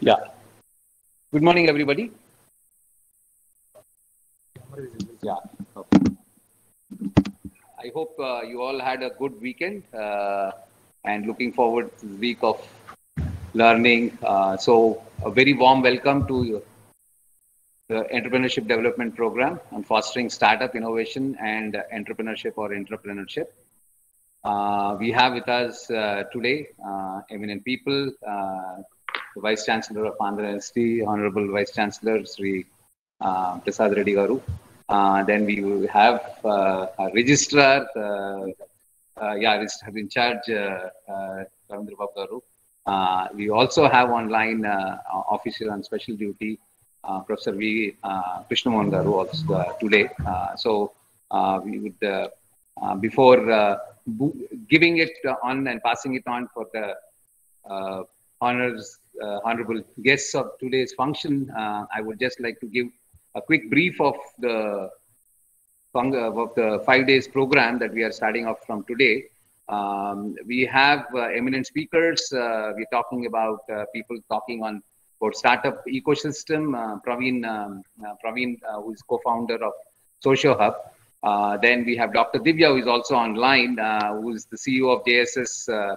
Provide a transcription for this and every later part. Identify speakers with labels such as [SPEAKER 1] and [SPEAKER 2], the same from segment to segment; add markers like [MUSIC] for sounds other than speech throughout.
[SPEAKER 1] Yeah. Good morning, everybody. Yeah. I hope uh, you all had a good weekend uh, and looking forward to the week of learning. Uh, so, a very warm welcome to the Entrepreneurship Development Program on fostering startup innovation and entrepreneurship or entrepreneurship. Uh, we have with us uh, today uh, eminent people, uh, the Vice Chancellor of Andhra University, Honorable Vice Chancellor Sri uh, Prasad Reddy Garu. Uh, then we have uh, registrar, uh, uh, yeah, registrar in charge, uh, Ravindra Babu Garu. We also have online official on special duty, Professor V. Uh, Krishnamohan Garu also today. So we would, before giving it on and passing it on for the honors, honorable guests of today's function, uh, I would just like to give a quick brief of the of the five days program that we are starting off from today. Um, we have uh, eminent speakers. Uh, we're talking about uh, people talking on about startup ecosystem. Uh, Praveen, um, uh, Praveen, uh, who is co-founder of Social Hub. Uh, then we have Dr. Divya, who is also online, uh, who is the CEO of JSS uh, uh, uh,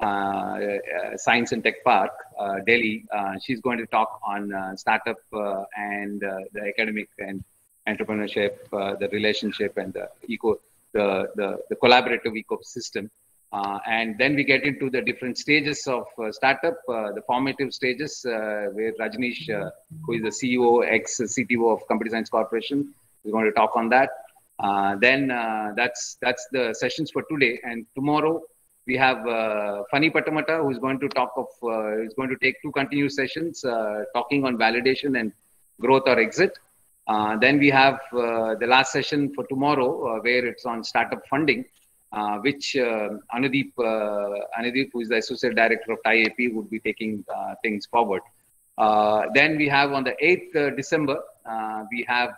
[SPEAKER 1] Science and Tech Park, uh, Delhi. Uh, she's going to talk on uh, startup uh, and uh, the academic and entrepreneurship, uh, the relationship, and the eco, the the, the collaborative ecosystem. Uh, and then we get into the different stages of uh, startup, uh, the formative stages, uh, where Rajneesh, uh, who is the CEO, ex CTO of Computer Science Corporation, is going to talk on that. Uh, then uh, that's that's the sessions for today. And tomorrow we have uh, Fani Patamata, who is going to talk of, uh, is going to take two continuous sessions uh, talking on validation and growth or exit. Uh, then we have uh, the last session for tomorrow, uh, where it's on startup funding, which Anudeep, Anudeep, who is the associate director of TIE AP, would be taking things forward. Then we have on the 8th uh, December, we have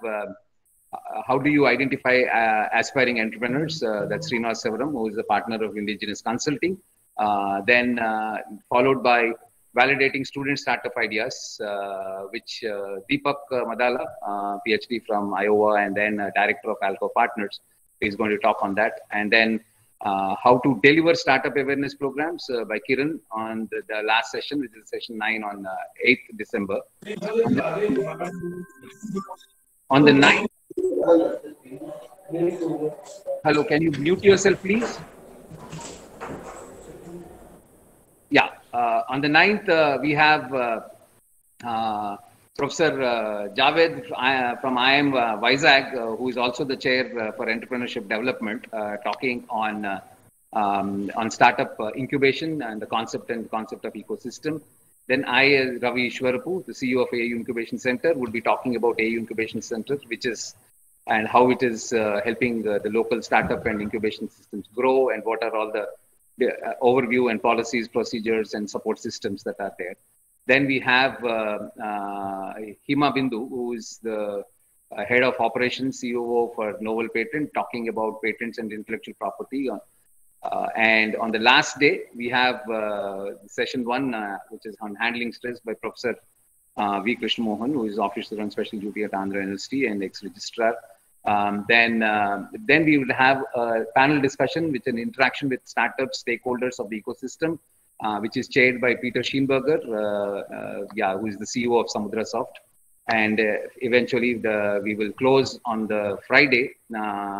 [SPEAKER 1] how do you identify uh, aspiring entrepreneurs? Uh, that's Srinivas Sevaram, who is a partner of Indigenous Consulting. Uh, then uh, followed by validating student startup ideas, uh, which uh, Deepak uh, Madala, uh, PhD from Iowa, and then uh, director of Alco Partners, is going to talk on that. And then uh, how to deliver startup awareness programs uh, by Kiran on the, the last session, which is session nine on uh, 8th December. On the 9th, hello, can you mute yourself, please? Yeah, uh, on the 9th, uh, we have uh, uh, Professor uh, Javed uh, from IIM uh, Vizag, uh, who is also the chair for entrepreneurship development, talking on um, on startup incubation and the concept and concept of ecosystem. Then I, Ravi Ishwarapu, the CEO of AU Incubation Center, would be talking about AU Incubation Center, which is and how it is uh, helping uh, the local startup and incubation systems grow, and what are all the, the uh, overview and policies, procedures, and support systems that are there. Then we have uh, Hima Bindu, who is the uh, head of operations COO for Novel Patent, talking about patents and intellectual property. Uh, uh, and on the last day, we have uh, session one, which is on handling stress by Professor V. Krishnamohan, who is officer on special duty at Andhra University and ex-registrar. Um, then, uh, then we will have a panel discussion with an interaction with startups, stakeholders of the ecosystem, uh, which is chaired by Peter Scheenberger, uh, uh, yeah, who is the CEO of SamudraSoft. And uh, eventually, the, we will close on the Friday,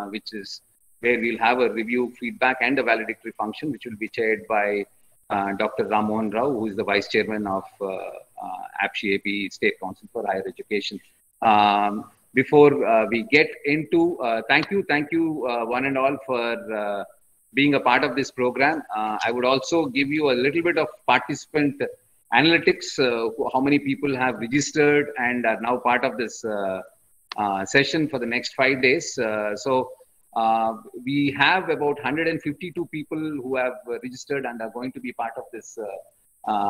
[SPEAKER 1] which is where we'll have a review, feedback, and a valedictory function, which will be chaired by uh, Dr. Ramon Rao, who is the vice chairman of uh, uh, APSCHE AP State Council for Higher Education. Um, before uh, we get into, uh, thank you, thank you, uh, one and all, for uh, being a part of this program. Uh, I would also give you a little bit of participant analytics, uh, how many people have registered and are now part of this session for the next five days. So we have about 152 people who have registered and are going to be part of this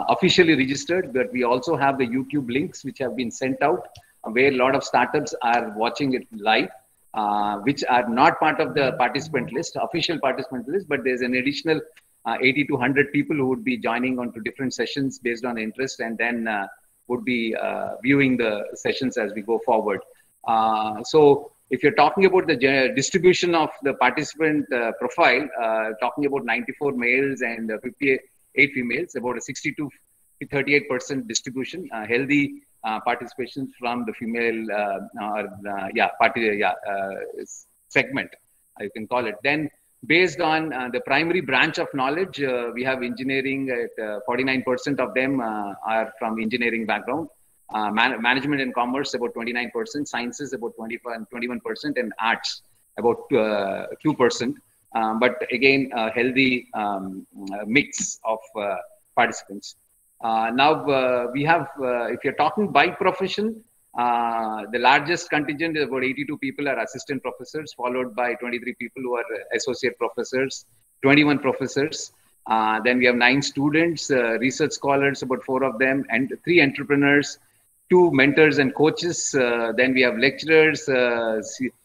[SPEAKER 1] officially registered, but we also have the YouTube links which have been sent out where a lot of startups are watching it live, uh, which are not part of the participant list, official participant list, but there's an additional uh, 80 to 100 people who would be joining onto different sessions based on interest and then uh, would be uh, viewing the sessions as we go forward. Uh, so if you're talking about the distribution of the participant uh, profile, talking about 94 males and 58 females, about a 62 38% distribution, healthy participation from the female, or yeah, party, yeah, segment, you can call it. Then based on uh, the primary branch of knowledge, uh, we have engineering at 49% uh, of them uh, are from engineering background. Uh, man management and commerce about 29%, sciences about 25, 21%, and arts about 2%. Um, but again, a healthy um, mix of participants. Now we have, if you're talking by profession, uh, the largest contingent is about 82 people are assistant professors, followed by 23 people who are associate professors, 21 professors. Uh, then we have nine students, uh, research scholars, about four of them, and three entrepreneurs, two mentors and coaches. Uh, then we have lecturers, uh,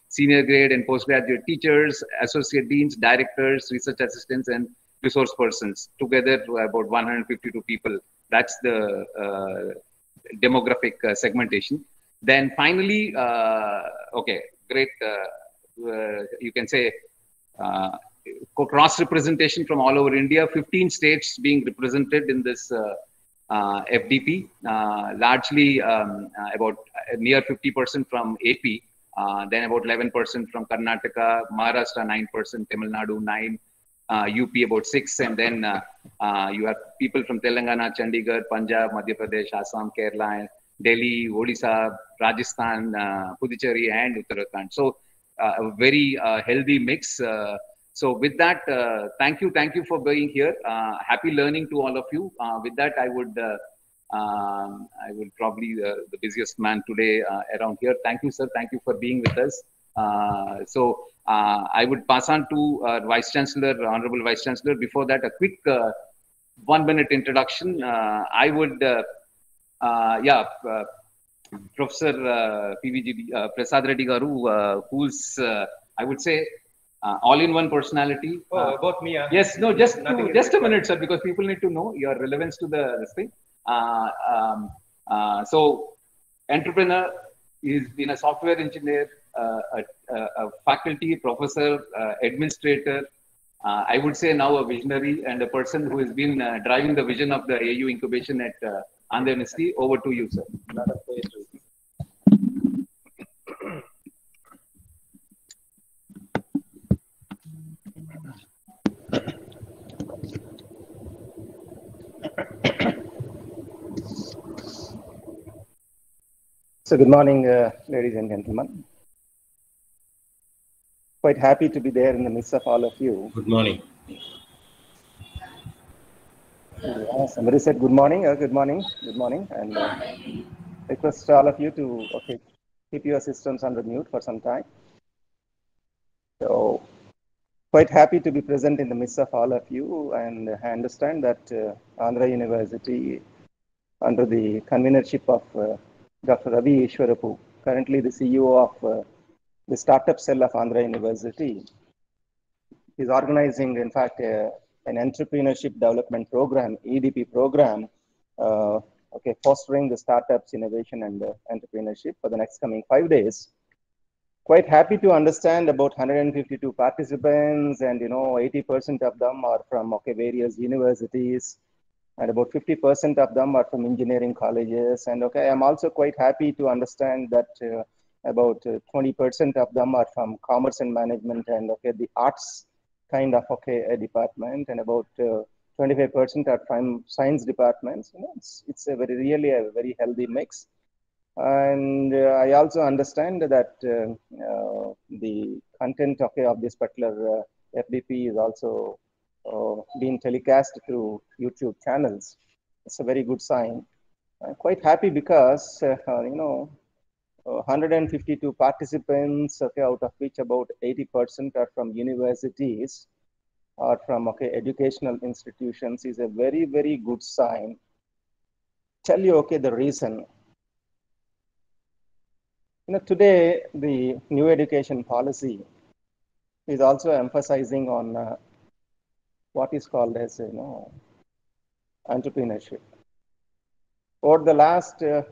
[SPEAKER 1] senior grade and postgraduate teachers, associate deans, directors, research assistants, and resource persons. Together, about 152 people. That's the demographic segmentation. Then finally, uh, okay, great. Uh, uh, you can say cross representation from all over India. 15 states being represented in this FDP. largely um, about near 50% from AP. Uh, then about 11% from Karnataka, Maharashtra 9%, Tamil Nadu 9, uh, UP about 6, and then uh, you have people from Telangana, Chandigarh, Punjab, Madhya Pradesh, Assam, Kerala, Delhi, Odisha, Rajasthan, uh, Puducherry, and Uttarakhand. So uh, a very uh, healthy mix. Uh, so with that, uh, thank you, thank you for being here. Uh, happy learning to all of you. with that, I would. Um, I will probably the busiest man today around here. Thank you, sir. Thank you for being with us. so Uh, I would pass on to uh, Vice Chancellor, Honorable Vice Chancellor. Before that, a quick uh, one-minute introduction. I would uh, yeah, uh, Professor uh, PVG uh, Prasad Reddy Garu, who's, I would say, all-in-one personality.
[SPEAKER 2] Oh, about me?
[SPEAKER 1] Yes, no, just to, just a minute, sir, because people need to know your relevance to the this thing. Um, so, entrepreneur, he's been a software engineer, a, a, faculty, professor, administrator, uh, I would say now a visionary and a person who has been uh, driving the vision of the AU incubation at uh, Andhra University. Over to you, sir.
[SPEAKER 3] So good morning, uh, ladies and gentlemen. Quite happy to be there in the midst of all of you.
[SPEAKER 2] Good morning.
[SPEAKER 3] Yeah, somebody said good morning. Uh, good morning. Good morning. And uh, request all of you to okay keep your systems under mute for some time. So quite happy to be present in the midst of all of you, and I understand that uh, Andhra University, under the convenership of uh, Dr. Ravi Ishwarapu, currently the CEO of uh, the startup cell of Andhra University, is organizing, in fact, a an entrepreneurship development program, EDP program, uh, okay, fostering the startups, innovation, and uh, entrepreneurship for the next coming five days. Quite happy to understand about 152 participants, and you know, 80% of them are from okay various universities, and about 50% of them are from engineering colleges. And okay, I'm also quite happy to understand that. Uh, about 20% of them are from commerce and management and okay the arts kind of okay department and about 25% uh, are from science departments. You know, it's, it's a very really a very healthy mix. And uh, I also understand that uh, the content okay, of this particular FDP is also being telecast through YouTube channels. It's a very good sign. I'm quite happy because, you know, 152 participants, okay, out of which about 80% are from universities or from okay, educational institutions is a very, very good sign. Tell you, okay, the reason. You know, today, the new education policy is also emphasizing on uh, what is called as you know entrepreneurship. Over the last uh,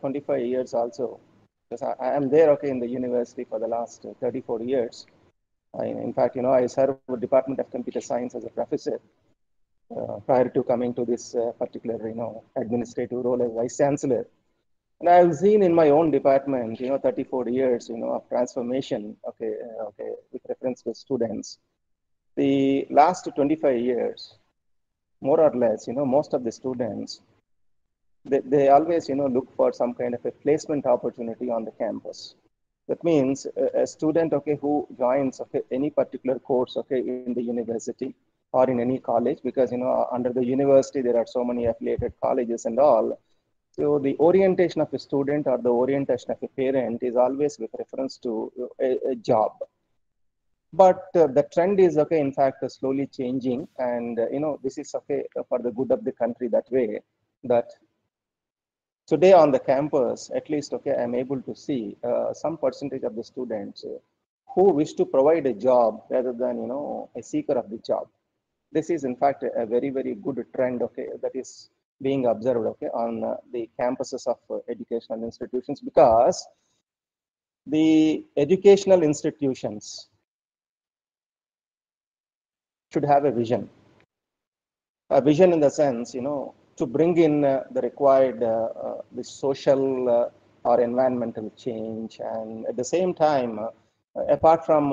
[SPEAKER 3] 25 years also, because I, I, am there okay in the university for the last uh, 34 years. I, in fact, you know, I served with Department of Computer Science as a professor uh, prior to coming to this uh, particular, you know, administrative role as vice chancellor. And I've seen in my own department, you know, 34 years, you know, of transformation, okay, uh, okay, with reference to students. The last 25 years, more or less, you know, most of the students, they, they always, you know, look for some kind of a placement opportunity on the campus. That means a, student, okay, who joins, okay, any particular course, okay, in the university or in any college, because, you know, under the university, there are so many affiliated colleges and all, so the orientation of a student or the orientation of a parent is always with reference to a, a job. But uh, the trend is okay, in fact, uh, slowly changing. And, uh, you know, this is okay for the good of the country that way that today on the campus, at least, okay, I'm able to see uh, some percentage of the students who wish to provide a job rather than, you know, a seeker of the job. This is, in fact, a, very, very good trend, okay, that is being observed okay on uh, the campuses of uh, educational institutions because the educational institutions should have a vision a vision in the sense you know to bring in uh, the required uh, uh, the social or environmental change. And at the same time apart from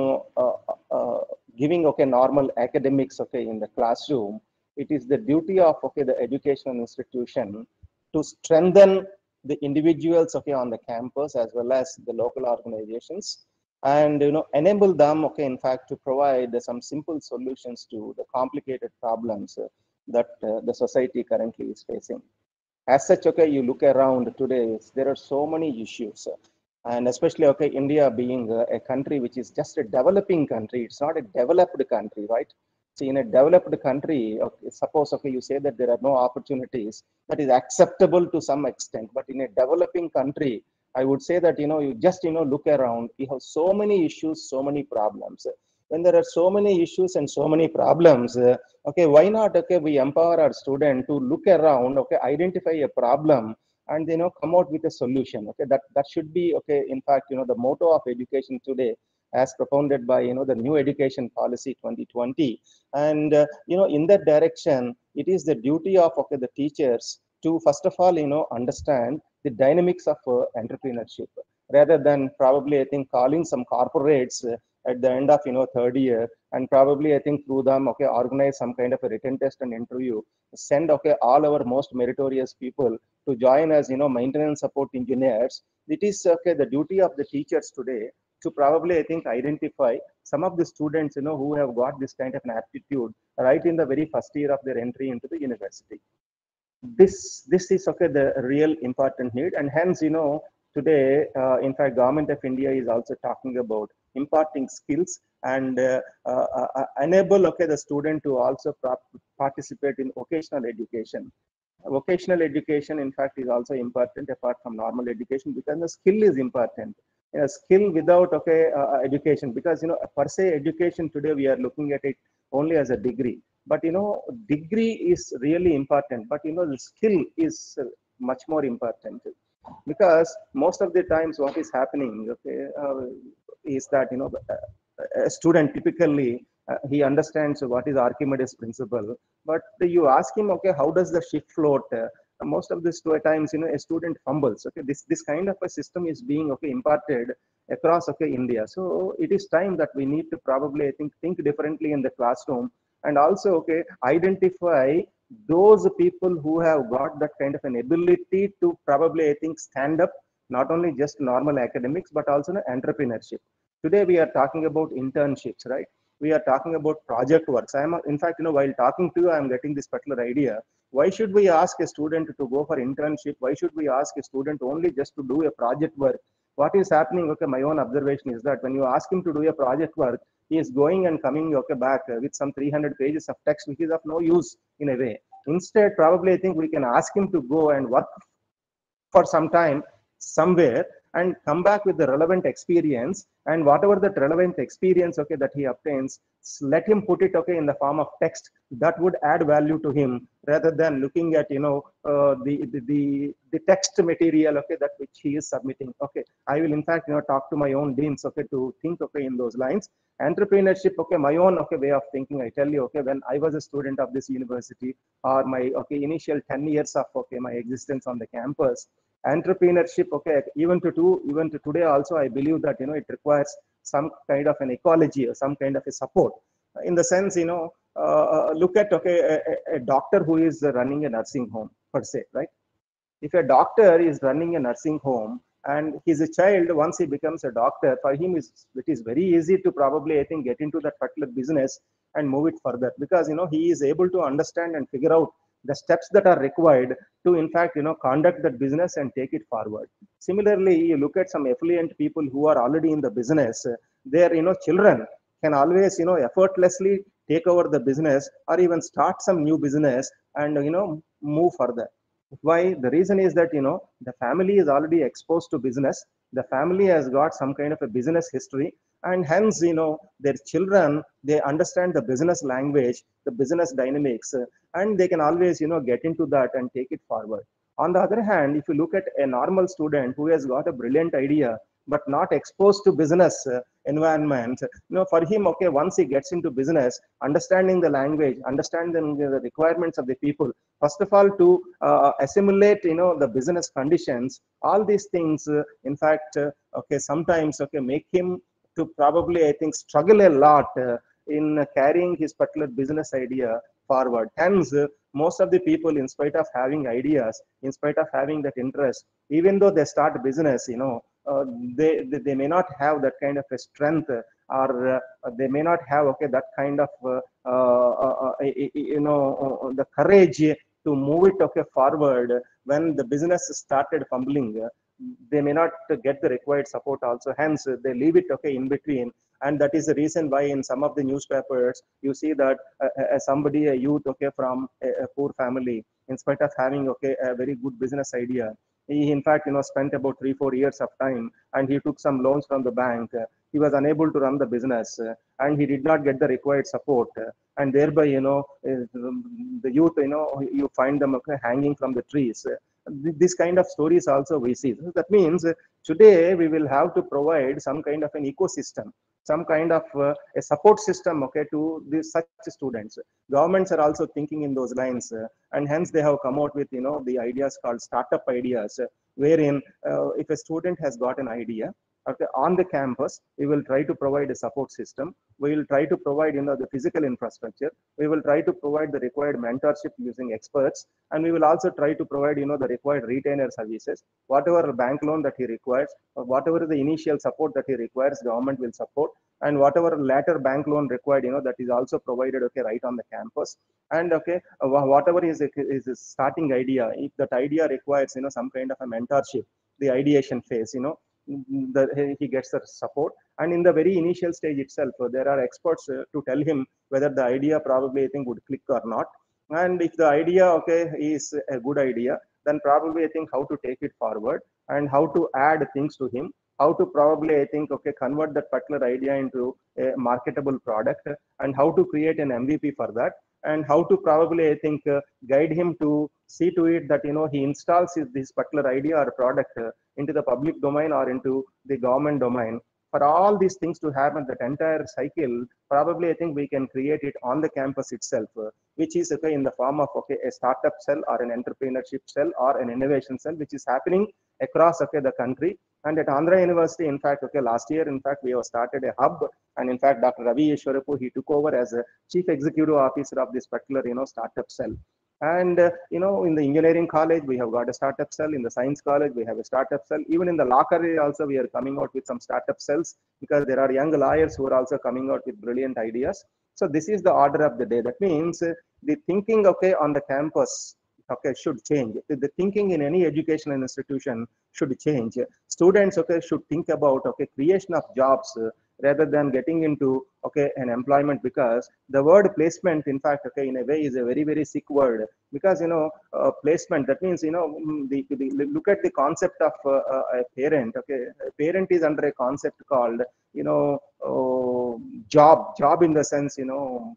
[SPEAKER 3] giving okay normal academics okay in the classroom it is the duty of okay the educational institution to strengthen the individuals okay on the campus as well as the local organizations and you know enable them okay in fact to provide some simple solutions to the complicated problems that uh, the society currently is facing as such okay you look around today there are so many issues and especially okay india being a, a country which is just a developing country it's not a developed country right See, in a developed country, okay, suppose okay, you say that there are no opportunities, that is acceptable to some extent. But in a developing country, I would say that you know you just you know look around. You have so many issues, so many problems. When there are so many issues and so many problems, uh, okay, why not okay we empower our student to look around, okay, identify a problem and you know come out with a solution. Okay, that that should be okay. In fact, you know the motto of education today as propounded by you know the new education policy 2020 and uh, you know in that direction it is the duty of okay the teachers to first of all you know understand the dynamics of uh, entrepreneurship rather than probably i think calling some corporates uh, at the end of you know third year and probably i think through them okay organize some kind of a written test and interview send okay all our most meritorious people to join as you know maintenance support engineers it is okay the duty of the teachers today to probably, I think, identify some of the students, you know, who have got this kind of an aptitude right in the very first year of their entry into the university. This, this is okay, the real important need. And hence, you know, today, uh, in fact, government of India is also talking about imparting skills and uh, uh, uh enable okay the student to also participate in vocational education. Vocational education in fact is also important apart from normal education because the skill is important. A skill without okay uh, uh, education because you know per se education today we are looking at it only as a degree. But you know degree is really important but you know the skill is uh, much more important because most of the times what is happening okay uh, is that you know a student typically uh, he understands what is archimedes principle. But you ask him okay how does the ship float? Uh, most of this times you know a student fumbles okay. This this kind of a system is being okay imparted across okay india. So it is time that we need to probably i think think differently in the classroom and also okay identify those people who have got that kind of an ability to probably i think stand up not only just normal academics but also entrepreneurship. Today we are talking about internships right? We are talking about project works. I am in fact you know while talking to you i am getting this particular idea. Why should we ask a student to go for internship? Why should we ask a student only just to do a project work? What is happening? Okay my own observation is that when you ask him to do a project work he is going and coming okay back with some 300 pages of text which is of no use in a way. Instead probably i think we can ask him to go and work for some time somewhere and come back with the relevant experience and whatever that relevant experience okay that he obtains let him put it okay in the form of text that would add value to him rather than looking at you know uh, the, the, the the text material okay that which he is submitting. Okay i will in fact you know talk to my own deans okay to think okay in those lines. Entrepreneurship okay my own okay way of thinking i tell you okay when i was a student of this university or my okay initial 10 years of okay my existence on the campus entrepreneurship okay even to do even to today also i believe that you know it requires some kind of an ecology or some kind of a support. In the sense you know uh, uh look at okay a, a, doctor who is running a nursing home per se right? If a doctor is running a nursing home and he's a child once he becomes a doctor for him is it is very easy to probably i think get into that particular business and move it further because you know he is able to understand and figure out the steps that are required to in fact you know conduct that business and take it forward. Similarly you look at some affluent people who are already in the business their you know children can always you know effortlessly take over the business or even start some new business and you know move further. Why? The reason is that you know the family is already exposed to business. The family has got some kind of a business history and hence you know their children they understand the business language the business dynamics and they can always you know get into that and take it forward. On the other hand if you look at a normal student who has got a brilliant idea but not exposed to business uh, environment you know for him okay once he gets into business understanding the language understanding the requirements of the people first of all to uh, assimilate you know the business conditions all these things uh, in fact uh, okay sometimes okay make him to probably i think struggle a lot uh, in carrying his particular business idea forward. Hence, most of the people, in spite of having ideas, in spite of having that interest, even though they start business, you know, uh, they, they, they may not have that kind of a strength or uh, they may not have okay that kind of uh, uh, uh, uh you know the courage to move it okay forward when the business started fumbling they may not get the required support also. Hence they leave it okay in between. And that is the reason why in some of the newspapers you see that uh, uh, somebody a youth okay from a, a, poor family in spite of having okay a very good business idea he in fact you know spent about three four years of time and he took some loans from the bank. He was unable to run the business and he did not get the required support. And thereby you know the youth you know you find them hanging from the trees this kind of stories also we see. That means today we will have to provide some kind of an ecosystem some kind of uh, a support system okay to these such students. Governments are also thinking in those lines uh, and hence they have come out with you know the ideas called startup ideas uh, wherein uh, if a student has got an idea okay on the campus we will try to provide a support system. We will try to provide you know the physical infrastructure. We will try to provide the required mentorship using experts. And we will also try to provide you know the required retainer services. Whatever bank loan that he requires whatever the initial support that he requires government will support. And whatever later bank loan required you know that is also provided okay right on the campus. And okay uh, whatever is is starting idea if that idea requires you know some kind of a mentorship the ideation phase you know the, he gets the support. And in the very initial stage itself uh, there are experts uh, to tell him whether the idea probably i think would click or not. And if the idea okay is a good idea then probably i think how to take it forward and how to add things to him how to probably i think okay convert that particular idea into a marketable product and how to create an mvp for that and how to probably i think uh, guide him to see to it that you know he installs his, this particular idea or product uh, into the public domain or into the government domain. For all these things to happen that entire cycle probably i think we can create it on the campus itself uh, which is okay in the form of okay a startup cell or an entrepreneurship cell or an innovation cell which is happening across okay the country and at andhra university in fact okay last year in fact we have started a hub and in fact dr ravi Ishwarapu, he took over as a chief executive officer of this particular you know startup cell and uh, you know, in the engineering college, we have got a startup cell. In the science college, we have a startup cell. Even in the law career, also we are coming out with some startup cells because there are young lawyers who are also coming out with brilliant ideas. So this is the order of the day. That means uh, the thinking, okay, on the campus, okay, should change. The thinking in any educational institution should change. Students, okay, should think about okay creation of jobs. Uh, rather than getting into okay an employment because the word placement in fact okay in a way is a very very sick word because you know uh, placement that means you know mm, the, the, look at the concept of uh, uh, a parent okay a parent is under a concept called you know uh, job job in the sense you know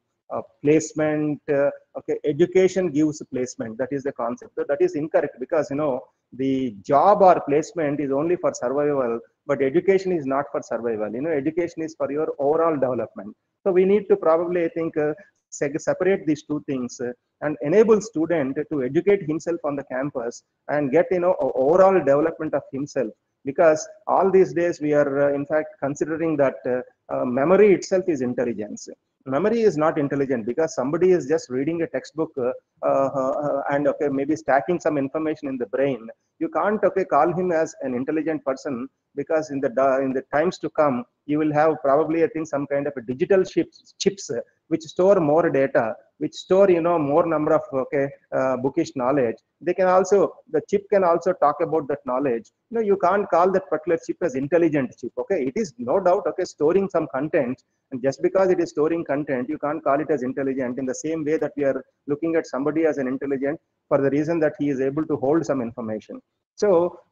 [SPEAKER 3] placement uh, okay education gives placement. That is the concept. So that is incorrect because you know the job or placement is only for survival but education is not for survival. You know education is for your overall development. So we need to probably i think uh, separate these two things uh, and enable student to educate himself on the campus and get you know overall development of himself. Because all these days we are uh, in fact considering that uh, uh, memory itself is intelligence memory is not intelligent because somebody is just reading a textbook uh, uh, and okay maybe stacking some information in the brain. You can't okay call him as an intelligent person because in the in the times to come you will have probably i think some kind of a digital chips chips which store more data which store you know more number of okay uh, bookish knowledge. They can also the chip can also talk about that knowledge. You know you can't call that particular chip as intelligent chip okay? It is no doubt okay storing some content. And just because it is storing content you can't call it as intelligent in the same way that we are looking at somebody as an intelligent for the reason that he is able to hold some information so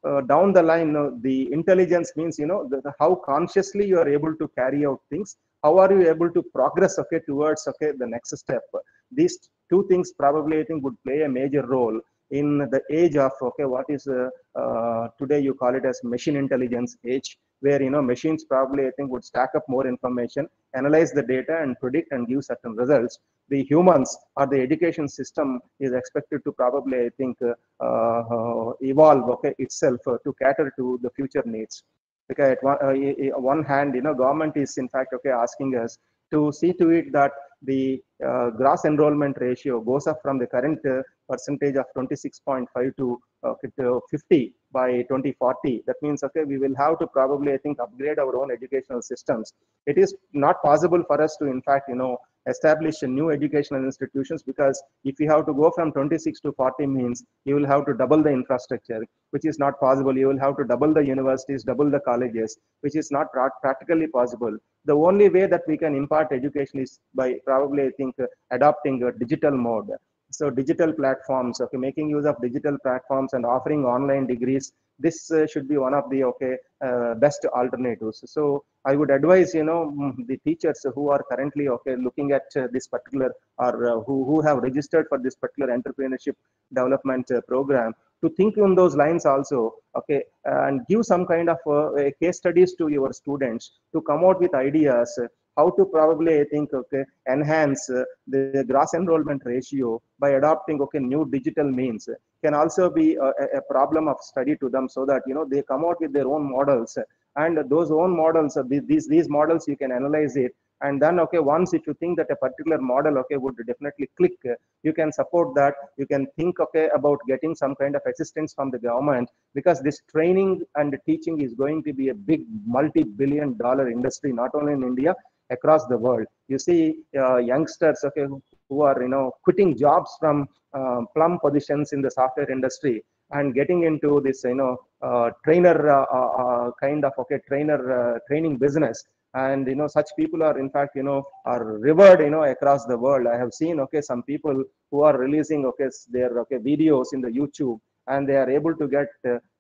[SPEAKER 3] uh, down the line uh, the intelligence means you know the, the, how consciously you are able to carry out things how are you able to progress okay towards okay the next step. These two things probably i think would play a major role in the age of okay what is uh, uh, today you call it as machine intelligence age where you know machines probably i think would stack up more information analyze the data and predict and give certain results. The humans or the education system is expected to probably i think uh, uh evolve okay itself uh, to cater to the future needs. Because at one, uh, one hand, you know, government is in fact okay asking us to see to it that the uh, gross enrollment ratio goes up from the current uh, percentage of 26.5 to, uh, to 50 by 2040 that means okay we will have to probably i think upgrade our own educational systems. It is not possible for us to in fact you know establish a new educational institutions because if you have to go from 26 to 40 means you will have to double the infrastructure which is not possible. You will have to double the universities double the colleges which is not practically possible. The only way that we can impart education is by probably i think uh, adopting a digital mode so digital platforms okay making use of digital platforms and offering online degrees this uh, should be one of the okay uh, best alternatives. So i would advise you know mm, the teachers who are currently okay looking at uh, this particular or uh, who, who have registered for this particular entrepreneurship development uh, program to think on those lines also okay and give some kind of uh, case studies to your students to come out with ideas how to probably I think okay enhance uh, the gross enrollment ratio by adopting okay new digital means. Can also be a, a, problem of study to them so that you know they come out with their own models. And those own models uh, these these models you can analyze it. And then okay once if you think that a particular model okay would definitely click you can support that. You can think okay about getting some kind of assistance from the government because this training and teaching is going to be a big multi-billion dollar industry not only in india across the world. You see uh, youngsters, okay, who are you know quitting jobs from uh, plum positions in the software industry and getting into this you know uh, trainer uh, uh, uh, kind of okay trainer training business. And you know such people are in fact you know are revered you know across the world. I have seen okay some people who are releasing okay their okay videos in the youtube and they are able to get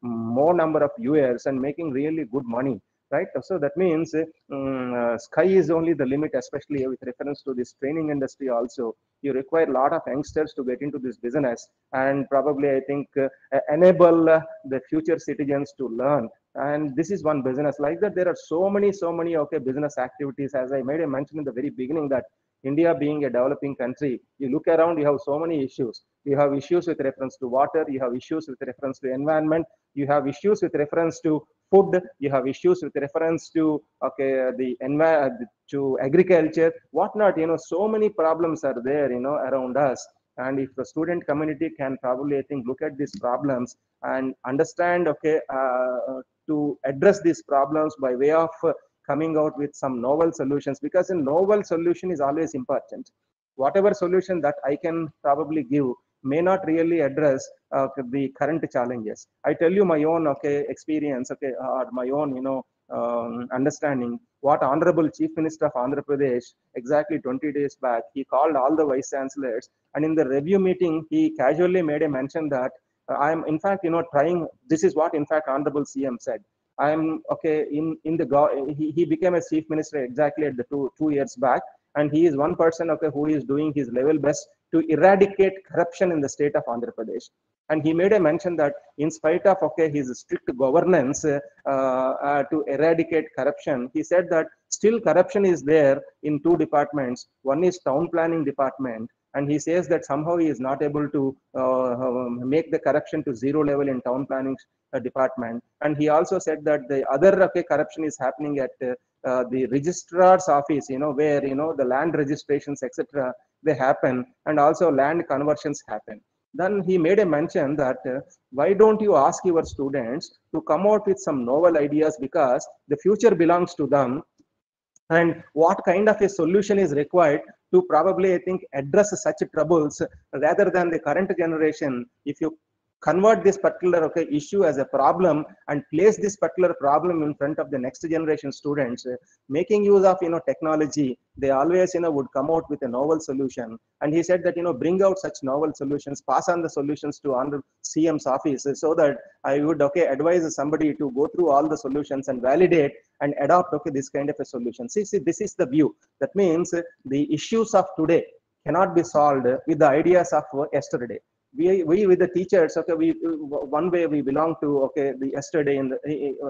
[SPEAKER 3] more number of viewers and making really good money right? So that means um, uh, sky is only the limit, especially with reference to this training industry also. You require a lot of youngsters to get into this business and probably, I think, uh, enable uh, the future citizens to learn. And this is one business like that. There are so many, so many, okay, business activities. As I made a mention in the very beginning that India being a developing country, you look around, you have so many issues. You have issues with reference to water, you have issues with reference to environment, you have issues with reference to food you have issues with reference to okay the environment to agriculture whatnot you know so many problems are there you know around us. And if the student community can probably i think look at these problems and understand okay uh, to address these problems by way of coming out with some novel solutions because a novel solution is always important. Whatever solution that i can probably give may not really address uh, the current challenges. I tell you my own okay experience, okay, or my own you know um, understanding. what Honorable Chief Minister of Andhra Pradesh, exactly 20 days back, he called all the vice chancellors, and in the review meeting, he casually made a mention that uh, I am, in fact, you know, trying. This is what, in fact, Honorable CM said. I am okay in in the he, he became a chief minister exactly at the two two years back, and he is one person okay who is doing his level best to eradicate corruption in the state of Andhra Pradesh. And he made a mention that in spite of okay his strict governance uh, uh, to eradicate corruption, he said that still corruption is there in two departments. One is town planning department, and he says that somehow he is not able to uh, um, make the corruption to zero level in town planning uh, department. And he also said that the other okay, corruption is happening at uh, uh, the registrar's office, you know, where, you know, the land registrations, etc., they happen, and also land conversions happen. Then he made a mention that uh, why don't you ask your students to come out with some novel ideas because the future belongs to them? And what kind of a solution is required to probably i think address such troubles rather than the current generation? If you convert this particular okay, issue as a problem and place this particular problem in front of the next generation students uh, making use of you know technology. They always you know would come out with a novel solution. And he said that you know bring out such novel solutions pass on the solutions to under cm's office uh, so that i would okay advise somebody to go through all the solutions and validate and adopt okay this kind of a solution. See, see this is the view. That means uh, the issues of today cannot be solved with the ideas of uh, yesterday we we with the teachers okay we one way we belong to okay the yesterday in the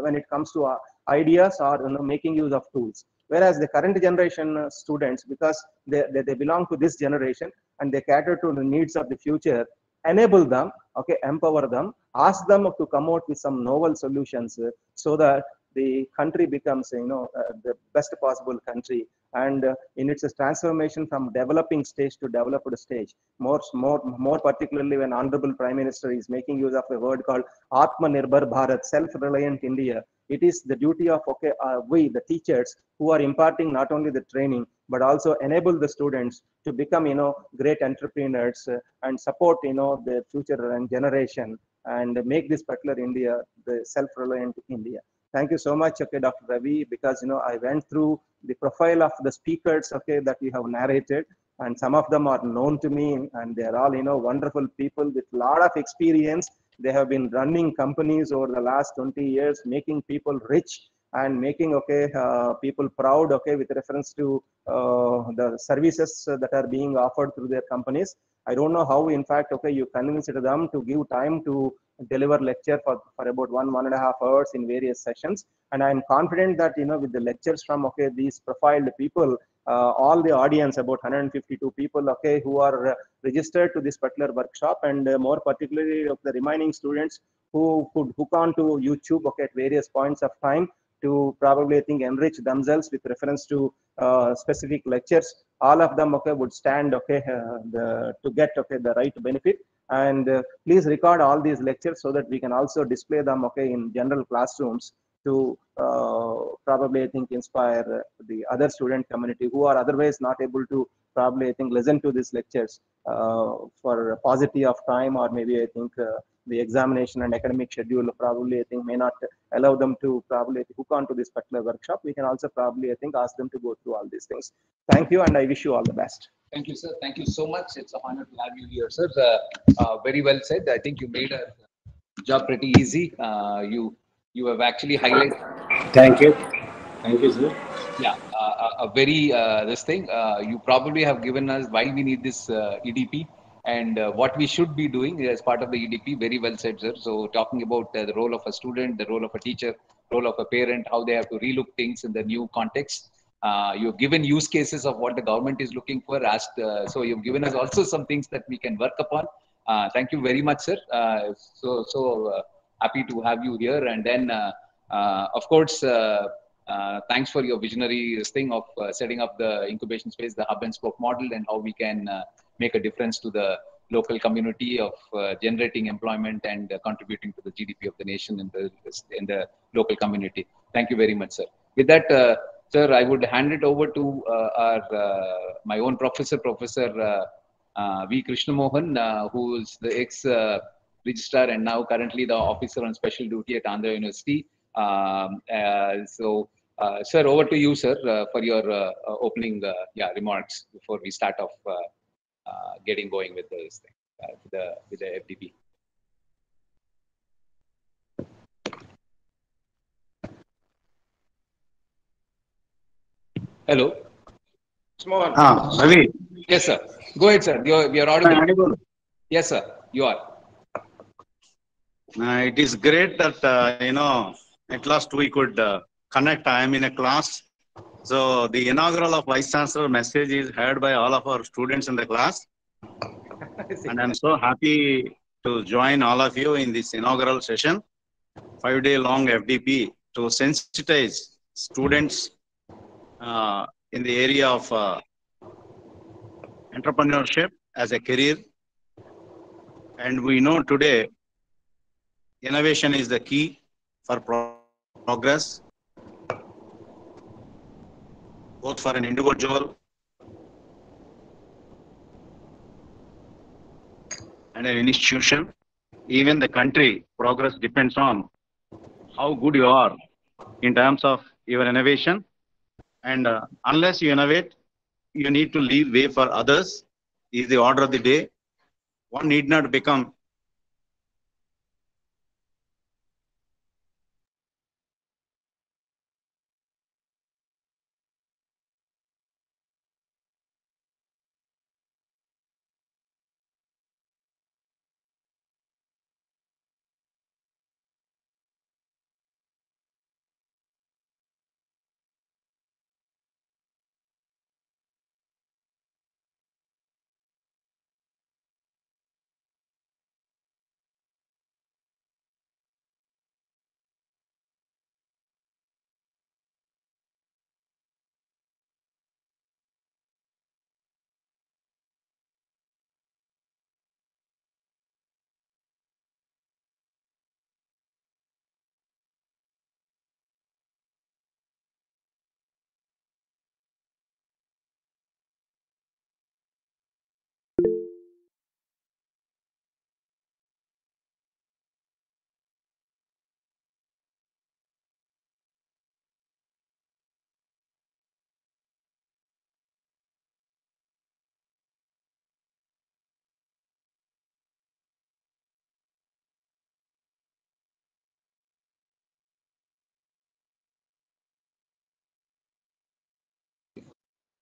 [SPEAKER 3] when it comes to our ideas or you know making use of tools. Whereas the current generation uh, students because they, they, they belong to this generation and they cater to the needs of the future enable them okay empower them ask them to come out with some novel solutions uh, so that the country becomes you know uh, the best possible country. And uh, in its transformation from developing stage to developed stage more more more particularly when honorable prime minister is making use of a word called atmanirbhar bharat self reliant india. It is the duty of okay uh, we the teachers who are imparting not only the training but also enable the students to become you know great entrepreneurs uh, and support you know the future and generation and make this particular india the self reliant india thank you so much okay dr ravi because you know i went through the profile of the speakers okay that you have narrated and some of them are known to me and they're all you know wonderful people with a lot of experience. They have been running companies over the last 20 years making people rich and making okay uh, people proud okay with reference to uh, the services that are being offered through their companies. I don't know how in fact okay you convinced them to give time to deliver lecture for, for about one one and a half hours in various sessions. And i'm confident that you know with the lectures from okay these profiled people uh, all the audience about 152 people okay who are uh, registered to this particular workshop and uh, more particularly of the remaining students who could hook on to youtube okay at various points of time to probably i think enrich themselves with reference to uh, specific lectures. All of them okay would stand okay uh, the, to get okay the right benefit and uh, please record all these lectures so that we can also display them okay in general classrooms to uh, probably I think inspire the other student community who are otherwise not able to probably I think listen to these lectures uh, for paucity of time or maybe I think uh, the examination and academic schedule probably I think may not allow them to probably hook on to this particular workshop. We can also probably I think ask them to go through all these things. Thank you and I wish you all the best.
[SPEAKER 1] Thank you, sir. Thank you so much. It's an honor to have you here, sir. Uh, uh, very well said. I think you made a job pretty easy. Uh, you you have actually highlighted.
[SPEAKER 2] Thank you. Thank you, sir.
[SPEAKER 1] Yeah, uh, a very uh, this thing. Uh, you probably have given us why we need this EDP and uh, what we should be doing as part of the EDP. Very well said, sir. So talking about uh, the role of a student, the role of a teacher, role of a parent, how they have to relook things in the new context. Uh, you've given use cases of what the government is looking for asked uh, so you've given us also some things that we can work upon uh, thank you very much sir uh, so so happy to have you here and then of course thanks for your visionary thing of setting up the incubation space the hub and spoke model and how we can make a difference to the local community of uh, generating employment and uh, contributing to the GDP of the nation in the in the local community. Thank you very much, sir. With that, uh, sir, I would hand it over to our my own professor, Professor V. Krishnamohan, who is the ex registrar and now currently the officer on special duty at Andhra University. Um, so Uh, sir, over to you, sir, uh, for your uh, uh, opening uh, yeah, remarks before we start off uh, uh, getting going with this thing, uh, with the, with the FDP. Hello.
[SPEAKER 2] Ah, Ravi,
[SPEAKER 1] Yes, sir. Go ahead, sir. You're, you're audible.
[SPEAKER 2] audible?
[SPEAKER 1] Yes, sir. You are.
[SPEAKER 2] Uh, it is great that, uh, you know, at last we could uh, connect. I am in a class. So the inaugural of Vice Chancellor message is heard by all of our students in the class. [LAUGHS] And I'm so happy to join all of you in this inaugural session, five day long FDP to sensitize students uh, in the area of uh, entrepreneurship as a career. And we know today innovation is the key for pro- progress, both for an individual and an institution. Even the country progress depends on how good you are in terms of your innovation. And uh, unless you innovate, you need to leave way for others, is the order of the day. One need not become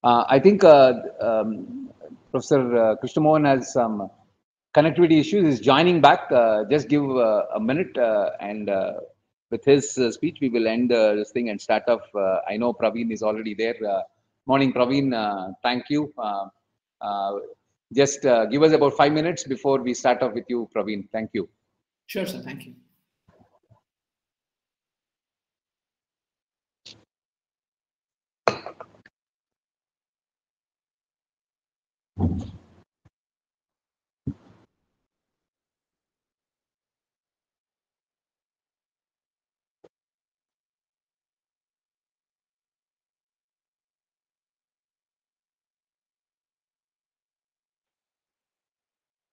[SPEAKER 1] I think uh, um, Professor uh, Krishnamohan has some connectivity issues. He's joining back. Uh, just give uh, a minute, uh, and uh, with his uh, speech, we will end uh, this thing and start off. Uh, I know Praveen is already there. Uh, morning, Praveen. Uh, thank you. Uh, uh, just uh, give us about five minutes before we start off with you, Praveen. Thank you.
[SPEAKER 4] Sure, sir. Thank you.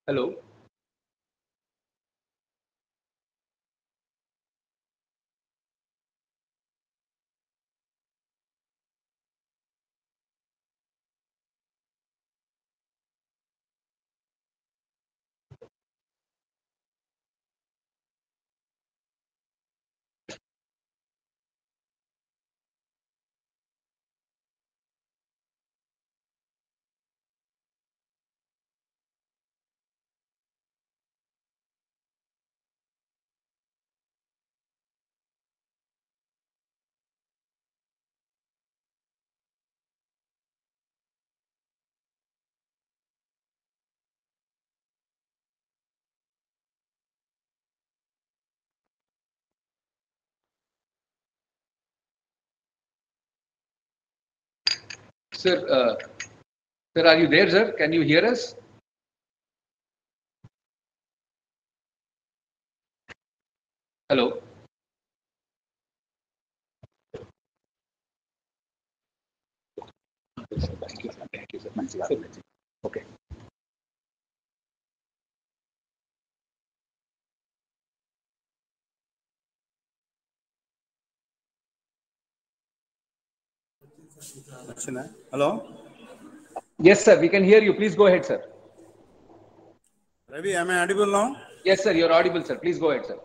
[SPEAKER 1] Hello. Sir, uh, sir, are you there, sir? Can you hear us? Hello. Thank you, sir. Thank you, sir. Okay. వచ్చిందా?
[SPEAKER 2] Hello?
[SPEAKER 1] Yes sir we can hear you please go ahead sir
[SPEAKER 2] Ravi I audible now
[SPEAKER 1] yes sir your audible sir please go ahead sir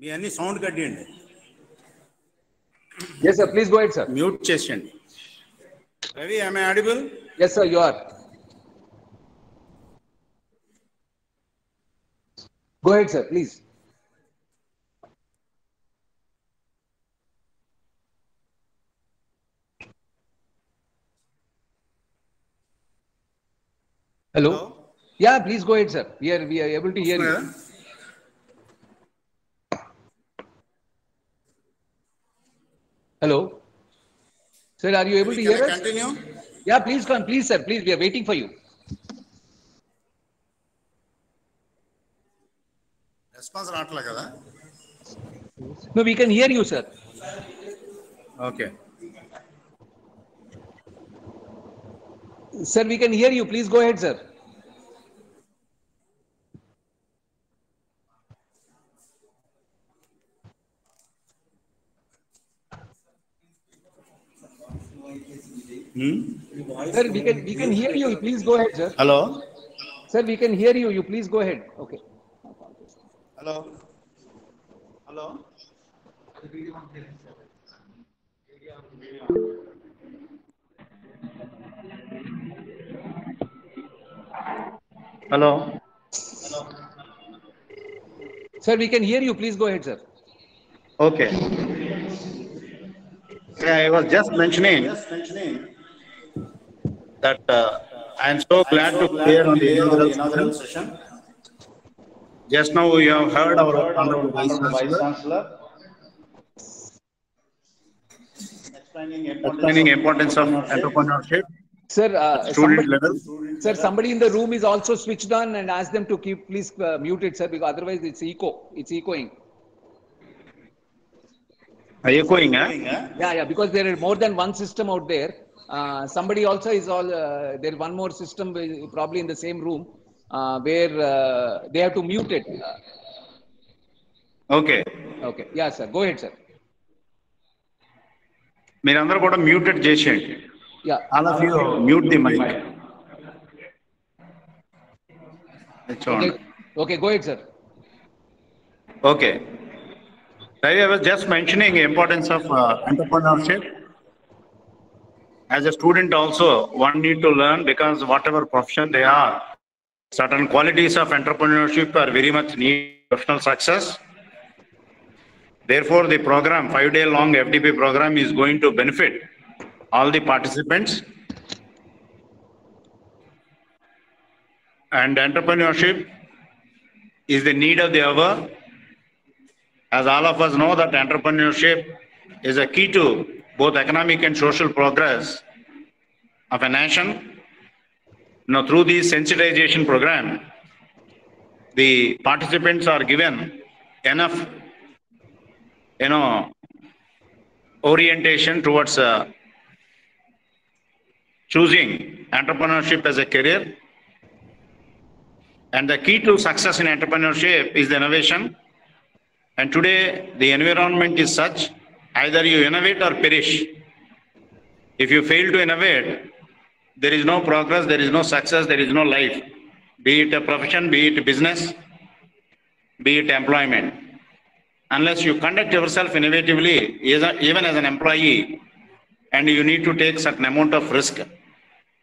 [SPEAKER 2] మీ అన్ని sound కట్టేయండి
[SPEAKER 1] yes sir please go ahead sir
[SPEAKER 2] mute చేసేయండి. Ravi I audible
[SPEAKER 1] yes sir you are go ahead sir please Hello. Yeah, please go ahead, sir. We are we are able to hear you. Hello. Sir, are you able to hear us?
[SPEAKER 2] Continue
[SPEAKER 1] Yeah, please come, please, sir. Please, we are waiting for you.
[SPEAKER 2] Response రావట్లే కదా
[SPEAKER 1] No, we can hear you, sir.
[SPEAKER 2] Okay
[SPEAKER 1] Sir, we can hear you. Please go ahead, sir. Hmm? Sir, we can we can hear you. Please go ahead, sir.
[SPEAKER 2] Hello.
[SPEAKER 1] Sir, we can hear you. You please go ahead. Okay.
[SPEAKER 2] Hello. Hello. Hello. Hello.
[SPEAKER 1] Sir, we can hear you. Please go ahead, sir.
[SPEAKER 2] Okay. I was just mentioning that uh, I am so glad so to be here on the inaugural, session. Just now you have heard our Honorable Vice Chancellor explaining importance, explaining importance of entrepreneurship. Of entrepreneurship.
[SPEAKER 1] Sir, uh,
[SPEAKER 2] student
[SPEAKER 1] somebody,
[SPEAKER 2] level.
[SPEAKER 1] sir, somebody in the room is also switched on and ask them to keep, please uh, mute it, sir, because otherwise it's echo. It's echoing.
[SPEAKER 2] Echoing, eh?
[SPEAKER 1] Yeah, yeah, because there are more than one system out there. Uh, somebody also is all, uh, there one more system will- probably in the same room uh, where uh, they have to mute it. Uh,
[SPEAKER 2] Okay.
[SPEAKER 1] okay, yeah, sir, go ahead, sir.
[SPEAKER 2] మీరందరూ కూడా muted చేసేయండి
[SPEAKER 1] yeah.
[SPEAKER 2] All of you mute the mic. It's on.
[SPEAKER 1] Okay. okay, go ahead, sir.
[SPEAKER 2] Okay. I was just mentioning importance of uh, entrepreneurship. As a student also, one need to learn because whatever profession they are, certain qualities of entrepreneurship are very much need personal success. Therefore, the program, five-day long FDP program is going to benefit all the participants. And entrepreneurship is the need of the hour. As all of us know that entrepreneurship is a key to both economic and social progress of a nation. Now, through this sensitization program, the participants are given enough, you know, orientation towards uh, choosing entrepreneurship as a career. And the key to success in entrepreneurship is the innovation. And today, the environment is such either you innovate or perish. If you fail to innovate, there is no progress, there is no success, there is no life. Be it a profession, be it business, be it employment. Unless you conduct yourself innovatively, even as an employee, and you need to take certain amount of risk.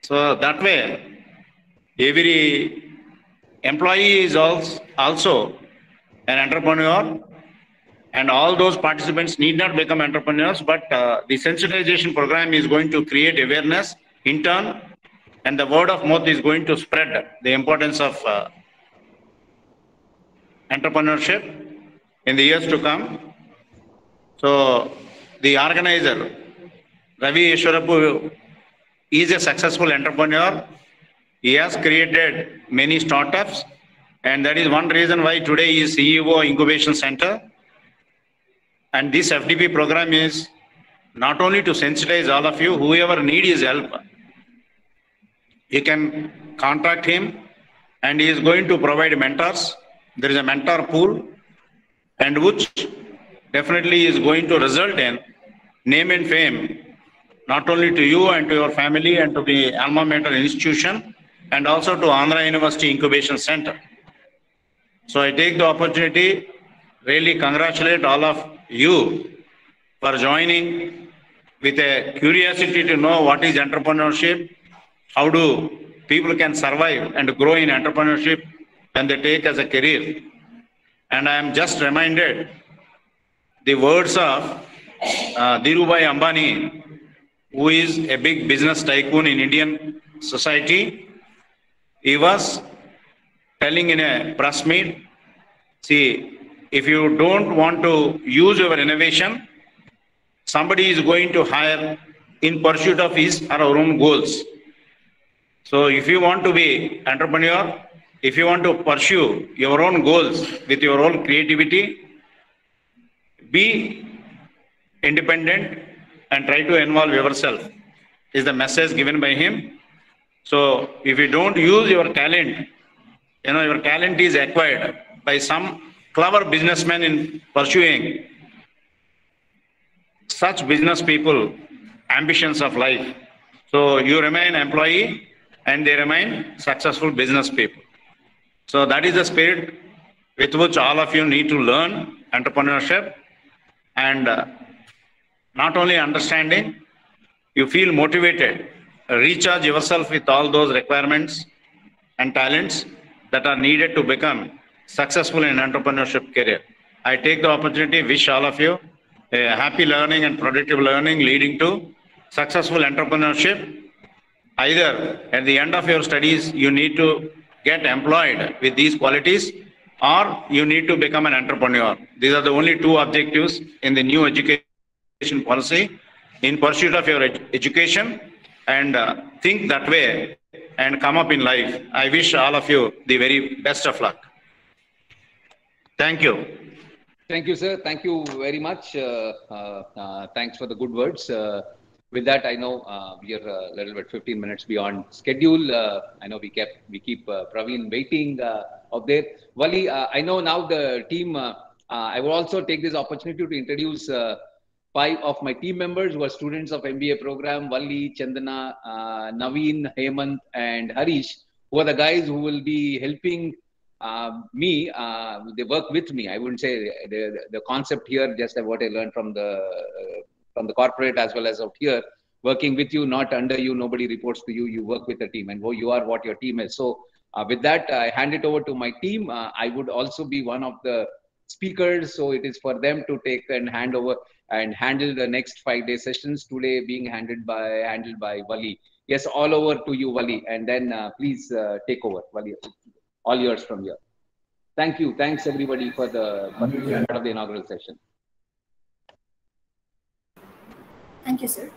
[SPEAKER 2] So that way, every employee is also an entrepreneur and all those participants need not become entrepreneurs but uh, the sensitization program is going to create awareness in turn and the word of mouth is going to spread the importance of uh, entrepreneurship in the years to come. So the organizer ravi Ishwarapu is a successful entrepreneur he has created many startups, and that is one reason why today he is CEO Incubation Center. And this FDP program is not only to sensitize all of you, whoever need his help, you can contact him, and he is going to provide mentors. There is a mentor pool, and which definitely is going to result in name and fame, not only to you and to your family and to the alma mater institution, and also to Andhra University Incubation Center. So I take the opportunity, really congratulate all of you for joining with a curiosity to know what is entrepreneurship, how do people can survive and grow in entrepreneurship when they take as a career. And I am just reminded the words of uh, Dhirubhai Ambani, who is a big business tycoon in Indian society. He was telling in a press meet, see, if you don't want to use your innovation, somebody is going to hire in pursuit of his or our own goals. So if you want to be entrepreneur, if you want to pursue your own goals with your own creativity, be independent and try to involve yourself is the message given by him. So if you don't use your talent, you know, your talent is acquired by some clever businessman in pursuing such business people ambitions of life. So you remain employee and they remain successful business people. So that is the spirit with which all of you need to learn entrepreneurship and uh, not only understanding, you feel motivated, recharge yourself with all those requirements and talents that are needed to become successful in entrepreneurship career. I take the opportunity, wish all of you a happy learning and productive learning leading to successful entrepreneurship. Either at the end of your studies, you need to get employed with these qualities or you need to become an entrepreneur. These are the only two objectives in the new education policy. In pursuit of your ed education and uh, think that way and come up in life. I wish all of you the very best of luck. Thank you.
[SPEAKER 1] Thank you, sir. Thank you very much. Uh, uh, uh thanks for the good words. Uh, with that, I know uh, we are a little bit 15 minutes beyond schedule. I know we kept we keep Praveen waiting up there. Valli, I know now the team. I will also take this opportunity to introduce five of my team members who are students of MBA program, Valli, Chandana, uh, Naveen, Hemant, and Harish, who are the guys who will be helping uh, me, uh, they work with me. I wouldn't say the, the concept here, just what I learned from the uh, from the corporate as well as out here, working with you, not under you. Nobody reports to you. You work with the team, and who you are what your team is. So uh, with that, I hand it over to my team. Uh, I would also be one of the speakers, so it is for them to take and hand over and handle the next five day sessions. Today being handled by handled by Valli. Yes, all over to you, Valli, and then uh, please take over, Valli all yours from here. Thank you. Thanks everybody for the part of the inaugural session.
[SPEAKER 4] Thank you, sir.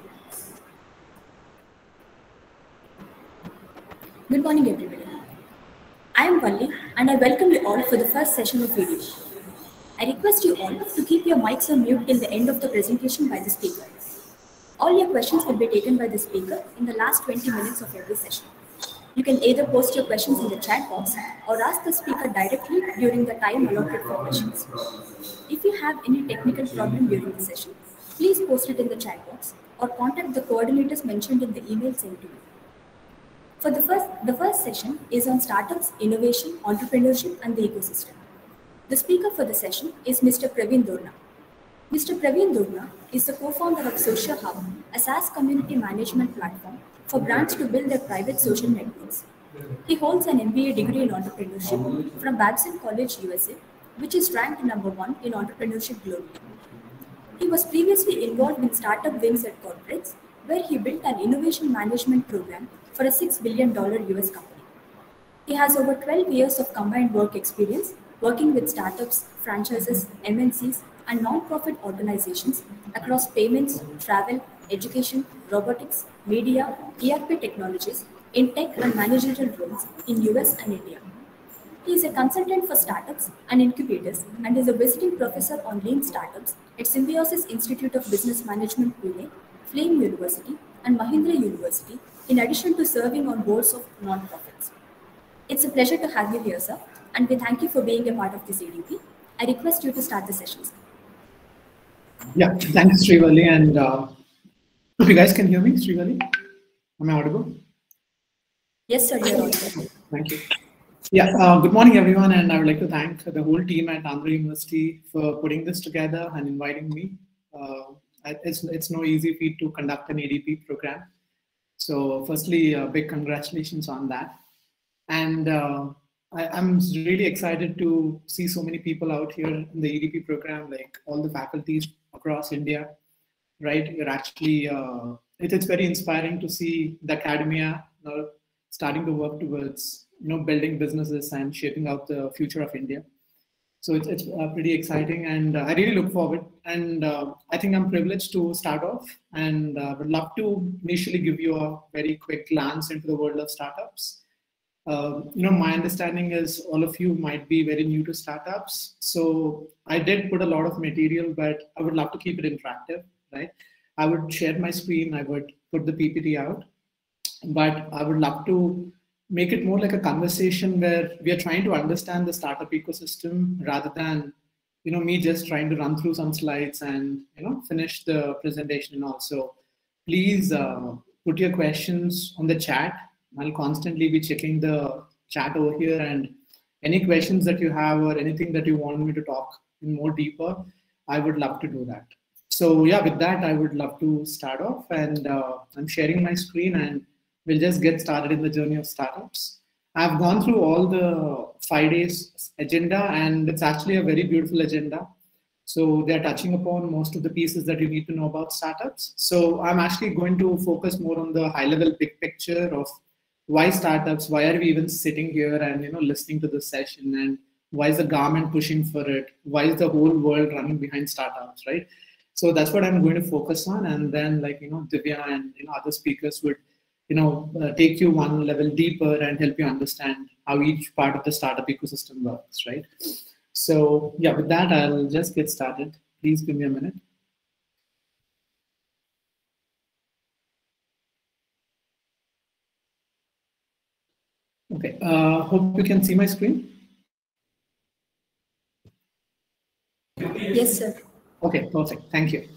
[SPEAKER 4] Good morning, everybody. I am Valli and I welcome you all for the first session of video. I request you all to keep your mics on mute till the end of the presentation by the speaker. All your questions will be taken by the speaker in the last 20 minutes of every session. You can either post your questions in the chat box or ask the speaker directly during the time allotted for questions. If you have any technical problem during the session, please post it in the chat box or contact the coordinators mentioned in the email sent to you. For the first, the first session is on startups, innovation, entrepreneurship, and the ecosystem. The speaker for the session is Mr. Praveen Dorna. Mr. Praveen Dorna is the co-founder of Social Hub, a SaaS community management platform for brands to build their private social networks. He holds an MBA degree in entrepreneurship from Babson College, USA, which is ranked number one in entrepreneurship globally. He was previously involved in startup wings at corporates, where he built an innovation management program for a $6 billion US company. He has over 12 years of combined work experience working with startups, franchises, MNCs, and non-profit organizations across payments, travel, education, robotics, media, ERP technologies in tech and managerial roles in US and India. He is a consultant for startups and incubators and is a visiting professor on lean startups at Symbiosis Institute of Business Management Pune, Flame University, and Mahindra University, in addition to serving on boards of non-profits. It's a pleasure to have you here, sir, and we thank you for being a part of this EDP. I request you to start the session, sir.
[SPEAKER 5] Yeah, thanks, Srivalli. And uh, if you guys can hear me, Srivalli, am I audible?
[SPEAKER 4] Yes, sir, you're audible.
[SPEAKER 5] Thank you. Yeah, uh, good morning, everyone. And I would like to thank the whole team at Andhra University for putting this together and inviting me. Uh, it's, it's no easy feat to conduct an EDP program. So firstly, a big congratulations on that. And uh, I, am really excited to see so many people out here in the EDP program, like all the faculties across India, right? You're actually, uh, it, it's very inspiring to see the academia know, starting to work towards, you know, building businesses and shaping out the future of India. So it's, it's uh, pretty exciting and uh, I really look forward. And uh, I think I'm privileged to start off and uh, would love to initially give you a very quick glance into the world of startups uh, you know, my understanding is all of you might be very new to startups. So I did put a lot of material, but I would love to keep it interactive, right? I would share my screen, I would put the PPT out, but I would love to make it more like a conversation where we are trying to understand the startup ecosystem rather than you know me just trying to run through some slides and you know finish the presentation and also please uh, put your questions on the chat I'll constantly be checking the chat over here and any questions that you have or anything that you want me to talk in more deeper, I would love to do that. So yeah, with that, I would love to start off and uh, I'm sharing my screen and we'll just get started in the journey of startups. I've gone through all the five days agenda and it's actually a very beautiful agenda. So they're touching upon most of the pieces that you need to know about startups. So I'm actually going to focus more on the high level big picture of why startups why are we even sitting here and you know listening to this session and why is the government pushing for it? Why is the whole world running behind startups right? So that's what i'm going to focus on. And then like you know divya and you know other speakers would you know uh, take you one level deeper and help you understand how each part of the startup ecosystem works right? So yeah with that i'll just get started. Please give me a minute Okay, uh, hope you can see my screen.
[SPEAKER 4] Yes, sir.
[SPEAKER 5] Okay, perfect. Thank you.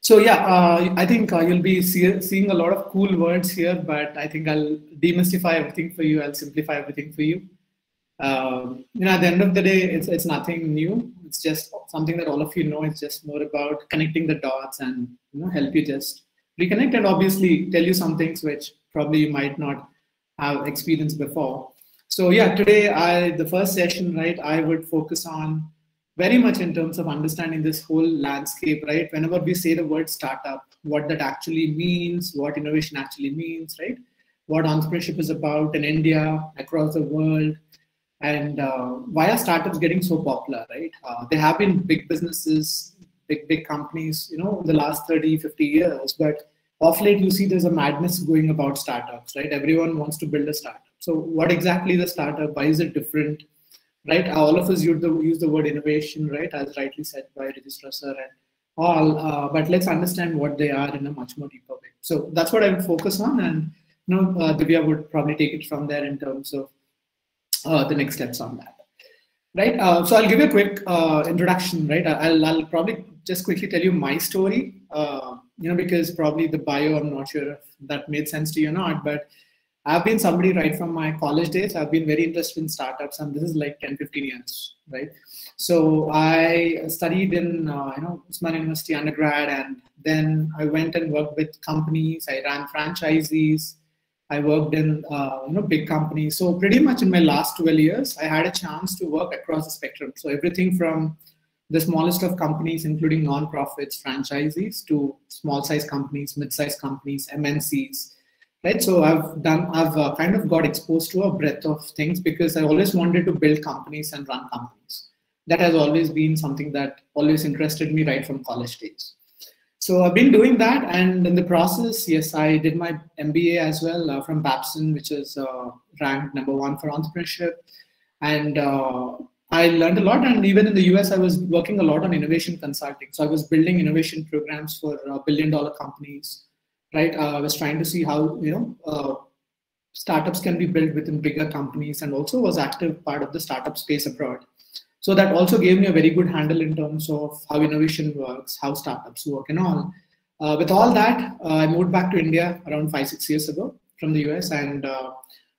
[SPEAKER 5] So yeah, uh, I think uh, you'll be see seeing a lot of cool words here, but I think I'll demystify everything for you. I'll simplify everything for you. Um, you know, at the end of the day, it's it's nothing new. It's just something that all of you know. It's just more about connecting the dots and you know help you just reconnect and obviously tell you some things which probably you might not have experienced before. So yeah, today I the first session, right, I would focus on very much in terms of understanding this whole landscape, right? Whenever we say the word startup, what that actually means, what innovation actually means, right? What entrepreneurship is about in India, across the world, and uh, why are startups getting so popular, right? Uh, there have been big businesses, big, big companies, you know, in the last 30, 50 years, but off late you see there's a madness going about startups right everyone wants to build a startup so what exactly is a startup why is it different right? All of us use the, use the word innovation right? As rightly said by registrar sir and all uh, but let's understand what they are in a much more deeper way. So that's what i would focus on and you know uh, divya would probably take it from there in terms of uh, the next steps on that right? Uh, so i'll give you a quick uh, introduction right? I'll, I'll probably just quickly tell you my story uh, you know, because probably the bio, I'm not sure if that made sense to you or not, but I've been somebody right from my college days. I've been very interested in startups, and this is like 10, 15 years, right? So I studied in, uh, you know, Osmania University undergrad, and then I went and worked with companies. I ran franchisees. I worked in, uh, you know, big companies. So pretty much in my last 12 years, I had a chance to work across the spectrum. So everything from the smallest of companies, including nonprofits, franchisees, to small-size companies, mid-size companies, MNCs. Right. So I've done. I've uh, kind of got exposed to a breadth of things because I always wanted to build companies and run companies. That has always been something that always interested me right from college days. So I've been doing that, and in the process, yes, I did my MBA as well uh, from Babson, which is uh, ranked number one for entrepreneurship. And uh, I learned a lot, and even in the US, I was working a lot on innovation consulting. So I was building innovation programs for uh, billion-dollar companies, right? Uh, I was trying to see how you know uh, startups can be built within bigger companies, and also was active part of the startup space abroad. So that also gave me a very good handle in terms of how innovation works, how startups work, and all. Uh, with all that, uh, I moved back to India around five, six years ago from the US, and uh,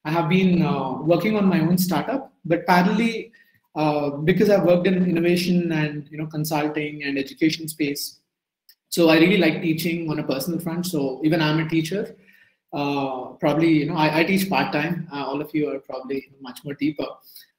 [SPEAKER 5] I have been uh, working on my own startup. But parallelly, because I've worked in innovation and you know consulting and education space, so I really like teaching on a personal front. So even I'm a teacher. Uh, probably you know I, I teach part time. all of you are probably much more deeper.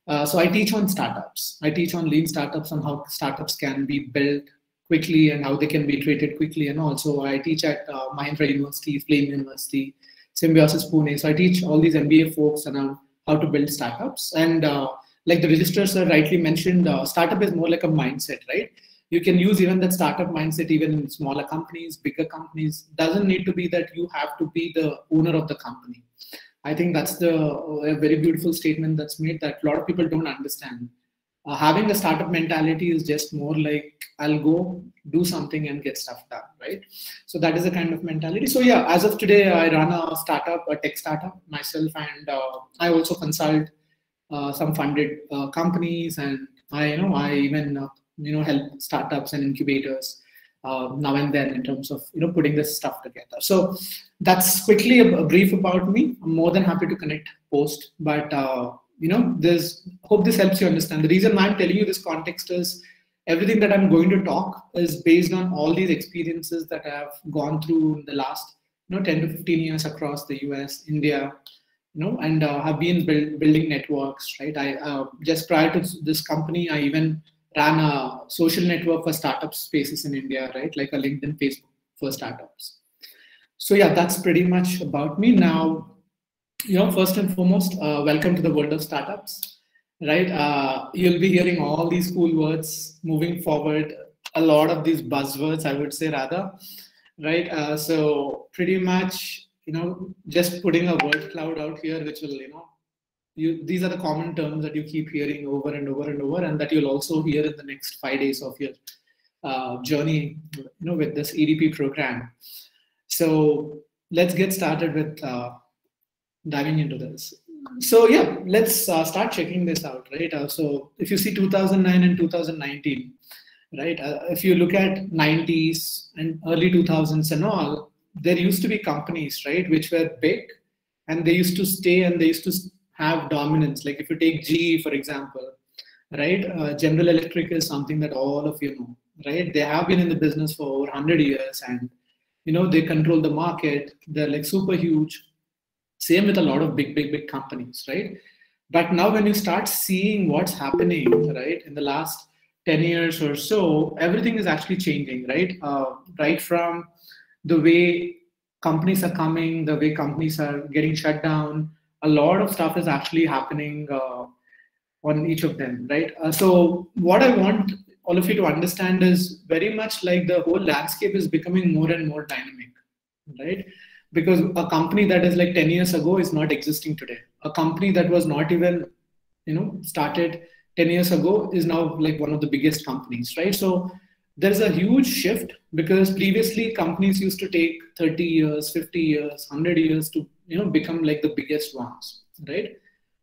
[SPEAKER 5] Uh, so I teach on startups. I teach on lean startups on how startups can be built quickly and how they can be treated quickly. And also I teach at uh, Mahindra University, Flame University, Symbiosis Pune. So I teach all these MBA folks around how to build startups. And uh, like the registrar sir rightly mentioned, uh, startup is more like a mindset, right? You can use even that startup mindset even in smaller companies, bigger companies. Doesn't need to be that you have to be the owner of the company I think that's the a very beautiful statement that's made that a lot of people don't understand. Uh, having a startup mentality is just more like I'll go do something and get stuff done, right? So that is the kind of mentality. So yeah, as of today, I run a startup, a tech startup myself, and uh, I also consult uh, some funded uh, companies, and I you know I even uh, you know help startups and incubators uh, now and then in terms of you know putting this stuff together. So that's quickly a, a brief about me. I'm more than happy to connect post, but uh, you know, there's hope this helps you understand. The reason why I'm telling you this context is everything that I'm going to talk is based on all these experiences that I've gone through in the last you know 10 to 15 years across the US, India, you know, and uh, have been build, building networks. Right, I uh, just prior to this company, I even ran a social network for startup spaces in India, right? Like a LinkedIn, Facebook for startups. So yeah, that's pretty much about me. Now, you know, first and foremost, uh, welcome to the world of startups, right? Uh, you'll be hearing all these cool words moving forward. A lot of these buzzwords, I would say rather, right? Uh, so pretty much, you know, just putting a word cloud out here, which will, you know, you, these are the common terms that you keep hearing over and over and over, and that you'll also hear in the next five days of your uh, journey, you know, with this EDP program. So let's get started with uh, diving into this. So yeah, let's uh, start checking this out, right? Uh, so if you see 2009 and 2019, right? Uh, if you look at 90s and early 2000s and all, there used to be companies, right, which were big, and they used to stay and they used to have dominance. Like if you take GE, for example, right? Uh, General Electric is something that all of you know, right? They have been in the business for over 100 years and, you know, they control the market. They're like super huge. Same with a lot of big, big, big companies, right? But now when you start seeing what's happening, right, in the last 10 years or so, everything is actually changing, right? Uh, right from the way companies are coming, the way companies are getting shut down, a lot of stuff is actually happening uh, on each of them, right? Uh, so what I want all of you to understand is very much like the whole landscape is becoming more and more dynamic, right? Because a company that is like 10 years ago is not existing today. A company that was not even, you know, started 10 years ago is now like one of the biggest companies, right? So there's a huge shift because previously companies used to take 30 years, 50 years, 100 years to you know become like the biggest ones right?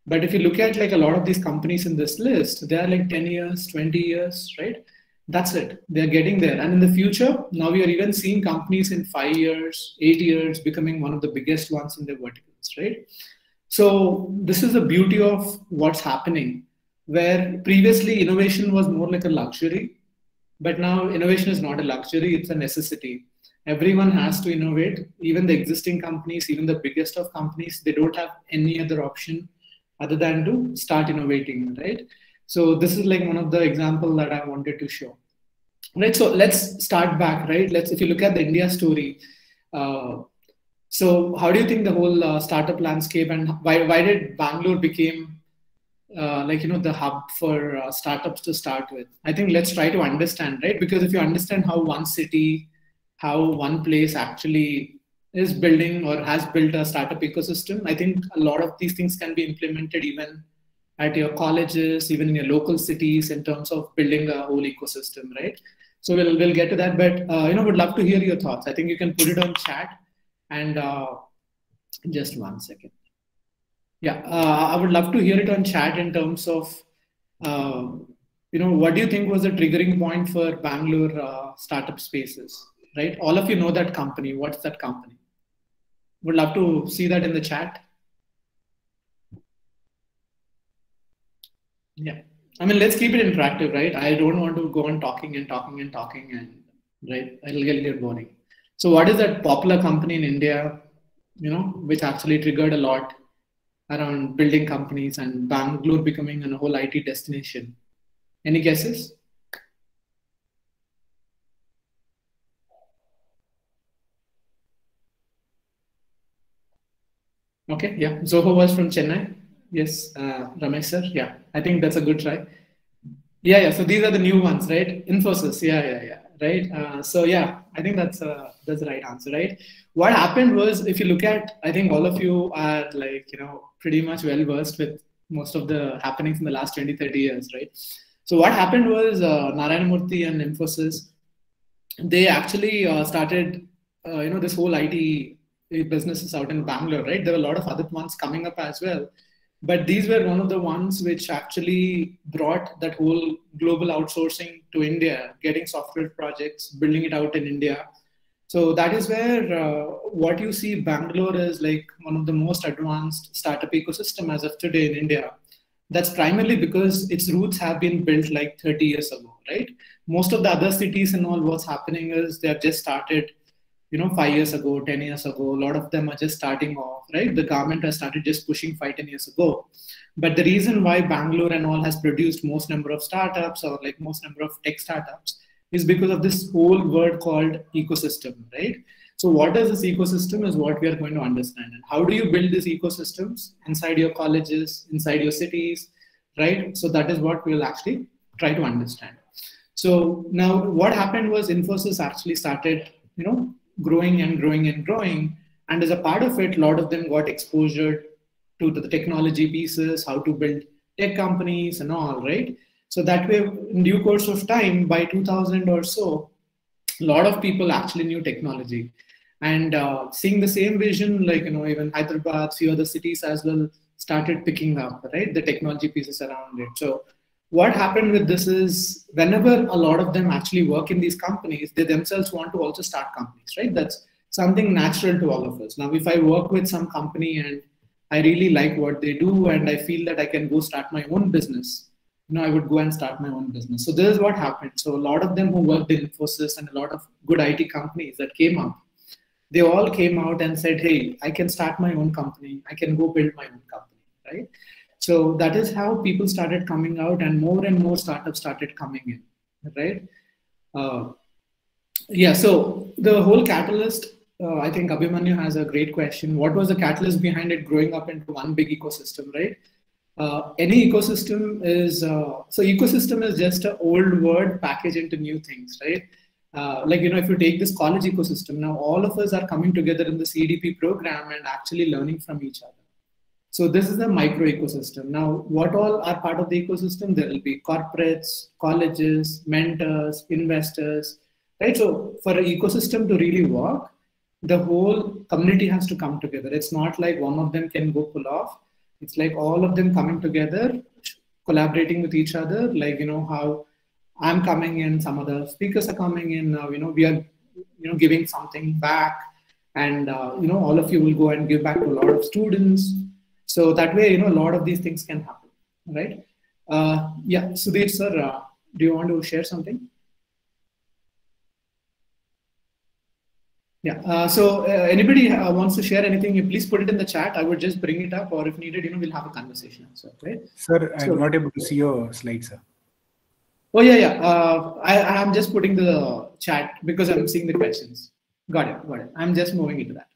[SPEAKER 5] But if you look at like a lot of these companies in this list they are like 10 years 20 years right? That's it. They're getting there. And in the future now we are even seeing companies in five years eight years becoming one of the biggest ones in their verticals right? So this is the beauty of what's happening where previously innovation was more like a luxury but now innovation is not a luxury it's a necessity everyone has to innovate. Even the existing companies even the biggest of companies they don't have any other option other than to start innovating right? So this is like one of the example that i wanted to show. Right so let's start back right? Let's if you look at the india story uh, so how do you think the whole uh, startup landscape and why, why did bangalore became uh, like you know the hub for uh, startups to start with? I think let's try to understand right? Because if you understand how one city how one place actually is building or has built a startup ecosystem. I think a lot of these things can be implemented even at your colleges, even in your local cities, in terms of building a whole ecosystem, right? So we'll we'll get to that, but uh, you know, would love to hear your thoughts. I think you can put it on chat, and uh, just one second. Yeah, uh, I would love to hear it on chat in terms of uh, you know, what do you think was the triggering point for Bangalore uh, startup spaces? Right, all of you know that company. What's that company? Would love to see that in the chat. Yeah, I mean, let's keep it interactive, right? I don't want to go on talking and talking and talking, and right, it'll get, get boring. So, what is that popular company in India? You know, which actually triggered a lot around building companies and Bangalore becoming a whole IT destination. Any guesses? Okay, yeah. Zoho was from Chennai. Yes, uh, Ramesh sir. Yeah, I think that's a good try. Yeah, yeah. So these are the new ones, right? Infosys. Yeah, yeah, yeah. Right. Uh, so yeah, I think that's uh, that's the right answer, right? What happened was, if you look at, I think all of you are like you know pretty much well versed with most of the happenings in the last 20, 30 years, right? So what happened was uh, Narayana Murthy and Infosys, they actually uh, started, uh, you know, this whole IT businesses out in Bangalore, right? There were a lot of other ones coming up as well. But these were one of the ones which actually brought that whole global outsourcing to India, getting software projects, building it out in India. So that is where uh, what you see Bangalore is like one of the most advanced startup ecosystem as of today in India. That's primarily because its roots have been built like 30 years ago, right? Most of the other cities and all what's happening is they have just started you know five years ago 10 years ago a lot of them are just starting off right? The government has started just pushing five 10 years ago. But the reason why bangalore and all has produced most number of startups or like most number of tech startups is because of this whole word called ecosystem right? So what is this ecosystem is what we are going to understand. And how do you build these ecosystems? Inside your colleges inside your cities right? So that is what we'll actually try to understand. So now what happened was infosys actually started you know growing and growing and growing. And as a part of it, a lot of them got exposure to, the technology pieces, how to build tech companies and all, right? So that way, in due course of time, by 2000 or so, a lot of people actually knew technology. And uh, seeing the same vision, like, you know, even Hyderabad, few other cities as well, started picking up, right? The technology pieces around it. So what happened with this is whenever a lot of them actually work in these companies, they themselves want to also start companies, right? That's something natural to all of us. Now, if I work with some company and I really like what they do and I feel that I can go start my own business, you know, I would go and start my own business. So this is what happened. So a lot of them who worked in Infosys and a lot of good IT companies that came up, they all came out and said, hey, I can start my own company. I can go build my own company, right? So that is how people started coming out, and more and more startups started coming in, right? Uh, yeah. So the whole catalyst, uh, I think Abhimanyu has a great question. What was the catalyst behind it growing up into one big ecosystem, right? Uh, any ecosystem is uh, so ecosystem is just an old word packaged into new things, right? Uh, like you know, if you take this college ecosystem now, all of us are coming together in the EDP program and actually learning from each other so this is a micro ecosystem. Now, what all are part of the ecosystem? There will be corporates, colleges, mentors, investors, right? So for an ecosystem to really work, the whole community has to come together. It's not like one of them can go pull off. It's like all of them coming together, collaborating with each other. Like you know how I'm coming in, some other speakers are coming in. Now you know we are you know giving something back, and uh, you know all of you will go and give back to a lot of students so that way, you know, a lot of these things can happen, right? Uh, yeah, Sudhir sir, uh, do you want to share something? Yeah. Uh, so uh, anybody uh, wants to share anything, you please put it in the chat. I would just bring it up, or if needed, you know, we'll have a conversation. So, right?
[SPEAKER 6] Sir, I'm not able to see your slides, sir.
[SPEAKER 5] Oh yeah, yeah. Uh, I am just putting the chat because I'm seeing the questions. Got it. Got it. I'm just moving into that.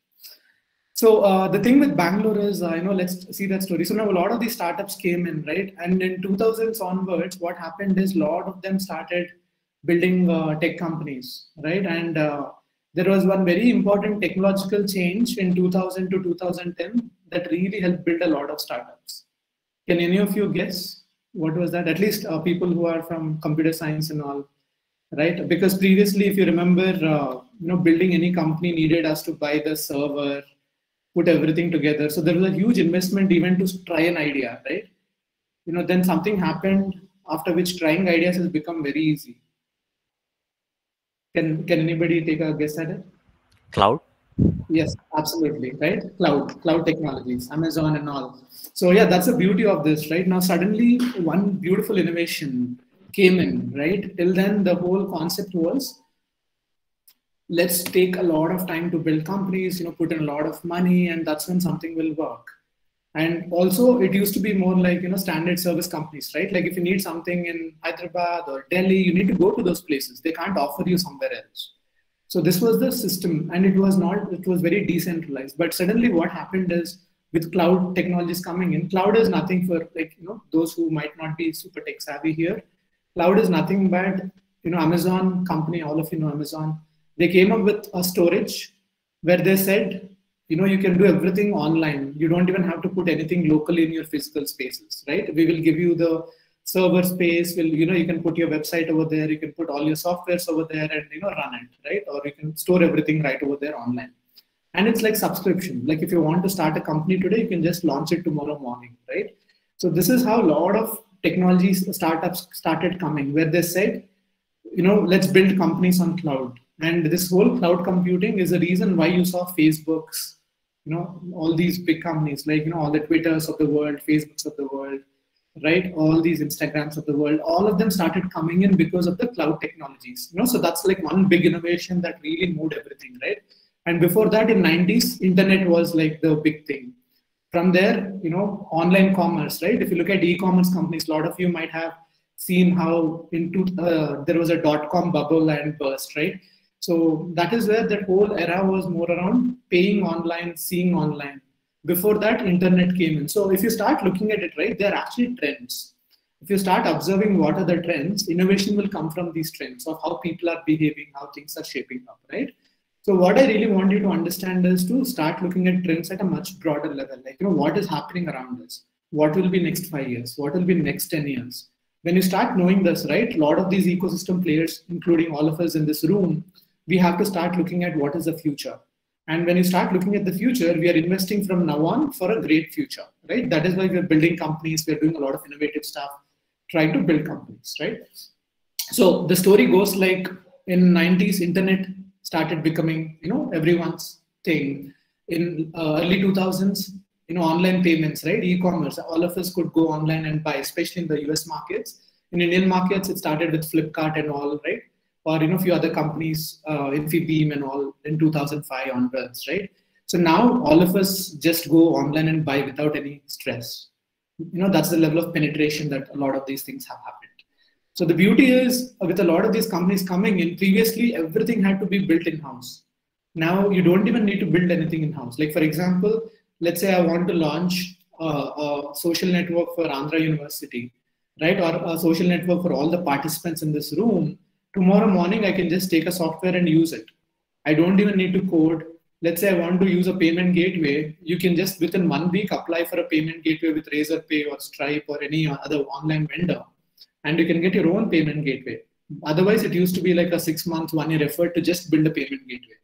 [SPEAKER 5] So uh, the thing with Bangalore is, uh, you know, let's see that story. So now a lot of these startups came in, right? And in 2000s onwards, what happened is a lot of them started building uh, tech companies, right? And uh, there was one very important technological change in 2000 to 2010 that really helped build a lot of startups. Can any of you guess what was that? At least uh, people who are from computer science and all, right? Because previously, if you remember, uh, you know, building any company needed us to buy the server put everything together. So there was a huge investment even to try an idea, right? You know, then something happened after which trying ideas has become very easy. Can can anybody take a guess at it?
[SPEAKER 7] Cloud.
[SPEAKER 5] Yes, absolutely. Right. Cloud, cloud technologies, Amazon and all. So yeah, that's the beauty of this, right? Now suddenly one beautiful innovation came in, right? Till then the whole concept was let's take a lot of time to build companies, you know, put in a lot of money, and that's when something will work. And also, it used to be more like you know standard service companies, right? Like if you need something in Hyderabad or Delhi, you need to go to those places. They can't offer you somewhere else. So this was the system, and it was not. It was very decentralized. But suddenly, what happened is with cloud technologies coming in, cloud is nothing for like you know those who might not be super tech savvy here. Cloud is nothing but you know Amazon company. All of you know Amazon they came up with a storage where they said you know you can do everything online. You don't even have to put anything locally in your physical spaces right? We will give you the server space. Will you know you can put your website over there. You can put all your softwares over there and you know run it right? Or you can store everything right over there online. And it's like subscription. Like if you want to start a company today you can just launch it tomorrow morning right? So this is how a lot of technology startups started coming where they said you know let's build companies on cloud and this whole cloud computing is the reason why you saw Facebook's, you know, all these big companies like, you know, all the Twitters of the world, Facebooks of the world, right? All these Instagrams of the world, all of them started coming in because of the cloud technologies, you know, so that's like one big innovation that really moved everything, right? And before that in 90s, internet was like the big thing. From there, you know, online commerce, right? If you look at e-commerce companies, a lot of you might have seen how into uh, there was a dot-com bubble and burst, right? So that is where that whole era was more around paying online, seeing online. Before that, internet came in. So if you start looking at it, right, they're actually trends. If you start observing what are the trends, innovation will come from these trends of how people are behaving, how things are shaping up, right? So what I really want you to understand is to start looking at trends at a much broader level. Like, you know, what is happening around us? What will be next five years? What will be next 10 years? When you start knowing this, right, a lot of these ecosystem players, including all of us in this room, we have to start looking at what is the future. And when you start looking at the future, we are investing from now on for a great future, right? That is why we're building companies, we're doing a lot of innovative stuff, trying to build companies, right? So the story goes like in 90s, internet started becoming, you know, everyone's thing. In uh, early 2000s, you know, online payments, right? E-commerce, all of us could go online and buy, especially in the US markets. In Indian markets, it started with Flipkart and all, right? Or you know a few other companies, uh, Infibeam and all in 2005 onwards, right? So now all of us just go online and buy without any stress. You know that's the level of penetration that a lot of these things have happened. So the beauty is with a lot of these companies coming in, previously everything had to be built in house. Now you don't even need to build anything in house. Like for example, let's say I want to launch a, a social network for Andhra University, right, or a social network for all the participants in this room tomorrow morning I can just take a software and use it. I don't even need to code. Let's say I want to use a payment gateway. You can just within one week apply for a payment gateway with Razorpay or Stripe or any other online vendor, and you can get your own payment gateway. Otherwise, it used to be like a six month, one year effort to just build a payment gateway.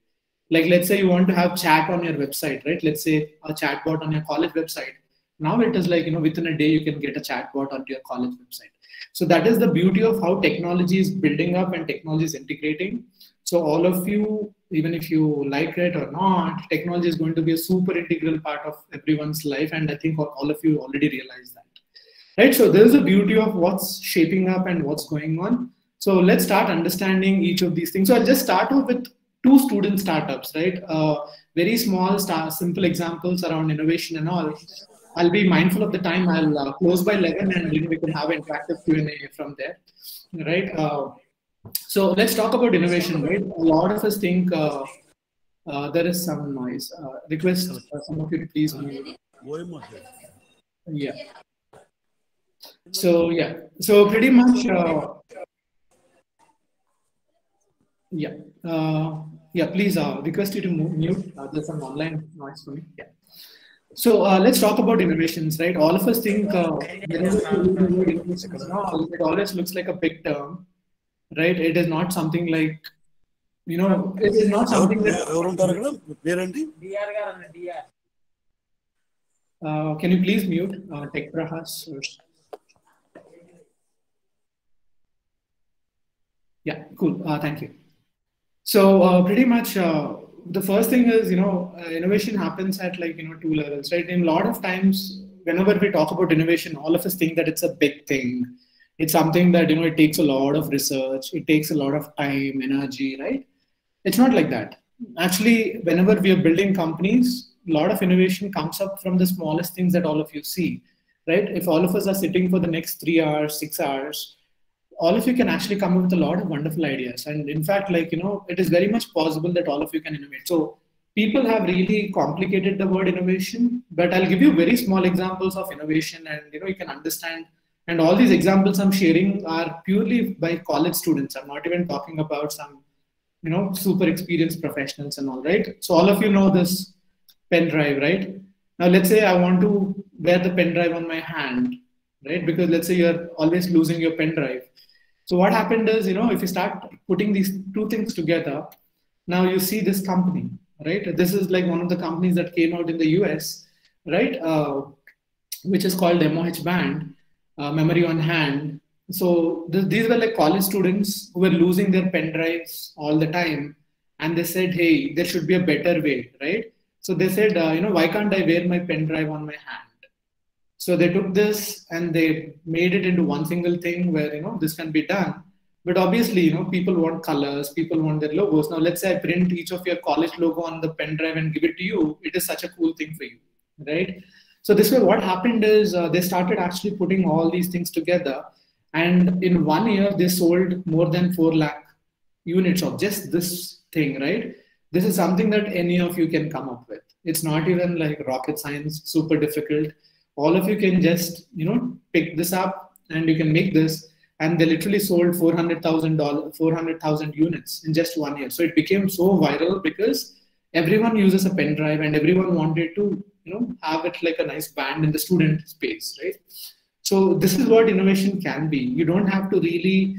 [SPEAKER 5] Like let's say you want to have chat on your website, right? Let's say a chatbot on your college website. Now it is like you know within a day you can get a chatbot onto your college website so that is the beauty of how technology is building up and technology is integrating. So all of you, even if you like it or not, technology is going to be a super integral part of everyone's life. And I think all of you already realize that. Right. So there's the beauty of what's shaping up and what's going on. So let's start understanding each of these things. So I'll just start off with two student startups, right? Uh, very small, simple examples around innovation and all. I'll be mindful of the time. I'll uh, close by 11 and we can have interactive Q&A from there, right? Uh, so let's talk about innovation, right? A lot of us think uh, uh there is some noise. Uh, request uh, some of you to please mute. Yeah. So yeah, so pretty much, yeah, yeah. Please request you to mute. there's some online noise for me. Yeah. So uh, let's talk about innovations, right? All of us think uh, it always looks like a big term, right? It is not something like, you know, it is not something that. Uh, can you please mute uh, Tech Prahas? Yeah, cool. Uh, thank you. So uh, pretty much uh, the first thing is, you know, uh, innovation happens at like, you know, two levels, right? In a lot of times, whenever we talk about innovation, all of us think that it's a big thing. It's something that, you know, it takes a lot of research. It takes a lot of time, energy, right? It's not like that. Actually, whenever we are building companies, a lot of innovation comes up from the smallest things that all of you see, right? If all of us are sitting for the next three hours, six hours, all of you can actually come up with a lot of wonderful ideas. And in fact, like, you know, it is very much possible that all of you can innovate. So people have really complicated the word innovation, but I'll give you very small examples of innovation and, you know, you can understand. And all these examples I'm sharing are purely by college students. I'm not even talking about some, you know, super experienced professionals and all, right? So all of you know this pen drive, right? Now let's say I want to wear the pen drive on my hand, right? Because let's say you're always losing your pen drive so what happened is, you know, if you start putting these two things together, now you see this company, right? This is like one of the companies that came out in the US, right? Uh, which is called MOH Band, uh, Memory on Hand. So th- these were like college students who were losing their pen drives all the time, and they said, "Hey, there should be a better way, right?" So they said, uh, "You know, why can't I wear my pen drive on my hand?" So they took this and they made it into one single thing where you know this can be done. But obviously, you know, people want colors, people want their logos. Now, let's say I print each of your college logo on the pen drive and give it to you. It is such a cool thing for you, right? So this way, what happened is uh, they started actually putting all these things together, and in one year they sold more than four lakh units of just this thing, right? This is something that any of you can come up with. It's not even like rocket science, super difficult all of you can just you know pick this up and you can make this. And they literally sold $400,000 400,000 units in just one year. So it became so viral because everyone uses a pen drive and everyone wanted to you know have it like a nice band in the student space right? So this is what innovation can be. You don't have to really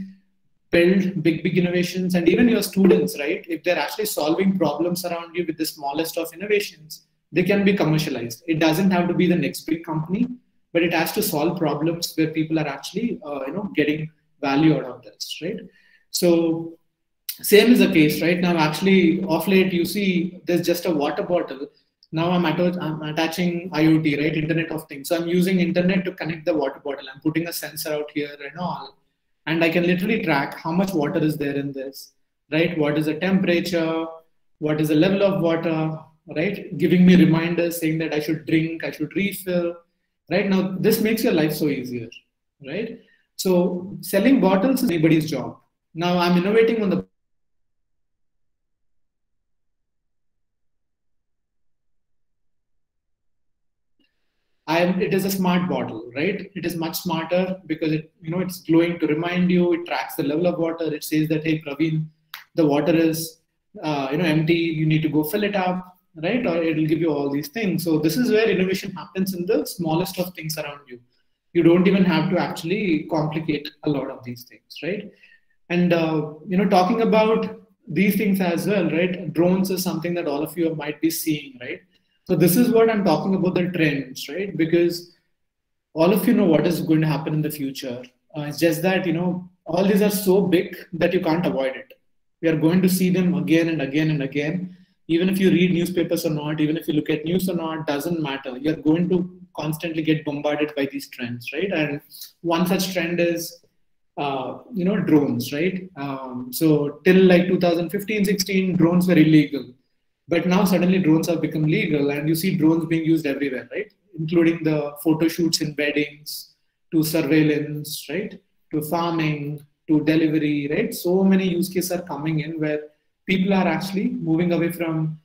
[SPEAKER 5] build big big innovations. And even your students right if they're actually solving problems around you with the smallest of innovations they can be commercialized. It doesn't have to be the next big company, but it has to solve problems where people are actually, uh, you know, getting value out of this, right? So same is the case, right? Now, actually, off late, you see there's just a water bottle. Now I'm, I'm attaching IoT, right? Internet of Things. So I'm using internet to connect the water bottle. I'm putting a sensor out here and all. And I can literally track how much water is there in this, right? What is the temperature? What is the level of water? Right? Giving me reminders saying that I should drink, I should refill, right? Now, this makes your life so easier, right? So, selling bottles is anybody's job. Now, I'm innovating on the I'm, it is a smart bottle, right? It is much smarter because it, you know, it's glowing to remind you. It tracks the level of water. It says that, hey, Praveen, the water is, uh, you know, empty. You need to go fill it up right? Or it'll give you all these things. So this is where innovation happens in the smallest of things around you. You don't even have to actually complicate a lot of these things, right? And uh, you know, talking about these things as well, right? Drones is something that all of you might be seeing, right? So this is what I'm talking about the trends, right? Because all of you know what is going to happen in the future. Uh, it's just that you know all these are so big that you can't avoid it. We are going to see them again and again and again even if you read newspapers or not, even if you look at news or not, doesn't matter. You're going to constantly get bombarded by these trends, right? And one such trend is, uh, you know, drones, right? Um, so till like 2015, 16, drones were illegal, but now suddenly drones have become legal, and you see drones being used everywhere, right? Including the photo shoots in weddings, to surveillance, right? To farming, to delivery, right? So many use cases are coming in where people are actually moving away from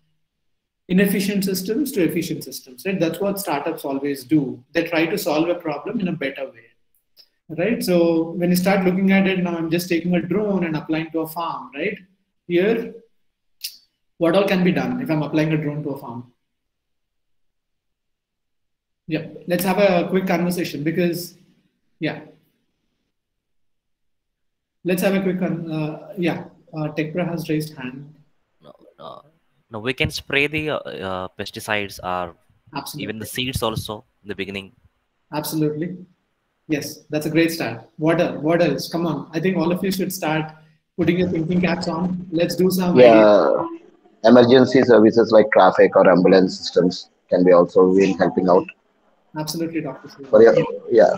[SPEAKER 5] inefficient systems to efficient systems right? That's what startups always do. They try to solve a problem in a better way right? So when you start looking at it now i'm just taking a drone and applying to a farm right? Here what all can be done if i'm applying a drone to a farm? Yeah let's have a quick conversation because yeah. Let's have a quick uh, yeah uh, Tech Prahas raised hand.
[SPEAKER 7] No, no, no, we can spray the uh, uh, pesticides or
[SPEAKER 5] Absolutely.
[SPEAKER 7] even the seeds also in the beginning.
[SPEAKER 5] Absolutely. Yes, that's a great start. Water, else? what else? Come on. I think all of you should start putting your thinking caps on. Let's do some.
[SPEAKER 8] Yeah, emergency services like traffic or ambulance systems can be also been helping out.
[SPEAKER 5] Absolutely, Dr.
[SPEAKER 8] For your, yeah,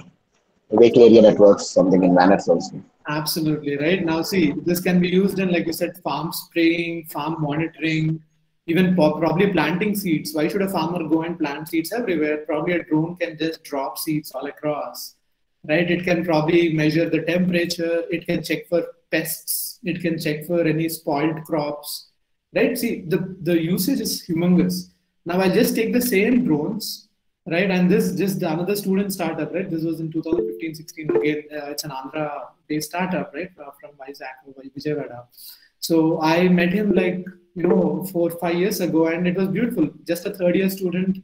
[SPEAKER 8] vehicle area networks, something in manners also.
[SPEAKER 5] Absolutely right. Now, see, this can be used in, like you said, farm spraying, farm monitoring, even probably planting seeds. Why should a farmer go and plant seeds everywhere? Probably a drone can just drop seeds all across, right? It can probably measure the temperature. It can check for pests. It can check for any spoiled crops, right? See, the, the usage is humongous. Now, I just take the same drones right? And this just another student startup, right? This was in 2015, 16. Again, uh, it's an Andhra-based startup, right, uh, from Vizag, Vijayawada. So I met him like you know four five years ago, and it was beautiful. Just a third year student.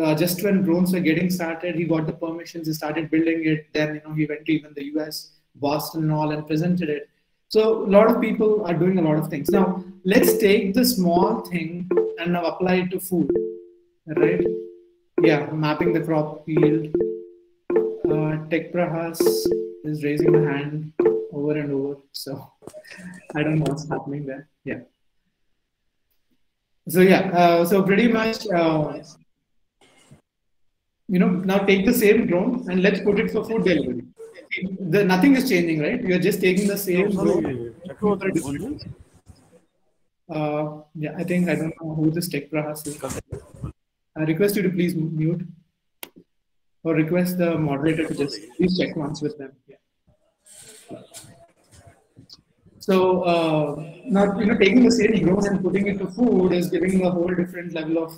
[SPEAKER 5] Uh, just when drones were getting started, he got the permissions. He started building it. Then you know he went to even the US, Boston, and all, and presented it. So a lot of people are doing a lot of things. Now let's take the small thing and now apply it to food, right? Yeah, mapping the crop field. Uh, Tech Prahas is raising a hand over and over. So I don't know what's happening there. Yeah. So yeah, uh, so pretty much, uh, you know, now take the same drone and let's put it for food delivery. The, nothing is changing, right? You're just taking the same drone. Uh, yeah, I think I don't know who this Tech Prahas is. I request you to please mute or request the moderator to just please check once with them. Yeah. So uh, now, you know, taking the same drone and putting it to food is giving a whole different level of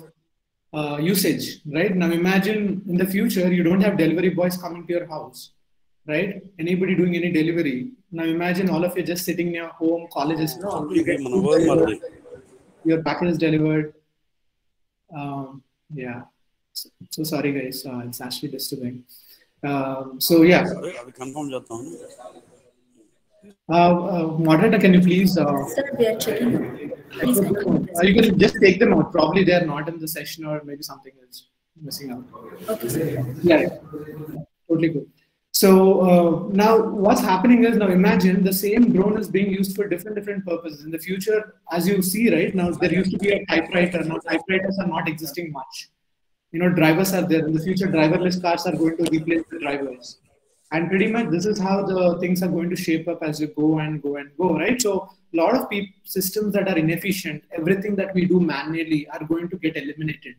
[SPEAKER 5] uh, usage, right? Now imagine in the future, you don't have delivery boys coming to your house, right? Anybody doing any delivery. Now imagine all of you just sitting in your home, colleges, you get your package is delivered. Um, yeah. So, so sorry, guys. Uh, it's actually disturbing. Um, so yeah. Uh, uh, moderator, can you please? Uh,
[SPEAKER 4] Sir, we are checking. Please
[SPEAKER 5] uh, you can just take them out. Probably they are not in the session, or maybe something is missing out.
[SPEAKER 4] Okay.
[SPEAKER 5] Yeah, totally good. So uh, now what's happening is now imagine the same drone is being used for different different purposes. In the future, as you see right now, there used to be a typewriter. Now typewriters are not existing much. You know, drivers are there. In the future, driverless cars are going to replace the drivers. And pretty much this is how the things are going to shape up as you go and go and go, right? So a lot of systems that are inefficient, everything that we do manually are going to get eliminated,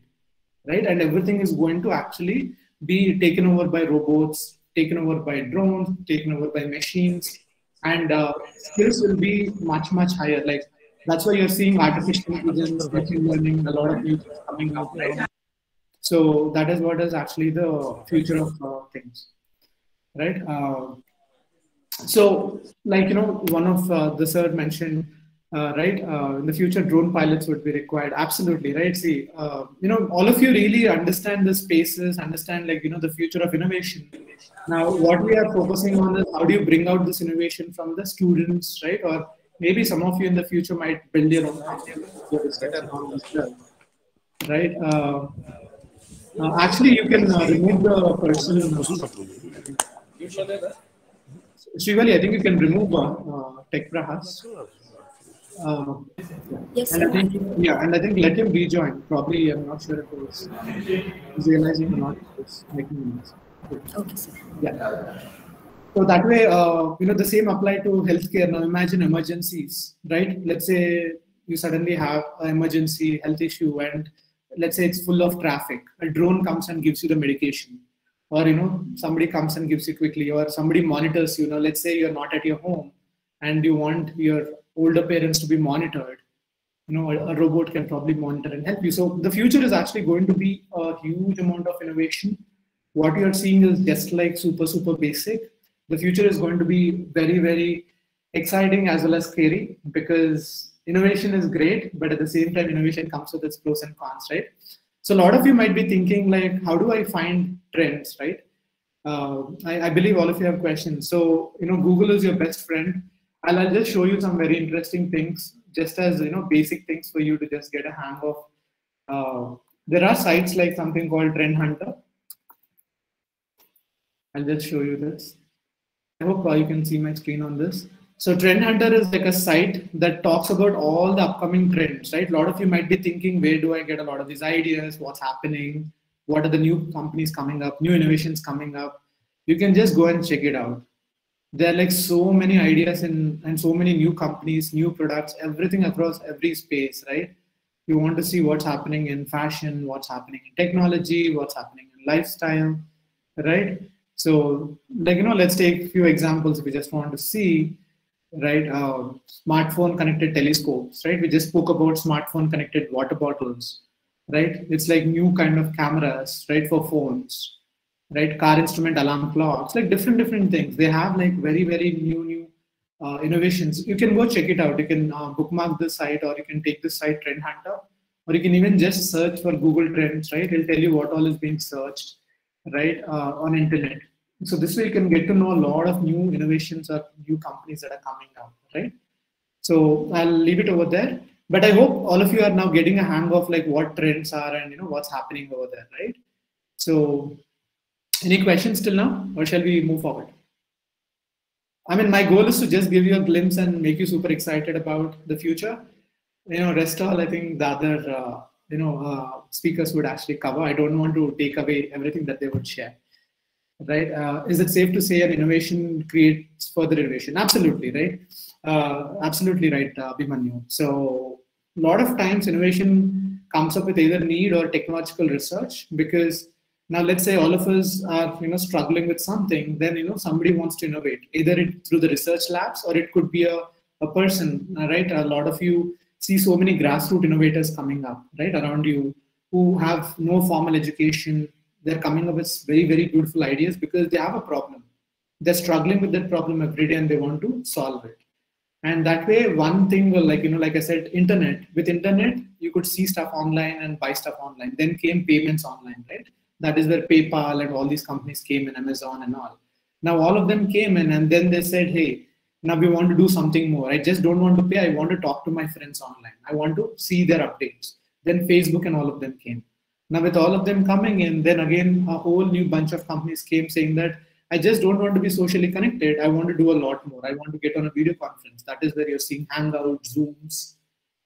[SPEAKER 5] right? And everything is going to actually be taken over by robots, taken over by drones, taken over by machines, and uh, skills will be much much higher. Like that's why you're seeing artificial intelligence, machine learning, a lot of new things coming out. Right? So that is what is actually the future of uh, things, right? Uh, so, like you know, one of uh, the sir mentioned uh, right? Uh, in the future, drone pilots would be required. Absolutely, right? See, uh, you know, all of you really understand the spaces, understand like you know the future of innovation. Now, what we are focusing on is how do you bring out this innovation from the students, right? Or maybe some of you in the future might build your own right? Uh, uh, actually, you can uh, remove the person. Shivali, I think you can remove uh, Tech Prahas. Uh,
[SPEAKER 4] Yes,
[SPEAKER 5] and I think, yeah, and I think let him rejoin. Probably, I'm not sure if he's realizing or not. It's making noise.
[SPEAKER 4] Okay, sir.
[SPEAKER 5] Yeah. So that way, uh, you know, the same apply to healthcare. Now imagine emergencies, right? Let's say you suddenly have an emergency health issue and let's say it's full of traffic. A drone comes and gives you the medication. Or, you know, somebody comes and gives you quickly, or somebody monitors you. Now, let's say you're not at your home and you want your older parents to be monitored. You know, a, a robot can probably monitor and help you. So the future is actually going to be a huge amount of innovation. What you're seeing is just like super, super basic. The future is going to be very, very exciting as well as scary because innovation is great, but at the same time, innovation comes with its pros and cons, right? So a lot of you might be thinking like, how do I find trends, right? Uh, I, I believe all of you have questions. So, you know, Google is your best friend. I'll, I'll just show you some very interesting things, just as, you know, basic things for you to just get a hang of. Uh, there are sites like something called Trend Hunter. I'll just show you this. I hope uh, you can see my screen on this. So Trend Hunter is like a site that talks about all the upcoming trends, right? A lot of you might be thinking, where do I get a lot of these ideas? What's happening? What are the new companies coming up? New innovations coming up? You can just go and check it out. There are like so many ideas and, and so many new companies, new products, everything across every space, right? You want to see what's happening in fashion, what's happening in technology, what's happening in lifestyle, right? So, like, you know, let's take a few examples we just want to see right? Uh, smartphone connected telescopes, right? We just spoke about smartphone connected water bottles, right? It's like new kind of cameras, right, for phones, right? Car instrument alarm clocks, like different different things. They have like very very new new uh, innovations. You can go check it out. You can uh, bookmark this site, or you can take this site Trend Hunter, or you can even just search for Google Trends, right? It'll tell you what all is being searched, right, uh, on internet so this way you can get to know a lot of new innovations or new companies that are coming out, right? So I'll leave it over there. But I hope all of you are now getting a hang of like what trends are and you know what's happening over there, right? So any questions till now, or shall we move forward? I mean, my goal is to just give you a glimpse and make you super excited about the future. You know, rest all I think the other uh, you know uh, speakers would actually cover. I don't want to take away everything that they would share right? Uh, is it safe to say an innovation creates further innovation? Absolutely, right? Uh, absolutely right, uh, Abhimanyu. So a lot of times innovation comes up with either need or technological research because now let's say all of us are you know struggling with something, then you know somebody wants to innovate either it, through the research labs or it could be a, a person, uh, right? A lot of you see so many grassroots innovators coming up right around you who have no formal education they're coming up with very, very beautiful ideas because they have a problem. They're struggling with that problem every day and they want to solve it. And that way, one thing will like, you know, like I said, internet. With internet, you could see stuff online and buy stuff online. Then came payments online, right? That is where PayPal and all these companies came in, Amazon and all. Now all of them came in and then they said, hey, now we want to do something more. I just don't want to pay. I want to talk to my friends online. I want to see their updates. Then Facebook and all of them came. Now, with all of them coming in, then again, a whole new bunch of companies came saying that I just don't want to be socially connected. I want to do a lot more. I want to get on a video conference. That is where you're seeing Hangouts, Zooms,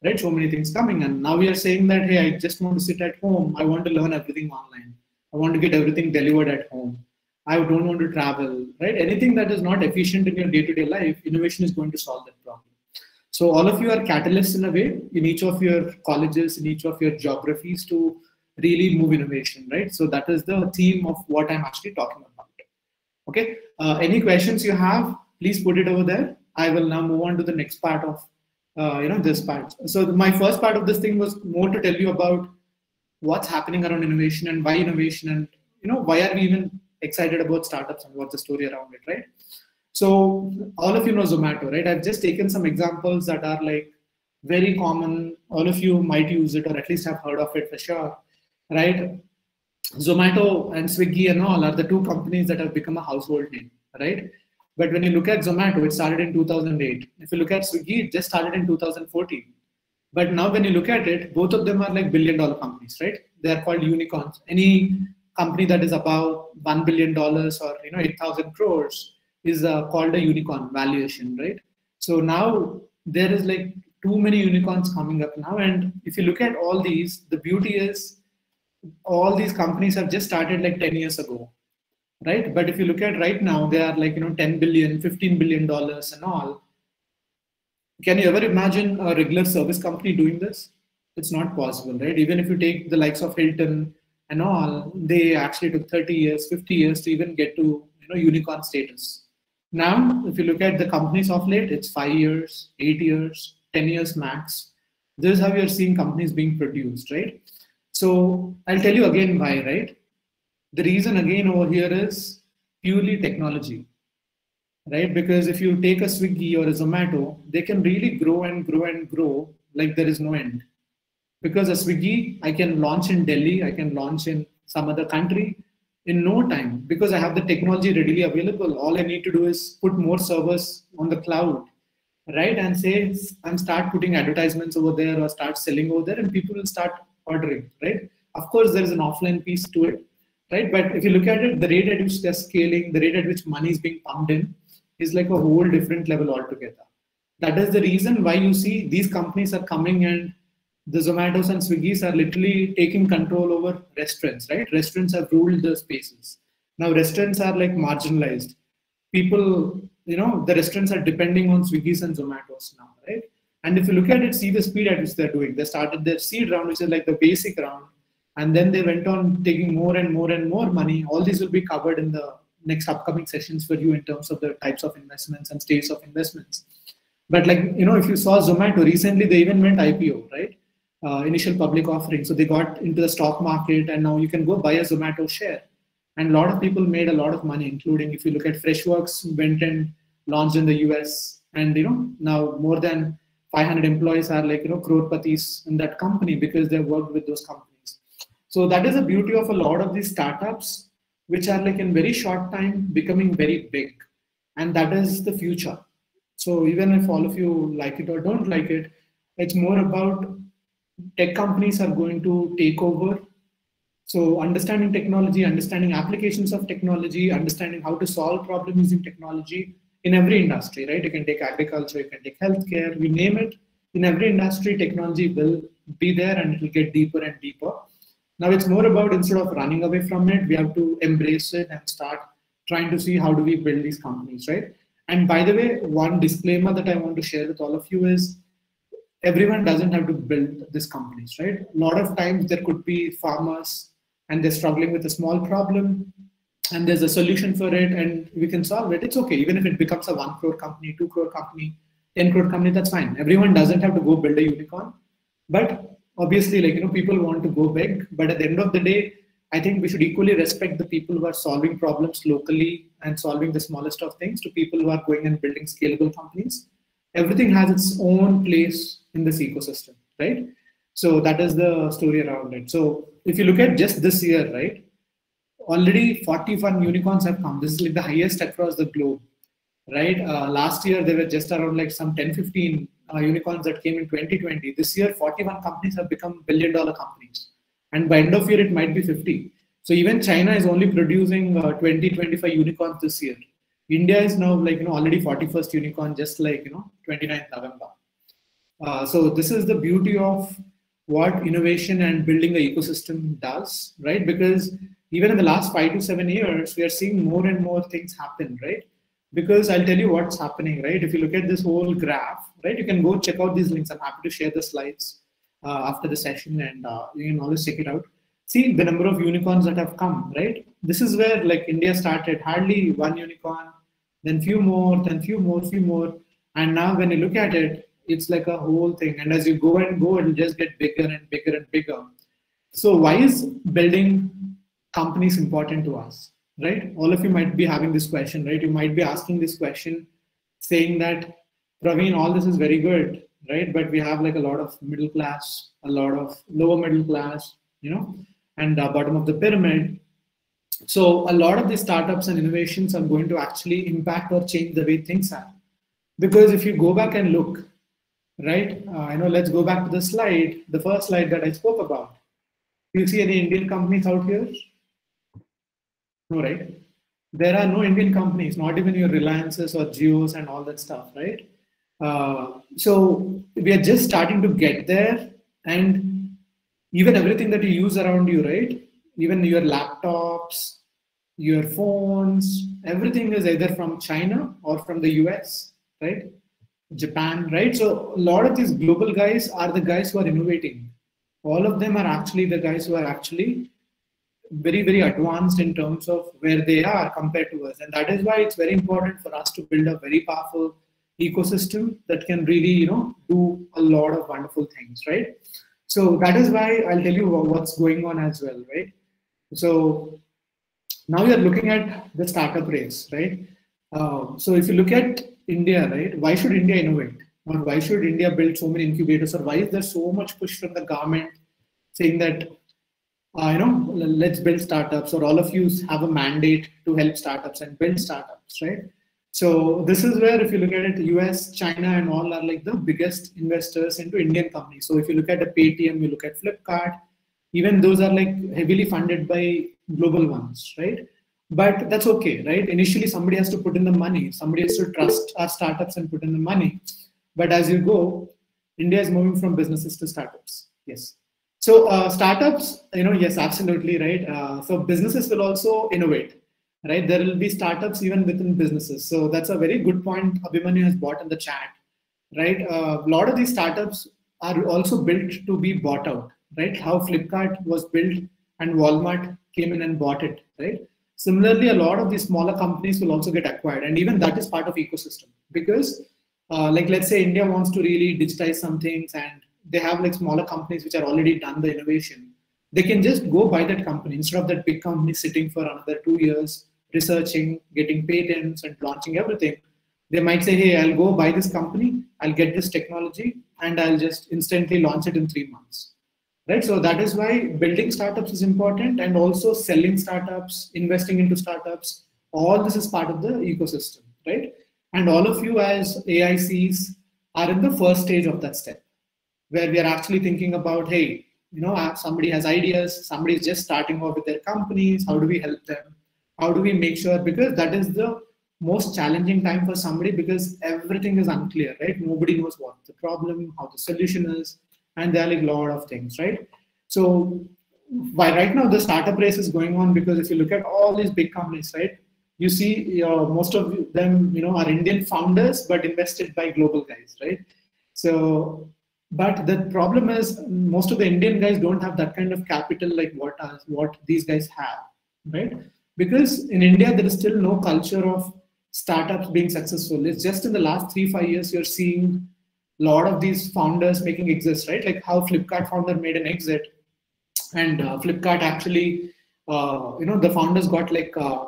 [SPEAKER 5] right? So many things coming. And now we are saying that, hey, I just want to sit at home. I want to learn everything online. I want to get everything delivered at home. I don't want to travel, right? Anything that is not efficient in your day to day life, innovation is going to solve that problem. So, all of you are catalysts in a way in each of your colleges, in each of your geographies to really move innovation, right? So that is the theme of what I'm actually talking about. Okay. Uh, any questions you have, please put it over there. I will now move on to the next part of, uh, you know, this part. So my first part of this thing was more to tell you about what's happening around innovation and why innovation and, you know, why are we even excited about startups and what's the story around it, right? So all of you know Zomato, right? I've just taken some examples that are like very common. All of you might use it or at least have heard of it for sure right? Zomato and Swiggy and all are the two companies that have become a household name, right? But when you look at Zomato, it started in 2008. If you look at Swiggy, it just started in 2014. But now when you look at it, both of them are like billion dollar companies, right? They are called unicorns. Any company that is about $1 billion or, you know, 8,000 crores is uh, called a unicorn valuation, right? So now there is like too many unicorns coming up now. And if you look at all these, the beauty is all these companies have just started like 10 years ago right but if you look at right now they are like you know 10 billion 15 billion dollars and all can you ever imagine a regular service company doing this? It's not possible right? Even if you take the likes of hilton and all they actually took 30 years 50 years to even get to you know unicorn status. Now if you look at the companies of late it's 5 years 8 years 10 years max. This is how you're seeing companies being produced right? So I'll tell you again why, right? The reason again over here is purely technology, right? Because if you take a Swiggy or a Zomato, they can really grow and grow and grow like there is no end. Because a Swiggy, I can launch in Delhi, I can launch in some other country in no time because I have the technology readily available. All I need to do is put more servers on the cloud, right? And say, and start putting advertisements over there or start selling over there, and people will start ordering, right? Of course, there is an offline piece to it, right? But if you look at it, the rate at which they're scaling, the rate at which money is being pumped in, is like a whole different level altogether. That is the reason why you see these companies are coming and the Zomatos and Swiggy's are literally taking control over restaurants, right? Restaurants have ruled the spaces. Now restaurants are like marginalized. People, you know, the restaurants are depending on Swiggy's and Zomatos now, right? And if you look at it, see the speed at which they're doing. They started their seed round, which is like the basic round, and then they went on taking more and more and more money. All these will be covered in the next upcoming sessions for you in terms of the types of investments and stages of investments. But like you know, if you saw Zomato recently, they even went IPO, right? Uh, initial public offering. So they got into the stock market, and now you can go buy a Zomato share. And a lot of people made a lot of money, including if you look at Freshworks went and launched in the US, and you know now more than 500 employees are like you know crorpatis in that company because they've worked with those companies. So that is the beauty of a lot of these startups, which are like in very short time becoming very big, and that is the future. So even if all of you like it or don't like it, it's more about tech companies are going to take over. So understanding technology, understanding applications of technology, understanding how to solve problems using technology in every industry, right? You can take agriculture, you can take healthcare, you name it. In every industry, technology will be there and it will get deeper and deeper. Now it's more about instead of running away from it, we have to embrace it and start trying to see how do we build these companies, right? And by the way, one disclaimer that I want to share with all of you is everyone doesn't have to build these companies, right? A lot of times there could be farmers and they're struggling with a small problem and there's a solution for it and we can solve it. It's okay. Even if it becomes a one crore company, two crore company, 10 crore company, that's fine. Everyone doesn't have to go build a unicorn. But obviously, like, you know, people want to go big. But at the end of the day, I think we should equally respect the people who are solving problems locally and solving the smallest of things to people who are going and building scalable companies. Everything has its own place in this ecosystem, right? So that is the story around it. So if you look at just this year, right, already 41 unicorns have come. This is like the highest across the globe, right? Uh, last year there were just around like some 10, 15 uh, unicorns that came in 2020. This year, 41 companies have become billion dollar companies, and by end of year it might be 50. So even China is only producing uh, 20, 25 unicorns this year. India is now like you know already 41st unicorn, just like you know 29th November. Uh, so this is the beauty of what innovation and building an ecosystem does, right? Because even in the last five to seven years, we are seeing more and more things happen, right? Because I'll tell you what's happening, right? If you look at this whole graph, right, you can go check out these links. I'm happy to share the slides uh, after the session and uh, you can always check it out. See the number of unicorns that have come, right? This is where like India started, hardly one unicorn, then few more, then few more, few more. And now when you look at it, it's like a whole thing. And as you go and go, it'll just get bigger and bigger and bigger. So why is building companies important to us, right? All of you might be having this question, right? You might be asking this question saying that, Praveen, all this is very good, right? But we have like a lot of middle class, a lot of lower middle class, you know, and uh, bottom of the pyramid. So a lot of the startups and innovations are going to actually impact or change the way things are. Because if you go back and look, right, uh, I know, let's go back to the slide, the first slide that I spoke about. Do you see any Indian companies out here? No, right? There are no Indian companies, not even your Reliances or Jios and all that stuff, right? Uh, so we are just starting to get there, and even everything that you use around you, right? Even your laptops, your phones, everything is either from China or from the US, right? Japan, right? So a lot of these global guys are the guys who are innovating. All of them are actually the guys who are actually very very advanced in terms of where they are compared to us and that is why it's very important for us to build a very powerful ecosystem that can really you know do a lot of wonderful things right? So that is why i'll tell you what's going on as well right? So now we are looking at the startup race right? Uh, so if you look at india right why should india innovate? Or why should india build so many incubators? Or why is there so much push from the government saying that uh, you know, let's build startups, or all of you have a mandate to help startups and build startups, right? So this is where, if you look at it, US, China, and all are like the biggest investors into Indian companies. So if you look at the Paytm, you look at Flipkart, even those are like heavily funded by global ones, right? but that's okay, right? Initially, somebody has to put in the money. Somebody has to trust our startups and put in the money. But as you go, India is moving from businesses to startups. Yes. So uh, startups, you know, yes, absolutely right. Uh, so businesses will also innovate, right? There will be startups even within businesses. So that's a very good point Abhimanyu has brought in the chat, right? A lot of these startups are also built to be bought out, right? How Flipkart was built and Walmart came in and bought it, right? Similarly, a lot of these smaller companies will also get acquired, and even that is part of ecosystem because, uh, like let's say India wants to really digitize some things, and they have like smaller companies which are already done the innovation. They can just go buy that company instead of that big company sitting for another two years researching, getting patents, and launching everything. They might say, "Hey, I'll go buy this company, I'll get this technology, and I'll just instantly launch it in three months." right so that is why building startups is important and also selling startups investing into startups all this is part of the ecosystem right and all of you as aics are in the first stage of that step where we are actually thinking about hey you know somebody has ideas somebody is just starting off with their companies how do we help them how do we make sure because that is the most challenging time for somebody because everything is unclear right nobody knows what the problem how the solution is and there are like a lot of things, right? So why right now the startup race is going on because if you look at all these big companies, right, you see uh, most of them, you know, are Indian founders but invested by global guys, right? So, but the problem is most of the Indian guys don't have that kind of capital like what are, what these guys have, right? Because in India there is still no culture of startups being successful. It's just in the last three five years you're seeing a lot of these founders making exits, right? Like how Flipkart founder made an exit, and uh, Flipkart actually, uh, you know, the founders got like uh,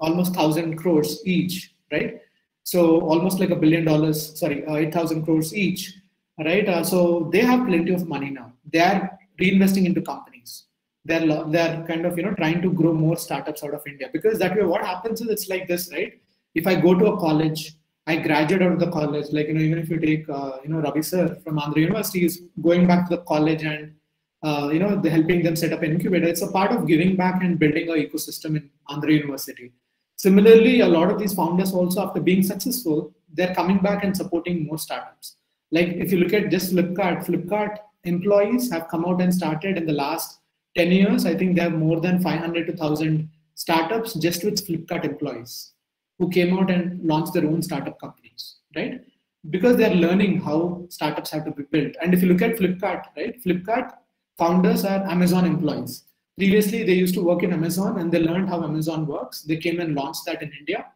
[SPEAKER 5] almost thousand crores each, right? So almost like a billion dollars, sorry, uh, eight thousand crores each, right? Uh, so they have plenty of money now. They are reinvesting into companies. They're they're kind of you know trying to grow more startups out of India because that way what happens is it's like this, right? If I go to a college I graduate out of the college. Like, you know, even if you take, uh, you know, Ravi sir from Andhra University is going back to the college and, uh, you know, helping them set up an incubator. It's a part of giving back and building an ecosystem in Andhra University. Similarly, a lot of these founders also, after being successful, they're coming back and supporting more startups. Like if you look at just Flipkart, Flipkart employees have come out and started in the last 10 years. I think they have more than 500 to 1,000 startups just with Flipkart employees who came out and launched their own startup companies, right? Because they're learning how startups have to be built. And if you look at Flipkart, right? Flipkart founders are Amazon employees. Previously, they used to work in Amazon and they learned how Amazon works. They came and launched that in India,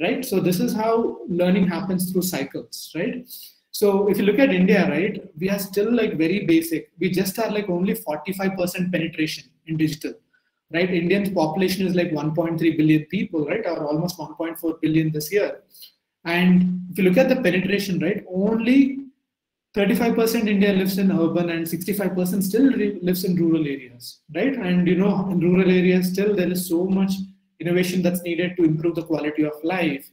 [SPEAKER 5] right? So this is how learning happens through cycles, right? So if you look at India, right, we are still like very basic. We just are like only 45% penetration in digital right? Indian population is like 1.3 billion people, right? Or almost 1.4 billion this year. And if you look at the penetration, right, only 35% India lives in urban and 65% still lives in rural areas, right? And you know, in rural areas, still there is so much innovation that's needed to improve the quality of life.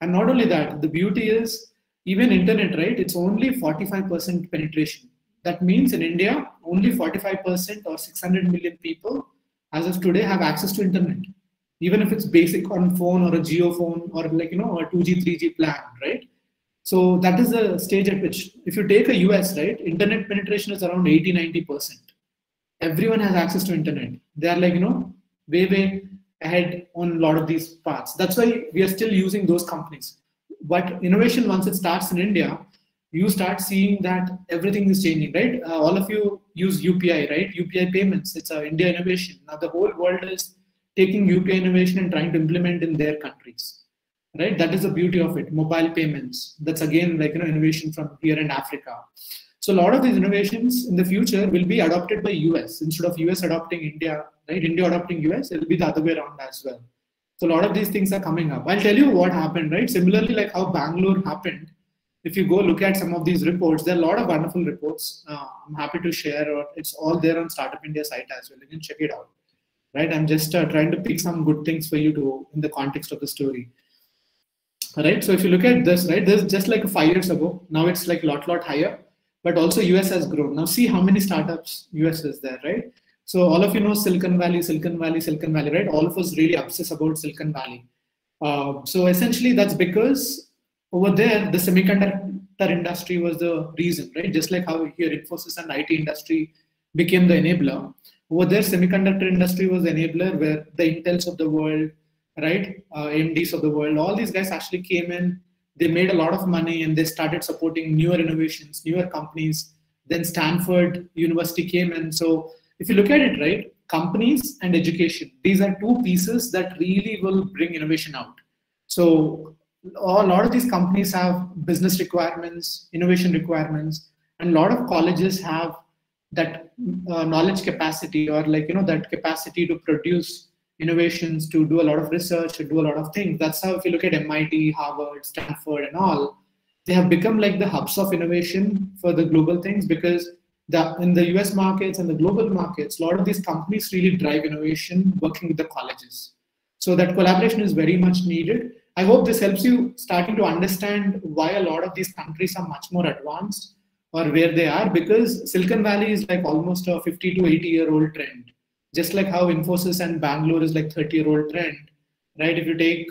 [SPEAKER 5] And not only that, the beauty is even internet, right? It's only 45% penetration. That means in India, only 45% or 600 million people as of today have access to internet. Even if it's basic on phone or a Jio phone or like you know a 2g 3g plan right? So that is the stage at which if you take a us right internet penetration is around 80 90 percent. Everyone has access to internet. They are like you know way way ahead on a lot of these parts that's why we are still using those companies but innovation once it starts in india you start seeing that everything is changing, right? Uh, all of you use UPI, right? UPI payments. It's a India innovation. Now the whole world is taking UPI innovation and trying to implement in their countries, right? That is the beauty of it. Mobile payments. That's again like you know innovation from here in Africa. So a lot of these innovations in the future will be adopted by US instead of US adopting India, right? India adopting US. It will be the other way around as well. So a lot of these things are coming up. I'll tell you what happened, right? Similarly, like how Bangalore happened if you go look at some of these reports, there are a lot of wonderful reports. Uh, I'm happy to share, it's all there on Startup India site as well. You can check it out. Right? I'm just uh, trying to pick some good things for you to in the context of the story. right? So if you look at this, right, this is just like five years ago. Now it's like lot, lot higher. But also US has grown. Now see how many startups US is there, right? So all of you know Silicon Valley, Silicon Valley, Silicon Valley, right? All of us really obsess about Silicon Valley. Uh, so essentially, that's because over there the semiconductor industry was the reason, right? Just like how here Infosys and IT industry became the enabler. Over there, semiconductor industry was the enabler where the Intels of the world, right, uh, MDs of the world, all these guys actually came in. They made a lot of money and they started supporting newer innovations, newer companies. Then Stanford University came in. So if you look at it, right, companies and education, these are two pieces that really will bring innovation out. So a lot of these companies have business requirements, innovation requirements, and a lot of colleges have that uh, knowledge capacity or like you know that capacity to produce innovations to do a lot of research to do a lot of things that's how if you look at mit harvard stanford and all they have become like the hubs of innovation for the global things because the, in the us markets and the global markets a lot of these companies really drive innovation working with the colleges so that collaboration is very much needed i hope this helps you starting to understand why a lot of these countries are much more advanced or where they are because Silicon Valley is like almost a 50 to 80 year old trend. Just like how Infosys and Bangalore is like 30 year old trend, right? If you take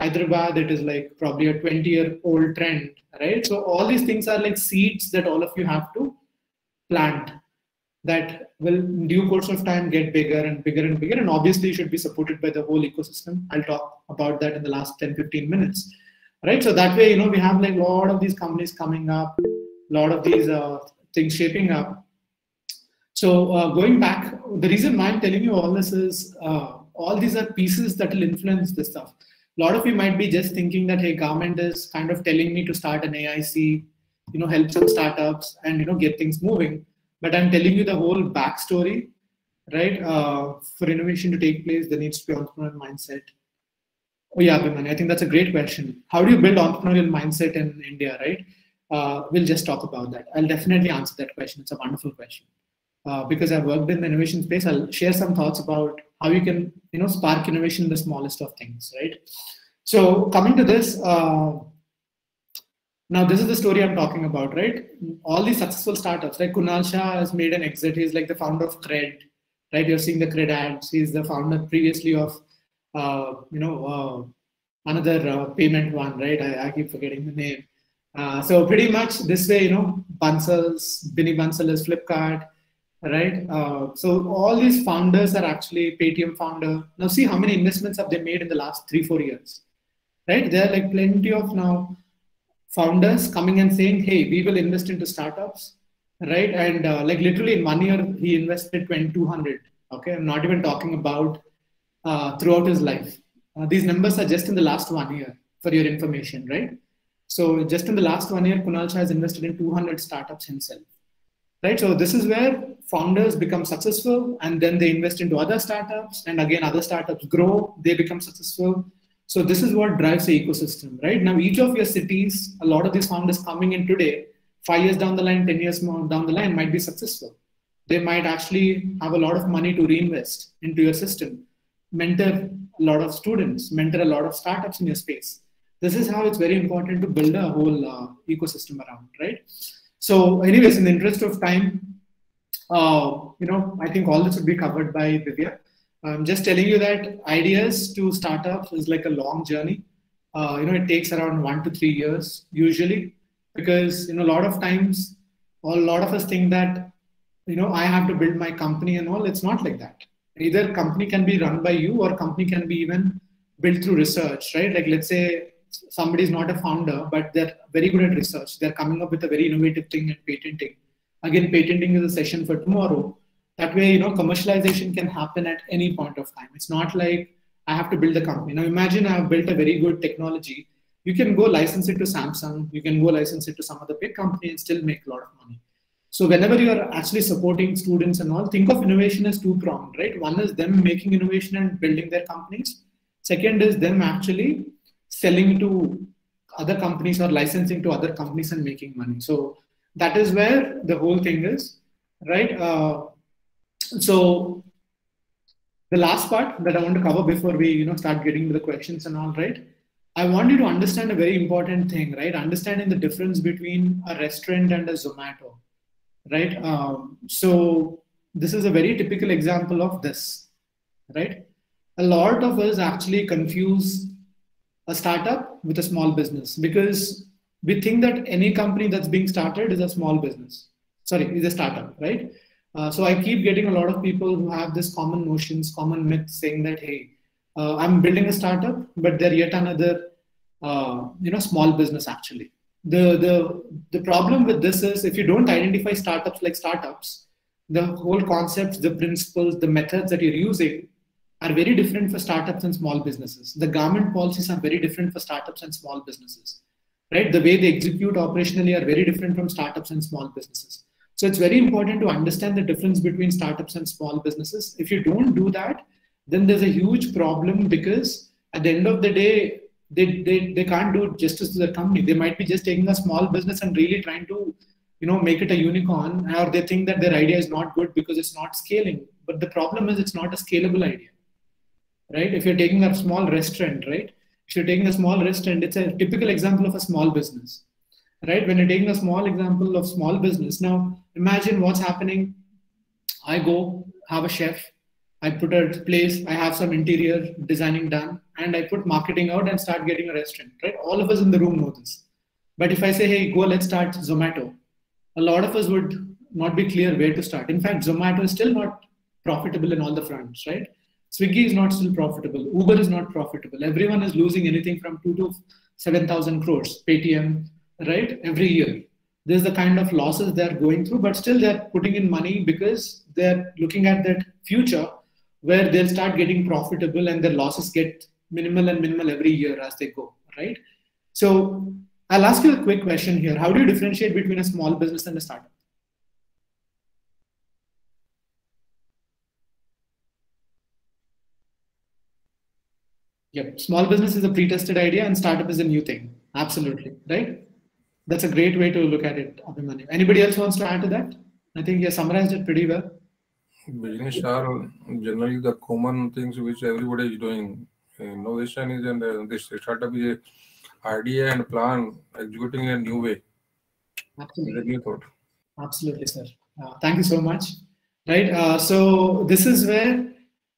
[SPEAKER 5] Hyderabad, it is like probably a 20 year old trend, right? So all these things are like seeds that all of you have to plant that will in due course of time get bigger and bigger and bigger and obviously should be supported by the whole ecosystem i'll talk about that in the last 10 15 minutes right so that way you know we have like a lot of these companies coming up a lot of these uh, things shaping up. So uh, going back, the reason why I'm telling you all this is uh, all these are pieces that will influence this stuff. A lot of you might be just thinking that hey, government is kind of telling me to start an AIC, you know, help some startups and you know get things moving. But I'm telling you the whole backstory, right? Uh, for innovation to take place, there needs to be entrepreneurial mindset. Oh yeah, Abhimanyu, I think that's a great question. How do you build entrepreneurial mindset in India, right? uh, we'll just talk about that. I'll definitely answer that question. It's a wonderful question. Uh, because I've worked in the innovation space, I'll share some thoughts about how you can, you know, spark innovation in the smallest of things, right? So coming to this, uh, now this is the story I'm talking about, right? All these successful startups, like Kunal Shah has made an exit. He's like the founder of Cred, right? You're seeing the Cred ads. He's the founder previously of, uh, you know, uh, another uh, payment one, right? I, I keep forgetting the name. Uh, so pretty much this way, you know, Bansals, Binny Bansal is Flipkart, right? Uh, so all these founders are actually Paytm founder. Now see how many investments have they made in the last three, four years, right? There are like plenty of now founders coming and saying, hey, we will invest into startups, right? And uh, like literally in one year, he invested 2200. Okay, I'm not even talking about uh, throughout his life. Uh, these numbers are just in the last one year for your information, right? So just in the last one year, Kunal Shah has invested in 200 startups himself. Right. So this is where founders become successful and then they invest into other startups and again other startups grow, they become successful. So this is what drives the ecosystem, right? Now each of your cities, a lot of these founders coming in today, five years down the line, 10 years more down the line might be successful. They might actually have a lot of money to reinvest into your system, mentor a lot of students, mentor a lot of startups in your space this is how it's very important to build a whole uh, ecosystem around, right? So, anyways, in the interest of time, uh, you know, I think all this would be covered by Divya. I'm just telling you that ideas to startups is like a long journey. Uh, you know, it takes around one to three years usually, because you know, a lot of times, a lot of us think that you know, I have to build my company and all. It's not like that. Either company can be run by you, or company can be even built through research, right? Like let's say somebody is not a founder, but they're very good at research. They're coming up with a very innovative thing and patenting. Again, patenting is a session for tomorrow. That way, you know, commercialization can happen at any point of time. It's not like I have to build a company. Now, imagine I have built a very good technology. You can go license it to Samsung. You can go license it to some other big company and still make a lot of money. So whenever you are actually supporting students and all, think of innovation as two pronged, right? One is them making innovation and building their companies. Second is them actually selling to other companies or licensing to other companies and making money. So that is where the whole thing is, right? Uh, so the last part that I want to cover before we you know start getting to the questions and all, right? I want you to understand a very important thing, right? Understanding the difference between a restaurant and a Zomato, right? Um, so this is a very typical example of this, right? A lot of us actually confuse a startup with a small business because we think that any company that's being started is a small business. Sorry, is a startup, right? Uh, so I keep getting a lot of people who have this common notions, common myths saying that, hey, uh, I'm building a startup, but they're yet another, uh, you know, small business actually. The, the, the problem with this is if you don't identify startups like startups, the whole concepts, the principles, the methods that you're using are very different for startups and small businesses. The government policies are very different for startups and small businesses, right? The way they execute operationally are very different from startups and small businesses. So it's very important to understand the difference between startups and small businesses. If you don't do that, then there's a huge problem because at the end of the day, they, they, they can't do justice to the company. They might be just taking a small business and really trying to you know make it a unicorn or they think that their idea is not good because it's not scaling but the problem is it's not a scalable idea right if you're taking a small restaurant right if you're taking a small restaurant it's a typical example of a small business right when you're taking a small example of small business now imagine what's happening i go have a chef i put a place i have some interior designing done and i put marketing out and start getting a restaurant right all of us in the room know this but if i say hey go let's start zomato a lot of us would not be clear where to start. In fact, Zomato is still not profitable in all the fronts, right? Swiggy is not still profitable. Uber is not profitable. Everyone is losing anything from two to 7,000 crores, Paytm, right? Every year. There's the kind of losses they're going through, but still they're putting in money because they're looking at that future where they'll start getting profitable and their losses get minimal and minimal every year as they go, right? So I'll ask you a quick question here. How do you differentiate between a small business and a startup? Yep, small business is a pre-tested idea and startup is a new thing. Absolutely, right? That's a great way to look at it, Abhimanyu. Anybody else wants to add to that? I think you summarized it pretty well.
[SPEAKER 9] Business are generally the common things which everybody is doing. Innovation is and uh, this startup is a idea and plan executing in a new way.
[SPEAKER 5] Absolutely.
[SPEAKER 9] new thought.
[SPEAKER 5] Absolutely, sir. Uh, thank you so much. Right. Uh, so this is where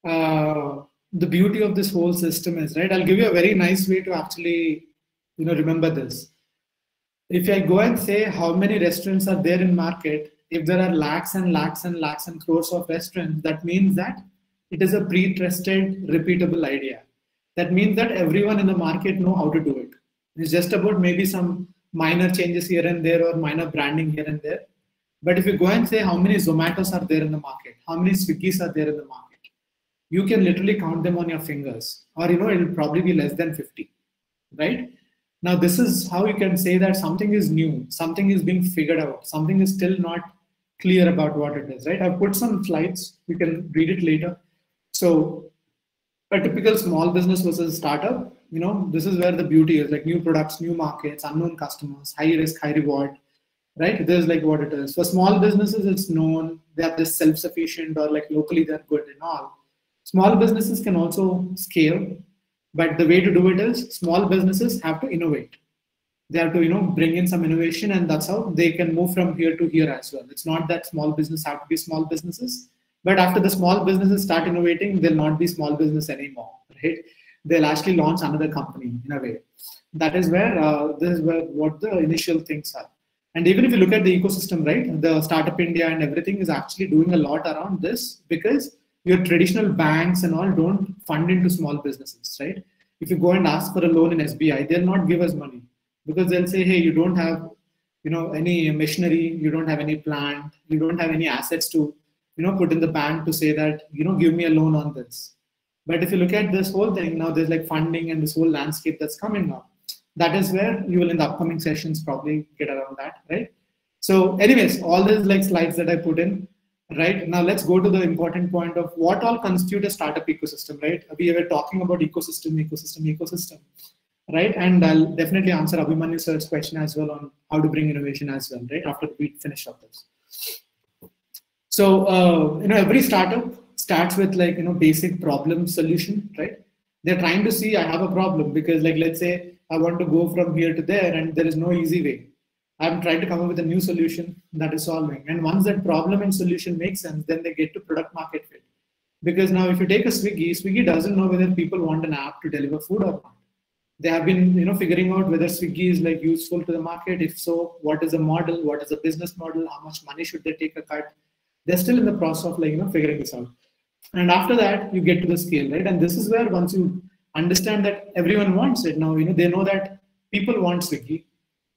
[SPEAKER 5] uh, the beauty of this whole system is. Right. I'll give you a very nice way to actually, you know, remember this. If I go and say how many restaurants are there in market, if there are lakhs and lakhs and lakhs and crores of restaurants, that means that it is a pre-tested, repeatable idea. That means that everyone in the market know how to do it. It's just about maybe some minor changes here and there or minor branding here and there. But if you go and say how many Zomatos are there in the market, how many Swiggies are there in the market, you can literally count them on your fingers, or you know, it'll probably be less than 50, right? Now, this is how you can say that something is new, something is being figured out, something is still not clear about what it is, right? I've put some slides, you can read it later. So, a typical small business versus startup you know this is where the beauty is like new products new markets unknown customers high risk high reward right this is like what it is for small businesses it's known they are this self-sufficient or like locally they're good and all small businesses can also scale but the way to do it is small businesses have to innovate they have to you know bring in some innovation and that's how they can move from here to here as well it's not that small business have to be small businesses but after the small businesses start innovating they'll not be small business anymore right they'll actually launch another company in a way. That is where uh, this is where what the initial things are. And even if you look at the ecosystem, right, the Startup India and everything is actually doing a lot around this because your traditional banks and all don't fund into small businesses, right? If you go and ask for a loan in SBI, they'll not give us money because they'll say, hey, you don't have, you know, any machinery, you don't have any plant, you don't have any assets to, you know, put in the bank to say that, you know, give me a loan on this. But if you look at this whole thing, now there's like funding and this whole landscape that's coming up. That is where you will in the upcoming sessions probably get around that, right? So, anyways, all these like slides that I put in, right? Now let's go to the important point of what all constitute a startup ecosystem, right? We were talking about ecosystem, ecosystem, ecosystem, right? And I'll definitely answer Abhimanyu sir's question as well on how to bring innovation as well, right? After we finish up this. So, uh, you know, every startup starts with like you know basic problem solution right they're trying to see i have a problem because like let's say i want to go from here to there and there is no easy way I'm trying to come up with a new solution that is solving. And once that problem and solution makes sense, then they get to product market fit. Because now if you take a Swiggy, Swiggy doesn't know whether people want an app to deliver food or not. They have been, you know, figuring out whether Swiggy is like useful to the market. If so, what is the model? What is the business model? How much money should they take a cut? They're still in the process of like, you know, figuring this out. And after that, you get to the scale, right? And this is where once you understand that everyone wants it now, you know, they know that people want Swiggy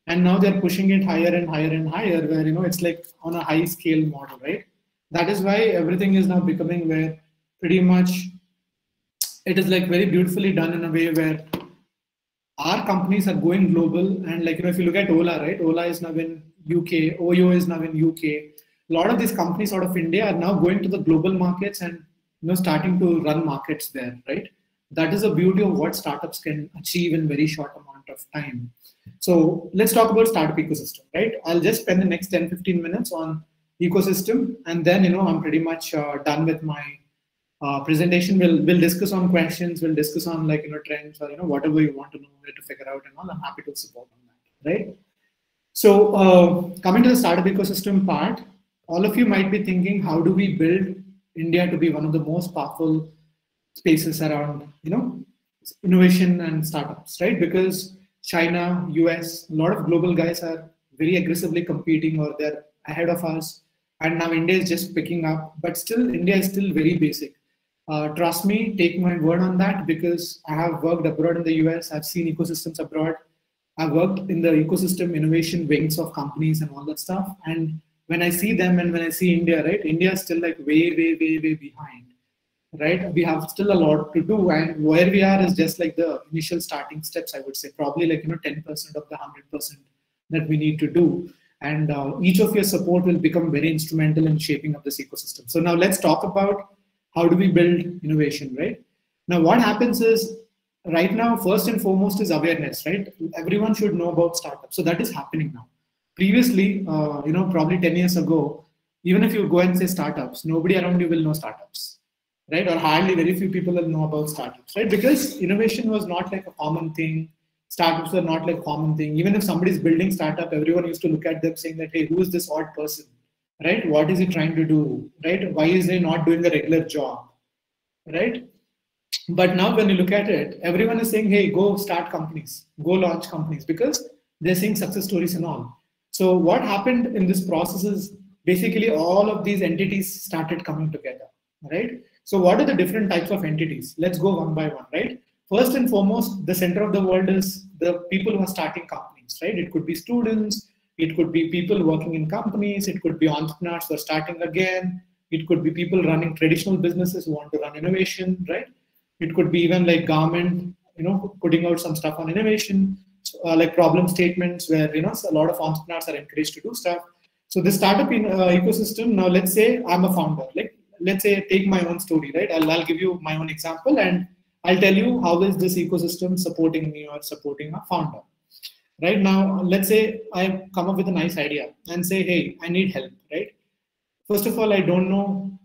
[SPEAKER 5] and now they're pushing it higher and higher and higher where you know it's like on a high scale model right? That is why everything is now becoming where pretty much it is like very beautifully done in a way where our companies are going global. And like you know if you look at ola right? Ola is now in uk oyo is now in uk a lot of these companies out of india are now going to the global markets and you know starting to run markets there right? That is the beauty of what startups can achieve in very short amount of time so let's talk about startup ecosystem, right? I'll just spend the next 10, 15 minutes on ecosystem, and then you know I'm pretty much uh, done with my uh, presentation. We'll we'll discuss on questions, we'll discuss on like you know trends or you know whatever you want to know, where to figure out, and all. I'm happy to support on that, right? So uh, coming to the startup ecosystem part, all of you might be thinking, how do we build India to be one of the most powerful spaces around you know innovation and startups, right? Because China, US, a lot of global guys are very aggressively competing or they're ahead of us. And now India is just picking up, but still India is still very basic. Uh, trust me, take my word on that because I have worked abroad in the US. I've seen ecosystems abroad. I've worked in the ecosystem innovation wings of companies and all that stuff. And when I see them and when I see India, right, India is still like way, way, way, way behind right? We have still a lot to do, and where we are is just like the initial starting steps. I would say probably like you know 10% of the 100% that we need to do, and uh, each of your support will become very instrumental in shaping up this ecosystem. So now let's talk about how do we build innovation, right? Now what happens is right now first and foremost is awareness, right? Everyone should know about startups, so that is happening now. Previously, uh, you know, probably 10 years ago, even if you go and say startups, nobody around you will know startups right? Or hardly very few people will know about startups, right? Because innovation was not like a common thing. Startups were not like common thing. Even if somebody's building startup, everyone used to look at them saying that, hey, who is this odd person, right? What is he trying to do, right? Why is he not doing a regular job, right? But now when you look at it, everyone is saying, hey, go start companies, go launch companies because they're seeing success stories and all. So what happened in this process is basically all of these entities started coming together, right? So what are the different types of entities? Let's go one by one, right? First and foremost, the center of the world is the people who are starting companies, right? It could be students, it could be people working in companies, it could be entrepreneurs who are starting again, it could be people running traditional businesses who want to run innovation, right? It could be even like government, you know, putting out some stuff on innovation, uh, like problem statements where you know a lot of entrepreneurs are encouraged to do stuff. So the startup in, uh, ecosystem. Now let's say I'm a founder, like let's say take my own story, right? I'll, I'll give you my own example and I'll tell you how is this ecosystem supporting me or supporting a founder. Right now, let's say I come up with a nice idea and say, hey, I need help, right? First of all, I don't know,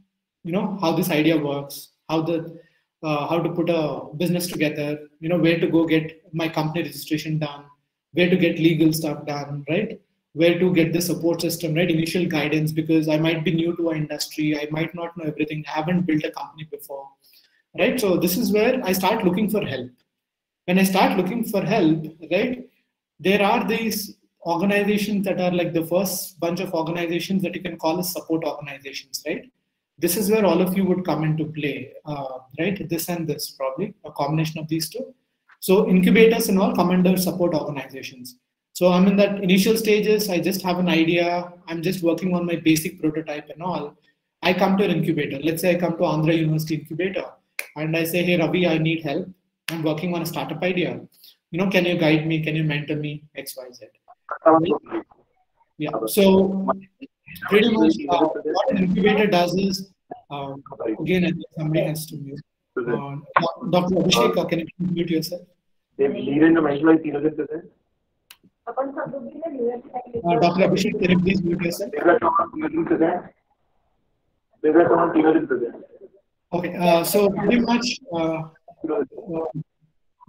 [SPEAKER 5] you know, how this idea works, how the uh, how to put a business together, you know, where to go get my company registration done, where to get legal stuff done, right? Where to get the support system, right? Initial guidance because I might be new to our industry. I might not know everything. I haven't built a company before, right? So this is where I start looking for help. When I start looking for help, right, there are these organizations that are like the first bunch of organizations that you can call as support organizations, right? This is where all of you would come into play, uh, right? This and this probably a combination of these two. So incubators and all come under support organizations so I'm in that initial stages. I just have an idea. I'm just working on my basic prototype and all. I come to an incubator. Let's say I come to Andhra University incubator and I say, hey, Ravi, I need help. I'm working on a startup idea. You know, can you guide me? Can you mentor me? X, Y, Z. Yeah. So pretty much uh, what an incubator does is, uh, again, somebody has to mute. Uh, Dr. Abhishek, can you mute yourself? Dr. Abhishek, can you please mute yourself? Okay, uh, so pretty much, uh, uh,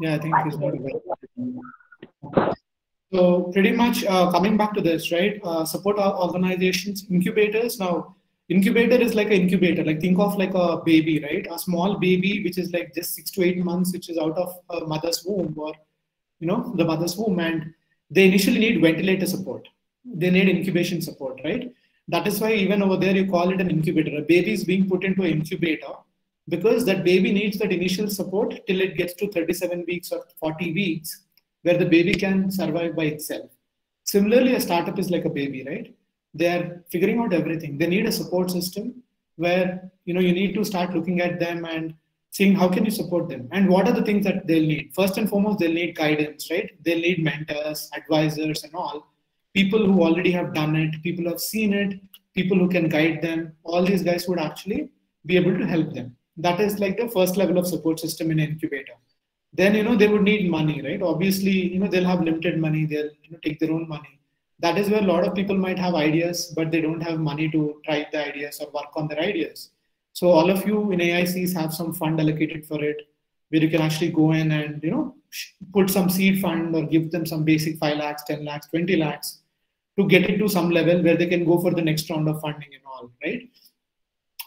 [SPEAKER 5] yeah, I think he's not available. So pretty much uh, coming back to this, right? Uh, support our organizations, incubators. Now, incubator is like an incubator. Like think of like a baby, right? A small baby which is like just six to eight months, which is out of a mother's womb or you know the mother's womb, and they initially need ventilator support. They need incubation support, right? That is why even over there you call it an incubator. A baby is being put into an incubator because that baby needs that initial support till it gets to 37 weeks or 40 weeks where the baby can survive by itself. Similarly, a startup is like a baby, right? They're figuring out everything. They need a support system where you know you need to start looking at them and seeing how can you support them and what are the things that they'll need. First and foremost, they'll need guidance, right? They'll need mentors, advisors, and all people who already have done it, people who have seen it, people who can guide them. All these guys would actually be able to help them. That is like the first level of support system in incubator then you know they would need money right obviously you know they'll have limited money they'll you know, take their own money that is where a lot of people might have ideas but they don't have money to try the ideas or work on their ideas so all of you in aics have some fund allocated for it where you can actually go in and you know put some seed fund or give them some basic 5 lakhs 10 lakhs 20 lakhs to get it to some level where they can go for the next round of funding and all right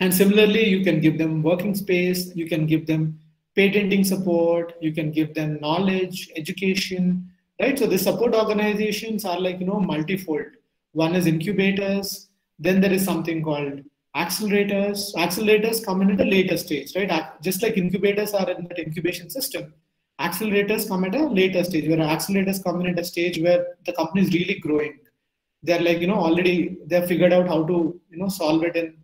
[SPEAKER 5] and similarly you can give them working space you can give them patenting support, you can give them knowledge, education, right? So the support organizations are like, you know, multifold. One is incubators, then there is something called accelerators. Accelerators come in at a later stage, right? Just like incubators are in that incubation system, accelerators come at a later stage, where accelerators come in at a stage where the company is really growing. They're like, you know, already they've figured out how to, you know, solve it in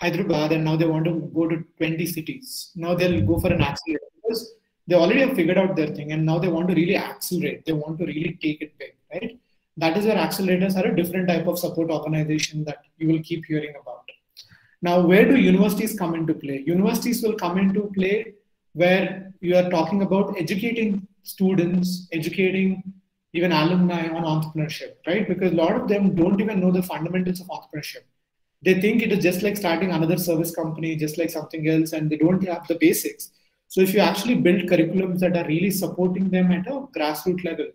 [SPEAKER 5] Hyderabad and now they want to go to 20 cities. Now they'll go for an accelerator because they already have figured out their thing and now they want to really accelerate. They want to really take it big, right? That is where accelerators are a different type of support organization that you will keep hearing about. Now, where do universities come into play? Universities will come into play where you are talking about educating students, educating even alumni on entrepreneurship, right? Because a lot of them don't even know the fundamentals of entrepreneurship they think it is just like starting another service company, just like something else, and they don't have the basics. So if you actually build curriculums that are really supporting them at a grassroots level,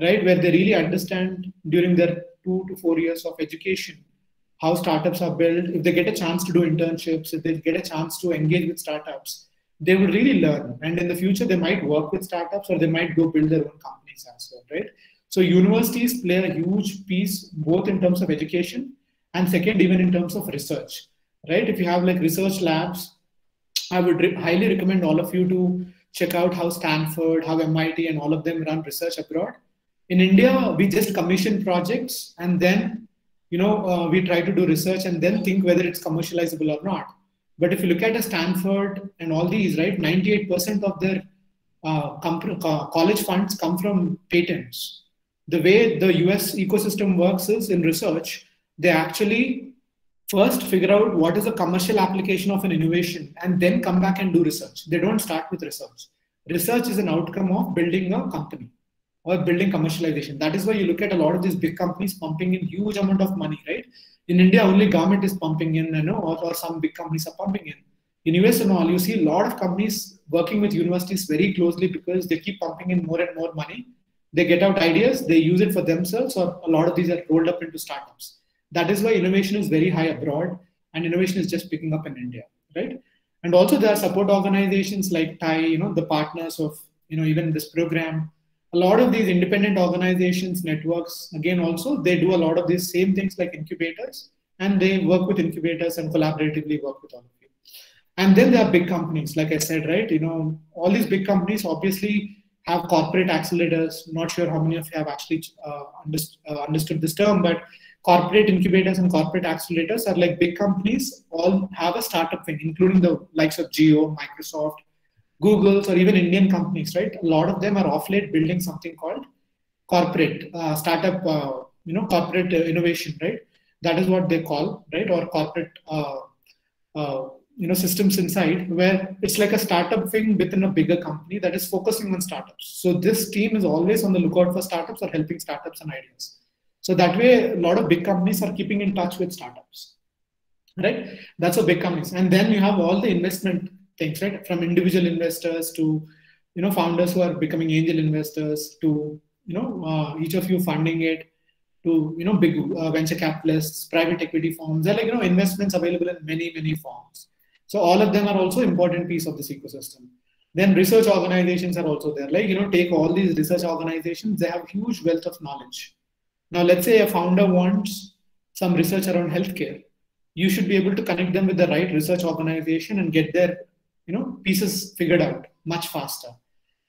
[SPEAKER 5] right, where they really understand during their two to four years of education how startups are built, if they get a chance to do internships, if they get a chance to engage with startups, they will really learn. And in the future, they might work with startups or they might go build their own companies as well, right? So universities play a huge piece both in terms of education and second even in terms of research right if you have like research labs i would re- highly recommend all of you to check out how stanford how mit and all of them run research abroad in india we just commission projects and then you know uh, we try to do research and then think whether it's commercializable or not but if you look at a stanford and all these right 98% of their uh, college funds come from patents the way the us ecosystem works is in research they actually first figure out what is the commercial application of an innovation and then come back and do research. They don't start with research. Research is an outcome of building a company or building commercialization. That is why you look at a lot of these big companies pumping in huge amount of money, right? In India, only government is pumping in, you know, or, or some big companies are pumping in. In US and all, you see a lot of companies working with universities very closely because they keep pumping in more and more money. They get out ideas, they use it for themselves, or a lot of these are rolled up into startups that is why innovation is very high abroad and innovation is just picking up in India, right? And also there are support organizations like TiE, you know, the partners of, you know, even this program. A lot of these independent organizations, networks, again, also, they do a lot of these same things like incubators and they work with incubators and collaboratively work with all of you. And then there are big companies, like I said, right? You know, all these big companies obviously have corporate accelerators. Not sure how many of you have actually uh, underst- uh, understood this term, but corporate incubators and corporate accelerators are like big companies all have a startup wing, including the likes of Jio, Microsoft, Google's, or even Indian companies, right? A lot of them are off late building something called corporate uh, startup, uh, you know, corporate uh, innovation, right? That is what they call, right? Or corporate, uh, uh, you know, systems inside where it's like a startup thing within a bigger company that is focusing on startups. So this team is always on the lookout for startups or helping startups and ideas. So that way, a lot of big companies are keeping in touch with startups, right? That's a big companies. And then you have all the investment things, right? From individual investors to, you know, founders who are becoming angel investors to, you know, uh, each of you funding it to, you know, big uh, venture capitalists, private equity firms. There are like, you know, investments available in many, many forms. So all of them are also important piece of this ecosystem. Then research organizations are also there. Like, you know, take all these research organizations, they have huge wealth of knowledge. Now, let's say a founder wants some research around healthcare. You should be able to connect them with the right research organization and get their, you know, pieces figured out much faster.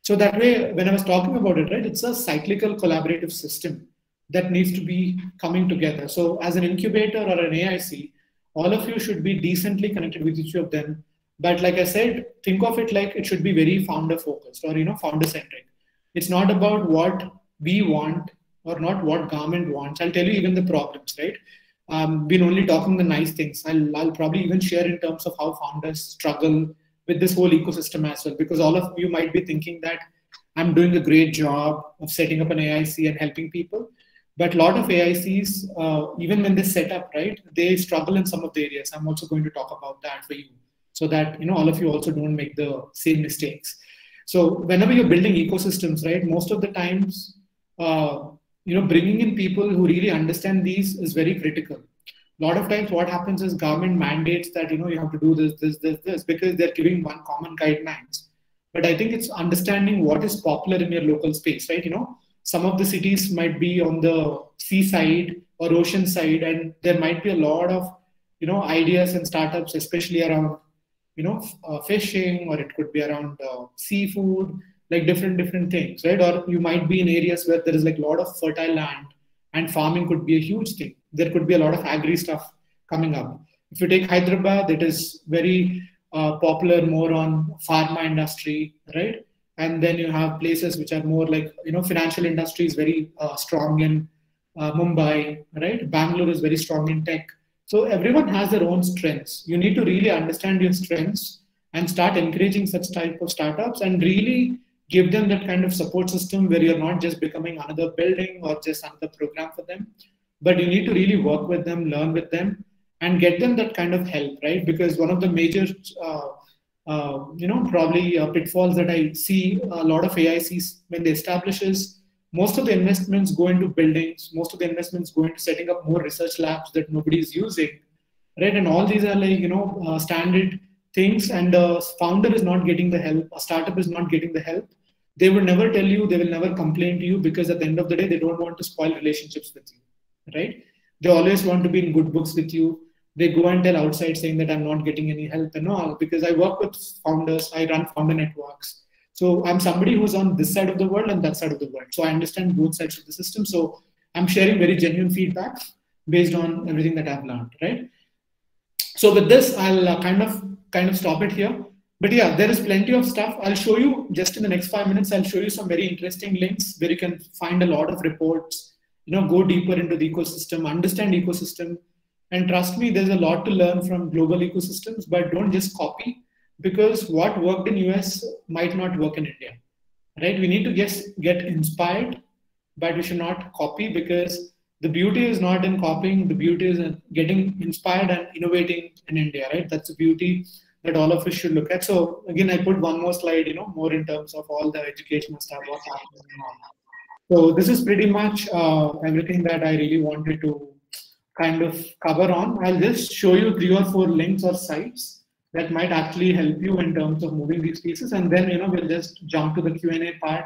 [SPEAKER 5] So that way, when I was talking about it, right, it's a cyclical collaborative system that needs to be coming together. So as an incubator or an AIC, all of you should be decently connected with each of them. But like I said, think of it like it should be very founder focused or you know founder centric. It's not about what we want or not what government wants. I'll tell you even the problems, right? Um, been only talking the nice things. I'll, I'll probably even share in terms of how founders struggle with this whole ecosystem as well, because all of you might be thinking that I'm doing a great job of setting up an AIC and helping people. But a lot of AICs, uh, even when they set up, right, they struggle in some of the areas. I'm also going to talk about that for you, so that you know all of you also don't make the same mistakes. So whenever you're building ecosystems, right, most of the times, uh, you know, bringing in people who really understand these is very critical. A lot of times, what happens is government mandates that you know you have to do this, this, this, this, because they're giving one common guidelines. But I think it's understanding what is popular in your local space, right? You know, some of the cities might be on the seaside or ocean side and there might be a lot of you know ideas and startups especially around you know uh, fishing or it could be around uh, seafood like different different things right or you might be in areas where there is like a lot of fertile land and farming could be a huge thing there could be a lot of agri stuff coming up. If you take hyderabad it is very uh, popular more on pharma industry right? And then you have places which are more like you know financial industry is very uh, strong in uh, mumbai right? Bangalore is very strong in tech. So everyone has their own strengths. You need to really understand your strengths and start encouraging such type of startups and really give them that kind of support system where you're not just becoming another building or just another program for them but you need to really work with them learn with them and get them that kind of help right because one of the major uh, uh, you know, probably uh, pitfalls that I see a lot of AICs when they establishes most of the investments go into buildings, most of the investments go into setting up more research labs that nobody is using, right? And all these are like, you know, uh, standard things and the founder is not getting the help, a startup is not getting the help. They will never tell you, they will never complain to you because at the end of the day, they don't want to spoil relationships with you, right? They always want to be in good books with you they go and tell outside saying that I'm not getting any help and all because I work with founders, I run founder networks. So I'm somebody who's on this side of the world and that side of the world. So I understand both sides of the system. So I'm sharing very genuine feedback based on everything that I've learned, right? So with this, I'll uh, kind of kind of stop it here. But yeah, there is plenty of stuff. I'll show you just in the next five minutes. I'll show you some very interesting links where you can find a lot of reports. You know, go deeper into the ecosystem, understand ecosystem, and trust me, there's a lot to learn from global ecosystems, but don't just copy because what worked in US might not work in India. Right? We need to just get inspired, but we should not copy because the beauty is not in copying, the beauty is in getting inspired and innovating in India, right? That's the beauty that all of us should look at. So again, I put one more slide, you know, more in terms of all the educational stuff, what's happening. So this is pretty much uh, everything that I really wanted to kind of cover on. I'll just show you three or four links or sites that might actually help you in terms of moving these pieces. And then, you know, we'll just jump to the Q&A part.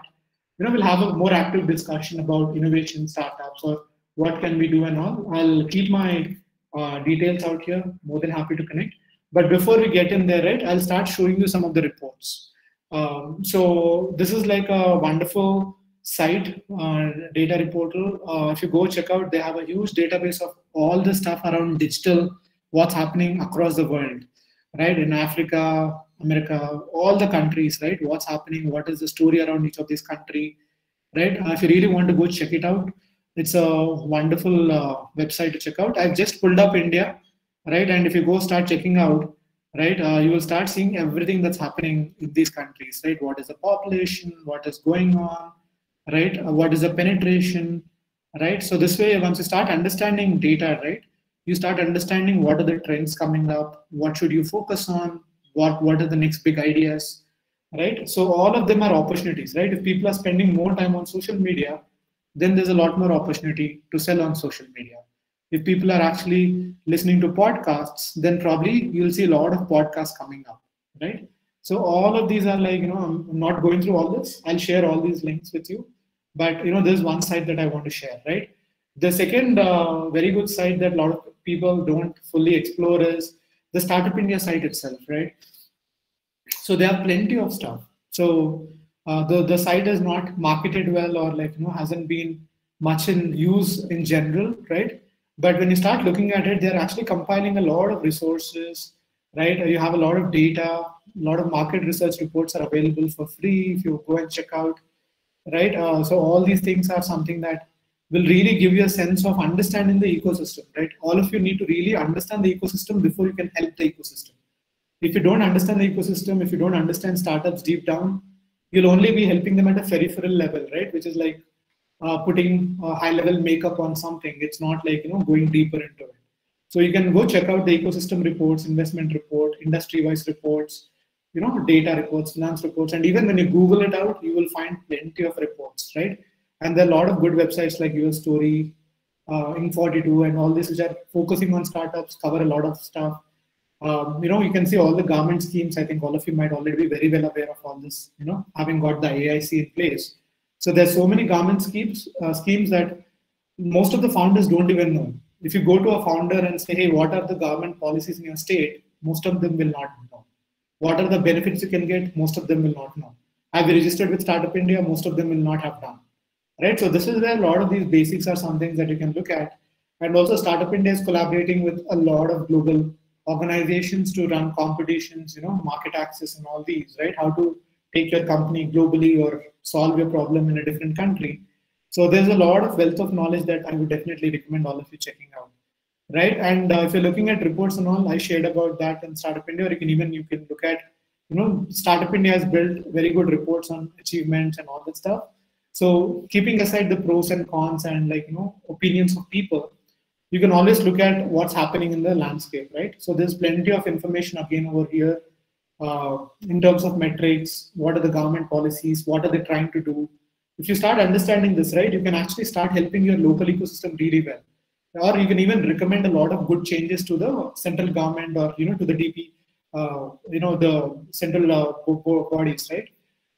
[SPEAKER 5] You know, we'll have a more active discussion about innovation startups or what can we do and all. I'll keep my uh, details out here. More than happy to connect. But before we get in there, right, I'll start showing you some of the reports. Um, so this is like a wonderful site, uh, DataReportal. Uh, if you go check out, they have a huge database of all the stuff around digital, what's happening across the world, right? In Africa, America, all the countries, right? What's happening? What is the story around each of these country, right? Uh, if you really want to go check it out, it's a wonderful uh, website to check out. I've just pulled up India, right? And if you go start checking out, right, uh, you will start seeing everything that's happening in these countries, right? What is the population? What is going on? Right? Uh, what is the penetration, right? So this way, once you start understanding data, right, you start understanding what are the trends coming up, what should you focus on, what what are the next big ideas, right? So all of them are opportunities, right? If people are spending more time on social media, then there's a lot more opportunity to sell on social media. If people are actually listening to podcasts, then probably you'll see a lot of podcasts coming up, right? So all of these are like, you know, I'm not going through all this. I'll share all these links with you. But, you know, there's one side that I want to share, right? The second uh, very good side that a lot of people don't fully explore is the Startup India site itself, right? So there are plenty of stuff. So uh, the the site is not marketed well or like you know hasn't been much in use in general, right? But when you start looking at it, they're actually compiling a lot of resources, right? You have a lot of data, a lot of market research reports are available for free if you go and check out, right? Uh, so all these things are something that will really give you a sense of understanding the ecosystem, right? All of you need to really understand the ecosystem before you can help the ecosystem. If you don't understand the ecosystem, if you don't understand startups deep down, you'll only be helping them at a peripheral level, right? Which is like uh, putting a high level makeup on something. It's not like, you know, going deeper into it. So you can go check out the ecosystem reports, investment report, industry-wise reports, you know, data reports, finance reports, and even when you Google it out, you will find plenty of reports, right? And there are a lot of good websites like Your Story, uh, Inc42, and all this, which are focusing on startups, cover a lot of stuff. Um, you know, you can see all the government schemes. I think all of you might already be very well aware of all this, you know, having got the AIC in place. So there's so many government schemes, uh, schemes that most of the founders don't even know. If you go to a founder and say, hey, what are the government policies in your state? Most of them will not know. What are the benefits you can get? Most of them will not know. Have you registered with Startup India? Most of them will not have done right? So this is where a lot of these basics are some things that you can look at. And also Startup India is collaborating with a lot of global organizations to run competitions, you know, market access and all these, right? How to take your company globally or solve your problem in a different country. So there's a lot of wealth of knowledge that I would definitely recommend all of you checking out, right? And uh, if you're looking at reports and all, I shared about that in Startup India, or you can even you can look at, you know, Startup India has built very good reports on achievements and all that stuff. So keeping aside the pros and cons and like you know opinions of people, you can always look at what's happening in the landscape, right? So there's plenty of information again over here uh, in terms of metrics. What are the government policies? What are they trying to do? If you start understanding this, right, you can actually start helping your local ecosystem really well. Or you can even recommend a lot of good changes to the central government or you know to the DP, uh, you know the central uh, bodies, right?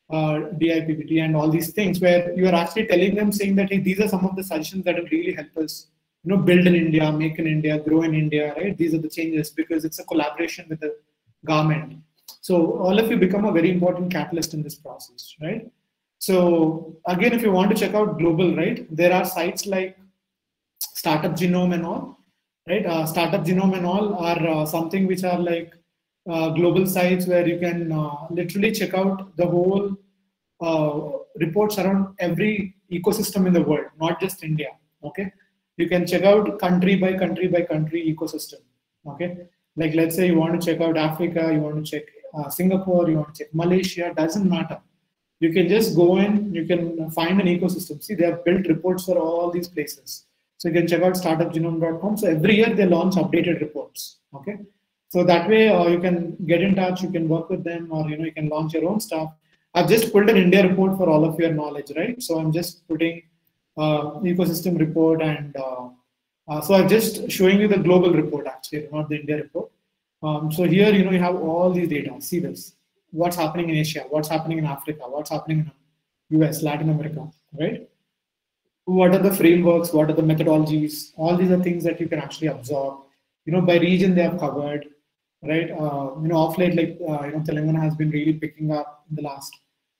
[SPEAKER 5] uh, DIPPT and all these things, where you are actually telling them, saying that hey, these are some of the suggestions that will really help us, you know, build in India, make in India, grow in India, right? These are the changes because it's a collaboration with the government. So all of you become a very important catalyst in this process, right? So again, if you want to check out global, right, there are sites like Startup Genome and all, right? Uh, Startup Genome and all are uh, something which are like uh, global sites where you can uh, literally check out the whole uh, reports around every ecosystem in the world, not just India. Okay, you can check out country by country by country ecosystem. Okay, like let's say you want to check out Africa, you want to check Singapore, you want to check Malaysia. Doesn't matter. You can just go in, you can find an ecosystem. See, they have built reports for all these places. So you can check out startupgenome.com. So every year they launch updated reports. Okay, so that way uh, you can get in touch, you can work with them, or you know you can launch your own stuff. I've just pulled an India report for all of your knowledge, right? So I'm just putting uh, ecosystem report and uh, uh, so I'm just showing you the global report actually, not the India report. Um, so here, you know, you have all these data. See this: what's happening in Asia, what's happening in Africa, what's happening in US, Latin America, right? What are the frameworks? What are the methodologies? All these are things that you can actually absorb. You know, by region they have covered right? Uh, you know, off late, like uh, you know, Telangana has been really picking up in the last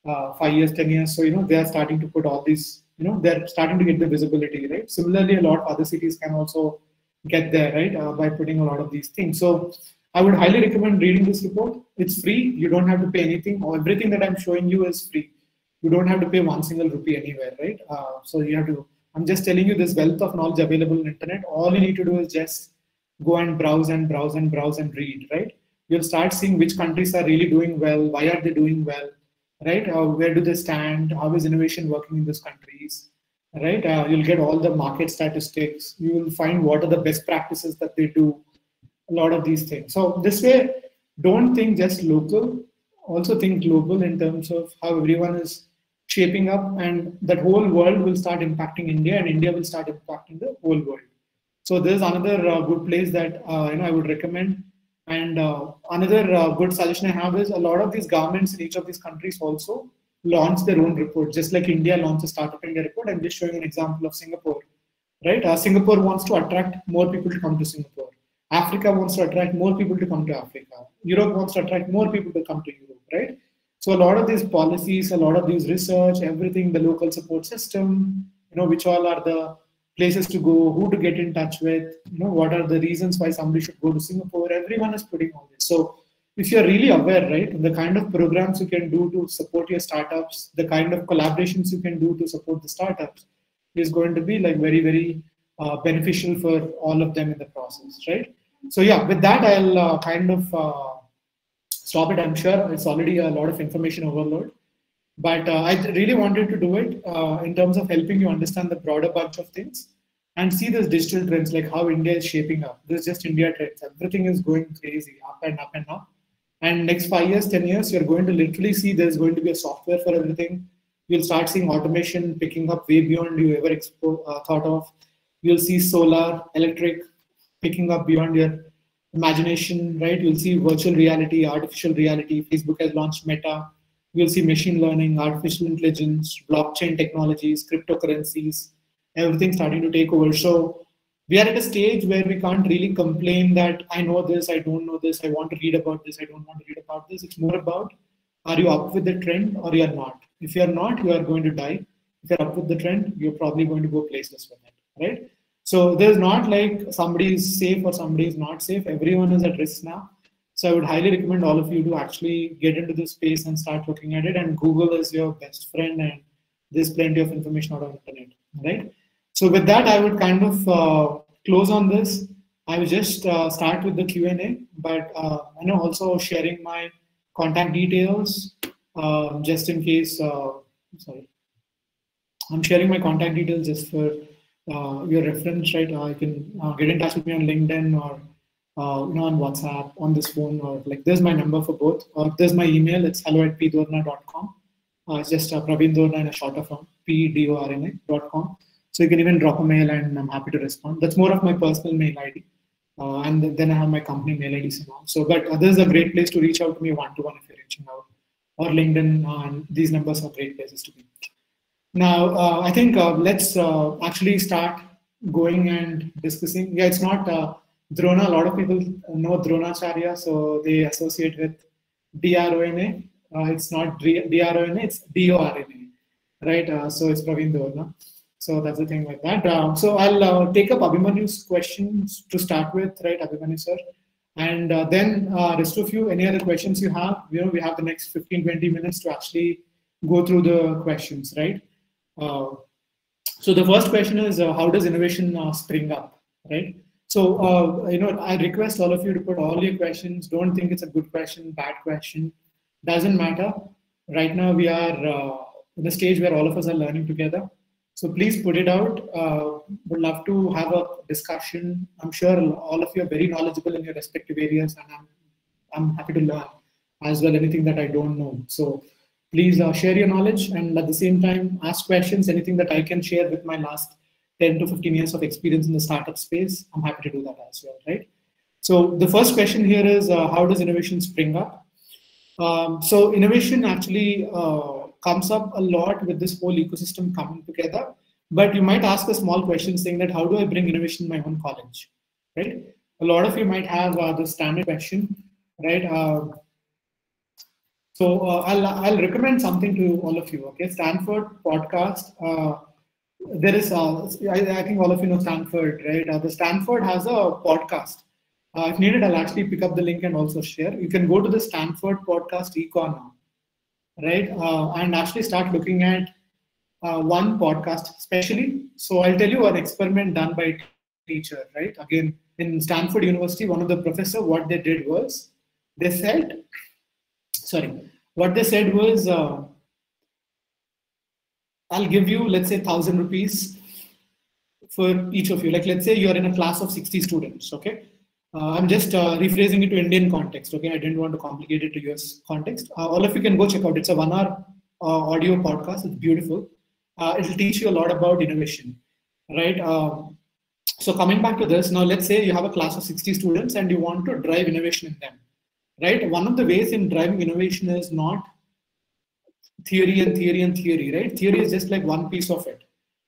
[SPEAKER 5] uh, five years, ten years. So you know, they are starting to put all these. You know, they're starting to get the visibility, right? Similarly, a lot of other cities can also get there, right, uh, by putting a lot of these things. So I would highly recommend reading this report. It's free. You don't have to pay anything. Everything that I'm showing you is free. You don't have to pay one single rupee anywhere, right? Uh, so you have to. I'm just telling you this wealth of knowledge available on internet. All you need to do is just go and browse and browse and browse and read, right? You'll start seeing which countries are really doing well, why are they doing well, right? Uh, where do they stand? How is innovation working in those countries, right? Uh, you'll get all the market statistics. You will find what are the best practices that they do, a lot of these things. So this way, don't think just local, also think global in terms of how everyone is shaping up, and that whole world will start impacting India, and India will start impacting the whole world. So there's another uh, good place that uh, you know I would recommend. And uh, another uh, good suggestion I have is a lot of these governments in each of these countries also launch their own report, just like India launched a Startup India report. I'm just showing an example of Singapore, right? Uh, Singapore wants to attract more people to come to Singapore. Africa wants to attract more people to come to Africa. Europe wants to attract more people to come to Europe, right? So a lot of these policies, a lot of these research, everything, the local support system, you know, which all are the places to go, who to get in touch with, you know, what are the reasons why somebody should go to Singapore. Everyone is putting all this. So if you're really aware, right, the kind of programs you can do to support your startups, the kind of collaborations you can do to support the startups is going to be like very, very uh, beneficial for all of them in the process, right? So yeah, with that, I'll uh, kind of uh, stop it. I'm sure it's already a lot of information overload, but uh, I really wanted to do it uh, in terms of helping you understand the broader bunch of things and see those digital trends, like how India is shaping up. This is just India trends. Everything is going crazy, up and up and up. And next five years, 10 years, you're going to literally see there's going to be a software for everything. You'll start seeing automation picking up way beyond you ever expo- uh, thought of. You'll see solar, electric picking up beyond your imagination, right? You'll see virtual reality, artificial reality. Facebook has launched Meta. You'll see machine learning, artificial intelligence, blockchain technologies, cryptocurrencies, everything starting to take over. So we are at a stage where we can't really complain that I know this, I don't know this, I want to read about this, I don't want to read about this. It's more about are you up with the trend or you're not? If you're not, you are going to die. If you're up with the trend, you're probably going to go places with it, right? So there's not like somebody is safe or somebody is not safe. Everyone is at risk now. So I would highly recommend all of you to actually get into this space and start looking at it. And Google is your best friend, and there's plenty of information out on the internet, right? So with that, I would kind of uh, close on this. I will just uh, start with the Q&A, but uh, I know also sharing my contact details uh, just in case, uh, sorry. I'm sharing my contact details just for uh, your reference, right? Uh, you can uh, get in touch with me on LinkedIn or uh, you know on WhatsApp, on this phone, or like there's my number for both. Or there's my email. It's hello at pdorna.com. Uh, it's just uh, Praveen Dorna in a shorter form, p d o r n a dot com. So you can even drop a mail, and I'm happy to respond. That's more of my personal mail ID. Uh, and then I have my company mail ID all. So, but uh, this is a great place to reach out to me one to one if you're reaching out, or LinkedIn. Uh, and these numbers are great places to be. Now, uh, I think uh, let's uh, actually start going and discussing. Yeah, it's not Drona. A lot of people know Dronacharya, so they associate with DRONA. it's not DRONA, it's DORNA, right? so it's Praveen Dorna. So that's the thing like that. So I'll uh, take up Abhimanyu's questions to start with, right, Abhimanyu sir? And uh, then uh, rest of you, any other questions you have, you know, we have the next 15, 20 minutes to actually go through the questions, right? Uh, so the first question is, uh, how does innovation uh, spring up, right? So, you know, I request all of you to put all your questions. Don't think it's a good question, bad question. Doesn't matter. Right now, we are in a stage where all of us are learning together. So please put it out. Uh, would love to have a discussion. I'm sure all of you are very knowledgeable in your respective areas, and I'm I'm happy to learn as well anything that I don't know. So please uh, share your knowledge and at the same time ask questions. Anything that I can share with my last 10 to 15 years of experience in the startup space, I'm happy to do that as well, right? So the first question here is uh, how does innovation spring up? Um, so innovation actually uh, comes up a lot with this whole ecosystem coming together. But you might ask a small question saying that how do I bring innovation in my own college, right? A lot of you might have uh, the standard question, right? Uh, so uh, I'll, I'll recommend something to all of you, okay? Stanford podcast. Uh, there is, uh, I, I, think all of you know Stanford, right? Uh, the Stanford has a podcast. if needed, I'll actually pick up the link and also share. You can go to the Stanford podcast eCorner right? Uh, and actually start looking at uh, one podcast especially. So I'll tell you an experiment done by a teacher, right? Again, in Stanford University, one of the professor, what they did was they said, sorry, what they said was, uh, I'll give you, let's say, thousand rupees for each of you. Like, let's say you're in a class of 60 students, okay? Uh, I'm just uh, rephrasing it to Indian context. Okay, I didn't want to complicate it to US context. Uh, all of you can go check out. It's a one-hour uh, audio podcast. It's beautiful. Uh, it'll teach you a lot about innovation, right? Um, so coming back to this, now let's say you have a class of 60 students and you want to drive innovation in them, right? One of the ways in driving innovation is not theory and theory and theory, right? Theory is just like one piece of it.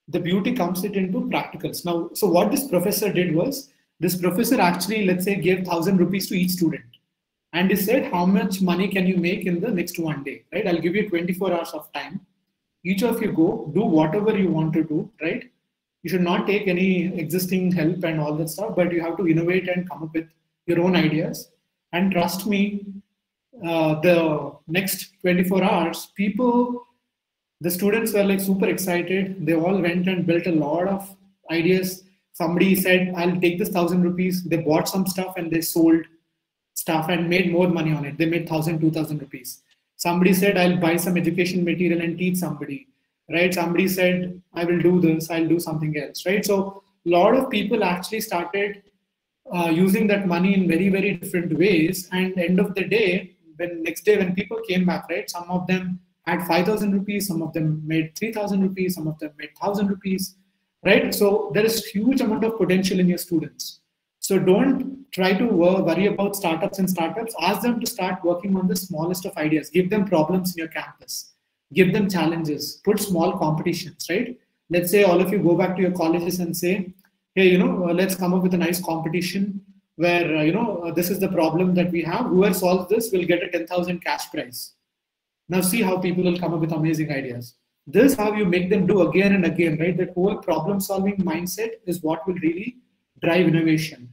[SPEAKER 5] The beauty comes it into practicals. Now, so what this professor did was, this professor actually, let's say, gave thousand rupees to each student. And he said, how much money can you make in the next one day, right? I'll give you 24 hours of time. Each of you go, do whatever you want to do, right? You should not take any existing help and all that stuff, but you have to innovate and come up with your own ideas. And trust me, uh, the next 24 hours, people, the students were like super excited. They all went and built a lot of ideas. Somebody said, I'll take this thousand rupees. They bought some stuff and they sold stuff and made more money on it. They made thousand, two thousand rupees. Somebody said, I'll buy some education material and teach somebody, right? Somebody said, I will do this, I'll do something else, right? So a lot of people actually started uh, using that money in very, very different ways. And end of the day, when next day when people came back, right, some of them had 5,000 rupees, some of them made 3,000 rupees, some of them made 1,000 rupees, right? So there is huge amount of potential in your students. So don't try to worry about startups and startups. Ask them to start working on the smallest of ideas. Give them problems in your campus. Give them challenges. Put small competitions, right? Let's say all of you go back to your colleges and say, hey, you know, uh, let's come up with a nice competition where, uh, you know, uh, this is the problem that we have. Whoever solves this will get a 10,000 cash prize. Now see how people will come up with amazing ideas. This how you make them do again and again, right? That whole problem solving mindset is what will really drive innovation.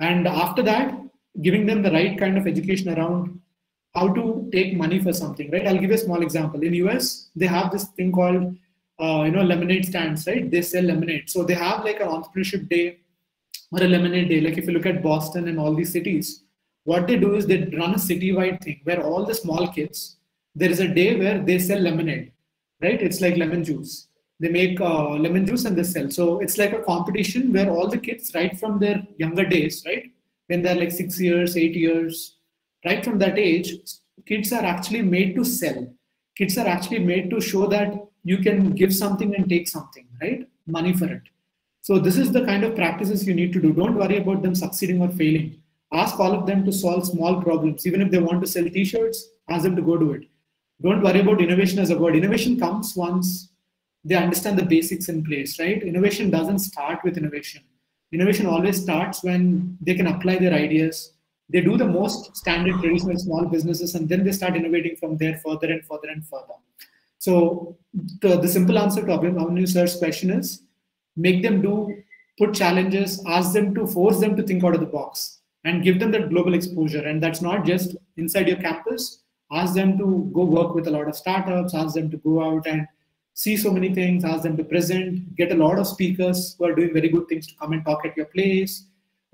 [SPEAKER 5] And after that, giving them the right kind of education around how to take money for something, right? I'll give you a small example. In US, they have this thing called, uh, you know, lemonade stands, right? They sell lemonade. So they have like an entrepreneurship day or a lemonade day. Like if you look at Boston and all these cities, what they do is they run a citywide thing where all the small kids, there is a day where they sell lemonade, right? It's like lemon juice. They make uh, lemon juice and they sell. So it's like a competition where all the kids, right from their younger days, right, when they're like six years, eight years, right from that age, kids are actually made to sell. Kids are actually made to show that you can give something and take something, right? Money for it. So this is the kind of practices you need to do. Don't worry about them succeeding or failing. Ask all of them to solve small problems. Even if they want to sell t-shirts, ask them to go do it. Don't worry about innovation as a word. Innovation comes once they understand the basics in place, right? Innovation doesn't start with innovation. Innovation always starts when they can apply their ideas. They do the most standard traditional small businesses and then they start innovating from there further and further and further. So the, the simple answer to Abhimanyu sir's question is make them do, put challenges, ask them to force them to think out of the box and give them that global exposure. And that's not just inside your campus. Ask them to go work with a lot of startups, ask them to go out and see so many things, ask them to present, get a lot of speakers who are doing very good things to come and talk at your place,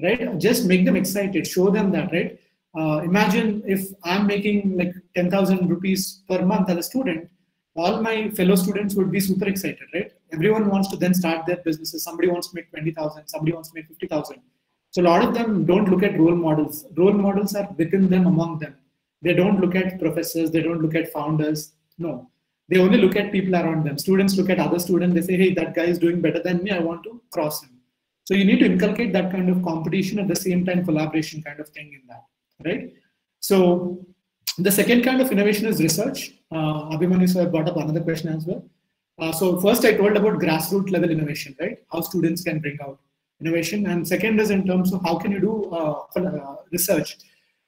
[SPEAKER 5] right? Just make them excited, show them that, right? Uh, imagine if I'm making like 10,000 rupees per month as a student, all my fellow students would be super excited, right? Everyone wants to then start their businesses. Somebody wants to make 20,000, somebody wants to make 50,000. So a lot of them don't look at role models. Role models are within them, among them. They don't look at professors, they don't look at founders. No, they only look at people around them. Students look at other students, they say, hey, that guy is doing better than me, I want to cross him. So you need to inculcate that kind of competition at the same time collaboration kind of thing in that, right? So the second kind of innovation is research. Uh, Abhimanyu sir brought up another question as well. Uh, so first I told about grassroots level innovation, right? How students can bring out innovation. And second is in terms of how can you do uh, uh research.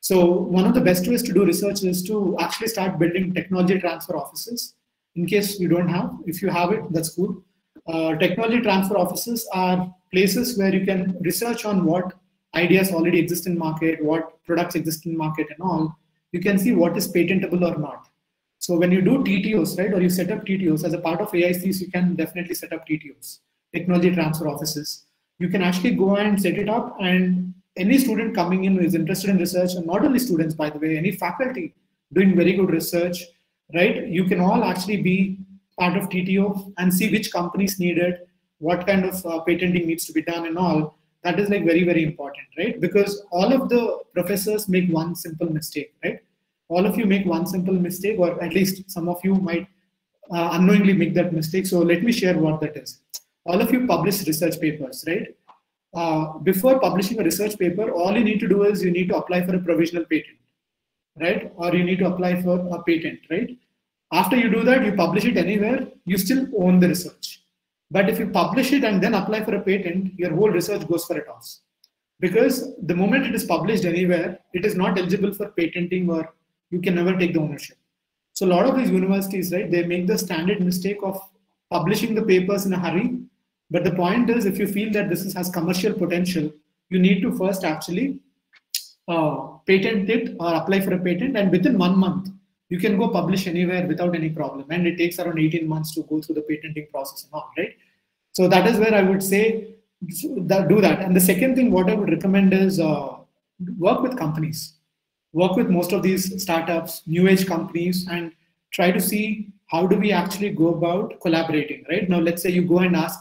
[SPEAKER 5] So one of the best ways to do research is to actually start building technology transfer offices in case you don't have if you have it that's cool uh, technology transfer offices are places where you can research on what ideas already exist in market what products exist in market and all you can see what is patentable or not so when you do ttos right or you set up ttos as a part of aics you can definitely set up ttos technology transfer offices you can actually go and set it up and any student coming in who is interested in research and not only students by the way any faculty doing very good research right? You can all actually be part of TTO and see which companies need it, what kind of uh, patenting needs to be done and all. That is like very, very important, right? Because all of the professors make one simple mistake, right? All of you make one simple mistake, or at least some of you might uh, unknowingly make that mistake. So let me share what that is. All of you publish research papers, right? Uh, before publishing a research paper, all you need to do is you need to apply for a provisional patent, right? Or you need to apply for a patent, right? After you do that, you publish it anywhere, you still own the research. But if you publish it and then apply for a patent, your whole research goes for a toss. Because the moment it is published anywhere, it is not eligible for patenting or you can never take the ownership. So a lot of these universities, right, they make the standard mistake of publishing the papers in a hurry. But the point is, if you feel that this has commercial potential, you need to first actually uh, patent it or apply for a patent. And within one month, you can go publish anywhere without any problem. And it takes around 18 months to go through the patenting process and all, right? So that is where I would say that do that. And the second thing, what I would recommend is uh, work with companies work with most of these startups, new age companies, and try to see how do we actually go about collaborating, right? Now, let's say you go and ask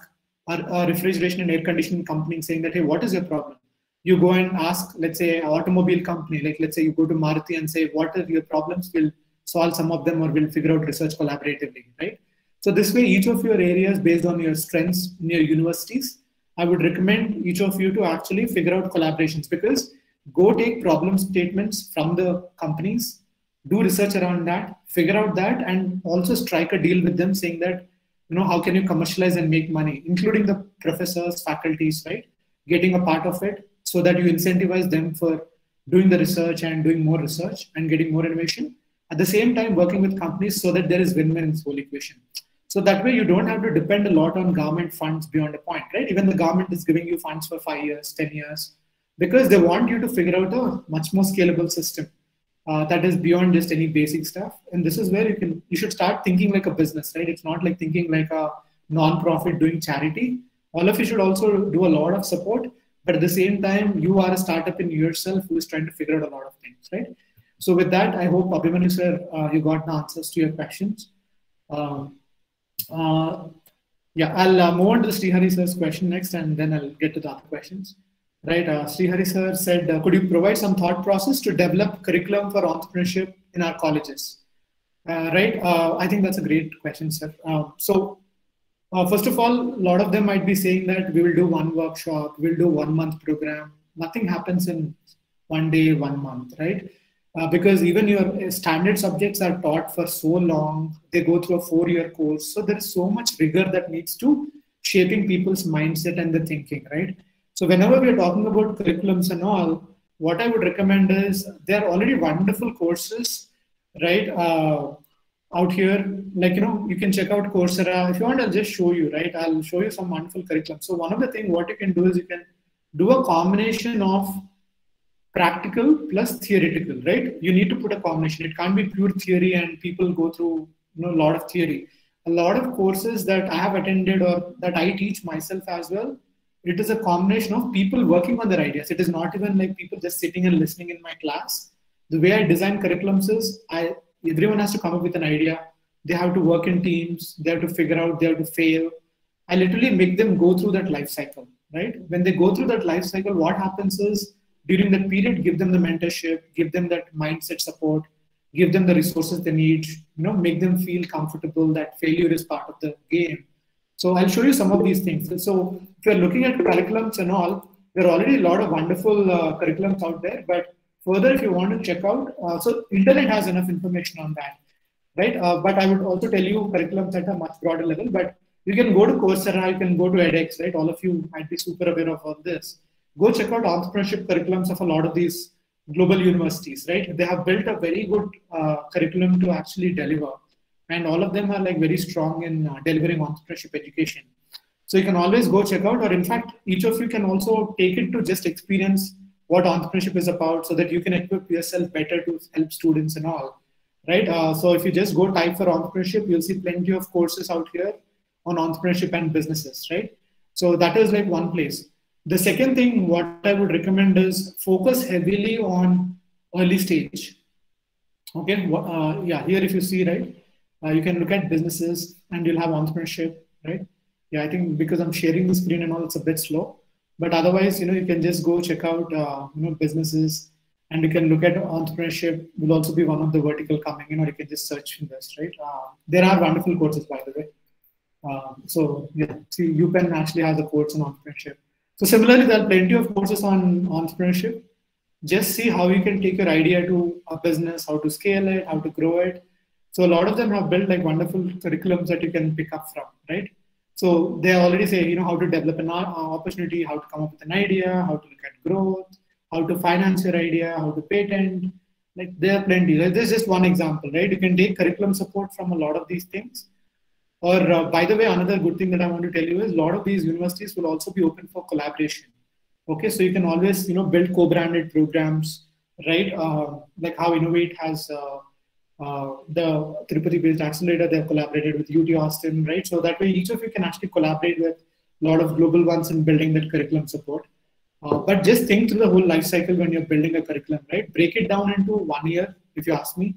[SPEAKER 5] a, refrigeration and air conditioning company saying that, hey, what is your problem? You go and ask, let's say, an automobile company, like let's say you go to Maruti and say, what are your problems? We'll solve some of them or we'll figure out research collaboratively, right? So this way, each of your areas based on your strengths in your universities, I would recommend each of you to actually figure out collaborations because go take problem statements from the companies, do research around that, figure out that, and also strike a deal with them saying that, you know, how can you commercialize and make money, including the professors, faculties, right? Getting a part of it so that you incentivize them for doing the research and doing more research and getting more innovation. At the same time, working with companies so that there is win-win in this whole equation. So that way you don't have to depend a lot on government funds beyond a point, right? Even the government is giving you funds for five years, 10 years, because they want you to figure out a much more scalable system uh, that is beyond just any basic stuff. And this is where you can you should start thinking like a business, right? It's not like thinking like a non-profit doing charity. All of you should also do a lot of support, but at the same time, you are a startup in yourself who is trying to figure out a lot of things, right? So with that, I hope Abhimanyu sir, uh, you got the answers to your questions. Um, uh, yeah, I'll uh, move on to the Srihari sir's question next, and then I'll get to the other questions right? Uh, Srihari sir said, uh, could you provide some thought process to develop curriculum for entrepreneurship in our colleges? Uh, right? Uh, I think that's a great question, sir. Uh, so, uh, first of all, a lot of them might be saying that we will do one workshop, we'll do one month program. Nothing happens in one day, one month, right? Because even your standard subjects are taught for so long, they go through a four-year course. So there is so much rigor that needs to shaping people's mindset and the thinking, right? So whenever we are talking about curriculums and all, what I would recommend is there are already wonderful courses, right? Uh, out here, like you know, you can check out Coursera. If you want, I'll just show you, right? I'll show you some wonderful curriculum. So one of the things what you can do is you can do a combination of practical plus theoretical, right? You need to put a combination. It can't be pure theory and people go through you know a lot of theory. A lot of courses that I have attended or that I teach myself as well it is a combination of people working on their ideas. It is not even like people just sitting and listening in my class. The way I design curriculums is I everyone has to come up with an idea. They have to work in teams. They have to figure out. They have to fail. I literally make them go through that life cycle. Right? When they go through that life cycle, what happens is during that period, give them the mentorship, give them that mindset support, give them the resources they need. You know, make them feel comfortable that failure is part of the game so I'll show you some of these things. So if you're looking at curriculums and all, there are already a lot of wonderful uh, curriculums out there. But further, if you want to check out, uh, so internet has enough information on that, right? Uh, but I would also tell you curriculums at a much broader level. But you can go to Coursera, you can go to edX, right? All of you might be super aware of all this. Go check out entrepreneurship curriculums of a lot of these global universities, right? They have built a very good uh, curriculum to actually deliver. And all of them are like very strong in uh, delivering entrepreneurship education. So you can always go check out or in fact each of you can also take it to just experience what entrepreneurship is about so that you can equip yourself better to help students and all right? Uh, so if you just go type for entrepreneurship you'll see plenty of courses out here on entrepreneurship and businesses right? So that is like one place the second thing what i would recommend is focus heavily on early stage okay uh, yeah here if you see right uh, you can look at businesses and you'll have entrepreneurship, right? Yeah, I think because I'm sharing the screen and all, it's a bit slow. But otherwise, you know, you can just go check out, uh, you know, businesses and you can look at entrepreneurship will also be one of the vertical coming in or you can just search invest right uh, there are wonderful courses by the way um, so yeah see UPenn actually has a course on entrepreneurship so similarly there are plenty of courses on entrepreneurship just see how you can take your idea to a business how to scale it how to grow it so a lot of them have built like wonderful curriculums that you can pick up from right so they already say you know how to develop an uh, opportunity how to come up with an idea how to look at growth how to finance your idea, how to patent. Like there are plenty. This is just one example, right? You can take curriculum support from a lot of these things. Or uh, by the way, another good thing that I want to tell you is a lot of these universities will also be open for collaboration. Okay, so you can always you know build co-branded programs, right? Uh, like how Innovate has uh, uh the Tirupati-based accelerator. They have collaborated with UT Austin, right? So that way, each of you can actually collaborate with a lot of global ones in building that curriculum support. Uh, but just think through the whole life cycle when you're building a curriculum, right? Break it down into one year, if you ask me,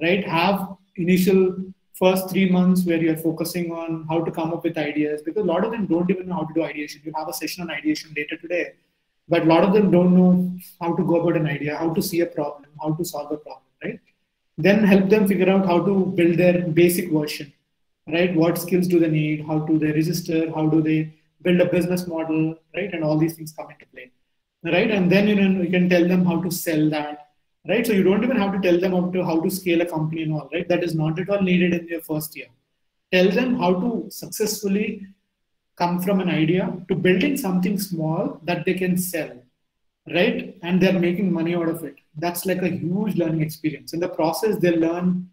[SPEAKER 5] right? Have initial first three months where you're focusing on how to come up with ideas because a lot of them don't even know how to do ideation. You have a session on ideation later today, but a lot of them don't know how to go about an idea, how to see a problem, how to solve a problem, right? Then help them figure out how to build their basic version, right? What skills do they need? How do they register? How do they build a business model, right? And all these things come into play, right? And then you know you can tell them how to sell that, right? So you don't even have to tell them how to how to scale a company and all, right? That is not at all needed in your first year. Tell them how to successfully come from an idea to building something small that they can sell, right? And they're making money out of it. That's like a huge learning experience. In the process, they learn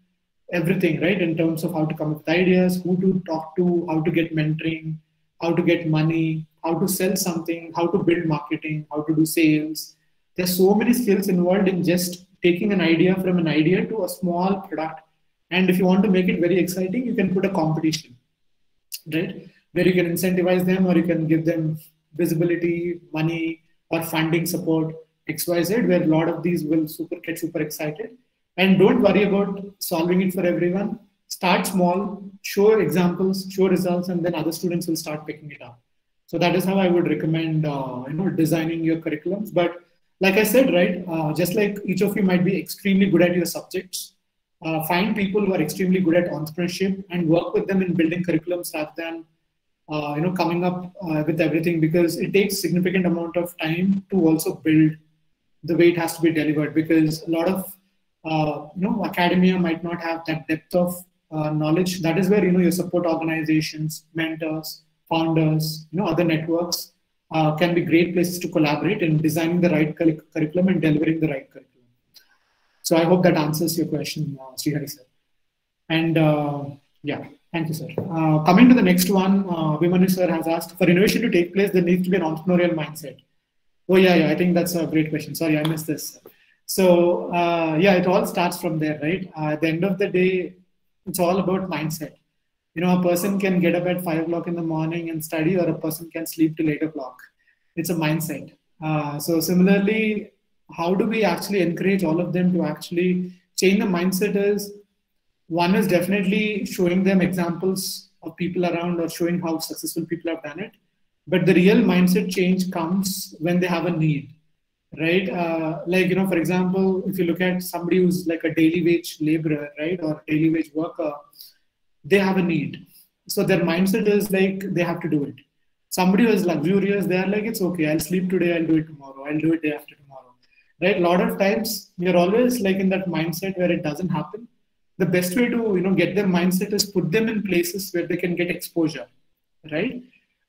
[SPEAKER 5] everything, right? In terms of how to come up with ideas, who to talk to, how to get mentoring, how to get money, how to sell something, how to build marketing, how to do sales. There's so many skills involved in just taking an idea from an idea to a small product. And if you want to make it very exciting, you can put a competition, right? Where you can incentivize them or you can give them visibility, money, or funding support, XYZ, where a lot of these will super get super excited. And don't worry about solving it for everyone start small, show examples, show results, and then other students will start picking it up. So that is how I would recommend, uh, you know, designing your curriculums. But like I said, right, uh, just like each of you might be extremely good at your subjects, uh, find people who are extremely good at entrepreneurship and work with them in building curriculums rather than, uh, you know, coming up uh, with everything because it takes significant amount of time to also build the way it has to be delivered because a lot of, uh, you know, academia might not have that depth of uh, knowledge. That is where you know your support organizations, mentors, founders, you know other networks uh, can be great places to collaborate in designing the right curriculum and delivering the right curriculum. So I hope that answers your question, uh, Srihari sir. And uh, yeah, thank you, sir. Uh, coming to the next one, uh, Abhimanyu sir has asked for innovation to take place, there needs to be an entrepreneurial mindset. Oh yeah, yeah, I think that's a great question. Sorry, I missed this. So uh, yeah, it all starts from there, right? Uh, at the end of the day, it's all about mindset. You know, a person can get up at five o'clock in the morning and study, or a person can sleep till eight o'clock. It's a mindset. Uh, so similarly, how do we actually encourage all of them to actually change the mindset? Is one is definitely showing them examples of people around or showing how successful people have done it. But the real mindset change comes when they have a need right? Uh, like, you know, for example, if you look at somebody who's like a daily wage laborer, right, or daily wage worker, they have a need. So their mindset is like they have to do it. Somebody who is luxurious, they are like, it's okay, I'll sleep today, I'll do it tomorrow, I'll do it day after tomorrow. Right? A lot of times you're always like in that mindset where it doesn't happen. The best way to you know get their mindset is put them in places where they can get exposure. Right?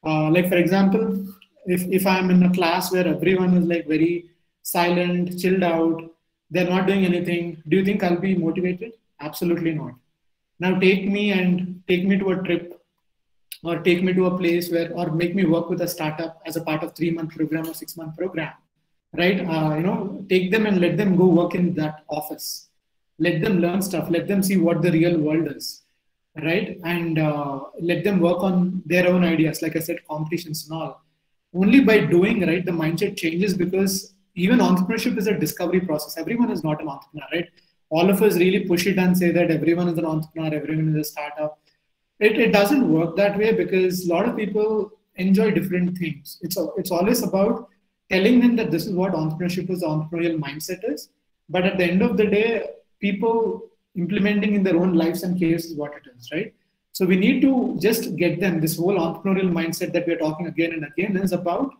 [SPEAKER 5] Uh, like for example, if, if I'm in a class where everyone is like very silent, chilled out, they're not doing anything, do you think I'll be motivated? Absolutely not. Now take me and take me to a trip or take me to a place where or make me work with a startup as a part of three month program or six month program right? Uh, you know take them and let them go work in that office. Let them learn stuff. Let them see what the real world is right? And uh, let them work on their own ideas. Like i said competitions and all. Only by doing right the mindset changes because even entrepreneurship is a discovery process. Everyone is not an entrepreneur, right? All of us really push it and say that everyone is an entrepreneur, everyone is a startup. It, it doesn't work that way because a lot of people enjoy different things. It's, it's always about telling them that this is what entrepreneurship is, entrepreneurial mindset is. But at the end of the day, people implementing in their own lives and careers is what it is, right? So we need to just get them this whole entrepreneurial mindset that we're talking again and again is about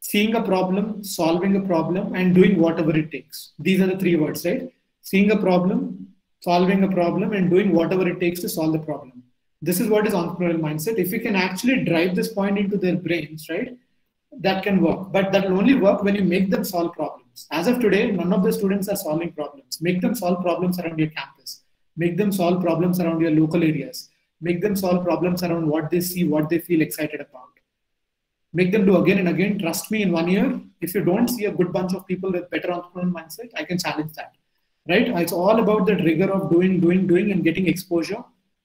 [SPEAKER 5] seeing a problem, solving a problem, and doing whatever it takes. These are the three words, right? Seeing a problem, solving a problem, and doing whatever it takes to solve the problem. This is what is entrepreneurial mindset. If we can actually drive this point into their brains, right, that can work. But that will only work when you make them solve problems. As of today, none of the students are solving problems. Make them solve problems around your campus. Make them solve problems around your local areas. Make them solve problems around what they see, what they feel excited about make them do again and again. Trust me, in one year, if you don't see a good bunch of people with better entrepreneurial mindset, I can challenge that. Right? It's all about the rigor of doing, doing, doing, and getting exposure,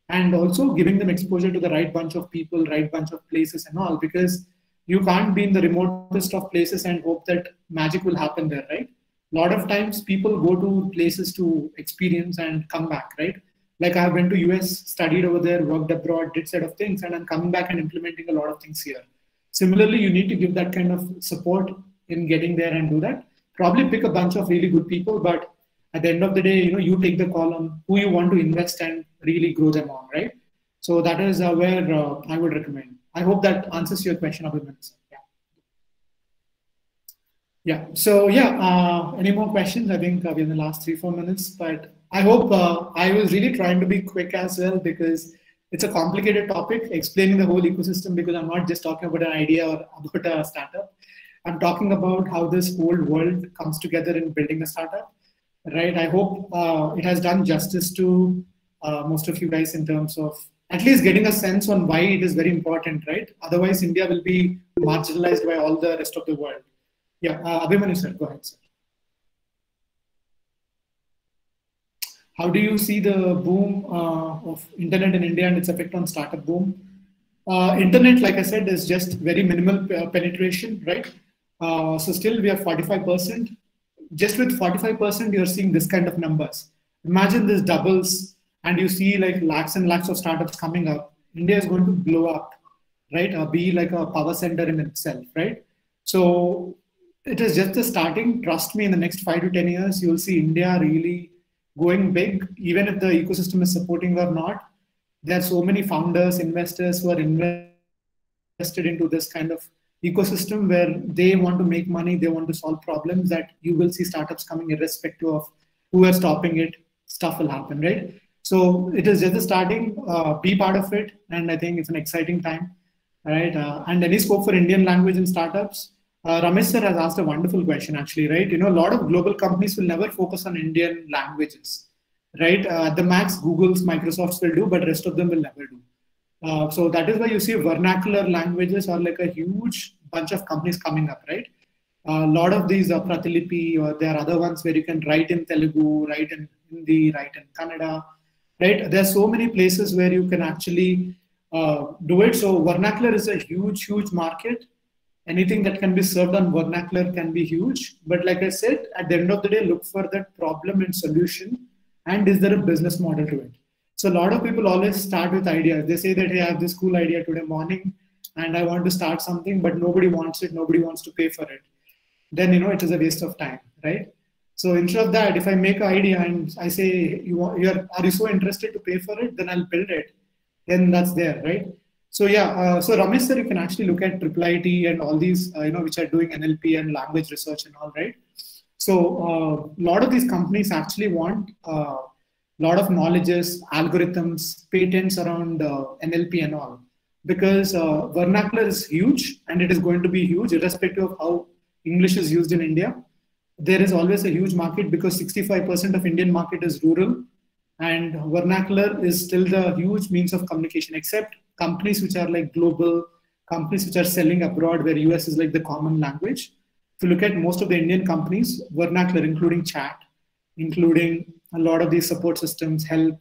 [SPEAKER 5] and also giving them exposure to the right bunch of people, right bunch of places, and all. Because you can't be in the remotest of places and hope that magic will happen there, right? A lot of times people go to places to experience and come back, right? Like I went to US, studied over there, worked abroad, did set of things, and I'm coming back and implementing a lot of things here Similarly, you need to give that kind of support in getting there and do that. Probably pick a bunch of really good people, but at the end of the day, you know, you take the call on who you want to invest and really grow them on, right? So that is uh, where uh, I would recommend. I hope that answers your question, Abhimanyu. Yeah. Yeah. So yeah. Uh, any more questions? I think uh, we're in the last three four minutes, but I hope uh, I was really trying to be quick as well because it's a complicated topic explaining the whole ecosystem because i'm not just talking about an idea or about a startup i'm talking about how this whole world comes together in building a startup right i hope uh, it has done justice to uh, most of you guys in terms of at least getting a sense on why it is very important right otherwise india will be marginalized by all the rest of the world yeah uh, abhimanyu sir go ahead sir How do you see the boom uh, of internet in India and its effect on startup boom? Uh, internet, like I said, is just very minimal penetration, right? Uh, so still we have 45%. Just with 45%, you're seeing this kind of numbers. Imagine this doubles and you see like lakhs and lakhs of startups coming up. India is going to blow up, right? Or be like a power center in itself, right? So it is just the starting. Trust me, in the next five to 10 years, you'll see India really going big, even if the ecosystem is supporting or not. There are so many founders, investors who are invested into this kind of ecosystem where they want to make money, they want to solve problems that you will see startups coming irrespective of who are stopping it, stuff will happen, right? So it is just starting, uh, be part of it. And I think it's an exciting time, right? Uh, and any scope for Indian language in startups, uh, Ramesh sir has asked a wonderful question, actually, right? You know, a lot of global companies will never focus on Indian languages, right? Uh, the max Google's, Microsoft's will do, but rest of them will never do. Uh, so that is why you see vernacular languages are like a huge bunch of companies coming up, right? A lot of these are Pratilipi or there are other ones where you can write in Telugu, write in Hindi, write in Kannada, right? There are so many places where you can actually uh, do it. So vernacular is a huge, huge market anything that can be served on vernacular can be huge. But like I said, at the end of the day, look for that problem and solution. And is there a business model to it? So a lot of people always start with ideas. They say that, hey, I have this cool idea today morning and I want to start something, but nobody wants it. Nobody wants to pay for it. Then, you know, it is a waste of time, right? So instead of that, if I make an idea and I say, you are, you are, are you so interested to pay for it? Then I'll build it. Then that's there, right? So yeah, uh, so Ramesh sir, you can actually look at Triple IT and all these, uh, you know, which are doing NLP and language research and all, right? So a uh, lot of these companies actually want a lot of knowledges, algorithms, patents around uh, NLP and all, because uh, vernacular is huge and it is going to be huge irrespective of how English is used in India. There is always a huge market because 65% of Indian market is rural and vernacular is still the huge means of communication except companies which are like global companies which are selling abroad where us is like the common language if you look at most of the indian companies vernacular including chat including a lot of these support systems help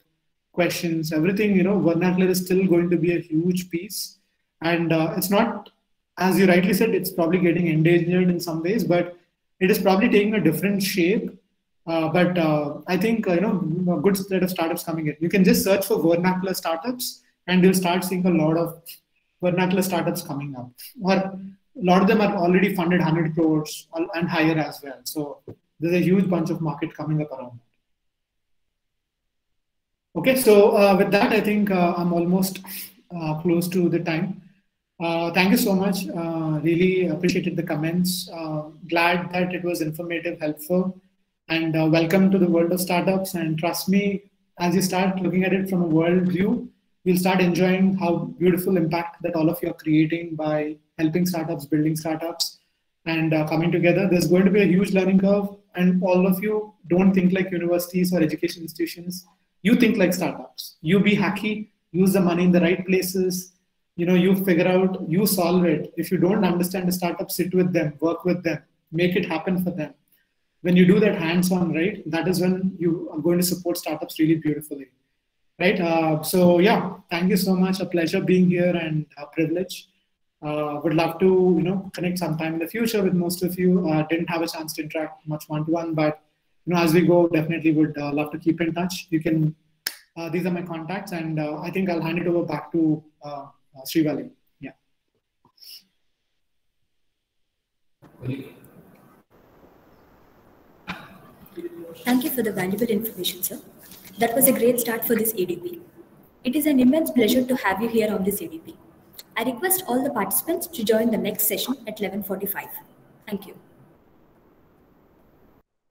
[SPEAKER 5] questions everything you know vernacular is still going to be a huge piece and uh, it's not as you rightly said it's probably getting endangered in some ways but it is probably taking a different shape uh, but uh, I think uh, you know a good set of startups coming in. You can just search for vernacular startups, and you'll start seeing a lot of vernacular startups coming up. Or a lot of them are already funded 100 crores and higher as well. So there's a huge bunch of market coming up around. Okay, so uh, with that, I think uh, I'm almost uh, close to the time. Uh, thank you so much. Uh, really appreciated the comments. Uh, glad that it was informative, helpful, and welcome to the world of startups. And trust me, as you start looking at it from a world view, you'll start enjoying how beautiful impact that all of you are creating by helping startups, building startups, and coming together. There's going to be a huge learning curve, and all of you don't think like universities or education institutions. You think like startups. You be hacky, use the money in the right places. You know, you figure out, you solve it. If you don't understand a startup, sit with them, work with them, make it happen for them. When you do that hands-on, right, that is when you are going to support startups really beautifully right? Uh, so yeah, thank you so much. A pleasure being here and a privilege. Uh, would love to you know connect sometime in the future with most of you. Uh, didn't have a chance to interact much one to one, but you know as we go, definitely would uh, love to keep in touch. You can. Uh, these are my contacts, and uh, I think I'll hand it over back to uh, Srivalli. Yeah.
[SPEAKER 4] Thank you for the valuable information, sir. That was a great start for this EDP. It is an immense pleasure to have you here on this EDP. I request all the participants to join the next session at 11.45. Thank you.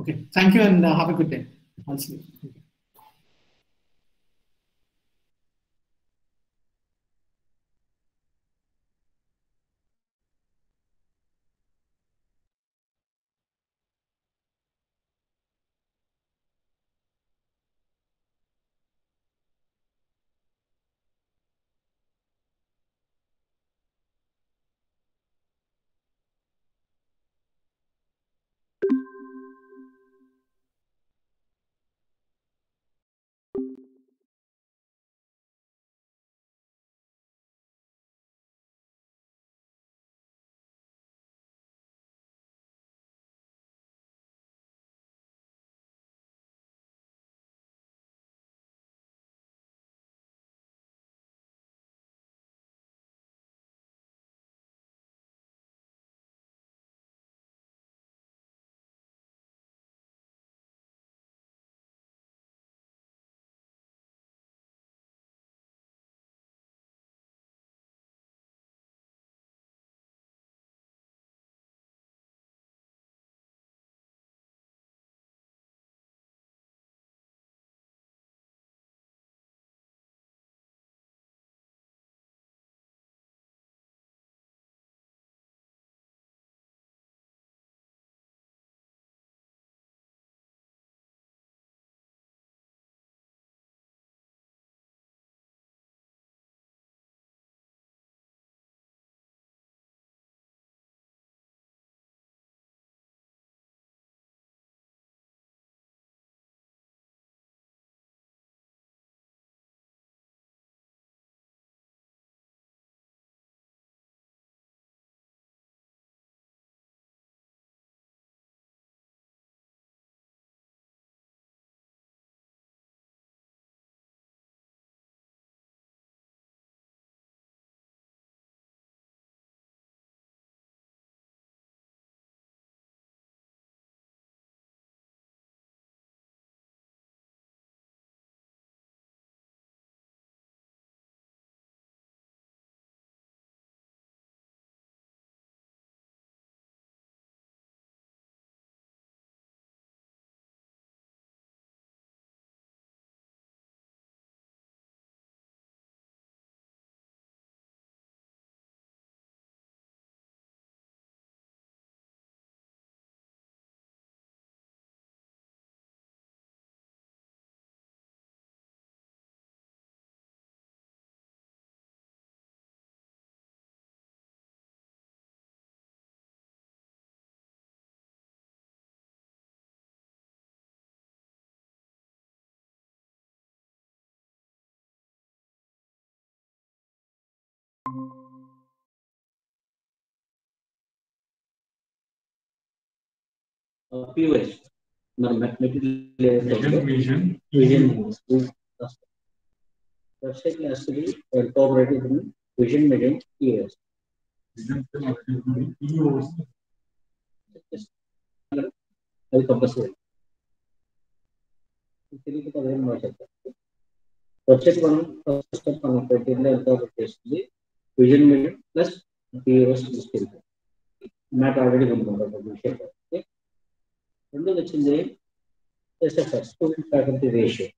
[SPEAKER 5] Okay, thank you and uh, have a good day. I'll see you.
[SPEAKER 10] POS, the material vision, vision website has to be incorporated in vision meeting POS. అది compulsory తెలియకపోతే అదేం మనం చెప్తాం వచ్చేసి మనం first step మనం ప్రోటీన్లో ఎంత చేస్తుంది విజన్ మీడియం ప్లస్ పిఓస్ తీసుకెళ్తాం మ్యాట్ ఆల్రెడీ ఉంటుంది విషయం రెండోది వచ్చింది SFR student faculty ratio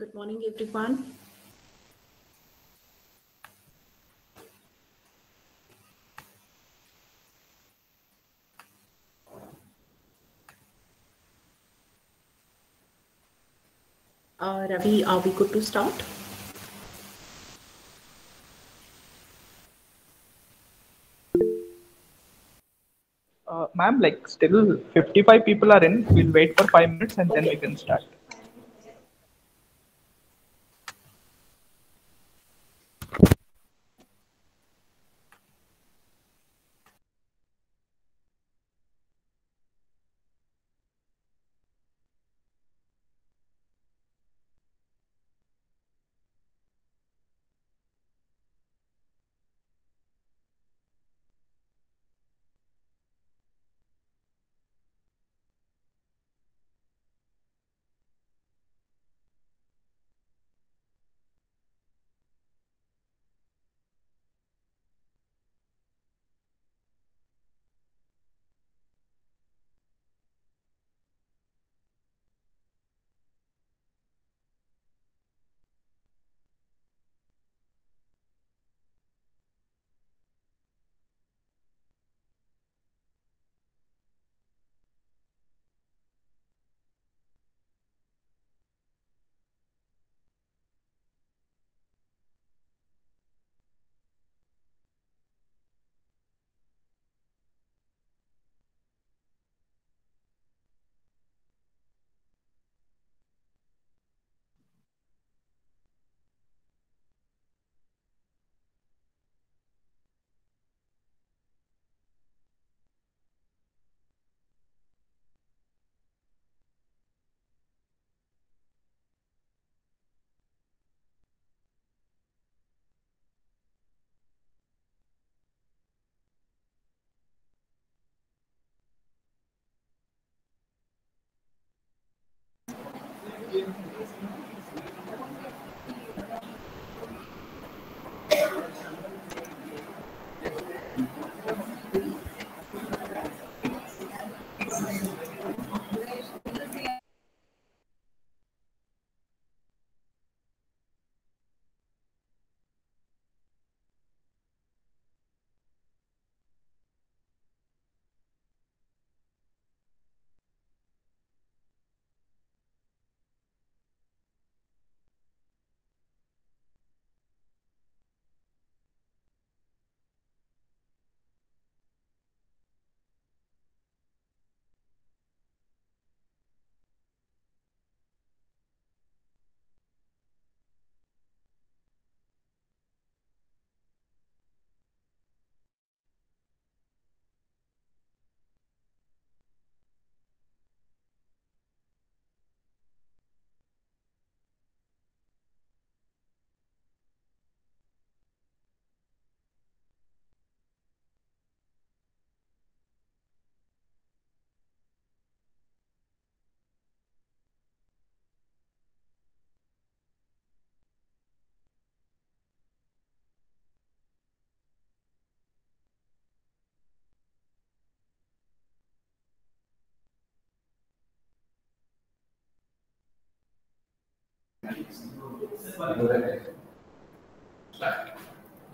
[SPEAKER 11] Good morning, everyone. Uh, Ravi, are we good to start?
[SPEAKER 12] Uh, ma'am, like still 55 people are in. We'll wait for five minutes and then we can start.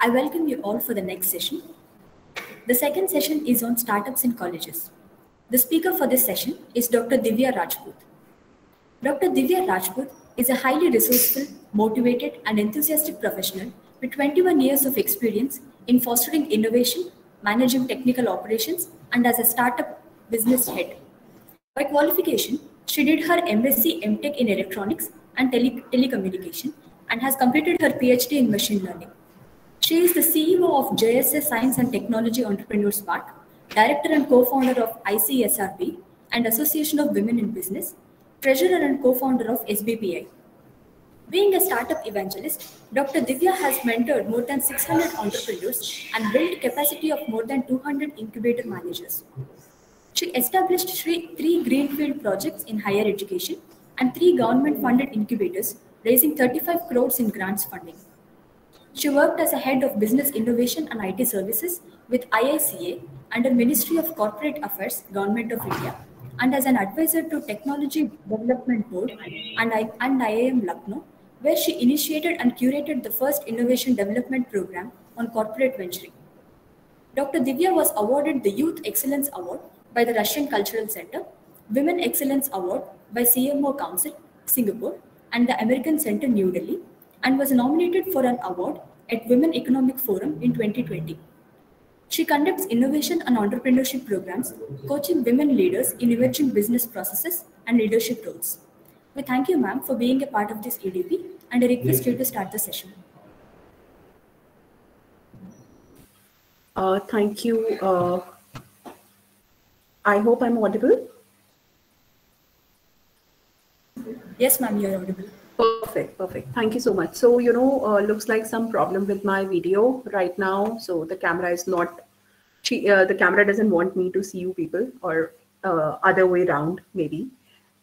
[SPEAKER 4] I welcome you all for the next session. The second session is on startups in colleges. The speaker for this session is Dr. Divya Rajput. Dr. Divya Rajput is a highly resourceful, motivated, and enthusiastic professional with 21 years of experience in fostering innovation, managing technical operations, and as a startup business head. By qualification, she did her MSc MTech in electronics and tele- telecommunication and has completed her PhD in machine learning. She is the CEO of JSS Science and Technology Entrepreneurs Park, Director and co-founder of ICSRB and Association of Women in Business, Treasurer and co-founder of SBPI. Being a startup evangelist, Dr. Divya has mentored more than 600 entrepreneurs and built capacity of more than 200 incubator managers. She established three greenfield projects in higher education and three government-funded incubators, raising 35 crores in grants funding. She worked as a head of business innovation and IT services with IICA under Ministry of Corporate Affairs, Government of India, and as an advisor to Technology Development Board and, I, and IIM Lucknow where she initiated and curated the first innovation development program on corporate venturing. Dr. Divya was awarded the Youth Excellence Award by the Russian Cultural Center, Women Excellence Award by CMO Council, Singapore, and the American Center, New Delhi, and was nominated for an award at Women Economic Forum in 2020. She conducts innovation and entrepreneurship programs, coaching women leaders in emerging business processes and leadership roles. We thank you, ma'am, for being a part of this EDP, and I request you to start the session.
[SPEAKER 11] Uh, thank you. Uh, I hope I'm audible.
[SPEAKER 4] Yes, ma'am, you're audible.
[SPEAKER 11] Perfect, perfect. Thank you so much. So, you know, uh, looks like some problem with my video right now. So the camera is not, uh, the camera doesn't want me to see you people or uh, other way around, maybe.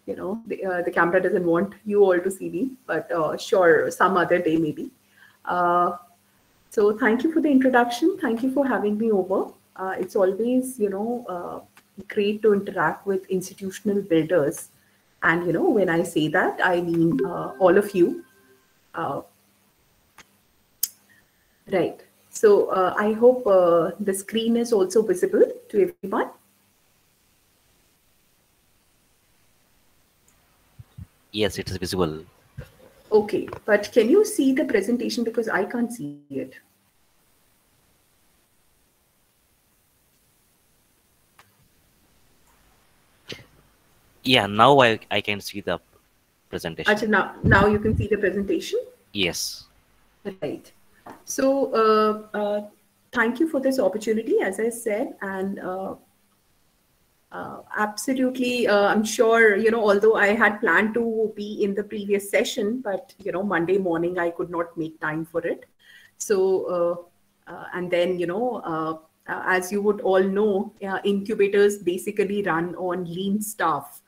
[SPEAKER 11] You know, the, uh, the camera doesn't want you all to see me, but uh, sure, some other day maybe. Uh, so thank you for the introduction. Thank you for having me over. it's always, you know, great to interact with institutional builders and you know, when I say that, I mean uh, all of you. Uh, right. So uh, I hope uh, the screen is also visible to everyone.
[SPEAKER 7] Yes, it is visible.
[SPEAKER 11] Okay, but can you see the presentation because I can't see it?
[SPEAKER 7] Yeah, now I, I can see the presentation.
[SPEAKER 11] Achha, now, now you can see the presentation?
[SPEAKER 7] Yes.
[SPEAKER 11] Right. So uh, uh, thank you for this opportunity, as I said, and uh, uh absolutely, uh, I'm sure, you know, although I had planned to be in the previous session, but, you know, Monday morning, I could not make time for it. So, uh, and then, you know, as you would all know, incubators basically run on lean staff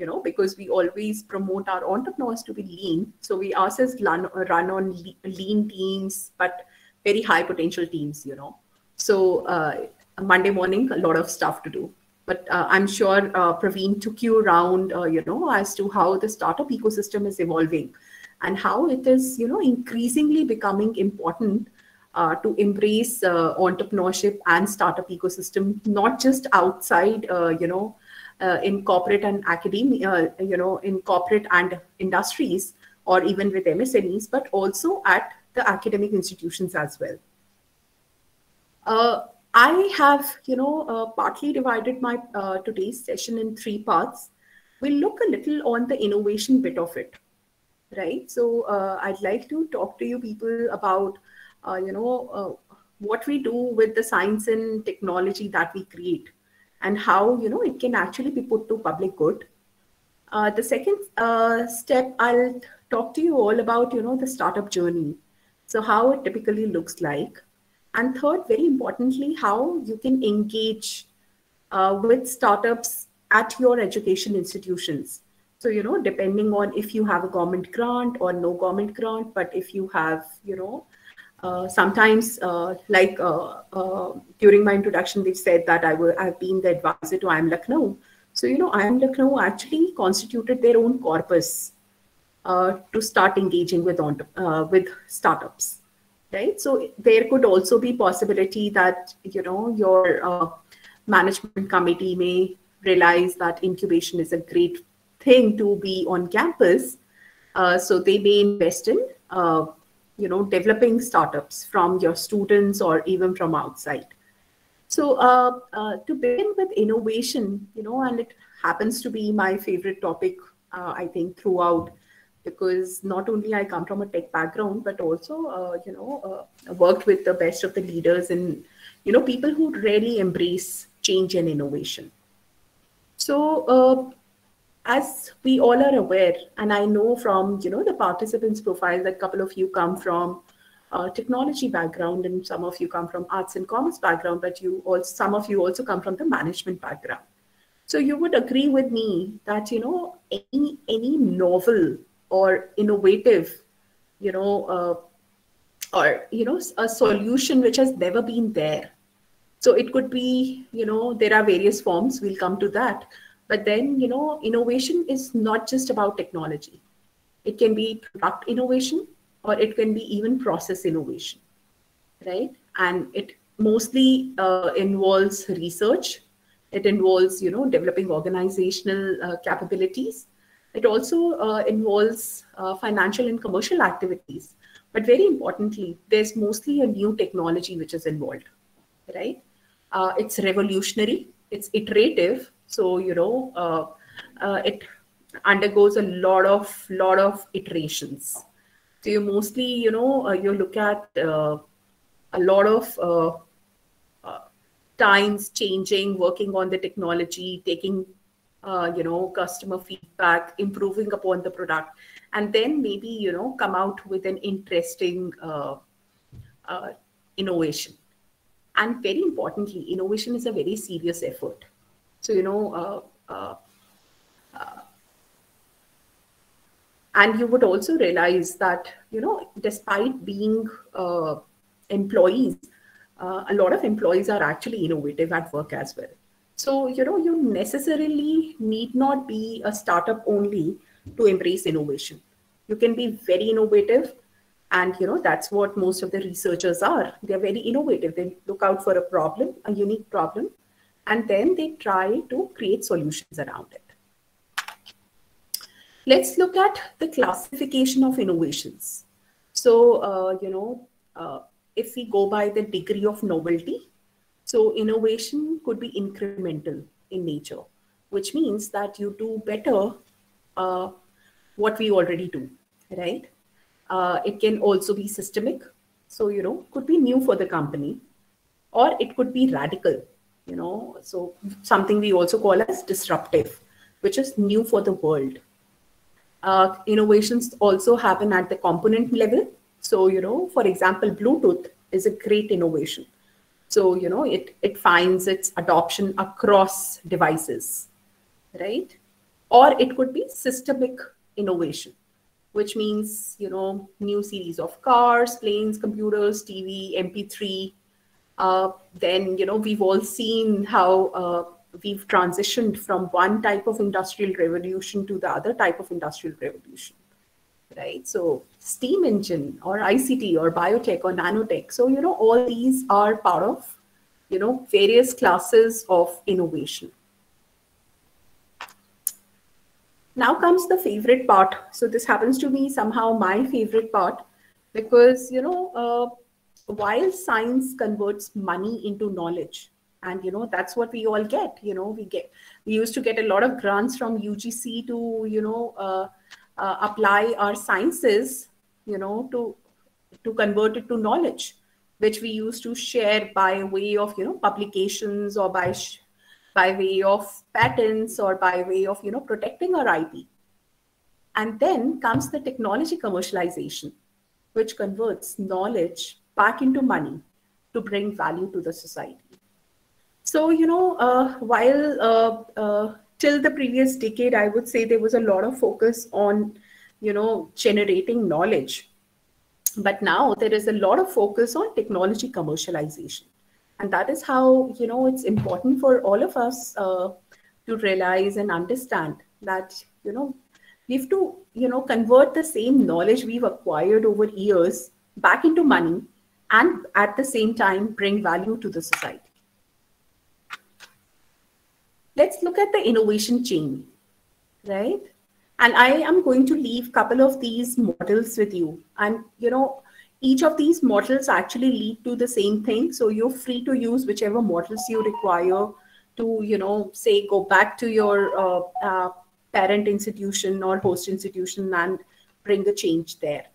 [SPEAKER 11] you know, because we always promote our entrepreneurs to be lean. So we ourselves run, run on lean teams, but very high potential teams, you know. So uh, Monday morning, a lot of stuff to do. But uh, I'm sure uh, Praveen took you around, uh, you know, as to how the startup ecosystem is evolving and how it is, you know, increasingly becoming important uh, to embrace uh, entrepreneurship and startup ecosystem, not just outside, uh, you know, in corporate and academia, uh, you know, in corporate and industries, or even with MSMEs, but also at the academic institutions as well. Uh, I have, you know, uh, partly divided my uh, today's session in three parts. We'll look a little on the innovation bit of it, right? So uh, I'd like to talk to you people about, you know, what we do with the science and technology that we create and how you know it can actually be put to public good. Uh, the second uh, step, I'll talk to you all about you know the startup journey, so how it typically looks like, and third, very importantly, how you can engage uh, with startups at your education institutions. So you know, depending on if you have a government grant or no government grant, but if you have you know uh, sometimes, uh, like uh, uh, during my introduction, they said that I will, I've been the advisor to IIM Lucknow. So, you know, IIM Lucknow actually constituted their own corpus uh, to start engaging with, with startups, right? So there could also be possibility that, you know, your management committee may realize that incubation is a great thing to be on campus. so they may invest in you know developing startups from your students or even from outside. So uh, uh, to begin with innovation you know and it happens to be my favorite topic uh, i think throughout because not only i come from a tech background but also uh, you know uh, worked with the best of the leaders and you know people who really embrace change and innovation. So uh, as we all are aware, and I know from you know the participants' profile that a couple of you come from uh, technology background and some of you come from arts and commerce background, but you also some of you also come from the management background. So you would agree with me that you know any any novel or innovative, you know, uh, or you know a solution which has never been there. So it could be you know there are various forms. We'll come to that but then, you know, innovation is not just about technology. It can be product innovation or it can be even process innovation, right? And it mostly uh, involves research. It involves, you know, developing organizational uh, capabilities. It also uh, involves uh, financial and commercial activities. But very importantly, there's mostly a new technology which is involved, right? Uh, it's revolutionary. It's iterative. So you know, uh, it undergoes a lot of lot of iterations. So you mostly, you know, you look at a lot of times changing, working on the technology, taking, uh, you know, customer feedback, improving upon the product, and then maybe, you know, come out with an interesting uh, uh, innovation. And very importantly, innovation is a very serious effort. So, you know, uh, uh, uh, and you would also realize that, you know, despite being employees, uh, a lot of employees are actually innovative at work as well. So, you know, you necessarily need not be a startup only to embrace innovation. You can be very innovative. And, you know, that's what most of the researchers are. They're very innovative. They look out for a problem, a unique problem, and then they try to create solutions around it. Let's look at the classification of innovations. So, uh, you know, uh, if we go by the degree of novelty, so innovation could be incremental in nature, which means that you do better uh, what we already do, right? Uh, it can also be systemic. So, you know, could be new for the company or it could be radical, you know, so something we also call as disruptive, which is new for the world. Uh, innovations also happen at the component level. So, you know, for example, Bluetooth is a great innovation. So, you know, it, it finds its adoption across devices, right? Or it could be systemic innovation, which means, you know, new series of cars, planes, computers, TV, MP3. Uh, then, you know, we've all seen how uh, we've transitioned from one type of industrial revolution to the other type of industrial revolution right? So steam engine or ICT or biotech or nanotech. So, you know, all these are part of, you know, various classes of innovation. Now comes the favorite part. So this happens to be somehow my favorite part because, you know, uh, while science converts money into knowledge, and you know that's what we all get you know we get we used to get a lot of grants from ugc to you know uh, uh, apply our sciences, you know, to to convert it to knowledge, which we used to share by way of you know publications or by by way of patents or by way of you know protecting our IP. And then comes the technology commercialization, which converts knowledge back into money to bring value to the society. So, you know, uh, while uh, uh, till the previous decade, I would say there was a lot of focus on, you know, generating knowledge. But now there is a lot of focus on technology commercialization. And that is how, you know, it's important for all of us uh, to realize and understand that, you know, we have to, you know, convert the same knowledge we've acquired over years back into money and at the same time bring value to the society let's look at the innovation chain, right? And I am going to leave a couple of these models with you. And, you know, each of these models actually lead to the same thing. So you're free to use whichever models you require to, you know, say, go back to your uh, uh, parent institution or host institution and bring a change there,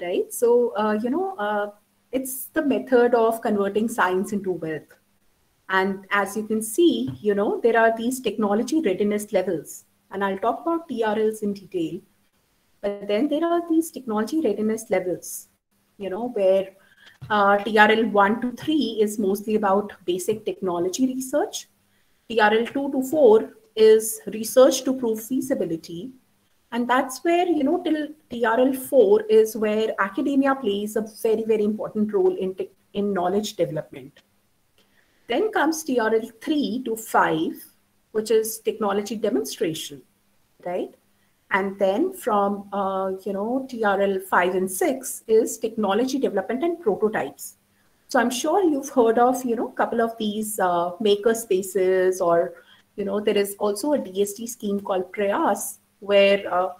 [SPEAKER 11] right? So, uh, you know, uh, it's the method of converting science into wealth and as you can see, you know, there are these technology readiness levels. And I'll talk about TRLs in detail. But then there are these technology readiness levels, you know, where uh, TRL 1 to 3 is mostly about basic technology research. TRL 2 to 4 is research to prove feasibility. And that's where, you know, till TRL 4 is where academia plays a very, very important role in, in knowledge development. Then comes TRL 3 to 5, which is technology demonstration, right? And then from, uh, you know, TRL 5 and 6 is technology development and prototypes. So I'm sure you've heard of, you know, a couple of these uh, maker spaces or, you know, there is also a DST scheme called Prayas where, uh,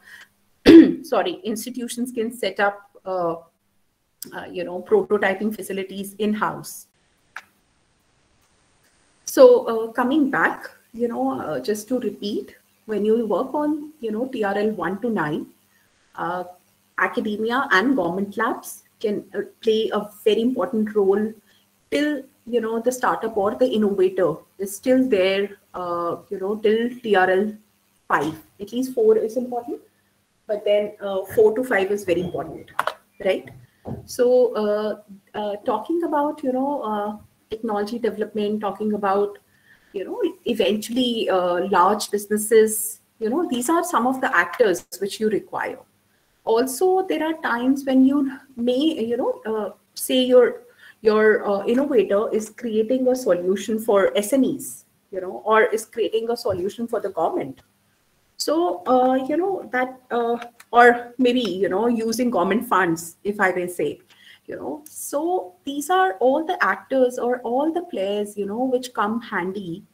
[SPEAKER 11] [CLEARS THROAT] sorry, institutions can set up, uh, uh, you know, prototyping facilities in-house. So uh, coming back, you know, just to repeat, when you work on, you know, TRL 1 to 9, uh, academia and government labs can play a very important role till, you know, the startup or the innovator is still there, uh, you know, till TRL 5. At least 4 is important, but then uh, 4 to 5 is very important, right? So uh, talking about, you know, technology development, talking about you know eventually uh, large businesses you know these are some of the actors which you require also there are times when you may you know uh, say your your uh, innovator is creating a solution for smes you know or is creating a solution for the government so uh, you know that uh, or maybe you know using government funds if i may say you know. So these are all the actors or all the players you know which come handy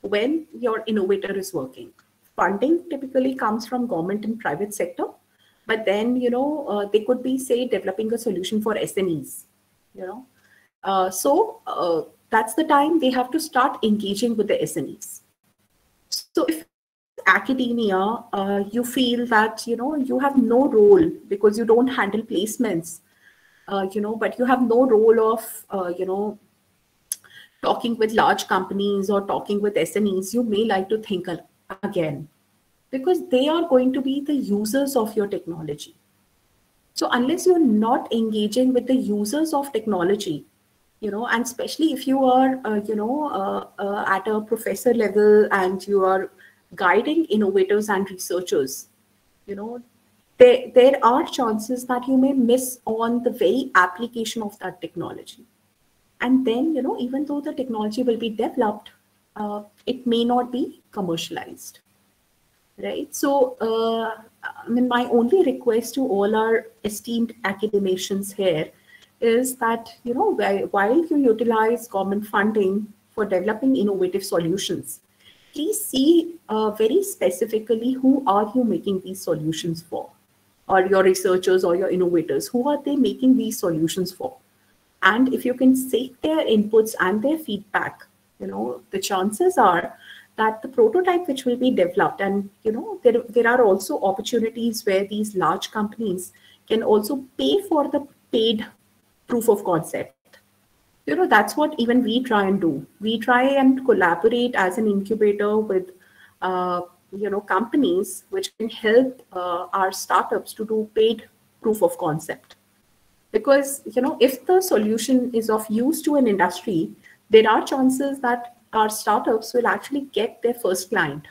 [SPEAKER 11] when your innovator is working. Funding typically comes from government and private sector but then you know uh, they could be say developing a solution for smes you know. Uh, so uh, that's the time they have to start engaging with the smes so if academia uh, you feel that you know you have no role because you don't handle placements uh, you know, but you have no role of, uh, you know, talking with large companies or talking with SMEs, you may like to think again because they are going to be the users of your technology. So unless you're not engaging with the users of technology, you know, and especially if you are, uh, you know, uh, uh, at a professor level and you are guiding innovators and researchers, you know, there, there are chances that you may miss on the very application of that technology. And then, you know, even though the technology will be developed, uh, it may not be commercialized. Right. So, uh, I mean, my only request to all our esteemed academicians here is that, you know, while you utilize government funding for developing innovative solutions, please see uh, very specifically who are you making these solutions for? Or your researchers or your innovators who are they making these solutions for? And if you can seek their inputs and their feedback you know the chances are that the prototype which will be developed and you know there, there are also opportunities where these large companies can also pay for the paid proof of concept you know that's what even we try and do. We try and collaborate as an incubator with uh, you know companies which can help uh, our startups to do paid proof of concept. Because you know if the solution is of use to an industry there are chances that our startups will actually get their first client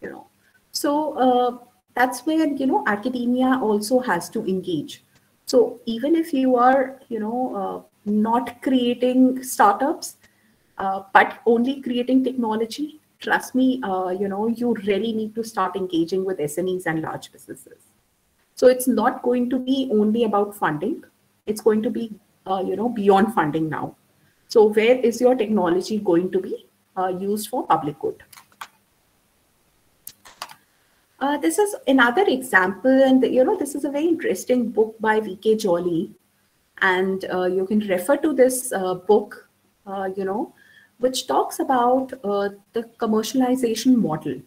[SPEAKER 11] you know. So uh, that's where you know academia also has to engage. So even if you are you know uh, not creating startups uh, but only creating technology trust me, uh, you know, you really need to start engaging with SMEs and large businesses. So it's not going to be only about funding. It's going to be, uh, you know, beyond funding now. So where is your technology going to be uh, used for public good? Uh, this is another example, and you know, this is a very interesting book by V.K. Jolly, and uh, you can refer to this uh, book, you know, which talks about uh, the commercialization model.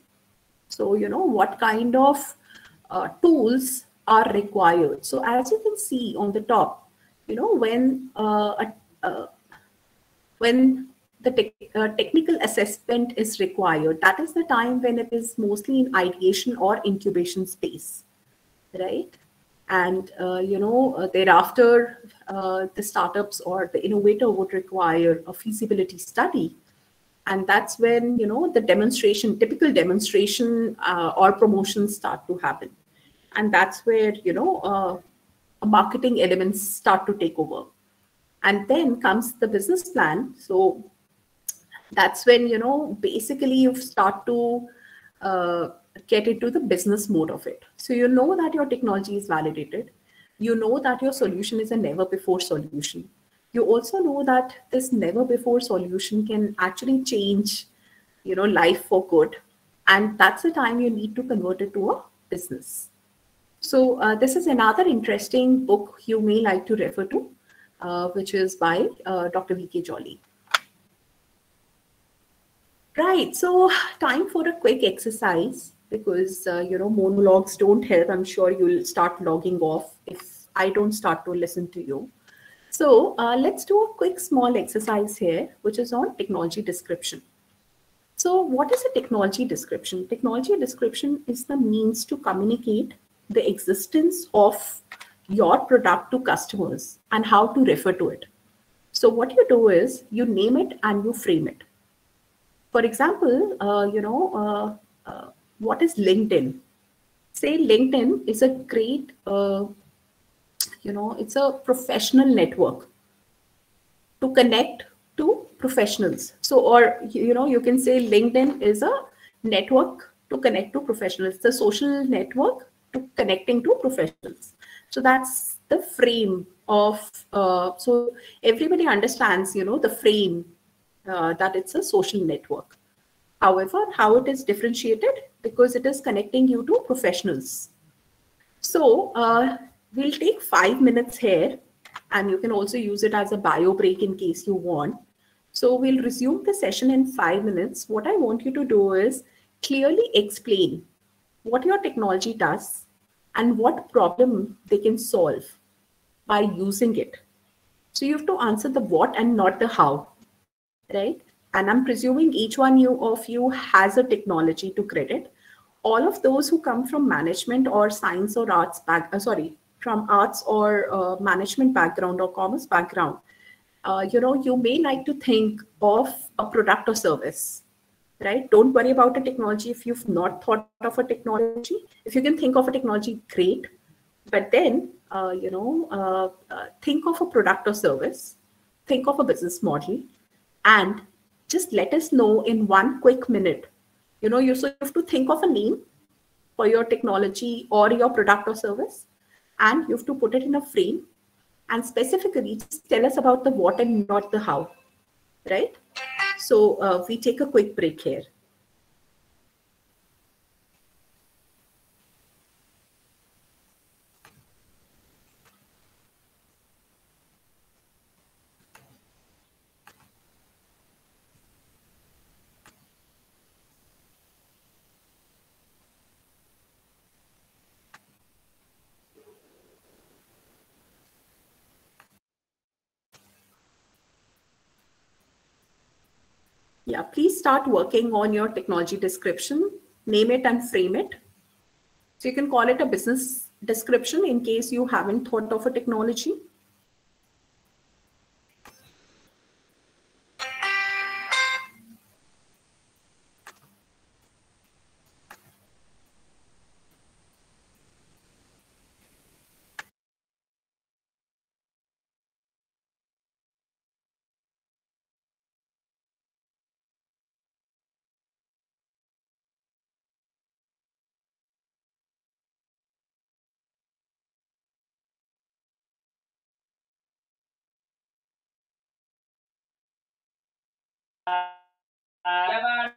[SPEAKER 11] So, you know, what kind of uh, tools are required. So as you can see on the top, you know, when uh, uh when the te uh, technical assessment is required, that is the time when it is mostly in ideation or incubation space, right? and uh, you know uh, thereafter uh, the startups or the innovator would require a feasibility study and that's when you know the demonstration typical demonstration uh, or promotions start to happen and that's where you know uh, marketing elements start to take over and then comes the business plan so that's when you know basically you start to uh, get into the business mode of it. So you know that your technology is validated. You know that your solution is a never before solution. You also know that this never before solution can actually change, you know, life for good. And that's the time you need to convert it to a business. So uh, this is another interesting book you may like to refer to, uh, which is by uh, Dr. V.K. Jolly. Right, so time for a quick exercise because uh, you know monologues don't help. I'm sure you'll start logging off if I don't start to listen to you. So uh, let's do a quick small exercise here, which is on technology description. So what is a technology description? Technology description is the means to communicate the existence of your product to customers and how to refer to it. So what you do is you name it and you frame it for example, uh, you know, uh, uh, what is LinkedIn? Say LinkedIn is a great, uh, you know, it's a professional network to connect to professionals. So, or, you know, you can say LinkedIn is a network to connect to professionals, the social network to connecting to professionals. So that's the frame of, uh, so everybody understands, you know, the frame uh, that it's a social network. However, how it is differentiated because it is connecting you to professionals. So uh, we'll take five minutes here and you can also use it as a bio break in case you want. So we'll resume the session in five minutes. What I want you to do is clearly explain what your technology does and what problem they can solve by using it. So you have to answer the what and not the how right? And I'm presuming each one you, of you has a technology to credit. All of those who come from management or science or arts back, uh, sorry, from arts or uh, management background or commerce background, uh, you know, you may like to think of a product or service, right? Don't worry about a technology if you've not thought of a technology. If you can think of a technology, great. But then, uh, you know, uh, uh, think of a product or service, think of a business model, and just let us know in one quick minute. You know, you so have to think of a name for your technology or your product or service, and you have to put it in a frame and specifically just tell us about the what and not the how, right? So uh, we take a quick break here. Yeah, please start working on your technology description, name it and frame it. So you can call it a business description in case you haven't thought of a technology. Java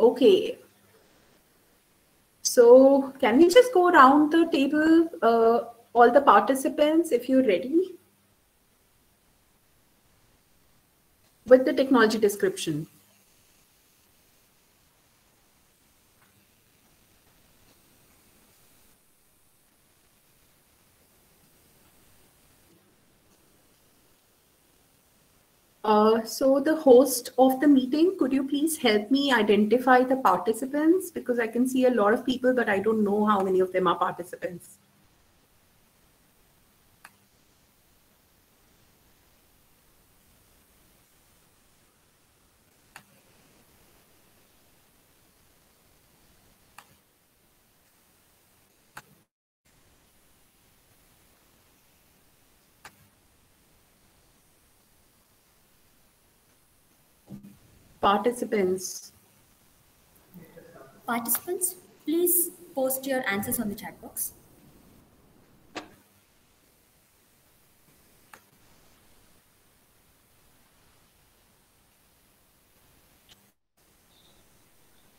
[SPEAKER 11] Okay. So can we just go around the table, uh, all the participants, if you're ready? With the technology description. Uh, so the host of the meeting, could you please help me identify the participants? Because I can see a lot of people, but I don't know how many of them are participants. Participants.
[SPEAKER 4] Participants, please post your answers on the chat box.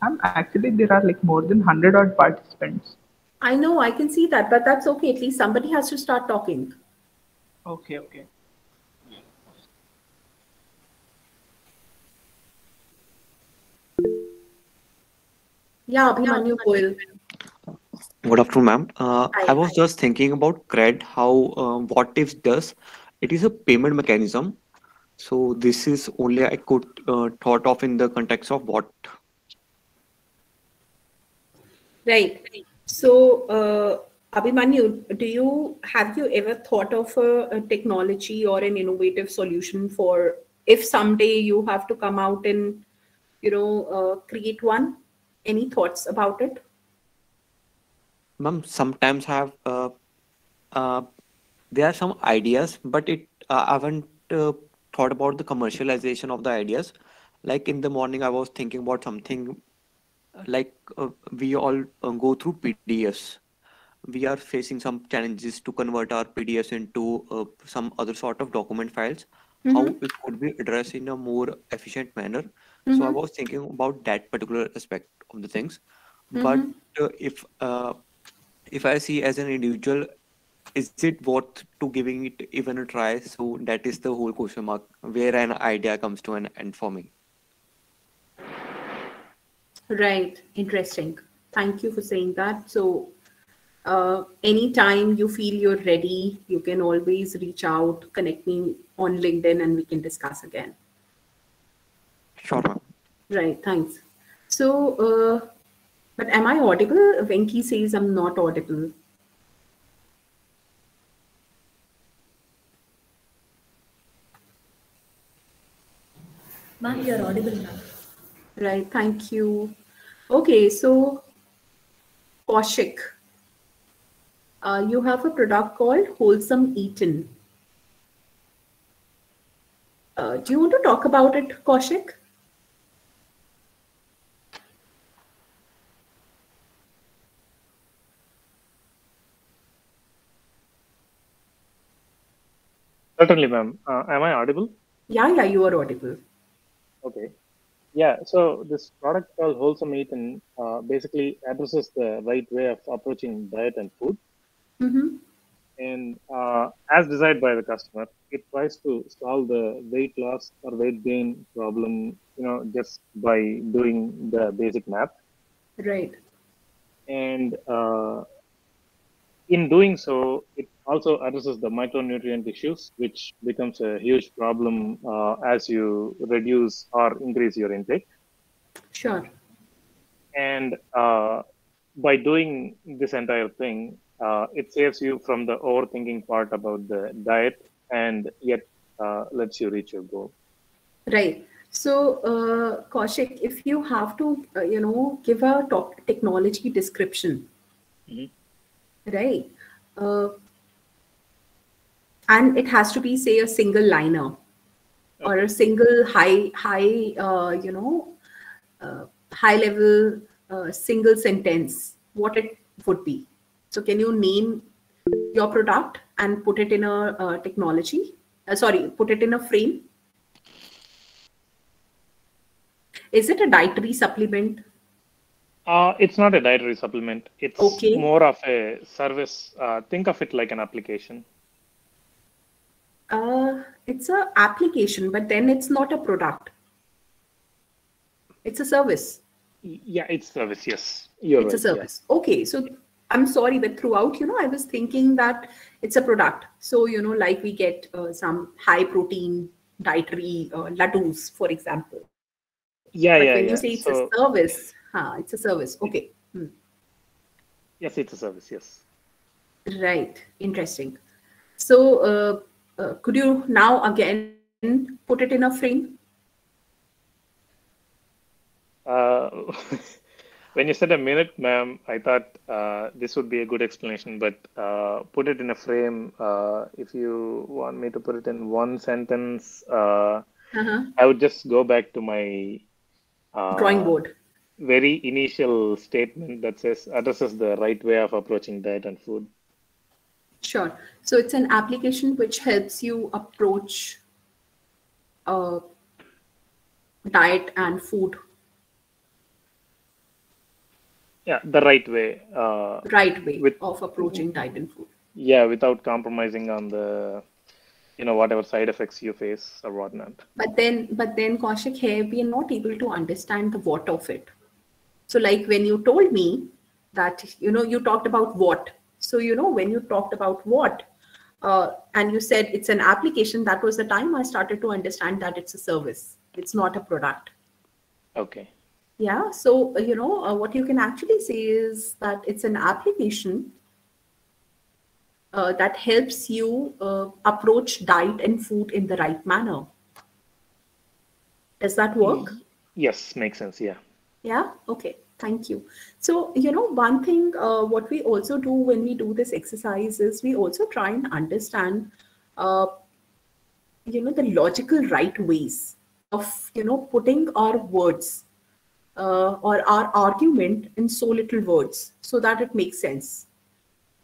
[SPEAKER 12] Um, actually, there are like more than 100 odd participants.
[SPEAKER 11] I know, I can see that, but that's okay. At least somebody has to start talking.
[SPEAKER 12] Okay, okay.
[SPEAKER 11] Yeah, Abhimanyu Goyal.
[SPEAKER 13] Good afternoon, ma'am. Uh, I was just thinking about CRED, how uh, what if does. It is a payment mechanism. So this is only I could uh, thought of in the context of what.
[SPEAKER 11] Right. So, uh, Abhimanyu, do you have you ever thought of a, a technology or an innovative solution for if someday you have to come out and you know uh, create one? Any thoughts about it?
[SPEAKER 13] Ma'am, sometimes have uh, uh, there are some ideas, but it uh, I haven't uh, thought about the commercialization of the ideas. Like in the morning, I was thinking about something like uh, we all uh, go through PDFs. We are facing some challenges to convert our PDFs into uh, some other sort of document files. How
[SPEAKER 11] Mhm.
[SPEAKER 13] it could be addressed in a more efficient manner. So I
[SPEAKER 11] Mhm.
[SPEAKER 13] was thinking about that particular aspect of the things. But
[SPEAKER 11] Mhm.
[SPEAKER 13] uh, if uh, if I see as an individual, is it worth to giving it even a try? So that is the whole question mark where an idea comes to an end for me.
[SPEAKER 11] Right. Interesting. Thank you for saying that. So, uh, anytime you feel you're ready, you can always reach out, connect me on LinkedIn, and we can discuss again.
[SPEAKER 13] Sure, ma'am.
[SPEAKER 11] Right. Thanks. So, uh, but am I audible? Venki says I'm not audible.
[SPEAKER 4] Ma'am, you're audible now.
[SPEAKER 11] Right. Thank you. Okay. So, Kaushik, uh, you have a product called Wholesome Eaten. Uh, do you want to talk about it, Kaushik?
[SPEAKER 14] Certainly, ma'am. Uh, am I audible?
[SPEAKER 11] Yeah, yeah, you are audible.
[SPEAKER 14] Okay. Yeah, so this product called Wholesome Eaten uh, basically addresses the right way of approaching diet and food.
[SPEAKER 11] Mm-hmm.
[SPEAKER 14] And uh, as desired by the customer, it tries to solve the weight loss or weight gain problem, you know, just by doing the basic math.
[SPEAKER 11] Right.
[SPEAKER 14] And uh, in doing so, it also addresses the micronutrient issues, which becomes a huge problem uh, as you reduce or increase your intake.
[SPEAKER 11] Sure.
[SPEAKER 14] And uh, by doing this entire thing, uh, it saves you from the overthinking part about the diet and yet uh, lets you reach your goal.
[SPEAKER 11] Right. So, uh, Kaushik, if you have to, uh, you know, give a top technology description, right? Uh, and it has to be, say, a single liner or a single high, high, uh, you know, uh, high level uh, single sentence, what it would be. So, can you name your product and put it in a uh, technology? Uh, sorry, put it in a frame. Is it a dietary supplement?
[SPEAKER 14] Uh, it's not a dietary supplement. It's
[SPEAKER 11] Okay.
[SPEAKER 14] more of a service. Uh, think of it like an application.
[SPEAKER 11] Uh, it's a application, but then it's not a product. It's a service.
[SPEAKER 14] Yeah, it's service. Yes, you're
[SPEAKER 11] it's
[SPEAKER 14] right.
[SPEAKER 11] a service. Okay, so I'm sorry, but throughout, you know, I was thinking that it's a product. So, you know, like we get uh, some high protein dietary uh, laddus, for example.
[SPEAKER 14] Yeah,
[SPEAKER 11] but
[SPEAKER 14] yeah,
[SPEAKER 11] when
[SPEAKER 14] yeah.
[SPEAKER 11] you say it's
[SPEAKER 14] So-
[SPEAKER 11] a service, huh, it's a service. Okay. Hmm.
[SPEAKER 14] Yes, it's a service. Yes.
[SPEAKER 11] Right. Interesting. So, uh, uh, could you now again put it in a frame?
[SPEAKER 14] Uh, [LAUGHS] when you said a minute, ma'am, I thought uh, this would be a good explanation, but uh, put it in a frame. Uh, if you want me to put it in one sentence, uh,
[SPEAKER 11] Uh-huh.
[SPEAKER 14] I would just go back to my uh,
[SPEAKER 11] Drawing board.
[SPEAKER 14] very initial statement that says addresses the right way of approaching diet and food.
[SPEAKER 11] Sure. So it's an application which helps you approach uh, diet and food
[SPEAKER 14] Yeah, the right way. Uh,
[SPEAKER 11] right way
[SPEAKER 14] With-
[SPEAKER 11] of approaching diet and food.
[SPEAKER 14] yeah, without compromising on the, you know, whatever side effects you face or whatnot.
[SPEAKER 11] But then, but then, Kaushik, here we are not able to understand the what of it. So, like when you told me that, you know, you talked about what. So, you know, when you talked about what, uh, and you said it's an application, that was the time I started to understand that it's a service. It's not a product.
[SPEAKER 14] Okay.
[SPEAKER 11] Yeah. So, uh, you know, uh, what you can actually say is that it's an application uh, that helps you uh, approach diet and food in the right manner. Does that work?
[SPEAKER 14] Yes, makes sense. Yeah.
[SPEAKER 11] Yeah. Okay. Thank you. So, you know, one thing uh, what we also do when we do this exercise is we also try and understand, uh, you know, the logical right ways of, you know, putting our words uh, or our argument in so little words so that it makes sense.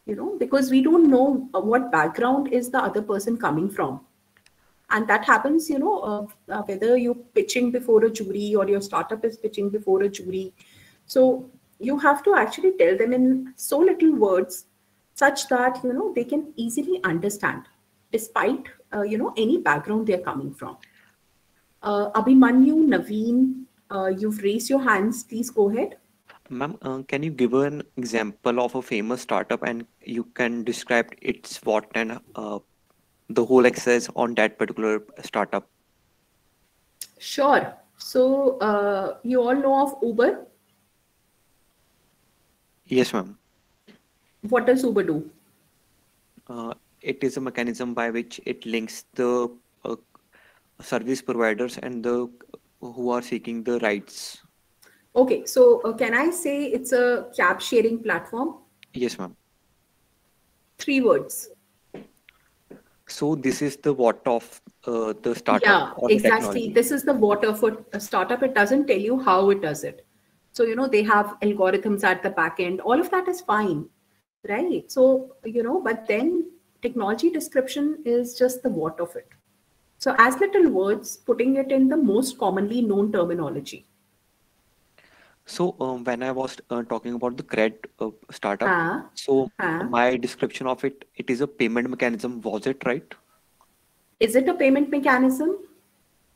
[SPEAKER 11] You know, because we don't know what background is the other person coming from and that happens you know uh, whether you're pitching before a jury or your startup is pitching before a jury so you have to actually tell them in so little words such that you know they can easily understand despite uh, you know any background they're coming from. Uh, abhimanyu naveen uh, you've raised your hands. Please go ahead.
[SPEAKER 13] Ma'am, uh, can you give an example of a famous startup and you can describe its what and uh, the whole exercise on that particular startup?
[SPEAKER 11] sure. So uh, you all know of uber
[SPEAKER 13] Yes, ma'am.
[SPEAKER 11] what does uber do
[SPEAKER 13] Uh, it is a mechanism by which it links the uh, service providers and the who are seeking the rights.
[SPEAKER 11] okay so uh, can i say it's a cab sharing platform
[SPEAKER 13] Yes, ma'am.
[SPEAKER 11] three words
[SPEAKER 13] So this is the what of uh, the startup
[SPEAKER 11] yeah exactly
[SPEAKER 13] technology.
[SPEAKER 11] this is the water for a startup it doesn't tell you how it does it so you know they have algorithms at the back end. All of that is fine right? So you know but then technology description is just the what of it. So as little words putting it in the most commonly known terminology.
[SPEAKER 13] So um, when I was uh, talking about the cred uh, startup,
[SPEAKER 11] Ah,
[SPEAKER 13] so my description of it, it is a payment mechanism. Was it right?
[SPEAKER 11] is it a payment mechanism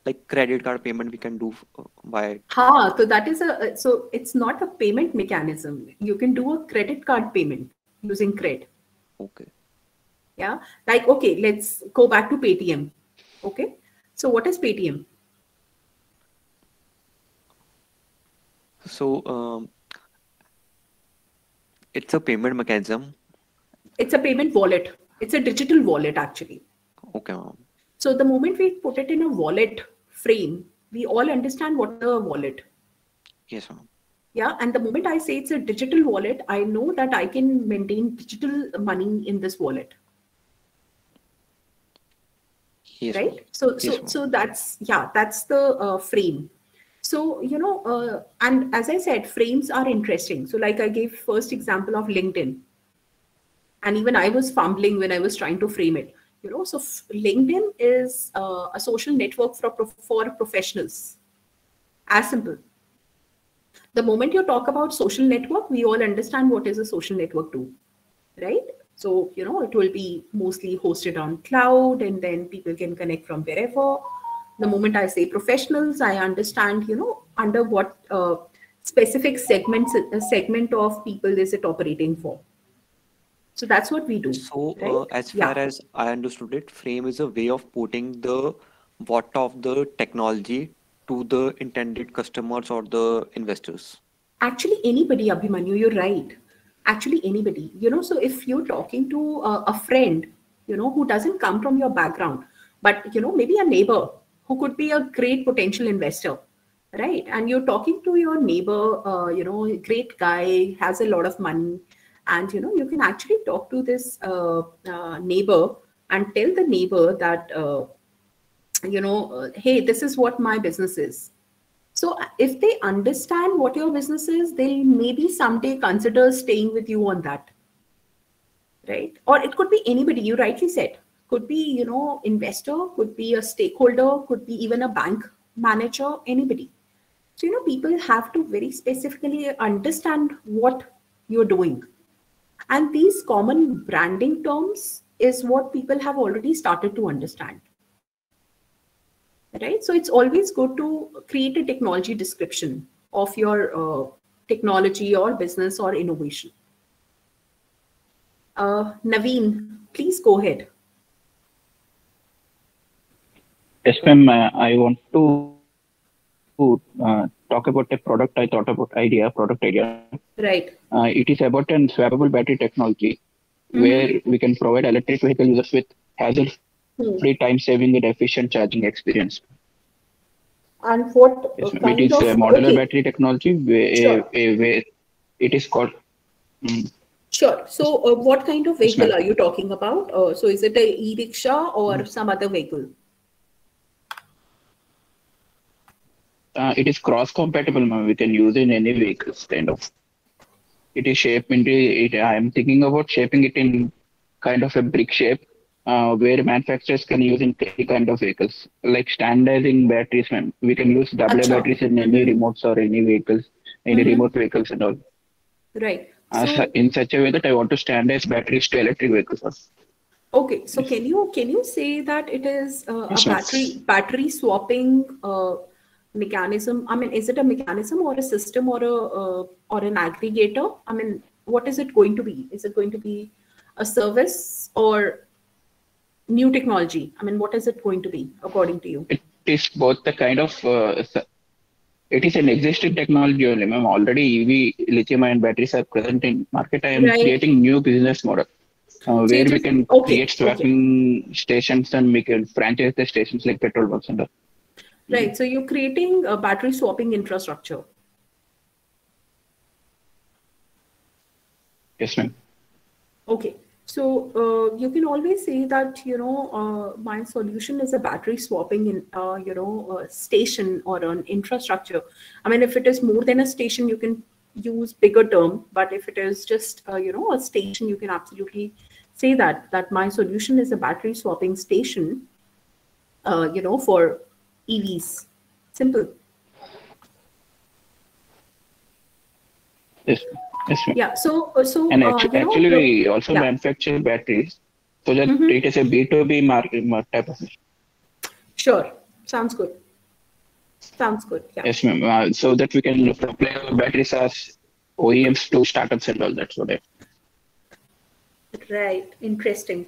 [SPEAKER 13] Like credit card payment we can do uh, by.
[SPEAKER 11] ha so that is a so it's not a payment mechanism you can do a credit card payment using cred
[SPEAKER 13] Okay.
[SPEAKER 11] yeah like okay let's go back to paytm okay so what is paytm
[SPEAKER 13] So um, it's a payment mechanism.
[SPEAKER 11] it's a payment wallet it's a digital wallet actually
[SPEAKER 13] Okay, ma'am.
[SPEAKER 11] so the moment we put it in a wallet frame we all understand what a wallet.
[SPEAKER 13] Yes, ma'am.
[SPEAKER 11] yeah and the moment i say it's a digital wallet i know that i can maintain digital money in this wallet.
[SPEAKER 13] Yes,
[SPEAKER 11] right? so so
[SPEAKER 13] Yes, ma'am.
[SPEAKER 11] so that's yeah that's the uh, frame. So you know uh, and as i said frames are interesting. So like i gave first example of linkedin. And even i was fumbling when i was trying to frame it you know so linkedin is uh, a social network for for professionals as simple the moment you talk about social network, we all understand what is a social network do, right? So, you know, it will be mostly hosted on cloud and then people can connect from wherever. The moment I say professionals, I understand, you know, under what uh, specific segments, a segment of people is it operating for. So that's what we do.
[SPEAKER 13] So,
[SPEAKER 11] right?
[SPEAKER 13] uh, as
[SPEAKER 11] Yeah.
[SPEAKER 13] far as I understood it, frame is a way of putting the what of the technology to the intended customers or the investors.
[SPEAKER 11] actually anybody abhimanyu you're right actually anybody you know so if you're talking to a, a friend you know who doesn't come from your background but you know maybe a neighbor who could be a great potential investor right and you're talking to your neighbor uh, you know great guy has a lot of money and you know you can actually talk to this uh, uh, neighbor and tell the neighbor that uh, you know hey this is what my business is so if they understand what your business is, they'll maybe someday consider staying with you on that. Right? Or it could be anybody, you rightly said. Could be, you know, investor, could be a stakeholder, could be even a bank manager, anybody. So, you know, people have to very specifically understand what you're doing. And these common branding terms is what people have already started to understand. Right? So it's always good to create a technology description of your uh, technology or business or innovation. Uh, naveen please go ahead.
[SPEAKER 12] Yes, ma'am. Uh, I want to to, uh, talk about a product I thought about idea, product idea.
[SPEAKER 11] right
[SPEAKER 12] Uh, it is about an swappable battery technology
[SPEAKER 11] Mhm.
[SPEAKER 12] where we can provide electric vehicle users with hassle-free
[SPEAKER 11] Hmm.
[SPEAKER 12] time-saving and efficient charging experience.
[SPEAKER 11] and what
[SPEAKER 12] Yes, It is a modular
[SPEAKER 11] okay,
[SPEAKER 12] battery technology where,
[SPEAKER 11] Sure.
[SPEAKER 12] a- where it is called. Mm.
[SPEAKER 11] sure so uh, what kind of vehicle are you talking about uh, so is it a e-rickshaw or
[SPEAKER 12] Hmm.
[SPEAKER 11] some other vehicle
[SPEAKER 12] Uh, it is cross-compatible, ma'am. We can use in any vehicles, kind of. It is shaped into it. I am thinking about shaping it in kind of a brick shape, uh, where manufacturers can use in any kind of vehicles, like standardizing batteries. Ma'am, we can use double
[SPEAKER 11] Acha.
[SPEAKER 12] batteries in any remotes or any vehicles, any
[SPEAKER 11] Mhm.
[SPEAKER 12] remote vehicles and all.
[SPEAKER 11] right
[SPEAKER 12] Uh,
[SPEAKER 11] so
[SPEAKER 12] in such a way that I want to standardize batteries to electric vehicles.
[SPEAKER 11] Okay, so can you can you say that it is uh, a
[SPEAKER 12] Yes, ma'am.
[SPEAKER 11] battery battery swapping uh, mechanism? I mean, is it a mechanism or a system or a uh, or an aggregator? I mean, what is it going to be? Is it going to be a service or new technology? I mean, what is it going to be according to you?
[SPEAKER 12] It is both the kind of uh, it is an existing technology only, ma'am. Already EV lithium-ion batteries are present in market. I am
[SPEAKER 11] Right.
[SPEAKER 12] creating new business model uh,
[SPEAKER 11] So
[SPEAKER 12] where we can
[SPEAKER 11] okay,
[SPEAKER 12] create
[SPEAKER 11] okay.
[SPEAKER 12] stations and we can franchise the stations like petrol bunks and all.
[SPEAKER 11] Right. So you're creating a battery swapping infrastructure.
[SPEAKER 12] Yes, ma'am.
[SPEAKER 11] Okay. So uh, you can always say that you know uh, my solution is a battery swapping in uh, you know station or an infrastructure. I mean, if it is more than a station, you can use bigger term. But if it is just uh, you know a station, you can absolutely say that that my solution is a battery swapping station. Uh, you know for EVs. Simple.
[SPEAKER 12] Yes, yes.
[SPEAKER 11] Yeah. So uh, so
[SPEAKER 12] And
[SPEAKER 11] uh,
[SPEAKER 12] actu-
[SPEAKER 11] you
[SPEAKER 12] actually, we also
[SPEAKER 11] yeah.
[SPEAKER 12] manufacture batteries so that
[SPEAKER 11] Mhm.
[SPEAKER 12] it is a B2B market mar- type of.
[SPEAKER 11] Sure. Sounds good. Sounds good. Yeah.
[SPEAKER 12] Yes, ma'am. Uh, so that we can supply our batteries as OEMs to startups and all. that. what I.
[SPEAKER 11] Right. Interesting.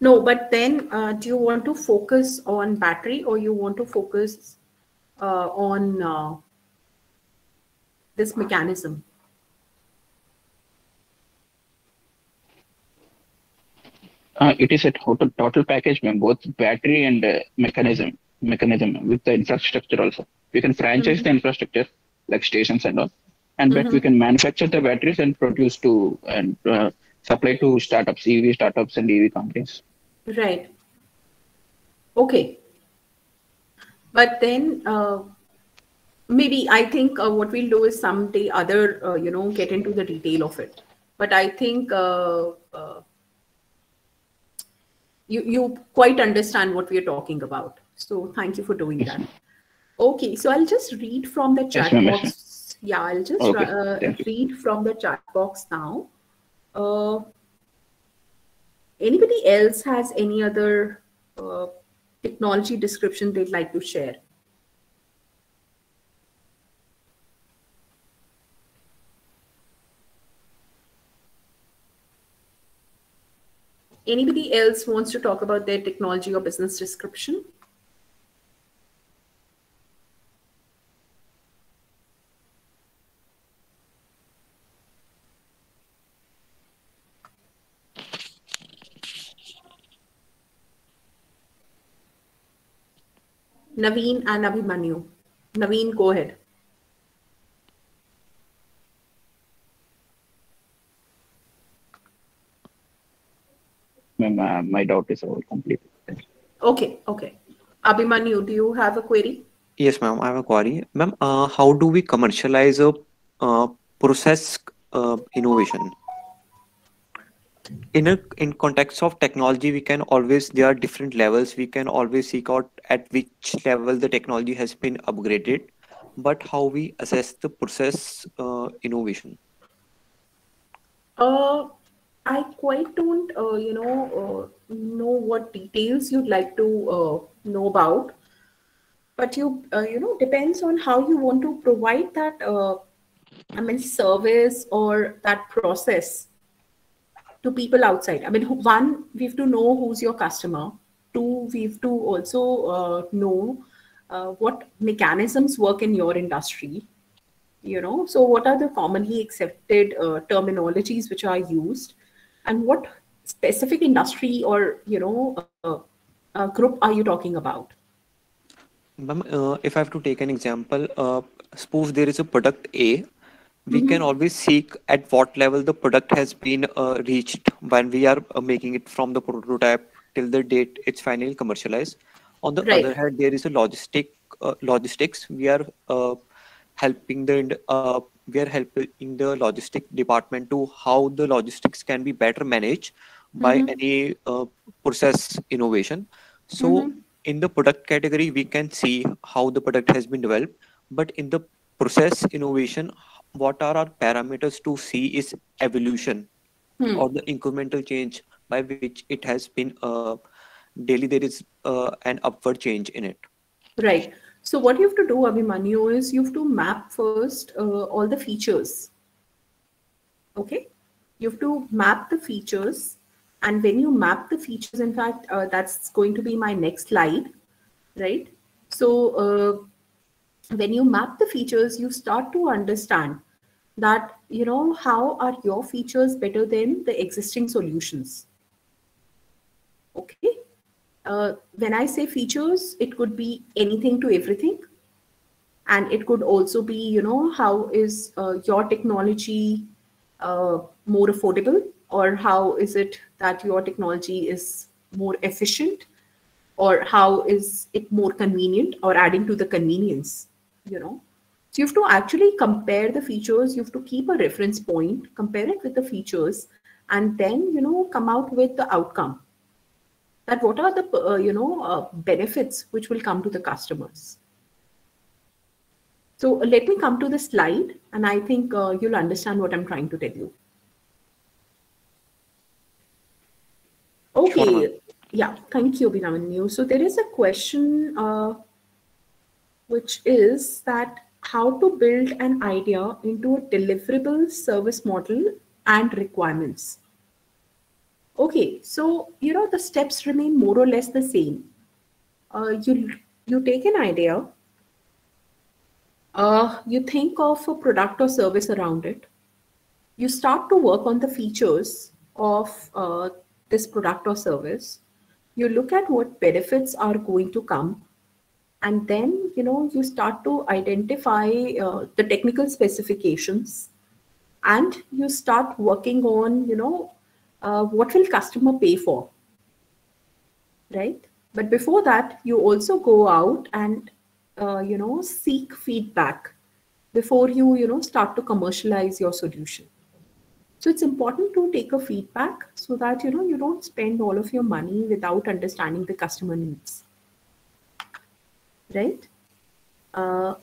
[SPEAKER 11] No, but then uh, do you want to focus on battery or you want to focus uh, on uh, this mechanism?
[SPEAKER 12] Uh, it is a total total package, ma'am. Both battery and uh, mechanism mechanism with the infrastructure also. We can franchise the infrastructure like stations and all, and but we
[SPEAKER 11] Mhm.
[SPEAKER 12] can manufacture the batteries and produce to and uh, supply to startups, EV startups and EV companies.
[SPEAKER 11] Right. Okay. But then uh, maybe I think uh, what we'll do is someday other, uh, you know, get into the detail of it. But I think uh, uh, you you quite understand what we are talking about. So thank you for doing that. Okay, so I'll just read from the chat
[SPEAKER 12] yes,
[SPEAKER 11] box Yeah, I'll just
[SPEAKER 12] Okay,
[SPEAKER 11] uh, read from the chat box now. Uh, anybody else has any other uh, technology description they'd like to share? Anybody else wants to talk about their technology or business description? Naveen and Abhimanyu. Naveen, go ahead.
[SPEAKER 12] Ma'am, uh, my doubt is all complete.
[SPEAKER 11] Okay, okay. Abhimanyu, do you have a query?
[SPEAKER 13] Yes, ma'am. I have a query. Ma'am, uh, how do we commercialize a uh, process uh, innovation? In a in context of technology, we can always there are different levels. We can always seek out at which level the technology has been upgraded, but how we assess the process uh, innovation?
[SPEAKER 11] Uh, I quite don't, uh, you know, uh, know what details you'd like to uh, know about, but you, uh, you know, depends on how you want to provide that, I mean, service or that process to people outside. I mean, one, we have to know who's your customer. Two, we have to also uh, know uh, what mechanisms work in your industry. You know, so what are the commonly accepted uh, terminologies which are used, and what specific industry or you know uh, uh, group are you talking about?
[SPEAKER 13] Ma'am, uh, if I have to take an example, suppose there is a product A, we can always seek at what level the product has been uh, reached when we are uh, making it from the prototype till the date it's finally commercialized. On the
[SPEAKER 11] Right.
[SPEAKER 13] other hand, there is a logistic uh, logistics. We are uh, helping the uh, we are helping the logistic department to how the logistics can be better managed by
[SPEAKER 11] Mhm.
[SPEAKER 13] any uh, process innovation. So
[SPEAKER 11] Mhm.
[SPEAKER 13] in the product category, we can see how the product has been developed. But in the process innovation, what are our parameters to see is evolution
[SPEAKER 11] Hmm.
[SPEAKER 13] or the incremental change by which it has been uh, daily there is uh, an upward change in it.
[SPEAKER 11] Right. So what you have to do, Abhimanyu, is you have to map first uh, all the features. Okay. You have to map the features. And when you map the features, in fact, uh, that's going to be my next slide, right? So uh, when you map the features, you start to understand that, you know, how are your features better than the existing solutions? Okay. Uh, when I say features, it could be anything to everything. And it could also be, you know, how is uh, your technology uh, more affordable? Or how is it that your technology is more efficient? Or how is it more convenient or adding to the convenience? You know, so you have to actually compare the features. You have to keep a reference point, compare it with the features, and then, you know, come out with the outcome. That what are the uh, you know uh, benefits which will come to the customers. So let me come to the slide and i think uh, you'll understand what i'm trying to tell you. Okay.
[SPEAKER 13] Sure,
[SPEAKER 11] yeah. Thank you Abhimanyu. so there is a question uh, which is that how to build an idea into a deliverable service model and requirements Okay, so you know the steps remain more or less the same. Uh, you you take an idea, uh, you think of a product or service around it, you start to work on the features of uh, this product or service. You look at what benefits are going to come, and then you know you start to identify uh, the technical specifications, and you start working on you know uh, what will customer pay for right? But before that you also go out and uh, you know seek feedback before you you know start to commercialize your solution. So it's important to take a feedback so that you know you don't spend all of your money without understanding the customer needs right uh,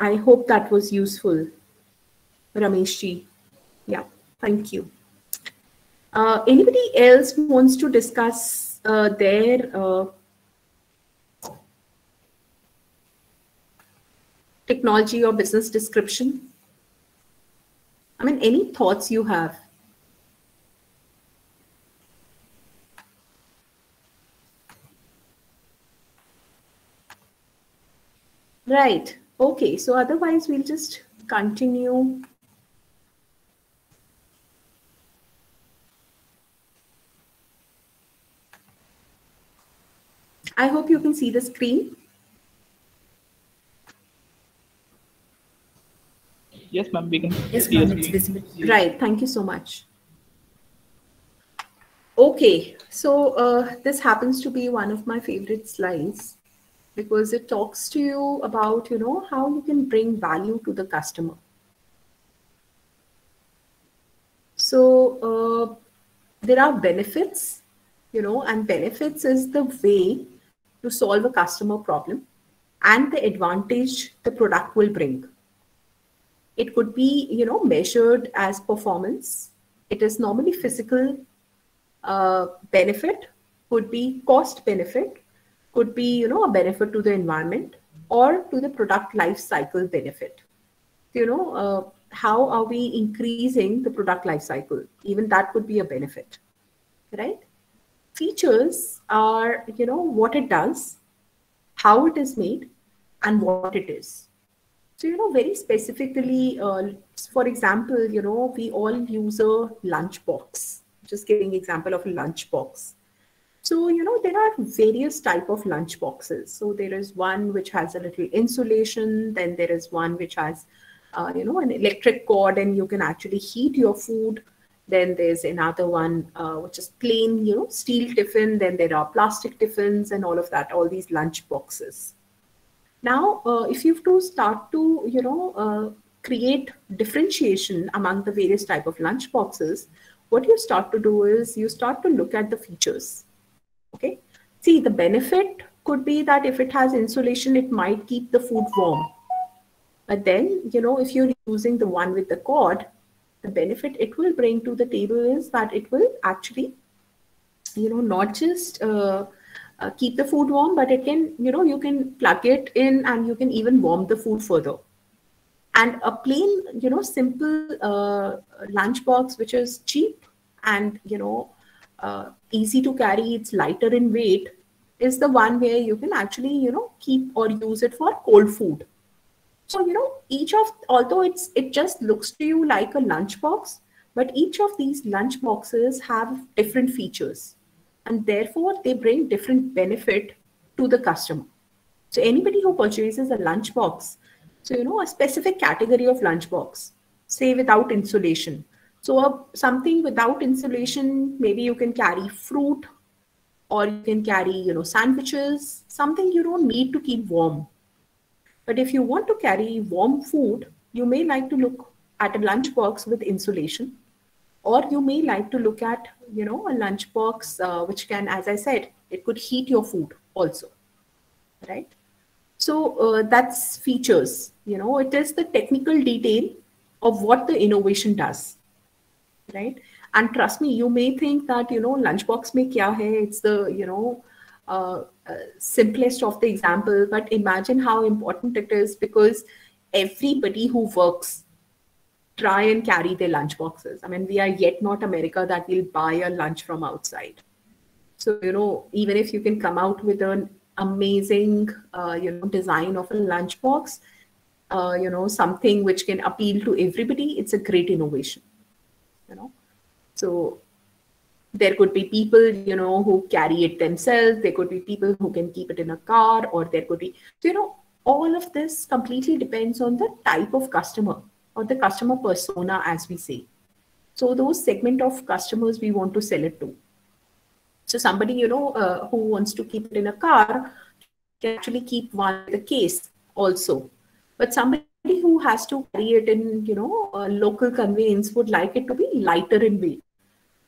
[SPEAKER 11] I hope that was useful, Rameshji. Yeah, thank you. Uh, anybody else wants to discuss uh, their uh, technology or business description? I mean, any thoughts you have? Right. Okay. So otherwise, we'll just continue. I hope you can see the screen.
[SPEAKER 12] Yes, ma'am. We can.
[SPEAKER 11] Yes, ma'am. It's visible. Right. Thank you so much. Okay. So uh, this happens to be one of my favorite slides because it talks to you about, you know, how you can bring value to the customer. So uh, there are benefits, you know, and benefits is the way to solve a customer problem and the advantage the product will bring. It could be, you know, measured as performance. It is normally physical uh, benefit, could be cost benefit, could be you know a benefit to the environment or to the product life cycle benefit. You know uh, how are we increasing the product life cycle? Even that could be a benefit right? Features are you know what it does how it is made and what it is. So you know very specifically uh, for example you know we all use a lunch box just giving example of a lunch box so, you know, there are various type of lunch boxes. So there is one which has a little insulation. Then there is one which has, uh, you know, an electric cord and you can actually heat your food. Then there's another one uh, which is plain, you know, steel tiffin. Then there are plastic tiffins and all of that, all these lunch boxes. Now, uh, if you have to start to, you know, uh, create differentiation among the various type of lunch boxes, what you start to do is you start to look at the features Okay. See, the benefit could be that if it has insulation, it might keep the food warm. But then, you know, if you're using the one with the cord, the benefit it will bring to the table is that it will actually, you know, not just uh, uh, keep the food warm, but it can, you know, you can plug it in and you can even warm the food further. And a plain, you know, simple uh, lunchbox, which is cheap and, you know, uh, easy to carry, it's lighter in weight, is the one where you can actually, you know, keep or use it for cold food. So, you know, each of, although it's, it just looks to you like a lunch box, but each of these lunch boxes have different features and therefore they bring different benefit to the customer. So anybody who purchases a lunch box, so, you know, a specific category of lunch box, say without insulation, so uh, something without insulation, maybe you can carry fruit or you can carry, you know, sandwiches, something you don't need to keep warm. But if you want to carry warm food, you may like to look at a lunchbox with insulation, or you may like to look at, you know, a lunchbox uh, which can, as I said, it could heat your food also, right? So uh, that's features, you know, it is the technical detail of what the innovation does right? And trust me you may think that you know lunchbox mein kya hai? It's the you know uh, uh, simplest of the example but imagine how important it is because everybody who works try and carry their lunch boxes i mean we are yet not america that will buy a lunch from outside. So you know even if you can come out with an amazing uh, you know design of a lunchbox uh, you know something which can appeal to everybody it's a great innovation you know. So there could be people you know who carry it themselves. There could be people who can keep it in a car or there could be so you know all of this completely depends on the type of customer or the customer persona as we say. So those segment of customers we want to sell it to. So somebody you know uh, who wants to keep it in a car can actually keep one the case also. But somebody who has to carry it in, you know, local conveyance would like it to be lighter in weight,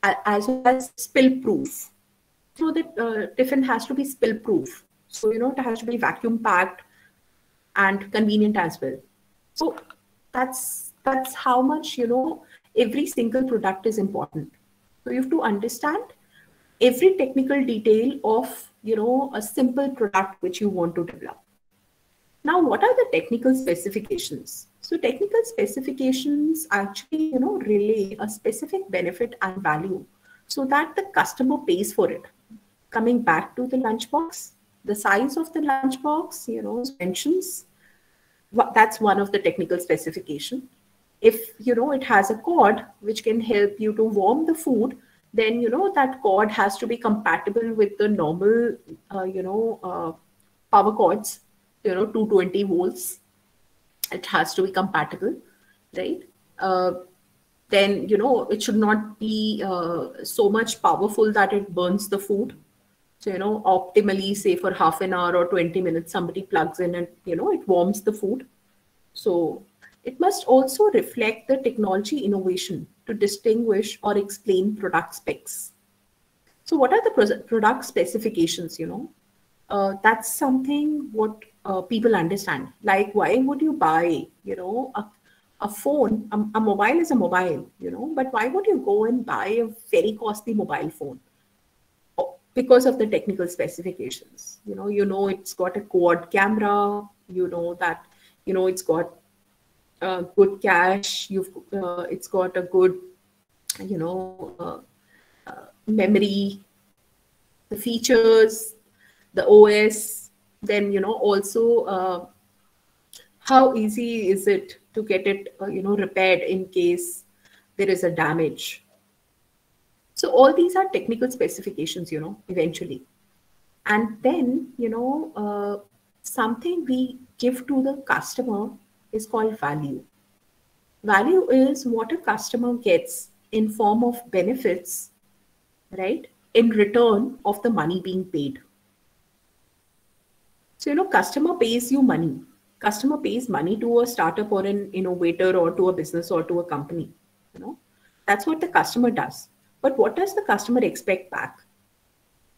[SPEAKER 11] as well as spill proof. So that uh, tiffin has to be spill proof. So, you know, it has to be vacuum packed and convenient as well. So that's that's how much you know every single product is important. So you have to understand every technical detail of you know a simple product which you want to develop. Now, what are the technical specifications? So technical specifications actually, you know, relay a specific benefit and value so that the customer pays for it. Coming back to the lunchbox, the size of the lunchbox, you know, mentions that's one of the technical specification. If you know it has a cord which can help you to warm the food, then you know that cord has to be compatible with the normal, uh, you know, uh, power cords you know 220 volts it has to be compatible right? Uh, then you know it should not be uh, so much powerful that it burns the food. So you know optimally say for half an hour or 20 minutes somebody plugs in and you know it warms the food. So it must also reflect the technology innovation to distinguish or explain product specs. So what are the product specifications you know? Uh, that's something what uh, people understand. Like, why would you buy, you know, a, a phone? A, a, mobile is a mobile, you know, but why would you go and buy a very costly mobile phone? Oh, because of the technical specifications. You know, you know it's got a quad camera. You know that, you know, it's got a good cache. You've, uh, it's got a good, you know, uh, uh, memory, the features, the OS, then you know also uh, how easy is it to get it uh, you know repaired in case there is a damage. So all these are technical specifications, you know, eventually, and then you know uh, something we give to the customer is called value. Value is what a customer gets in form of benefits, right? In return of the money being paid. So, you know, customer pays you money. Customer pays money to a startup or an innovator or to a business or to a company. You know, that's what the customer does. But what does the customer expect back?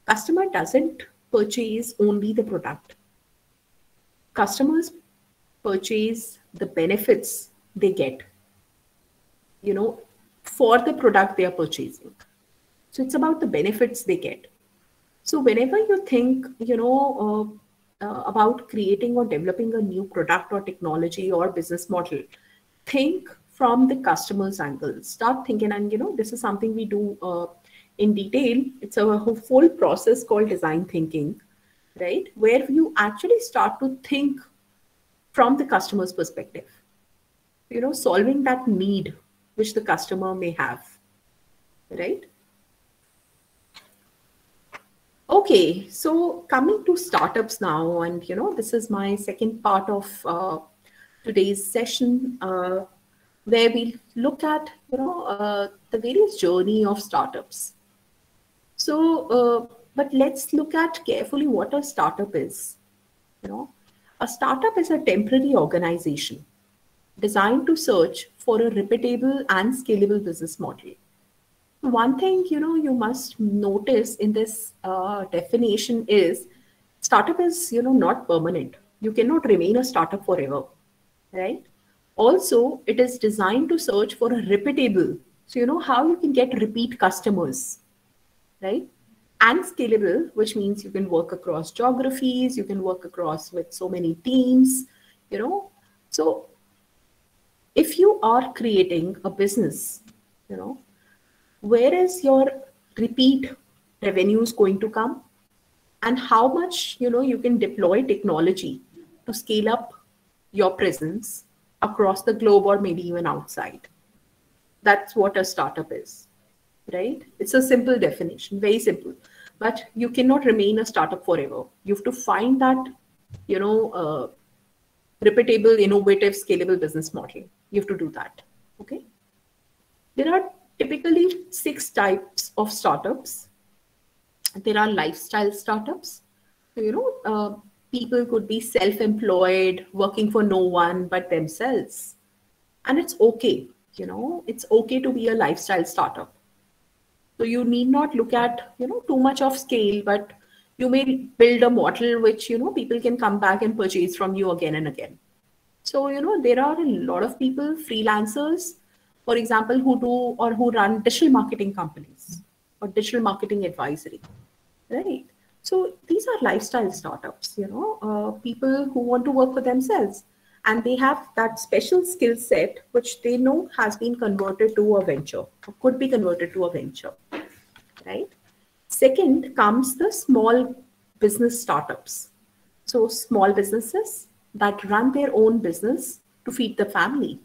[SPEAKER 11] Customer doesn't purchase only the product. Customers purchase the benefits they get, you know, for the product they are purchasing. So it's about the benefits they get. So whenever you think, you know, uh, uh, about creating or developing a new product or technology or business model think from the customer's angle. Start thinking and you know this is something we do uh, in detail. It's a whole process called design thinking right? Where you actually start to think from the customer's perspective. You know solving that need which the customer may have right Okay, so coming to startups now, and you know, this is my second part of uh, today's session, uh, where we look at you know uh, the various journey of startups. So, uh, but let's look at carefully what a startup is. You know, a startup is a temporary organization designed to search for a repeatable and scalable business model one thing you know you must notice in this uh, definition is startup is you know not permanent. You cannot remain a startup forever right? Also it is designed to search for a repeatable so you know how you can get repeat customers right? And scalable which means you can work across geographies you can work across with so many teams you know? So if you are creating a business you know where is your repeat revenues going to come? And how much you know you can deploy technology to scale up your presence across the globe or maybe even outside. That's what a startup is right? It's a simple definition very simple. But you cannot remain a startup forever. You have to find that you know uh, repeatable innovative scalable business model. You have to do that okay? There are typically six types of startups. There are lifestyle startups. You know, uh, people could be self-employed, working for no one but themselves. And it's okay, you know, it's okay to be a lifestyle startup. So you need not look at, you know, too much of scale, but you may build a model which, you know, people can come back and purchase from you again and again. So, you know, there are a lot of people, freelancers, for example, who do or who run digital marketing companies or digital marketing advisory, right? So these are lifestyle startups, you know, uh, people who want to work for themselves and they have that special skill set which they know has been converted to a venture or could be converted to a venture, right? Second comes the small business startups. So small businesses that run their own business to feed the family.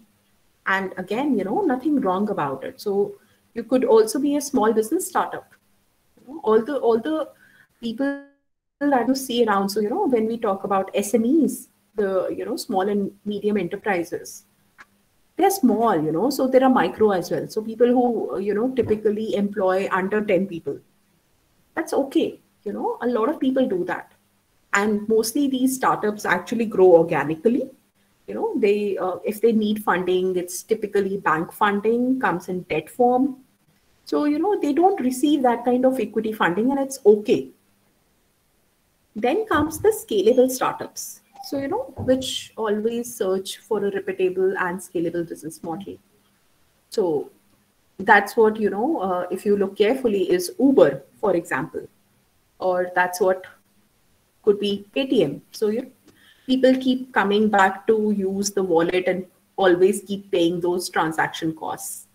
[SPEAKER 11] And again, you know, nothing wrong about it. So you could also be a small business startup. All the all the people that you see around. So, you know, when we talk about SMEs, the you know, small and medium enterprises, they're small, you know, so there are micro as well. So people who, you know, typically employ under 10 people. That's okay. You know, a lot of people do that and mostly these startups actually grow organically you know they uh, if they need funding it's typically bank funding comes in debt form. So you know they don't receive that kind of equity funding and it's okay. Then comes the scalable startups. So you know which always search for a repeatable and scalable business model. So that's what you know uh, if you look carefully is uber for example or that's what could be Paytm. So you people keep coming back to use the wallet and always keep paying those transaction costs.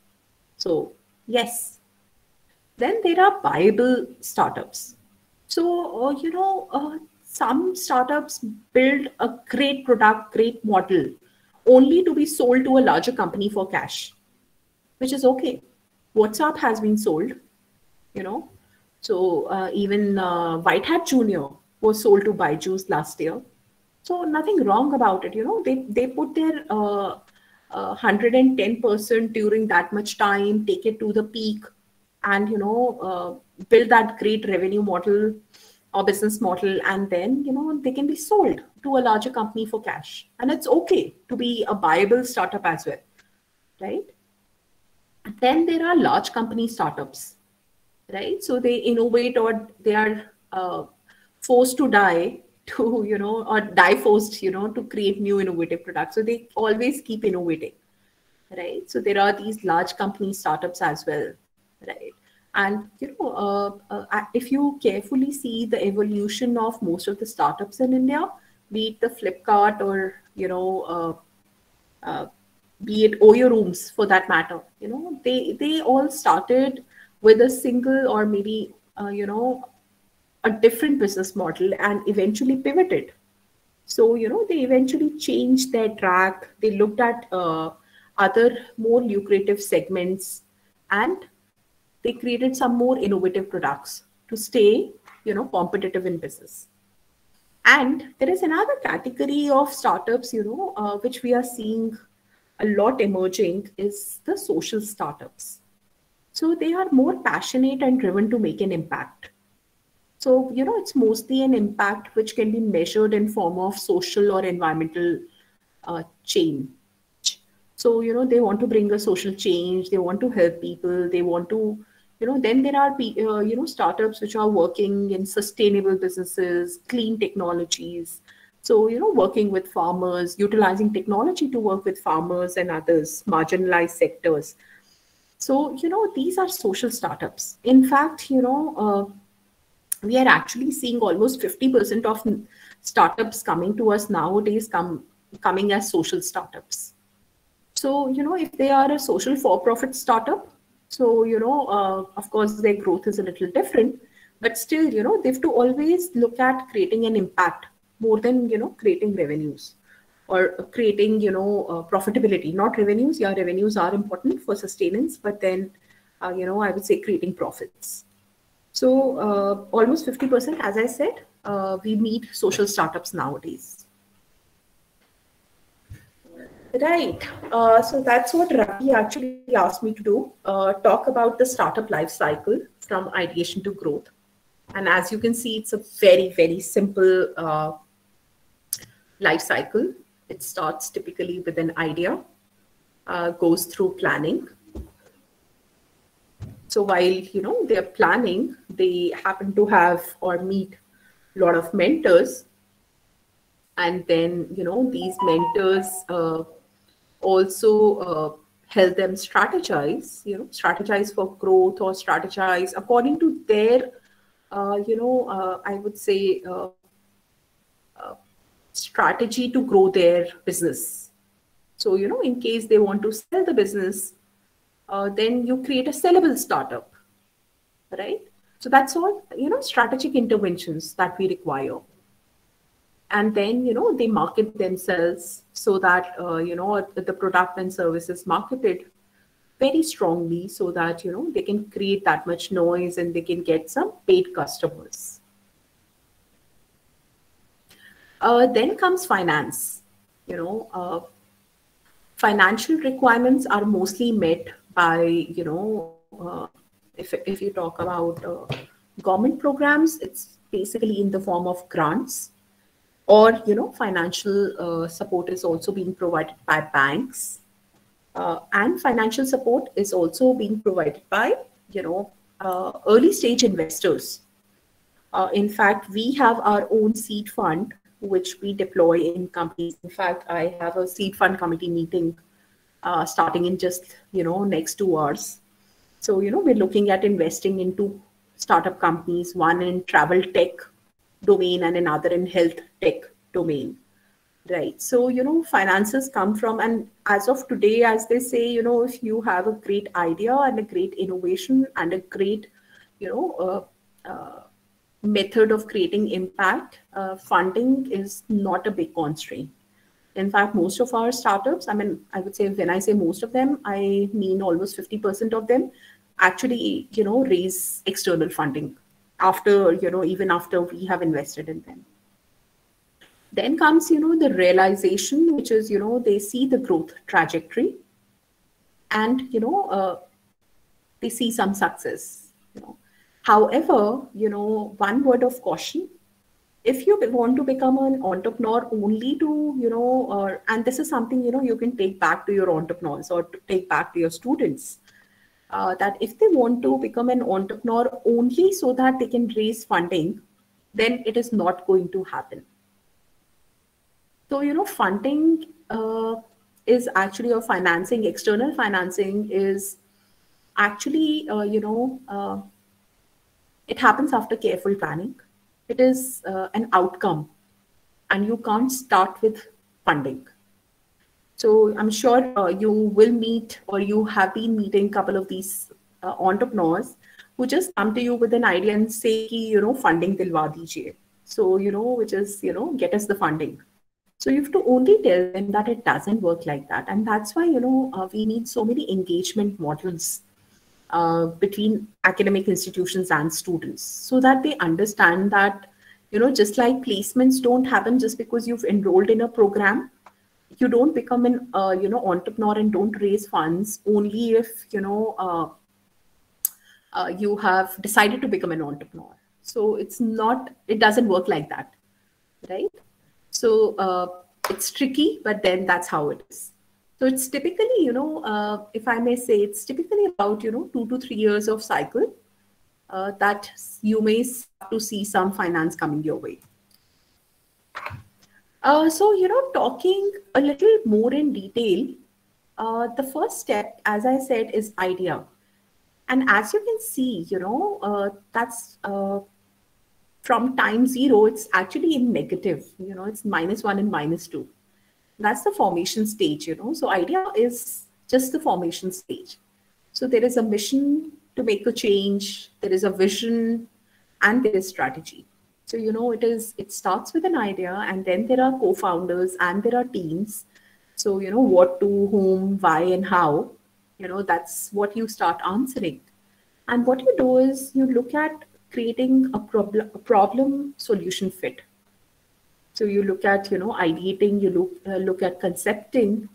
[SPEAKER 11] So yes. Then there are viable startups. So uh, you know, uh, some startups build a great product, great model, only to be sold to a larger company for cash, which is okay. WhatsApp has been sold, you know. So uh, even uh, White Hat Junior was sold to Byju's last year. So nothing wrong about it. You know, they they put their uh, uh, 110% during that much time, take it to the peak, and you know, uh, build that great revenue model or business model, and then you know they can be sold to a larger company for cash, and it's okay to be a viable startup as well, right? Then there are large company startups, right? So they innovate or they are uh, forced to die to you know or die forced you know to create new innovative products. So they always keep innovating right? So there are these large company startups as well right? And you know uh, uh, if you carefully see the evolution of most of the startups in india be it the flipkart or you know uh, uh be it oyo rooms for that matter you know they they all started with a single or maybe uh, you know a different business model and eventually pivoted. So, you know, they eventually changed their track. They looked at uh, other more lucrative segments and they created some more innovative products to stay, you know, competitive in business. And there is another category of startups, you know, uh, which we are seeing a lot emerging is the social startups. So they are more passionate and driven to make an impact. So, you know, it's mostly an impact which can be measured in form of social or environmental uh, change. So, you know, they want to bring a social change. They want to help people. They want to, you know, then there are, uh, you know, startups which are working in sustainable businesses, clean technologies. So, you know, working with farmers, utilizing technology to work with farmers and others, marginalized sectors. So, you know, these are social startups. In fact, you know, uh, we are actually seeing almost 50% of startups coming to us nowadays come coming as social startups. So you know if they are a social for-profit startup so you know uh, of course their growth is a little different but still you know they have to always look at creating an impact more than you know creating revenues or creating you know uh, profitability. Not revenues yeah revenues are important for sustenance but then uh, you know i would say creating profits so uh, almost 50%, as I said, uh, we meet social startups nowadays. Right. Uh, so that's what Ravi actually asked me to do, uh, talk about the startup life cycle from ideation to growth. And as you can see, it's a very, very simple uh, life cycle. It starts typically with an idea, uh, goes through planning, so while you know they're planning, they happen to have or meet a lot of mentors, and then you know these mentors uh, also uh, help them strategize you know strategize for growth or strategize according to their uh, you know uh, i would say uh, uh, strategy to grow their business. So you know in case they want to sell the business then you create a sellable startup right? So that's all you know strategic interventions that we require. And then you know they market themselves so that uh, you know the product and service is marketed very strongly so that you know they can create that much noise and they can get some paid customers. Uh, then comes finance. You know uh, financial requirements are mostly met by you know uh, if, if you talk about uh, government programs it's basically in the form of grants or you know financial uh, support is also being provided by banks. Uh, and financial support is also being provided by you know uh, early stage investors. Uh, in fact we have our own seed fund which we deploy in companies. In fact i have a seed fund committee meeting uh, starting in just you know next two hours. So you know we're looking at investing into startup companies one in travel tech domain and another in health tech domain right? So you know finances come from and as of today as they say you know if you have a great idea and a great innovation and a great you know uh, uh, method of creating impact uh, funding is not a big constraint in fact most of our startups i mean i would say when i say most of them i mean almost 50% of them actually you know raise external funding after you know even after we have invested in them. Then comes you know the realization which is you know they see the growth trajectory and you know uh, they see some success you know. However you know one word of caution if you want to become an entrepreneur only to you know uh, and this is something you know you can take back to your entrepreneurs or take back to your students uh, that if they want to become an entrepreneur only so that they can raise funding, then it is not going to happen. So, you know, funding uh, is actually, or financing, external financing is actually, uh, you know, uh, it happens after careful planning. It is uh, an outcome, and you can't start with funding. So I'm sure uh, you will meet or you have been meeting a couple of these uh, entrepreneurs who just come to you with an idea and say, you know, funding dilwa dijiye. So, you know, which is, you know, get us the funding. So you have to only tell them that it doesn't work like that. And that's why, you know, uh, we need so many engagement models uh, between academic institutions and students so that they understand that, you know, just like placements don't happen just because you've enrolled in a program, you don't become an uh, you know entrepreneur and don't raise funds only if you know uh, uh, you have decided to become an entrepreneur. So it's not it doesn't work like that right? So uh, it's tricky but then that's how it is so it's typically you know uh, if i may say it's typically about you know two to three years of cycle uh, that you may start to see some finance coming your way uh, so, you know, talking a little more in detail, uh, the first step, as I said, is idea. And as you can see, you know, uh, that's uh, from time zero, it's actually in negative, you know, it's minus one and minus two. That's the formation stage, you know. So, idea is just the formation stage. So, there is a mission to make a change, there is a vision, and there is strategy. So, you know, it is, it starts with an idea and then there are co-founders and there are teams. So, you know, what to, whom, why, and how, you know, that's what you start answering. And what you do is you look at creating a problem, a problem solution fit. So you look at, you know, ideating, you look, uh, look at concepting.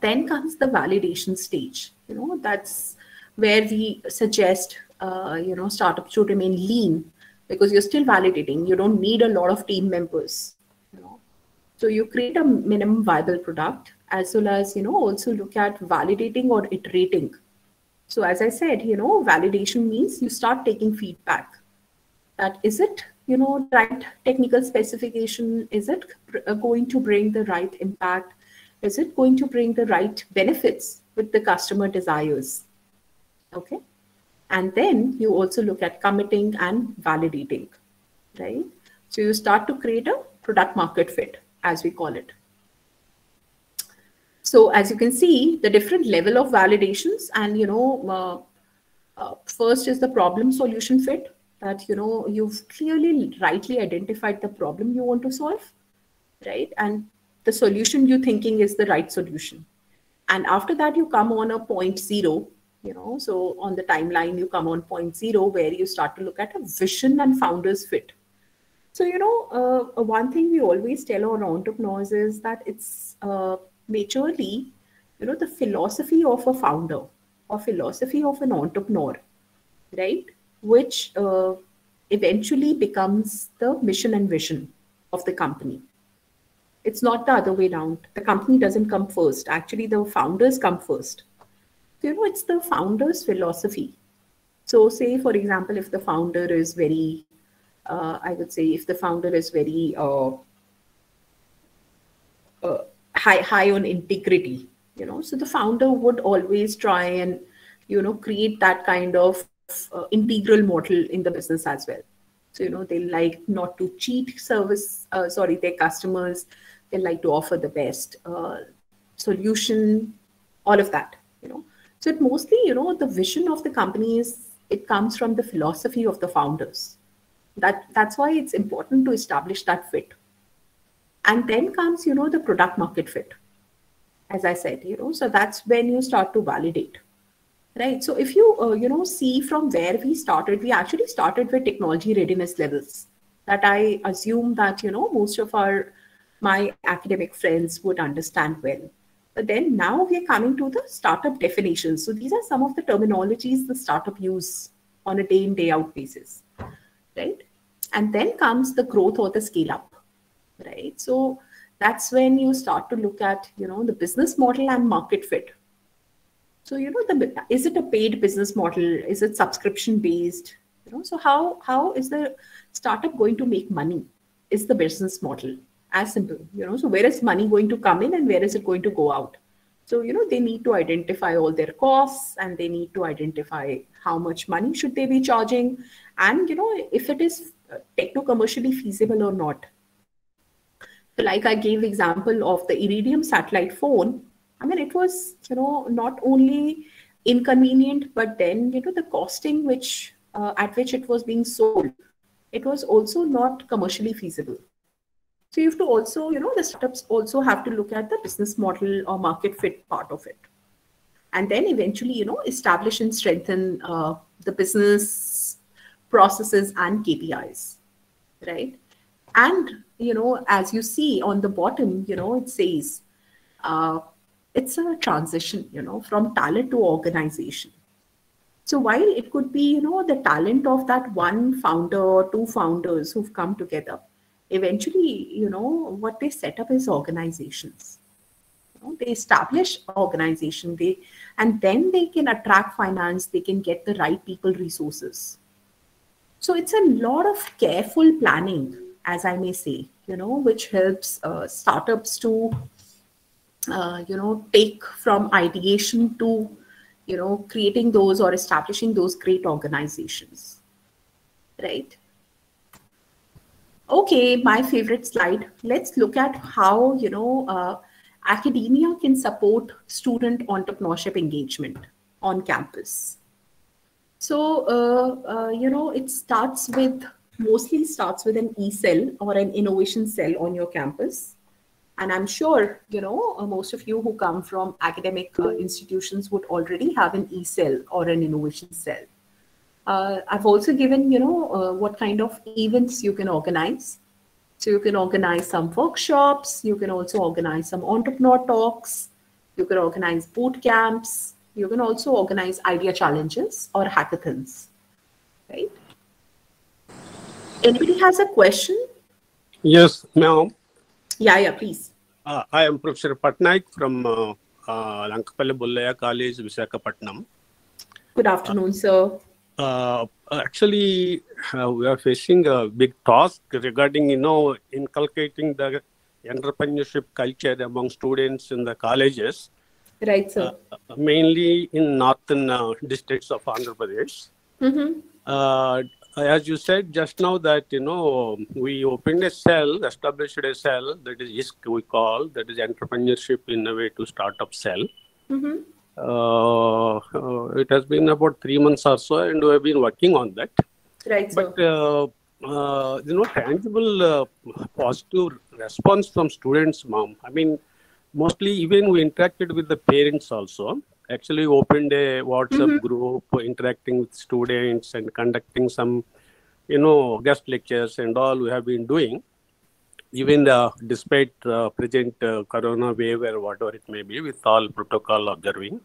[SPEAKER 11] Then comes the validation stage. You know, that's where we suggest, uh, you know, startups should remain lean because you're still validating. You don't need a lot of team members. You know? So you create a minimum viable product as well as, you know, also look at validating or iterating. So as I said, you know, validation means you start taking feedback. That is it you know, right technical specification? Is it uh, going to bring the right impact? Is it going to bring the right benefits with the customer desires? Okay. And then you also look at committing and validating, right? So you start to create a product market fit, as we call it. So as you can see, the different level of validations and, you know, uh, uh, first is the problem solution fit that, you know, you've clearly rightly identified the problem you want to solve, right? And the solution you're thinking is the right solution. And after that, you come on a point zero, you know, so on the timeline, you come on point zero where you start to look at a vision and founders fit. So, you know, uh, one thing we always tell our entrepreneurs is that it's uh, majorly, you know, the philosophy of a founder or philosophy of an entrepreneur, right? Which uh, eventually becomes the mission and vision of the company. It's not the other way around. The company doesn't come first. Actually, the founders come first. So, you know, it's the founder's philosophy. So, say, for example, if the founder is very, uh, I would say, if the founder is very uh, uh, high, high on integrity, you know, so the founder would always try and, you know, create that kind of uh, integral model in the business as well. So, you know, they like not to cheat service, uh, sorry, their customers. They like to offer the best uh, solution all of that you know. So it mostly you know the vision of the company is it comes from the philosophy of the founders. That that's why it's important to establish that fit. And then comes you know the product market fit. As i said you know so that's when you start to validate right so if you uh, you know see from where we started we actually started with technology readiness levels that i assume that you know most of our my academic friends would understand well. But then now we are coming to the startup definitions. So these are some of the terminologies the startup use on a day in, day out basis, right? And then comes the growth or the scale up, right? So that's when you start to look at, you know, the business model and market fit. So, you know, the is it a paid business model? Is it subscription based? You know, so how how is the startup going to make money? Is the business model as simple you know so where is money going to come in and where is it going to go out so you know they need to identify all their costs and they need to identify how much money should they be charging and you know if it is uh, techno commercially feasible or not so like i gave example of the iridium satellite phone i mean it was you know not only inconvenient but then you know the costing which uh, at which it was being sold it was also not commercially feasible so you have to also, you know, the startups also have to look at the business model or market fit part of it. And then eventually, you know, establish and strengthen uh, the business processes and KPIs, right? And, you know, as you see on the bottom, you know, it says uh, it's a transition, you know, from talent to organization. So while it could be, you know, the talent of that one founder or two founders who've come together, eventually, you know, what they set up is organizations. You know, they establish organization, they and then they can attract finance, they can get the right people resources. So it's a lot of careful planning, as I may say, you know, which helps uh, startups to, uh, you know, take from ideation to, you know, creating those or establishing those great organizations, right? okay, my favorite slide. Let's look at how, you know, uh, academia can support student entrepreneurship engagement on campus. So, uh, uh, you know, it starts with, mostly starts with an e-cell or an innovation cell on your campus. And I'm sure, you know, uh, most of you who come from academic uh, institutions would already have an e-cell or an innovation cell. Uh, I've also given, you know, uh, what kind of events you can organize. So you can organize some workshops. You can also organize some entrepreneur talks. You can organize boot camps. You can also organize idea challenges or hackathons, right? Anybody has a question?
[SPEAKER 15] Yes, ma'am.
[SPEAKER 11] Yeah, yeah, please.
[SPEAKER 15] Uh, I am Professor Patnaik from uh, uh, Lankapalli Bullayya College, Visakhapatnam.
[SPEAKER 11] Good afternoon, sir.
[SPEAKER 15] uh, actually, uh, we are facing a big task regarding, you know, inculcating the entrepreneurship culture among students in the colleges,
[SPEAKER 11] Right, sir.
[SPEAKER 15] uh, mainly in northern uh, districts of Andhra Pradesh.
[SPEAKER 11] Mm-hmm.
[SPEAKER 15] Uh, as you said just now that you know we opened a cell established a cell that is ISK we call that is entrepreneurship innovative startup cell.
[SPEAKER 11] Mm-hmm.
[SPEAKER 15] uh, uh, it has been about three months or so and we have been working on that.
[SPEAKER 11] Right,
[SPEAKER 15] but uh, uh, you know tangible uh, positive response from students mom i mean mostly even we interacted with the parents also actually opened a whatsapp
[SPEAKER 11] Mhm.
[SPEAKER 15] group interacting with students and conducting some you know guest lectures and all we have been doing even uh, despite uh, present uh, corona wave or whatever it may be with all protocol observing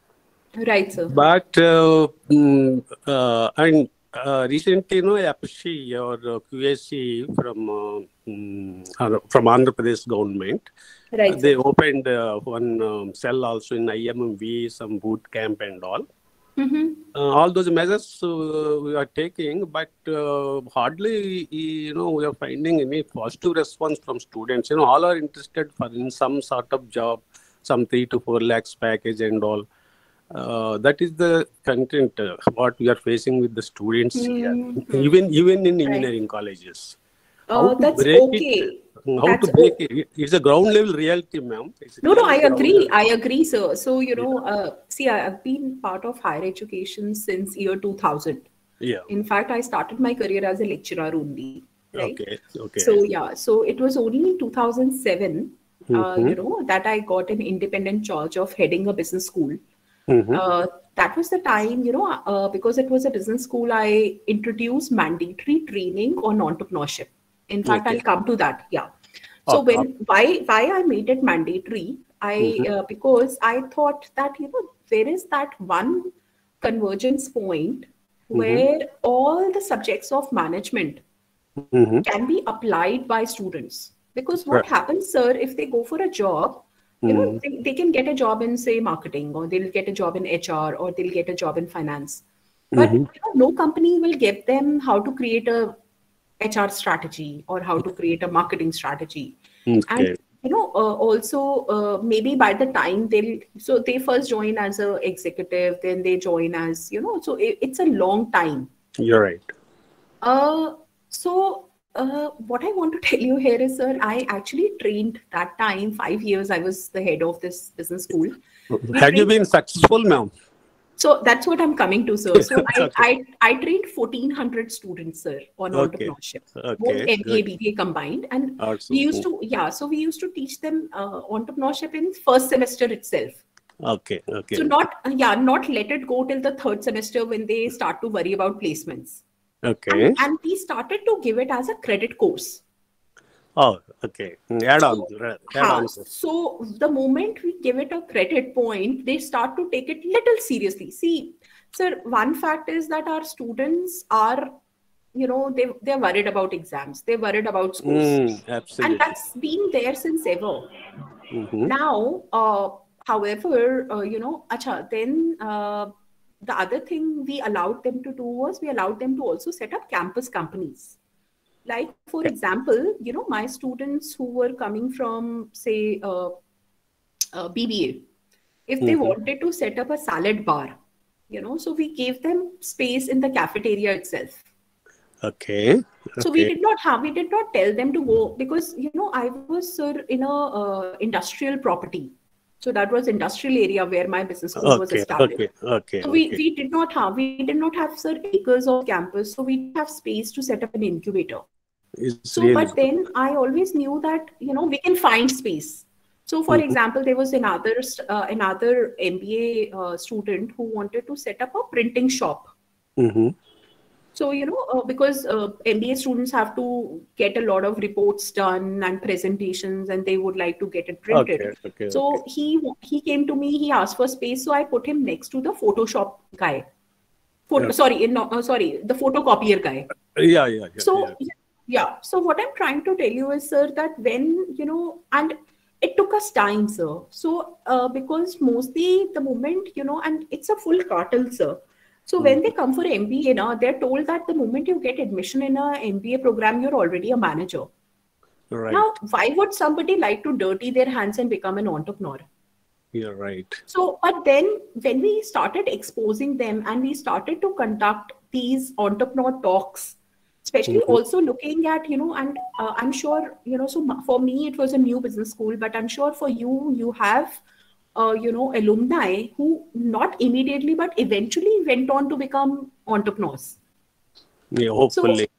[SPEAKER 11] Right, sir.
[SPEAKER 15] but uh, mm, uh, and uh, recently, you know, APSI or uh, QSC from uh, mm, from Andhra Pradesh government,
[SPEAKER 11] Right,
[SPEAKER 15] they opened uh, one um, cell also in IMMV, some boot camp and all.
[SPEAKER 11] Mm-hmm.
[SPEAKER 15] Uh, all those measures uh, we are taking, but uh, hardly, you know, we are finding any positive response from students. You know, all are interested for in some sort of job, some three to four lakhs package and all. Uh, that is the content uh, what we are facing with the students
[SPEAKER 11] Mhm.
[SPEAKER 15] even even in
[SPEAKER 11] Right.
[SPEAKER 15] engineering colleges.
[SPEAKER 11] Uh,
[SPEAKER 15] to
[SPEAKER 11] that's
[SPEAKER 15] break
[SPEAKER 11] okay.
[SPEAKER 15] it? How
[SPEAKER 11] That's
[SPEAKER 15] to break it? It's a ground level reality, ma'am. It's
[SPEAKER 11] No, no, I agree.
[SPEAKER 15] level.
[SPEAKER 11] I agree, sir. So, you know, uh, see, I- I've been part of higher education since year 2000.
[SPEAKER 15] Yeah.
[SPEAKER 11] In fact, I started my career as a lecturer only, right?
[SPEAKER 15] Okay. Okay.
[SPEAKER 11] So, yeah, so it was only in 2007, uh,
[SPEAKER 15] Mhm.
[SPEAKER 11] you know, that I got an independent charge of heading a business school.
[SPEAKER 15] Mhm.
[SPEAKER 11] Uh, that was the time, you know, uh, because it was a business school, I introduced mandatory training on entrepreneurship. In fact,
[SPEAKER 16] Okay.
[SPEAKER 11] I'll come to that. Yeah. So when why why I made it mandatory, I
[SPEAKER 16] Mhm.
[SPEAKER 11] uh, because I thought that you know there is that one convergence point
[SPEAKER 15] Mhm.
[SPEAKER 11] where all the subjects of management
[SPEAKER 15] Mhm.
[SPEAKER 11] can be applied by students. Because what
[SPEAKER 15] Right.
[SPEAKER 11] happens, sir, if they go for a job, you know,
[SPEAKER 15] Mhm.
[SPEAKER 11] they, they can get a job in, say, marketing, or they'll get a job in HR, or they'll get a job in finance. But
[SPEAKER 15] Mhm.
[SPEAKER 11] you know, no company will give them how to create a HR strategy or how to create a marketing strategy.
[SPEAKER 15] Okay.
[SPEAKER 11] And you know, uh, also uh, maybe by the time they'll so they first join as a executive, then they join as you know, so it, it's a long time.
[SPEAKER 15] You're right.
[SPEAKER 11] Uh, so uh, what I want to [LAUGHS] tell you here is, sir, I actually trained that time, five years, I was the head of this business school.
[SPEAKER 15] Had you been successful, ma'am?
[SPEAKER 11] So that's what I'm coming to, sir. So I, [LAUGHS]
[SPEAKER 15] Okay.
[SPEAKER 11] I, I trained 1,400 students, sir, on
[SPEAKER 15] Okay.
[SPEAKER 11] entrepreneurship, both MBA,
[SPEAKER 15] good.
[SPEAKER 11] BBA combined. And
[SPEAKER 15] Also,
[SPEAKER 11] we used to, yeah, so we used to teach them uh, entrepreneurship in first semester itself.
[SPEAKER 15] Okay. Okay.
[SPEAKER 11] So not, yeah, not let it go till the third semester when they start to worry about placements.
[SPEAKER 15] Okay.
[SPEAKER 11] And, and we started to give it as a credit course.
[SPEAKER 15] Oh, okay. Add on. Add on.
[SPEAKER 11] so the moment we give it a credit point, they start to take it little seriously. See, sir, one fact is that our students are, you know, they they're worried about exams. They're worried about schools,
[SPEAKER 15] Mm, absolutely.
[SPEAKER 11] and that's been there since ever.
[SPEAKER 15] Mhm.
[SPEAKER 11] Now, uh, however, uh, you know, acha, then uh, the other thing we allowed them to do was we allowed them to also set up campus companies. Like, for example, you know, my students who were coming from, say, uh, uh, BBA, if they
[SPEAKER 15] Mhm.
[SPEAKER 11] wanted to set up a salad bar, you know, so we gave them space in the cafeteria itself.
[SPEAKER 15] Okay.
[SPEAKER 11] So we did not have, we did not tell them to go because, you know, I was sir, in a uh, industrial property. So that was industrial area where my business school was established.
[SPEAKER 15] Okay. Okay.
[SPEAKER 11] So we,
[SPEAKER 15] okay.
[SPEAKER 11] we did not have, we did not have, sir, acres of campus. So we didn't have space to set up an incubator.
[SPEAKER 15] It's
[SPEAKER 11] So,
[SPEAKER 15] really
[SPEAKER 11] but then I always knew that, you know, we can find space. So, for
[SPEAKER 15] Mhm.
[SPEAKER 11] example, there was another, uh, another MBA uh, student who wanted to set up a printing shop.
[SPEAKER 15] Mhm.
[SPEAKER 11] So, you know, uh, because uh, MBA students have to get a lot of reports done and presentations, and they would like to get it printed.
[SPEAKER 15] Okay. Okay.
[SPEAKER 11] so he he came to me. He asked for space, so I put him next to the Photoshop guy. Photo,
[SPEAKER 15] Yeah.
[SPEAKER 11] Sorry, in, uh, sorry, the photocopier guy.
[SPEAKER 15] Yeah. Yeah. yeah,
[SPEAKER 11] So
[SPEAKER 15] yeah.
[SPEAKER 11] yeah. So what I'm trying to tell you is, sir, that when you know, and it took us time, sir. So uh, because mostly the moment you know, and it's a full cartel, sir. So when they come for MBA now, they're told that the moment you get admission in a MBA program, you're already a manager.
[SPEAKER 15] Right.
[SPEAKER 11] Now, why would somebody like to dirty their hands and become an entrepreneur?
[SPEAKER 15] You're right.
[SPEAKER 11] So, but then when we started exposing them and we started to conduct these entrepreneur talks, especially
[SPEAKER 15] Mhm.
[SPEAKER 11] also looking at, you know, and uh, I'm sure, you know, so for me, it was a new business school, but I'm sure for you, you have, uh, you know, alumni who not immediately, but eventually went on to become entrepreneurs.
[SPEAKER 15] Yeah, hopefully.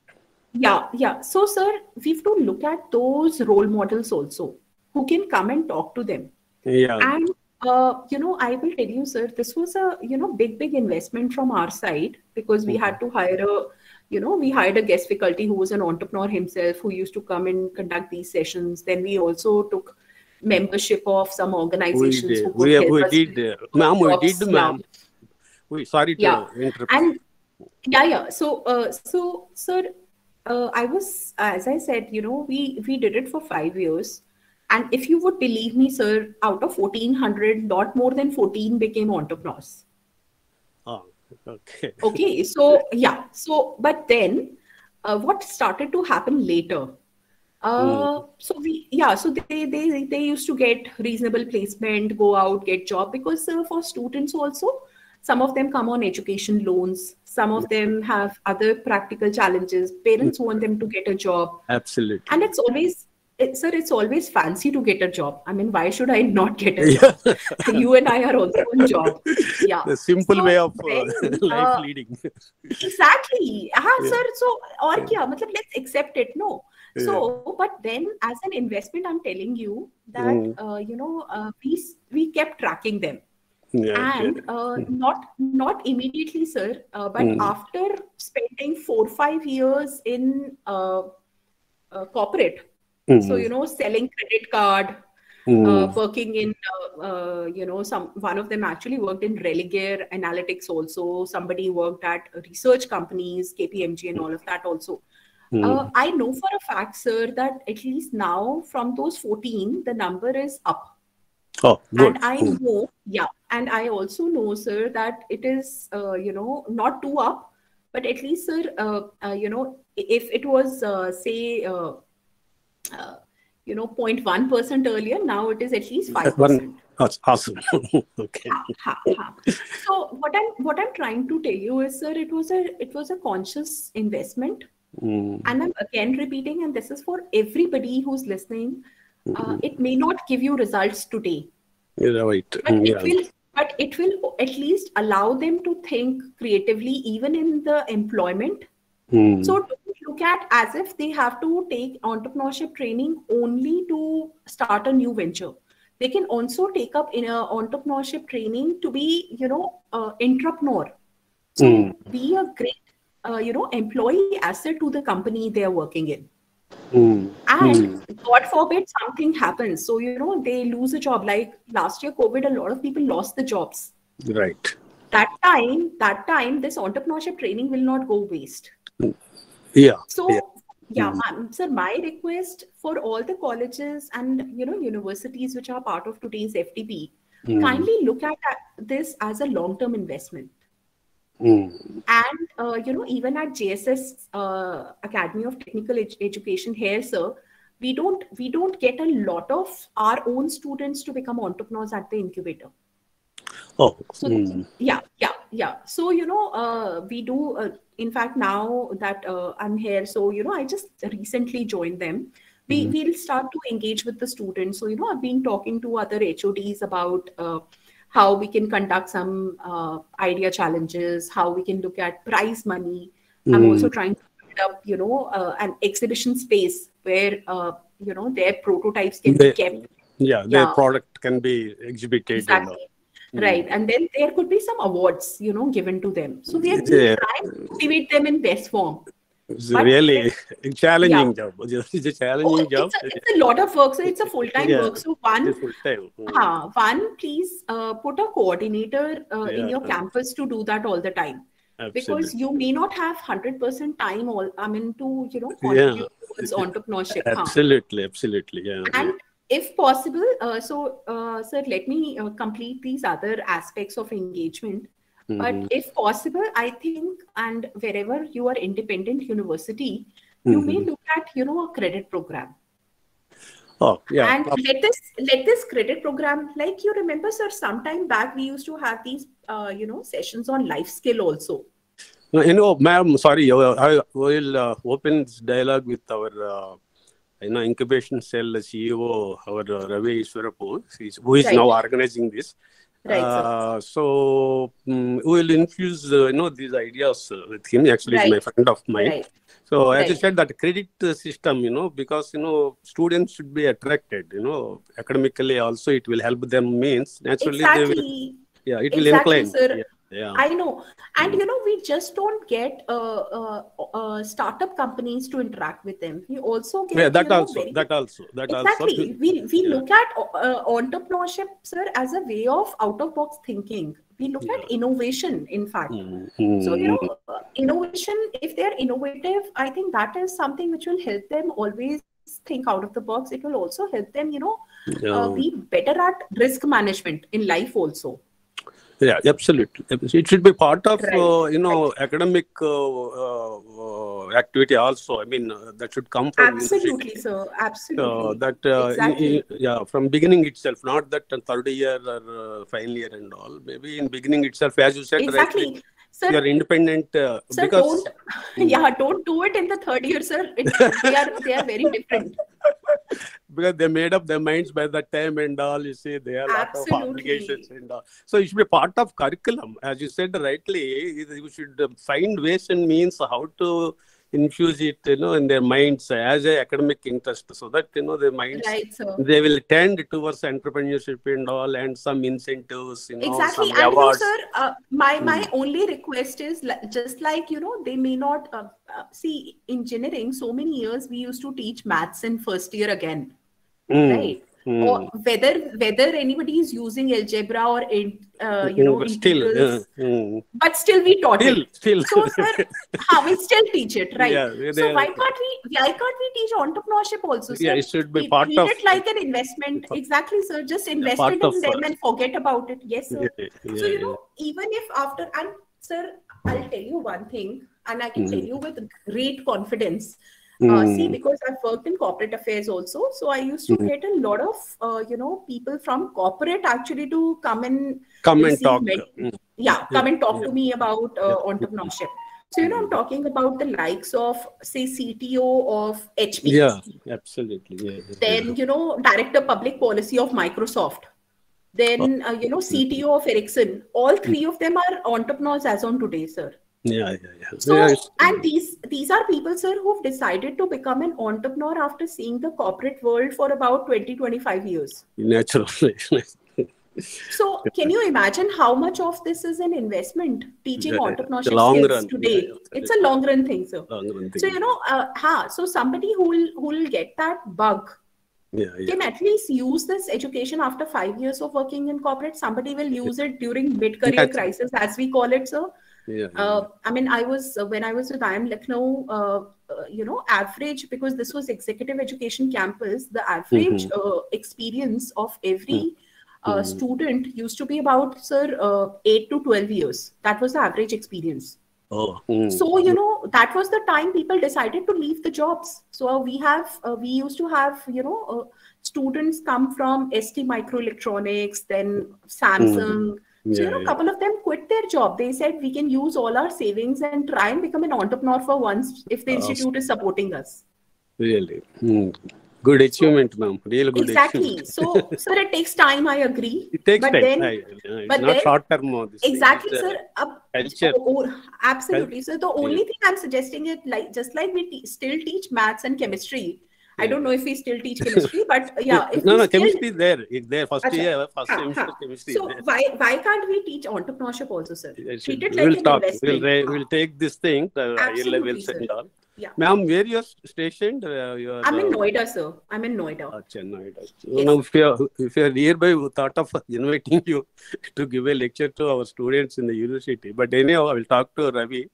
[SPEAKER 11] Yeah, yeah. So, sir, we have to look at those role models also who can come and talk to them.
[SPEAKER 15] yeah.
[SPEAKER 11] And uh, you know, I will tell you, sir, this was a you know big, big investment from our side because we had to hire a you know we hired a guest faculty who was an entrepreneur himself who used to come and conduct these sessions. Then we also took membership of some
[SPEAKER 15] we
[SPEAKER 11] organizations
[SPEAKER 15] did.
[SPEAKER 11] who
[SPEAKER 15] We, we did, uh, ma'am, we did, ma'am. We, sorry to
[SPEAKER 11] Yeah.
[SPEAKER 15] interrupt.
[SPEAKER 11] And yeah, yeah. So, uh, so, sir, uh, I was, as I said, you know, we we did it for five years, and if you would believe me, sir, out of fourteen hundred, not more than fourteen became entrepreneurs.
[SPEAKER 15] Oh, okay.
[SPEAKER 11] Okay, so yeah, so but then, uh, what started to happen later? Uh, oh. so we yeah so they they they used to get reasonable placement go out get job because uh, for students also some of them come on education loans. Some of them have other practical challenges. Parents want them to get a job.
[SPEAKER 15] Absolutely.
[SPEAKER 11] And it's always it, sir it's always fancy to get a job. I mean why should i not get a job? [LAUGHS] [LAUGHS] You and i are also on job. Yeah.
[SPEAKER 15] The simple
[SPEAKER 11] so,
[SPEAKER 15] way of uh, [LAUGHS] life
[SPEAKER 11] uh,
[SPEAKER 15] leading.
[SPEAKER 11] exactly. Ah,
[SPEAKER 15] yeah.
[SPEAKER 11] sir so or kya? Matlab let's accept it. No.
[SPEAKER 15] Yeah.
[SPEAKER 11] So, but then as an investment, I'm telling you that
[SPEAKER 15] Mm.
[SPEAKER 11] uh, you know uh, we we kept tracking them,
[SPEAKER 15] Yeah,
[SPEAKER 11] and
[SPEAKER 15] okay.
[SPEAKER 11] uh, not not immediately, sir, uh, but
[SPEAKER 15] Mm.
[SPEAKER 11] after spending four five years in uh, uh, corporate, so
[SPEAKER 15] Mm.
[SPEAKER 11] you know selling credit card, uh,
[SPEAKER 15] Mm.
[SPEAKER 11] working in uh, uh, you know some one of them actually worked in Religare Analytics also. Somebody worked at research companies, KPMG, and all of that also.
[SPEAKER 15] Mm.
[SPEAKER 11] Uh, I know for a fact, sir, that at least now from those 14, the number is up.
[SPEAKER 15] Oh, good.
[SPEAKER 11] And I
[SPEAKER 15] Mm.
[SPEAKER 11] know, yeah, and I also know, sir, that it is, uh, you know, not too up, but at least, sir, uh, uh, you know, if it was, uh, say, uh, uh, you know, 0.1% earlier, now it is at least 5.
[SPEAKER 15] One, that's awesome. [LAUGHS] okay.
[SPEAKER 11] Ha, ha. So what I'm what I'm trying to tell you is, sir, it was a it was a conscious investment,
[SPEAKER 15] Mm.
[SPEAKER 11] and I'm again repeating, and this is for everybody who's listening. Uh, it may not give you results today,
[SPEAKER 15] You're right.
[SPEAKER 11] but
[SPEAKER 15] Mm,
[SPEAKER 11] it will but it will at least allow them to think creatively, even in the employment.
[SPEAKER 15] Mm.
[SPEAKER 11] So don't look at as if they have to take entrepreneurship training only to start a new venture. They can also take up in a entrepreneurship training to be, you know, uh, entrepreneur. So
[SPEAKER 15] Mm.
[SPEAKER 11] be a great, uh, you know, employee asset to the company they are working in.
[SPEAKER 15] Mm.
[SPEAKER 11] And
[SPEAKER 15] Mm.
[SPEAKER 11] God forbid something happens. So, you know, they lose a job. Like last year, COVID, a lot of people lost the jobs.
[SPEAKER 15] Right.
[SPEAKER 11] That time, that time, this entrepreneurship training will not go waste.
[SPEAKER 15] Yeah.
[SPEAKER 11] So,
[SPEAKER 15] yeah.
[SPEAKER 11] yeah,
[SPEAKER 15] Mm.
[SPEAKER 11] sir, my request for all the colleges and you know universities which are part of today's EDP,
[SPEAKER 15] Mm.
[SPEAKER 11] kindly look at this as a long-term investment.
[SPEAKER 15] Mm.
[SPEAKER 11] And uh, you know, even at JSS uh, Academy of Technical Ed- Education here, sir, we don't we don't get a lot of our own students to become entrepreneurs at the incubator.
[SPEAKER 15] Oh.
[SPEAKER 11] So
[SPEAKER 15] Mm.
[SPEAKER 11] yeah, yeah, yeah. So you know, uh, we do. Uh, in fact, now that uh, I'm here, so you know, I just recently joined them. We
[SPEAKER 15] Mhm.
[SPEAKER 11] we'll start to engage with the students. So you know, I've been talking to other HODs about uh, how we can conduct some uh, idea challenges, how we can look at prize money. I'm also
[SPEAKER 15] Mm.
[SPEAKER 11] trying to build up, you know, uh, an exhibition space where uh, you know their prototypes can
[SPEAKER 15] They-
[SPEAKER 11] be kept.
[SPEAKER 15] Yeah, their
[SPEAKER 11] Yeah.
[SPEAKER 15] product can be exhibited.
[SPEAKER 11] Exactly.
[SPEAKER 15] Mm.
[SPEAKER 11] Right. And then there could be some awards, you know, given to them. So we are
[SPEAKER 15] Yeah.
[SPEAKER 11] trying to motivate them in best form.
[SPEAKER 15] It's really a [LAUGHS] challenging
[SPEAKER 11] Yeah.
[SPEAKER 15] job. [LAUGHS] It's a challenging job.
[SPEAKER 11] It's a, it's a lot of work. So it's a [LAUGHS] full time
[SPEAKER 15] Yeah.
[SPEAKER 11] work. So one,
[SPEAKER 15] It's full time. Mm.
[SPEAKER 11] uh, one, please uh, put a coordinator uh, in your
[SPEAKER 15] Yeah.
[SPEAKER 11] campus to do that all the time. Because you may not have 100% time all, I mean, to, you know,
[SPEAKER 15] Yeah.
[SPEAKER 11] contribute towards entrepreneurship. huh?
[SPEAKER 15] Absolutely, absolutely. Yeah.
[SPEAKER 11] And if possible, uh, so, uh, sir, let me uh, complete these other aspects of engagement. But
[SPEAKER 15] Mhm.
[SPEAKER 11] if possible, I think, and wherever you are independent university, you may
[SPEAKER 15] Mhm.
[SPEAKER 11] look at, you know, a credit program.
[SPEAKER 15] Oh, yeah.
[SPEAKER 11] And let this let this credit program, like you remember, sir, sometime back we used to have these, uh, you know, sessions on life skill also.
[SPEAKER 15] You know, ma'am, sorry, uh, I will uh, open this dialogue with our uh, you know, incubation cell CEO, our uh, Ravi Iswarapu, who is
[SPEAKER 11] Right.
[SPEAKER 15] now organizing this.
[SPEAKER 11] Right.
[SPEAKER 15] Uh, so mm, we will infuse, uh, you know, these ideas uh, with him. Actually, he's my friend of mine.
[SPEAKER 11] Right.
[SPEAKER 15] So as you said, that credit uh, system, you know, because you know, students should be attracted. You know, academically also it will help them. Means naturally they will. Yeah, it will
[SPEAKER 11] Exactly,
[SPEAKER 15] incline.
[SPEAKER 11] sir.
[SPEAKER 15] Yeah, yeah.
[SPEAKER 11] I know. And you know, we just don't get uh, uh, uh, startup companies to interact with them. We also get
[SPEAKER 15] yeah, that
[SPEAKER 11] know,
[SPEAKER 15] also,
[SPEAKER 11] very-
[SPEAKER 15] that also, that
[SPEAKER 11] exactly.
[SPEAKER 15] also.
[SPEAKER 11] We we
[SPEAKER 15] Yeah.
[SPEAKER 11] look at uh, entrepreneurship, sir, as a way of out of box thinking. We look at innovation, in fact. So you know, uh, innovation. If they are innovative, I think that is something which will help them always think out of the box. It will also help them, you know, uh,
[SPEAKER 15] Yeah.
[SPEAKER 11] be better at risk management in life also.
[SPEAKER 15] Yeah, absolutely. It should be part of
[SPEAKER 11] Right,
[SPEAKER 15] uh, you know academic uh, uh, uh, activity also. I mean uh, that should come from
[SPEAKER 11] Absolutely, so.
[SPEAKER 15] Uh,
[SPEAKER 11] Absolutely.
[SPEAKER 15] that uh,
[SPEAKER 11] Exactly.
[SPEAKER 15] i- yeah from beginning itself, not that uh, third year or uh, final year and all. Maybe in beginning itself, as you said,
[SPEAKER 11] Exactly. Sir-
[SPEAKER 15] you are independent uh,
[SPEAKER 11] Sir,
[SPEAKER 15] because
[SPEAKER 11] don't [LAUGHS] yeah, don't do it in the third year, sir. It, they are they are very different. [LAUGHS]
[SPEAKER 15] because they made up their minds by that time and all. You see, they have a lot of obligations and all. So it should be part of curriculum, as you said rightly. You should find ways and means how to infuse it, you know, in their minds as a academic interest, so that you know their minds
[SPEAKER 11] Right, sir.
[SPEAKER 15] they will tend towards entrepreneurship and all, and some incentives, you know,
[SPEAKER 11] Exactly.
[SPEAKER 15] some
[SPEAKER 11] And
[SPEAKER 15] awards.
[SPEAKER 11] sir, uh, my my
[SPEAKER 15] Hmm.
[SPEAKER 11] only request is just like you know, they may not uh, uh, see engineering. So many years we used to teach maths in first year again,
[SPEAKER 15] Mm,
[SPEAKER 11] right?
[SPEAKER 15] Mm.
[SPEAKER 11] Or whether whether anybody is using algebra or in, uh, you know
[SPEAKER 15] Mm, but still,
[SPEAKER 11] integrals,
[SPEAKER 15] uh, mm.
[SPEAKER 11] but still we taught
[SPEAKER 15] still,
[SPEAKER 11] it.
[SPEAKER 15] still.
[SPEAKER 11] So, sir, [LAUGHS] how we still teach it, right?
[SPEAKER 15] Yeah, they
[SPEAKER 11] so why can't we why can't we teach entrepreneurship also, sir?
[SPEAKER 15] Yeah, it should be
[SPEAKER 11] Treat-
[SPEAKER 15] part
[SPEAKER 11] treat
[SPEAKER 15] of-
[SPEAKER 11] it like an investment. Exactly, sir. Just invest
[SPEAKER 15] part
[SPEAKER 11] it in them
[SPEAKER 15] uh,
[SPEAKER 11] and forget about it. Yes, sir.
[SPEAKER 15] Yeah,
[SPEAKER 11] so
[SPEAKER 15] yeah,
[SPEAKER 11] you know, even if after and sir, I'll tell you one thing, and I can tell
[SPEAKER 15] Mhm.
[SPEAKER 11] you with great confidence. Uh, see,
[SPEAKER 15] Mm.
[SPEAKER 11] because I've worked in corporate affairs also, so I used to
[SPEAKER 15] Mhm.
[SPEAKER 11] get a lot of uh, you know people from corporate actually to come and
[SPEAKER 15] Come and talk.
[SPEAKER 11] men-
[SPEAKER 15] Mm.
[SPEAKER 11] yeah, come and talk to me about uh, entrepreneurship. So you know, I'm talking about the likes of say CTO of HP,
[SPEAKER 15] Yeah, absolutely. Yeah, yeah,
[SPEAKER 11] then you know director public policy of Microsoft, then uh, you know CTO of Ericsson. All three of them are entrepreneurs as on today, sir.
[SPEAKER 15] Yeah, yeah, yeah.
[SPEAKER 11] So
[SPEAKER 15] Yeah,
[SPEAKER 11] and these these are people, sir, who've decided to become an entrepreneur after seeing the corporate world for about 20, 25 years.
[SPEAKER 15] naturally. [LAUGHS]
[SPEAKER 11] So can you imagine how much of this is an investment teaching
[SPEAKER 15] Yeah,
[SPEAKER 11] entrepreneurship skills
[SPEAKER 15] run.
[SPEAKER 11] today?
[SPEAKER 15] Yeah,
[SPEAKER 11] It's a long run thing, sir.
[SPEAKER 15] Long run thing.
[SPEAKER 11] So you know, uh, ha, so somebody who will who will get that bug
[SPEAKER 15] yeah, yeah.
[SPEAKER 11] can at least use this education after five years of working in corporate. Somebody will use it during mid-career crisis, as we call it, sir.
[SPEAKER 15] Yeah,
[SPEAKER 11] Uh, I mean, I was uh, when I was with IIM Lucknow, uh, uh, you know, average because this was executive education campus. The average
[SPEAKER 15] Mhm.
[SPEAKER 11] uh, experience of every uh,
[SPEAKER 15] Mhm.
[SPEAKER 11] student used to be about, sir, uh, eight to twelve years. That was the average experience.
[SPEAKER 15] Oh, mm.
[SPEAKER 11] So you know that was the time people decided to leave the jobs. So uh, we have uh, we used to have you know uh, students come from ST Microelectronics, then Samsung. So you
[SPEAKER 15] Yeah,
[SPEAKER 11] know, a couple of them quit their job. They said we can use all our savings and try and become an entrepreneur for once if the
[SPEAKER 15] Awesome.
[SPEAKER 11] institute is supporting us.
[SPEAKER 15] Really. Mm. Good achievement, ma'am. Real good
[SPEAKER 11] Exactly.
[SPEAKER 15] achievement.
[SPEAKER 11] So, [LAUGHS] sir, it takes time. I agree.
[SPEAKER 15] It takes
[SPEAKER 11] but
[SPEAKER 15] time.
[SPEAKER 11] Then,
[SPEAKER 15] I- uh, it's
[SPEAKER 11] but
[SPEAKER 15] not
[SPEAKER 11] then-
[SPEAKER 15] short term. uh, this.
[SPEAKER 11] Exactly,
[SPEAKER 15] uh,
[SPEAKER 11] sir. Up-
[SPEAKER 15] Culture.
[SPEAKER 11] Oh, absolutely. So the only thing I'm suggesting is like just like we te- still teach maths and chemistry. I don't know if we still teach chemistry, but [LAUGHS] yeah,
[SPEAKER 15] no, no,
[SPEAKER 11] still,
[SPEAKER 15] chemistry is there. It's there. First
[SPEAKER 11] Acha.
[SPEAKER 15] year, first
[SPEAKER 11] Ha, ha.
[SPEAKER 15] chemistry
[SPEAKER 11] So why why can't we teach entrepreneurship also, sir?
[SPEAKER 15] Yes,
[SPEAKER 11] Treat it
[SPEAKER 15] we
[SPEAKER 11] like
[SPEAKER 15] will
[SPEAKER 11] an
[SPEAKER 15] talk. We'll, ra- we'll take this thing, uh,
[SPEAKER 11] Absolutely,
[SPEAKER 15] levels
[SPEAKER 11] sir.
[SPEAKER 15] and all.
[SPEAKER 11] Yeah.
[SPEAKER 15] Ma'am, where you're stationed? Uh, you're,
[SPEAKER 11] I'm in
[SPEAKER 15] uh,
[SPEAKER 11] Noida, sir. I'm in Noida.
[SPEAKER 15] Acha, Noida. So
[SPEAKER 11] Yes.
[SPEAKER 15] now, if you're, if you're nearby, we thought of [LAUGHS] inviting you [LAUGHS] to give a lecture to our students in the university. But anyhow, I will talk to Ravi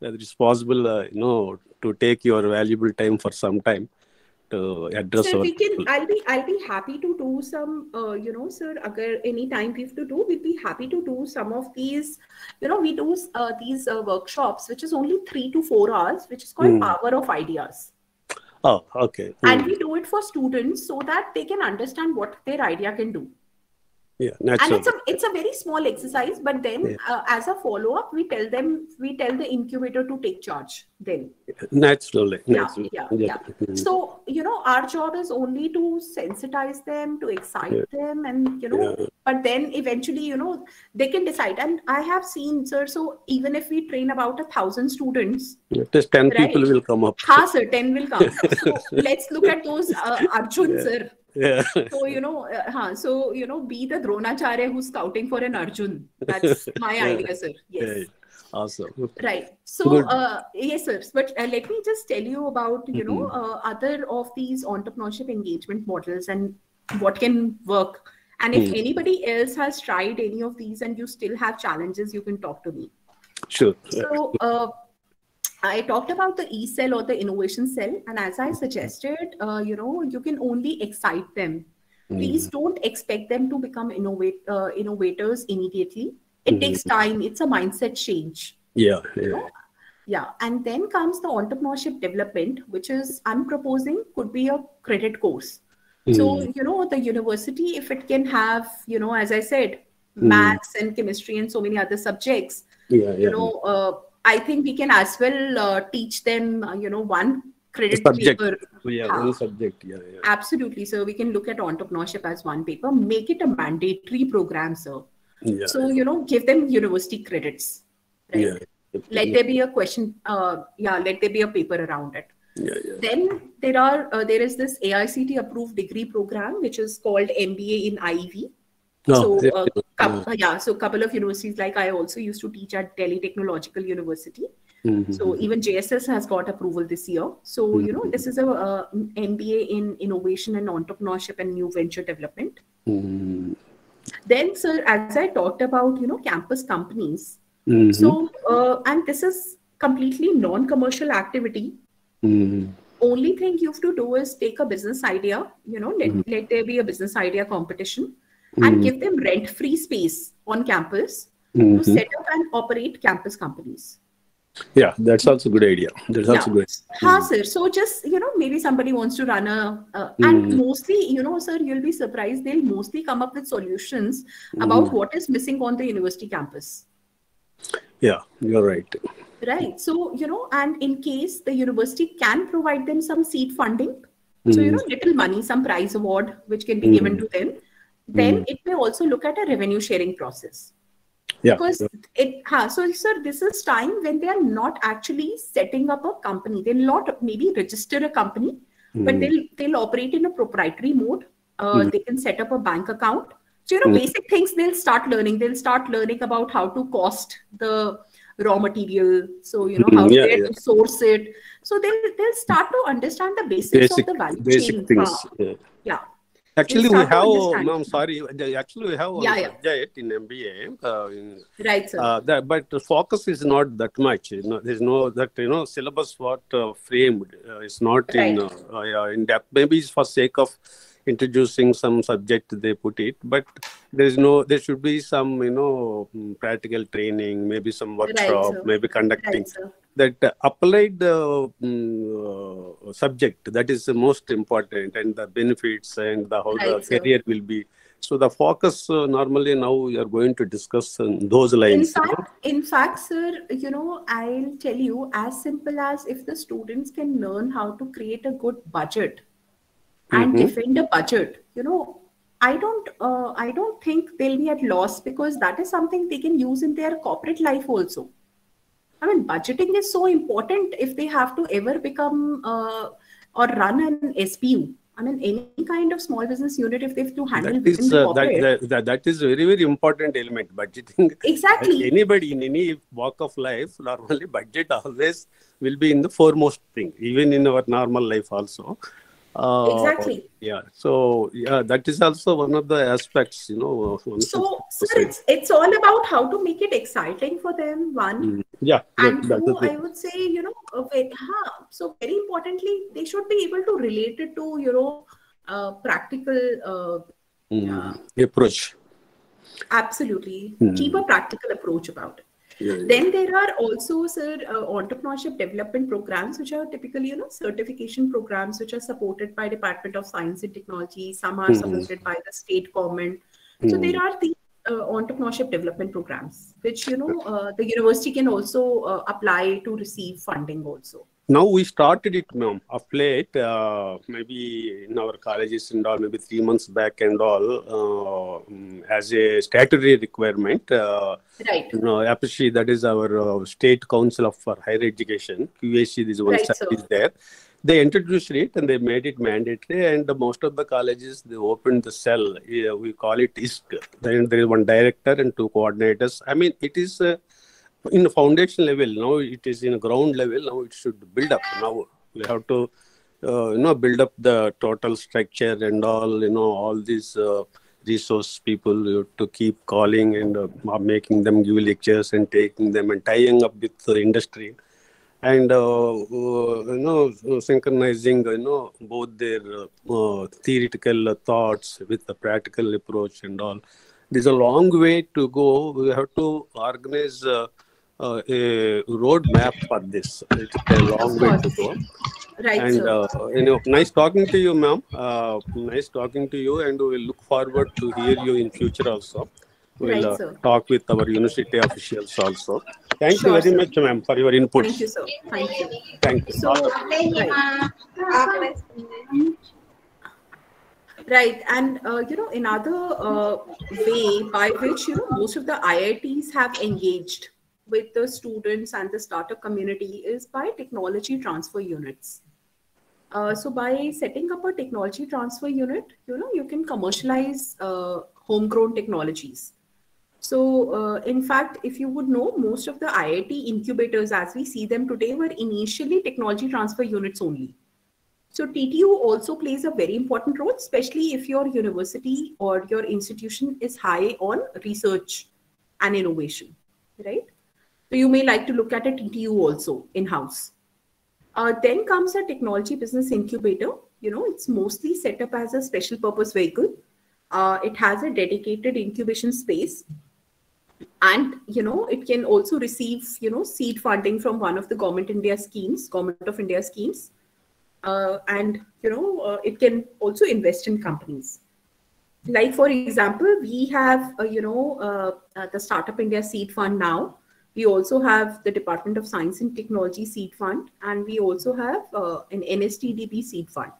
[SPEAKER 15] whether it's possible, uh, you know, to take your valuable time for some time. Uh, address
[SPEAKER 11] Sir,
[SPEAKER 15] our
[SPEAKER 11] we can. I'll be. I'll be happy to do some. Uh, you know, sir. Agar any time we have to do, we'd be happy to do some of these. You know, we do uh, these uh, workshops, which is only three to four hours, which is called
[SPEAKER 15] Hmm.
[SPEAKER 11] Power of Ideas,
[SPEAKER 15] Oh, okay.
[SPEAKER 11] and
[SPEAKER 15] Hmm.
[SPEAKER 11] we do it for students so that they can understand what their idea can do.
[SPEAKER 15] Yeah,
[SPEAKER 11] and it's a it's a very small exercise but then
[SPEAKER 15] Yeah.
[SPEAKER 11] uh, as a follow up we tell them we tell the incubator to take charge then
[SPEAKER 15] Naturally.
[SPEAKER 11] yeah,
[SPEAKER 15] naturally.
[SPEAKER 11] yeah,
[SPEAKER 15] Yeah.
[SPEAKER 11] yeah. So, you know, our job is only to sensitize them, to excite them, and, you know, but then eventually, you know, they can decide. And I have seen, sir, so even if we train about a thousand students,
[SPEAKER 15] least 10 people will come up.
[SPEAKER 11] ha, sir, 10 will come. [LAUGHS] So let's look at those uh, Arjun, sir.
[SPEAKER 15] Yeah. [LAUGHS]
[SPEAKER 11] So, you know, uh, huh, so, you know, be the Dronacharya who's scouting for an Arjun. That's [LAUGHS] my
[SPEAKER 15] Yeah.
[SPEAKER 11] idea, sir. Yes.
[SPEAKER 15] Yeah. Awesome.
[SPEAKER 11] Right. So, uh, yes, sir. But uh, let me just tell you about, you know,
[SPEAKER 15] Mhm.
[SPEAKER 11] uh, other of these entrepreneurship engagement models and what can work. And if
[SPEAKER 15] Hmm.
[SPEAKER 11] anybody else has tried any of these and you still have challenges, you can talk to me.
[SPEAKER 15] Sure.
[SPEAKER 11] So, uh, I talked about the E cell or the innovation cell, and as I suggested, uh, you know, you can only excite them. Please don't expect them to become innovate uh, innovators immediately. It
[SPEAKER 15] Mhm.
[SPEAKER 11] takes time. It's a mindset change.
[SPEAKER 15] Yeah. Yeah.
[SPEAKER 11] Yeah, and then comes the entrepreneurship development, which is I'm proposing could be a credit course. So,
[SPEAKER 15] Mm.
[SPEAKER 11] you know, the university, if it can have, you know, as I said,
[SPEAKER 15] Mm.
[SPEAKER 11] maths and chemistry and so many other subjects,
[SPEAKER 15] Yeah.
[SPEAKER 11] you
[SPEAKER 15] Yeah.
[SPEAKER 11] know, uh, I think we can as well uh, teach them, uh, you know, one credit
[SPEAKER 15] subject.
[SPEAKER 11] paper.
[SPEAKER 15] Yeah.
[SPEAKER 11] Ha.
[SPEAKER 15] One subject. Yeah. Yeah.
[SPEAKER 11] Absolutely. So we can look at entrepreneurship as one paper, make it a mandatory program, sir.
[SPEAKER 15] Yeah.
[SPEAKER 11] So, you know, give them university credits. Right?
[SPEAKER 15] Yeah.
[SPEAKER 11] Let there be a question. Uh, yeah, let there be a paper around it.
[SPEAKER 15] Yeah. Yeah.
[SPEAKER 11] Then there are uh, there is this AICT approved degree program which is called MBA in IEV.
[SPEAKER 15] Oh,
[SPEAKER 11] so
[SPEAKER 15] yeah,
[SPEAKER 11] uh,
[SPEAKER 15] yeah.
[SPEAKER 11] coup- yeah, so couple of universities like I also used to teach at Delhi Technological University.
[SPEAKER 15] Mhm.
[SPEAKER 11] So even JSS has got approval this year. So you know this is a uh, MBA in innovation and entrepreneurship and new venture development.
[SPEAKER 15] Mm.
[SPEAKER 11] Then, sir, as I talked about, you know, campus companies. So, uh, and this is completely non-commercial activity.
[SPEAKER 15] Mhm.
[SPEAKER 11] Only thing you have to do is take a business idea, you know, let, let there be a business idea competition
[SPEAKER 15] Mhm.
[SPEAKER 11] and give them rent-free space on campus
[SPEAKER 15] Mhm.
[SPEAKER 11] to set up and operate campus companies.
[SPEAKER 15] Yeah. That's also a good idea. That's also
[SPEAKER 11] Yeah.
[SPEAKER 15] good.
[SPEAKER 11] Ha, sir. So just, you know, maybe somebody wants to run a, uh, and
[SPEAKER 15] Mm.
[SPEAKER 11] mostly, you know, sir, you'll be surprised. They'll mostly come up with solutions about
[SPEAKER 15] Mm.
[SPEAKER 11] what is missing on the university campus.
[SPEAKER 15] Yeah. You're right.
[SPEAKER 11] Right. So, you know, and in case the university can provide them some seed funding, so, you
[SPEAKER 15] Mm.
[SPEAKER 11] know, little money, some prize award, which can be
[SPEAKER 15] Mm.
[SPEAKER 11] given to them, then
[SPEAKER 15] Mm.
[SPEAKER 11] it may also look at a revenue sharing process.
[SPEAKER 15] Yeah.
[SPEAKER 11] Because it has, so, sir, this is time when they are not actually setting up a company. They'll not maybe register a company, but
[SPEAKER 15] Mm.
[SPEAKER 11] they'll they'll operate in a proprietary mode. Uh,
[SPEAKER 15] Mm.
[SPEAKER 11] They can set up a bank account. So, you know,
[SPEAKER 15] Mm.
[SPEAKER 11] basic things they'll start learning. They'll start learning about how to cost the raw material. So, you know,
[SPEAKER 15] Mm,
[SPEAKER 11] how
[SPEAKER 15] yeah, yeah.
[SPEAKER 11] to source it. So they'll they'll start to understand the basics
[SPEAKER 15] Basic,
[SPEAKER 11] of the value
[SPEAKER 15] basic
[SPEAKER 11] chain.
[SPEAKER 15] things.
[SPEAKER 11] Ha.
[SPEAKER 15] Yeah.
[SPEAKER 11] Yeah.
[SPEAKER 15] Actually, we have. I'm sorry. Actually, we have
[SPEAKER 11] Yeah, yeah.
[SPEAKER 15] subject in MBA. Uh, in,
[SPEAKER 11] Right, sir.
[SPEAKER 15] uh, that, but the focus is not that much. You know, there's no that you know syllabus what uh, framed uh, is not in
[SPEAKER 11] Right.
[SPEAKER 15] uh, uh, in depth. Maybe it's for sake of introducing some subject they put it, but there is no. There should be some you know mm, practical training, maybe some workshop,
[SPEAKER 11] sir.
[SPEAKER 15] maybe conducting
[SPEAKER 11] Right,
[SPEAKER 15] that uh, applied uh, mm, uh, subject that is the most important and the benefits and the how
[SPEAKER 11] Right,
[SPEAKER 15] the career will be so the focus uh, normally now we are going to discuss on those
[SPEAKER 11] In
[SPEAKER 15] lines you know.
[SPEAKER 11] fact, in fact, sir, you know, I'll tell you as simple as if the students can learn how to create a good budget and
[SPEAKER 15] Mhm.
[SPEAKER 11] defend a budget, you know, I don't, uh, I don't think they'll be at loss because that is something they can use in their corporate life also. I mean, budgeting is so important if they have to ever become uh, or run an SBU. I mean, any kind of small business unit, if they have to handle
[SPEAKER 15] that is uh, that, that, that that is very very important element budgeting [LAUGHS]
[SPEAKER 11] Exactly.
[SPEAKER 15] anybody in any walk of life normally budget always will be in the foremost thing even in our normal life also uh,
[SPEAKER 11] Exactly.
[SPEAKER 15] yeah so yeah that is also one of the aspects you know
[SPEAKER 11] So, sir, it's it's all about how to make it exciting for them. One,
[SPEAKER 15] Mm. yeah,
[SPEAKER 11] and two, I would say, you know, uh, very, huh, so very importantly, they should be able to relate it to you know uh, practical. Uh,
[SPEAKER 15] Mm. Approach.
[SPEAKER 11] absolutely,
[SPEAKER 15] Hmm.
[SPEAKER 11] keep a practical approach about it.
[SPEAKER 15] Yeah, yeah.
[SPEAKER 11] Then there are also, sir, uh, entrepreneurship development programs, which are typically, you know, certification programs, which are supported by Department of Science and Technology. Some are
[SPEAKER 15] Mhm.
[SPEAKER 11] supported by the state government. So
[SPEAKER 15] Mhm.
[SPEAKER 11] there are these uh, entrepreneurship development programs, which you know uh, the university can also uh, apply to receive funding also.
[SPEAKER 15] Now we started it, ma'am, of late, uh, maybe in our colleges and all, maybe three months back and all, uh, mm, as a statutory requirement. Uh,
[SPEAKER 11] Right.
[SPEAKER 15] You know, appreciate that is our uh, state council of for higher education, QAC, this one
[SPEAKER 11] Right,
[SPEAKER 15] side is there. They introduced it and they made it mandatory, and most of the colleges they opened the cell. We call it ISC. Then there is one director and two coordinators. I mean, it is. In the foundation level now it is in ground level now it should build up. Now we have to uh, you know build up the total structure and all you know all these uh, resource people to keep calling and uh, making them give lectures and taking them and tying up with the industry. And uh, uh, you know synchronizing you know both their uh, theoretical thoughts with the practical approach and all. There's a long way to go. We have to organize uh, a road map for this it's a long way to go
[SPEAKER 11] Right,
[SPEAKER 15] and uh, you know nice talking to you ma'am uh, nice talking to you and we will look forward to hear you in future also we'll
[SPEAKER 11] Right,
[SPEAKER 15] uh, talk with our university officials also thank
[SPEAKER 11] Sure,
[SPEAKER 15] you very
[SPEAKER 11] sir.
[SPEAKER 15] much ma'am for your input.
[SPEAKER 11] Thank you, sir. Thank you.
[SPEAKER 15] thank you
[SPEAKER 11] So, right. Right, and uh, you know another uh, way by which you know most of the IITs have engaged with the students and the startup community is by technology transfer units. Uh, so by setting up a technology transfer unit, you know you can commercialize uh, homegrown technologies. So uh, in fact, if you would know, most of the IIT incubators as we see them today were initially technology transfer units only. So TTU also plays a very important role, especially if your university or your institution is high on research and innovation, right? So you may like to look at a TTU also in-house. Uh, then comes a technology business incubator. You know, it's mostly set up as a special purpose vehicle. Uh, it has a dedicated incubation space and you know it can also receive you know seed funding from one of the government india schemes government of india schemes uh, and you know uh, it can also invest in companies like for example we have uh, you know uh, the startup india seed fund now we also have the department of science and technology seed fund and we also have uh, an nstdb seed fund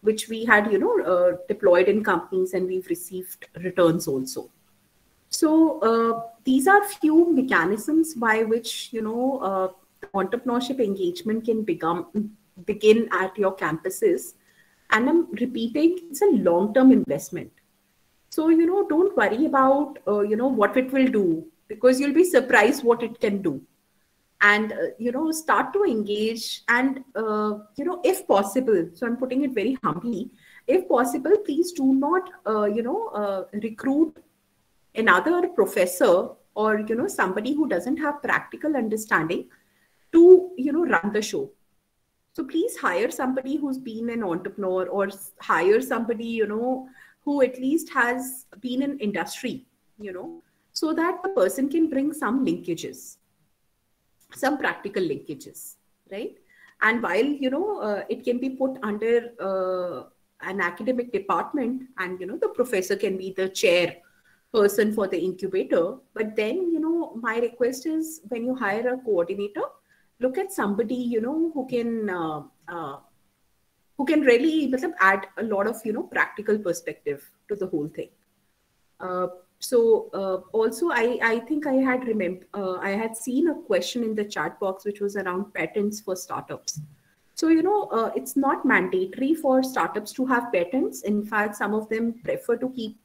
[SPEAKER 11] which we had you know uh, deployed in companies and we've received returns also. So uh, these are few mechanisms by which you know uh, entrepreneurship engagement can become begin at your campuses. And i'm repeating it's a long term investment. So you know don't worry about uh, you know what it will do because you'll be surprised what it can do. And uh, you know start to engage and uh, you know if possible so i'm putting it very humbly if possible please do not uh, you know uh, recruit another professor or you know somebody who doesn't have practical understanding to you know run the show. So please hire somebody who's been an entrepreneur or hire somebody you know who at least has been in industry you know so that the person can bring some linkages some practical linkages right? And while you know uh, it can be put under uh, an academic department and you know the professor can be the chair person for the incubator. But then you know my request is when you hire a coordinator look at somebody you know who can uh, uh, who can really add a lot of you know practical perspective to the whole thing. Uh, so uh, also I, I think I had remember uh, I had seen a question in the chat box which was around patents for startups. So you know uh, it's not mandatory for startups to have patents. In fact, some of them prefer to keep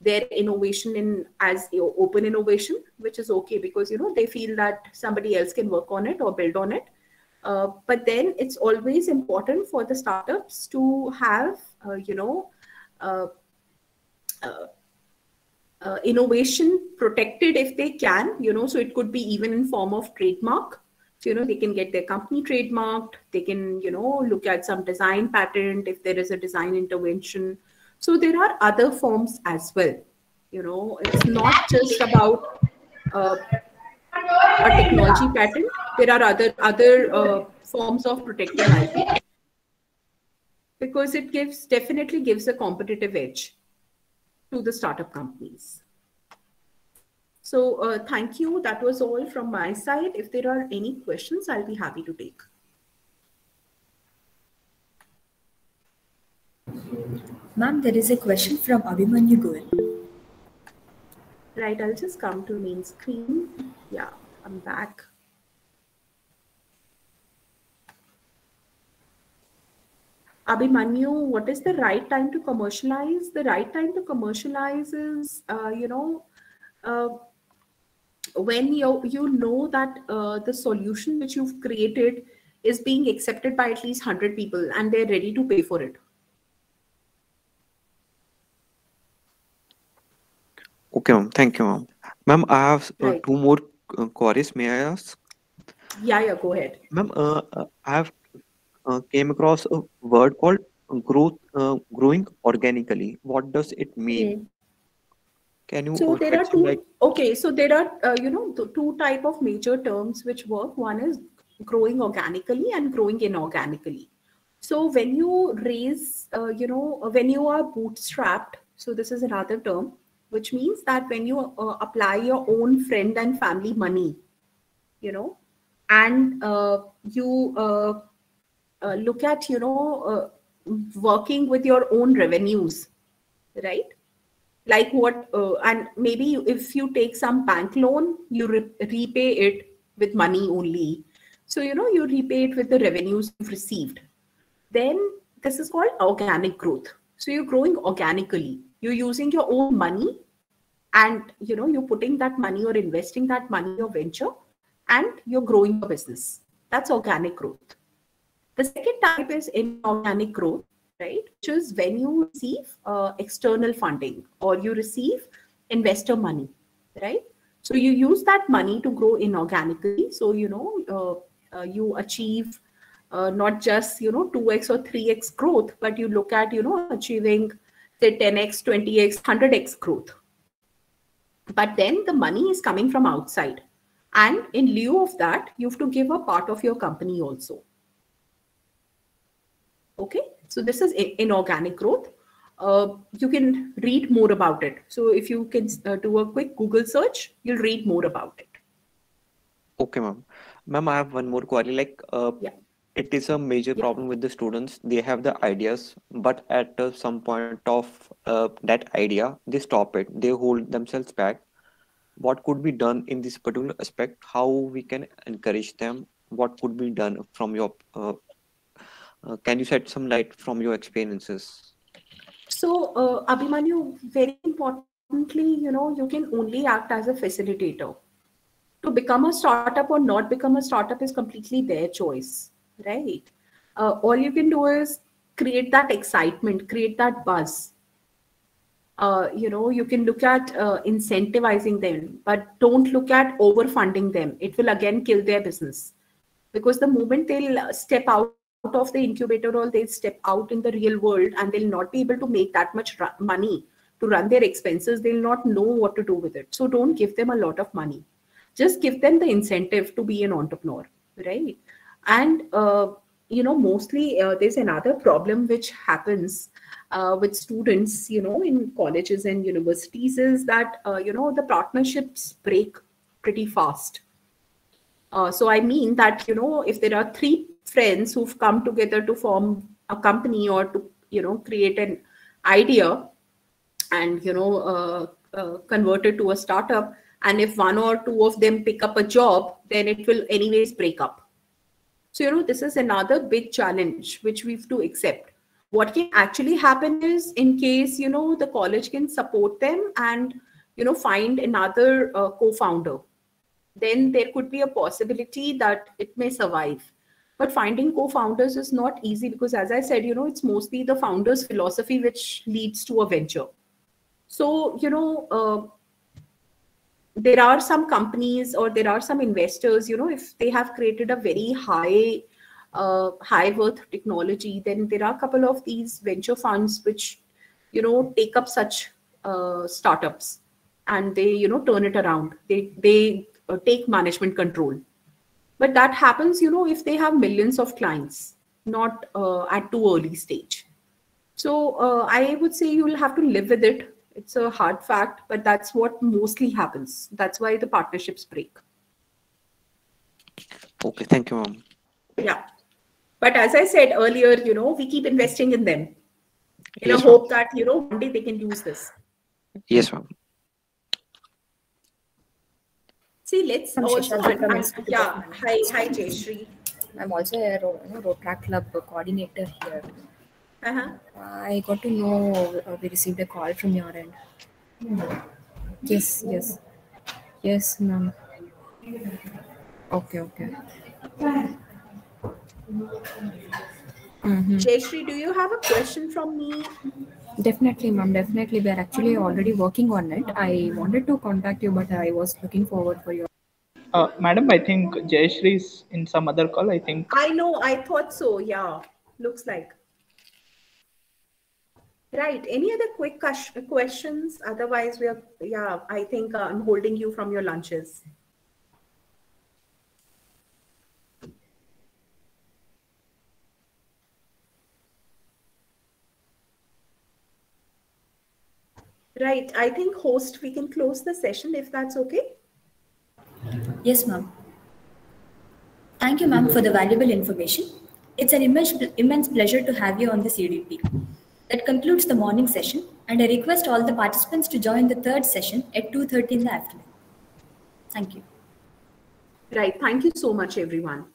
[SPEAKER 11] their innovation in as open innovation, which is okay because you know they feel that somebody else can work on it or build on it. Uh, but then it's always important for the startups to have uh, you know uh, uh, innovation protected if they can you know so it could be even in form of trademark So, you know, they can get their company trademarked. They can, you know, look at some design patent if there is a design intervention. So there are other forms as well. You know, it's not just about uh, a technology patent. There are other other uh, forms of protecting IP because it gives definitely gives a competitive edge to the startup companies. So uh, thank you. That was all from my side. If there are any questions, I'll be happy to take.
[SPEAKER 4] Ma'am, there is a question from Abhimanyu Goel.
[SPEAKER 11] Right, I'll just come to main screen. Yeah, I'm back. Abhimanyu, what is the right time to commercialize? The right time to commercialize is, uh, you know, uh, when you you know that uh, the solution which you've created is being accepted by at least 100 people and they're ready to pay for it
[SPEAKER 13] Okay, ma'am. Thank you, ma'am. Ma'am, I have uh,
[SPEAKER 11] Right.
[SPEAKER 13] two more uh, queries. May I ask?
[SPEAKER 11] yeah yeah go ahead
[SPEAKER 13] Ma'am, uh, uh, I have came across a word called growth, uh, growing organically. What does it mean? Can you
[SPEAKER 11] so
[SPEAKER 13] uh,
[SPEAKER 11] there are two
[SPEAKER 13] light?
[SPEAKER 11] okay so there are uh, you know the two type of major terms which work one is growing organically and growing inorganically so when you raise uh, you know when you are bootstrapped so this is another term which means that when you uh, apply your own friend and family money you know and uh, you uh, look at you know uh, working with your own revenues right? Like what uh, and maybe if you take some bank loan you re- repay it with money only. So you know you repay it with the revenues you've received. Then this is called organic growth. So you're growing organically. You're using your own money and you know you're putting that money or investing that money your venture and you're growing your business. That's organic growth the second type is inorganic growth right? Which is when you receive uh, external funding or you receive investor money, right? So you use that money to grow inorganically. So you know uh, uh, you achieve uh, not just you know two x or three x growth, but you look at you know achieving say ten x, twenty x, hundred x growth. But then the money is coming from outside, and in lieu of that, you have to give a part of your company also. Okay, so this is inorganic growth. Uh, you can read more about it. So if you can uh, do a quick Google search, you'll read more about it.
[SPEAKER 13] Okay, ma'am. Ma'am, I have one more query. Like, uh, it is a major problem with the students. They have the ideas, but at uh, some point of uh, that idea, they stop it. They hold themselves back. What could be done in this particular aspect? How we can encourage them? What could be done from your? Uh, can you shed some light from your experiences?
[SPEAKER 11] So, uh, Abhimanyu, very importantly, you know, you can only act as a facilitator. To become a startup or not become a startup is completely their choice, right? Uh, all you can do is create that excitement, create that buzz. Uh, you know, you can look at uh, incentivizing them, but don't look at overfunding them. It will again kill their business because the moment they'll step out of the incubator or they'll step out in the real world and they'll not be able to make that much money to run their expenses they'll not know what to do with it. So don't give them a lot of money. Just give them the incentive to be an entrepreneur right? And uh, you know mostly uh, there's another problem which happens uh, with students you know in colleges and universities is that uh, you know the partnerships break pretty fast. Uh, so I mean that you know if there are three friends who've come together to form a company or to you know create an idea and you know uh, uh, convert it to a startup, and if one or two of them pick up a job, then it will anyways break up. So you know this is another big challenge which we have to accept. What can actually happen is in case you know the college can support them and you know find another uh, co-founder then there could be a possibility that it may survive. But finding co-founders is not easy because, as I said, you know, it's mostly the founder's philosophy which leads to a venture. So, you know, uh, there are some companies or there are some investors, you know, if they have created a very high uh, high worth technology, then there are a couple of these venture funds which, you know, take up such uh, startups and they, you know, turn it around. They they uh, take management control. But that happens, you know, if they have millions of clients, not uh, at too early stage. So uh, I would say you will have to live with it. It's a hard fact, but that's what mostly happens. That's why the partnerships break.
[SPEAKER 13] Okay, thank you, mom.
[SPEAKER 11] Yeah. But as I said earlier, you know, we keep investing in them in
[SPEAKER 13] Yes,
[SPEAKER 11] a hope that, you know, one day they can use this.
[SPEAKER 13] Yes, ma'am.
[SPEAKER 11] See, let's
[SPEAKER 4] I'm
[SPEAKER 11] also,
[SPEAKER 4] Shishal
[SPEAKER 11] I'm-
[SPEAKER 4] from
[SPEAKER 11] I'm-
[SPEAKER 4] Institute
[SPEAKER 11] yeah, hi, hi, Jayashree.
[SPEAKER 4] I'm also a you know, road track club coordinator here.
[SPEAKER 11] Uh-huh.
[SPEAKER 4] I got to know uh, we received a call from your end. Yes, yes, yes, ma'am. Okay, okay. Mm-hmm.
[SPEAKER 11] Jayashree, do you have a question from me?
[SPEAKER 4] Definitely, ma'am. Definitely, we are actually already working on it. I wanted to contact you, but I was looking forward for your.
[SPEAKER 16] Uh, madam, I think Jayashree is in some other call. I think.
[SPEAKER 11] I know, I thought so. Yeah, looks like. Right. Any other quick questions? Otherwise, we are, yeah, I think uh, I'm holding you from your lunches. Right. I think host, we can close the session if that's okay.
[SPEAKER 4] Yes, ma'am. Thank you, ma'am, for the valuable information. It's an immense, immense pleasure to have you on the EDP. That concludes the morning session, and I request all the participants to join the third session at 2.30 in the afternoon. Thank you.
[SPEAKER 11] Right. Thank you so much, everyone.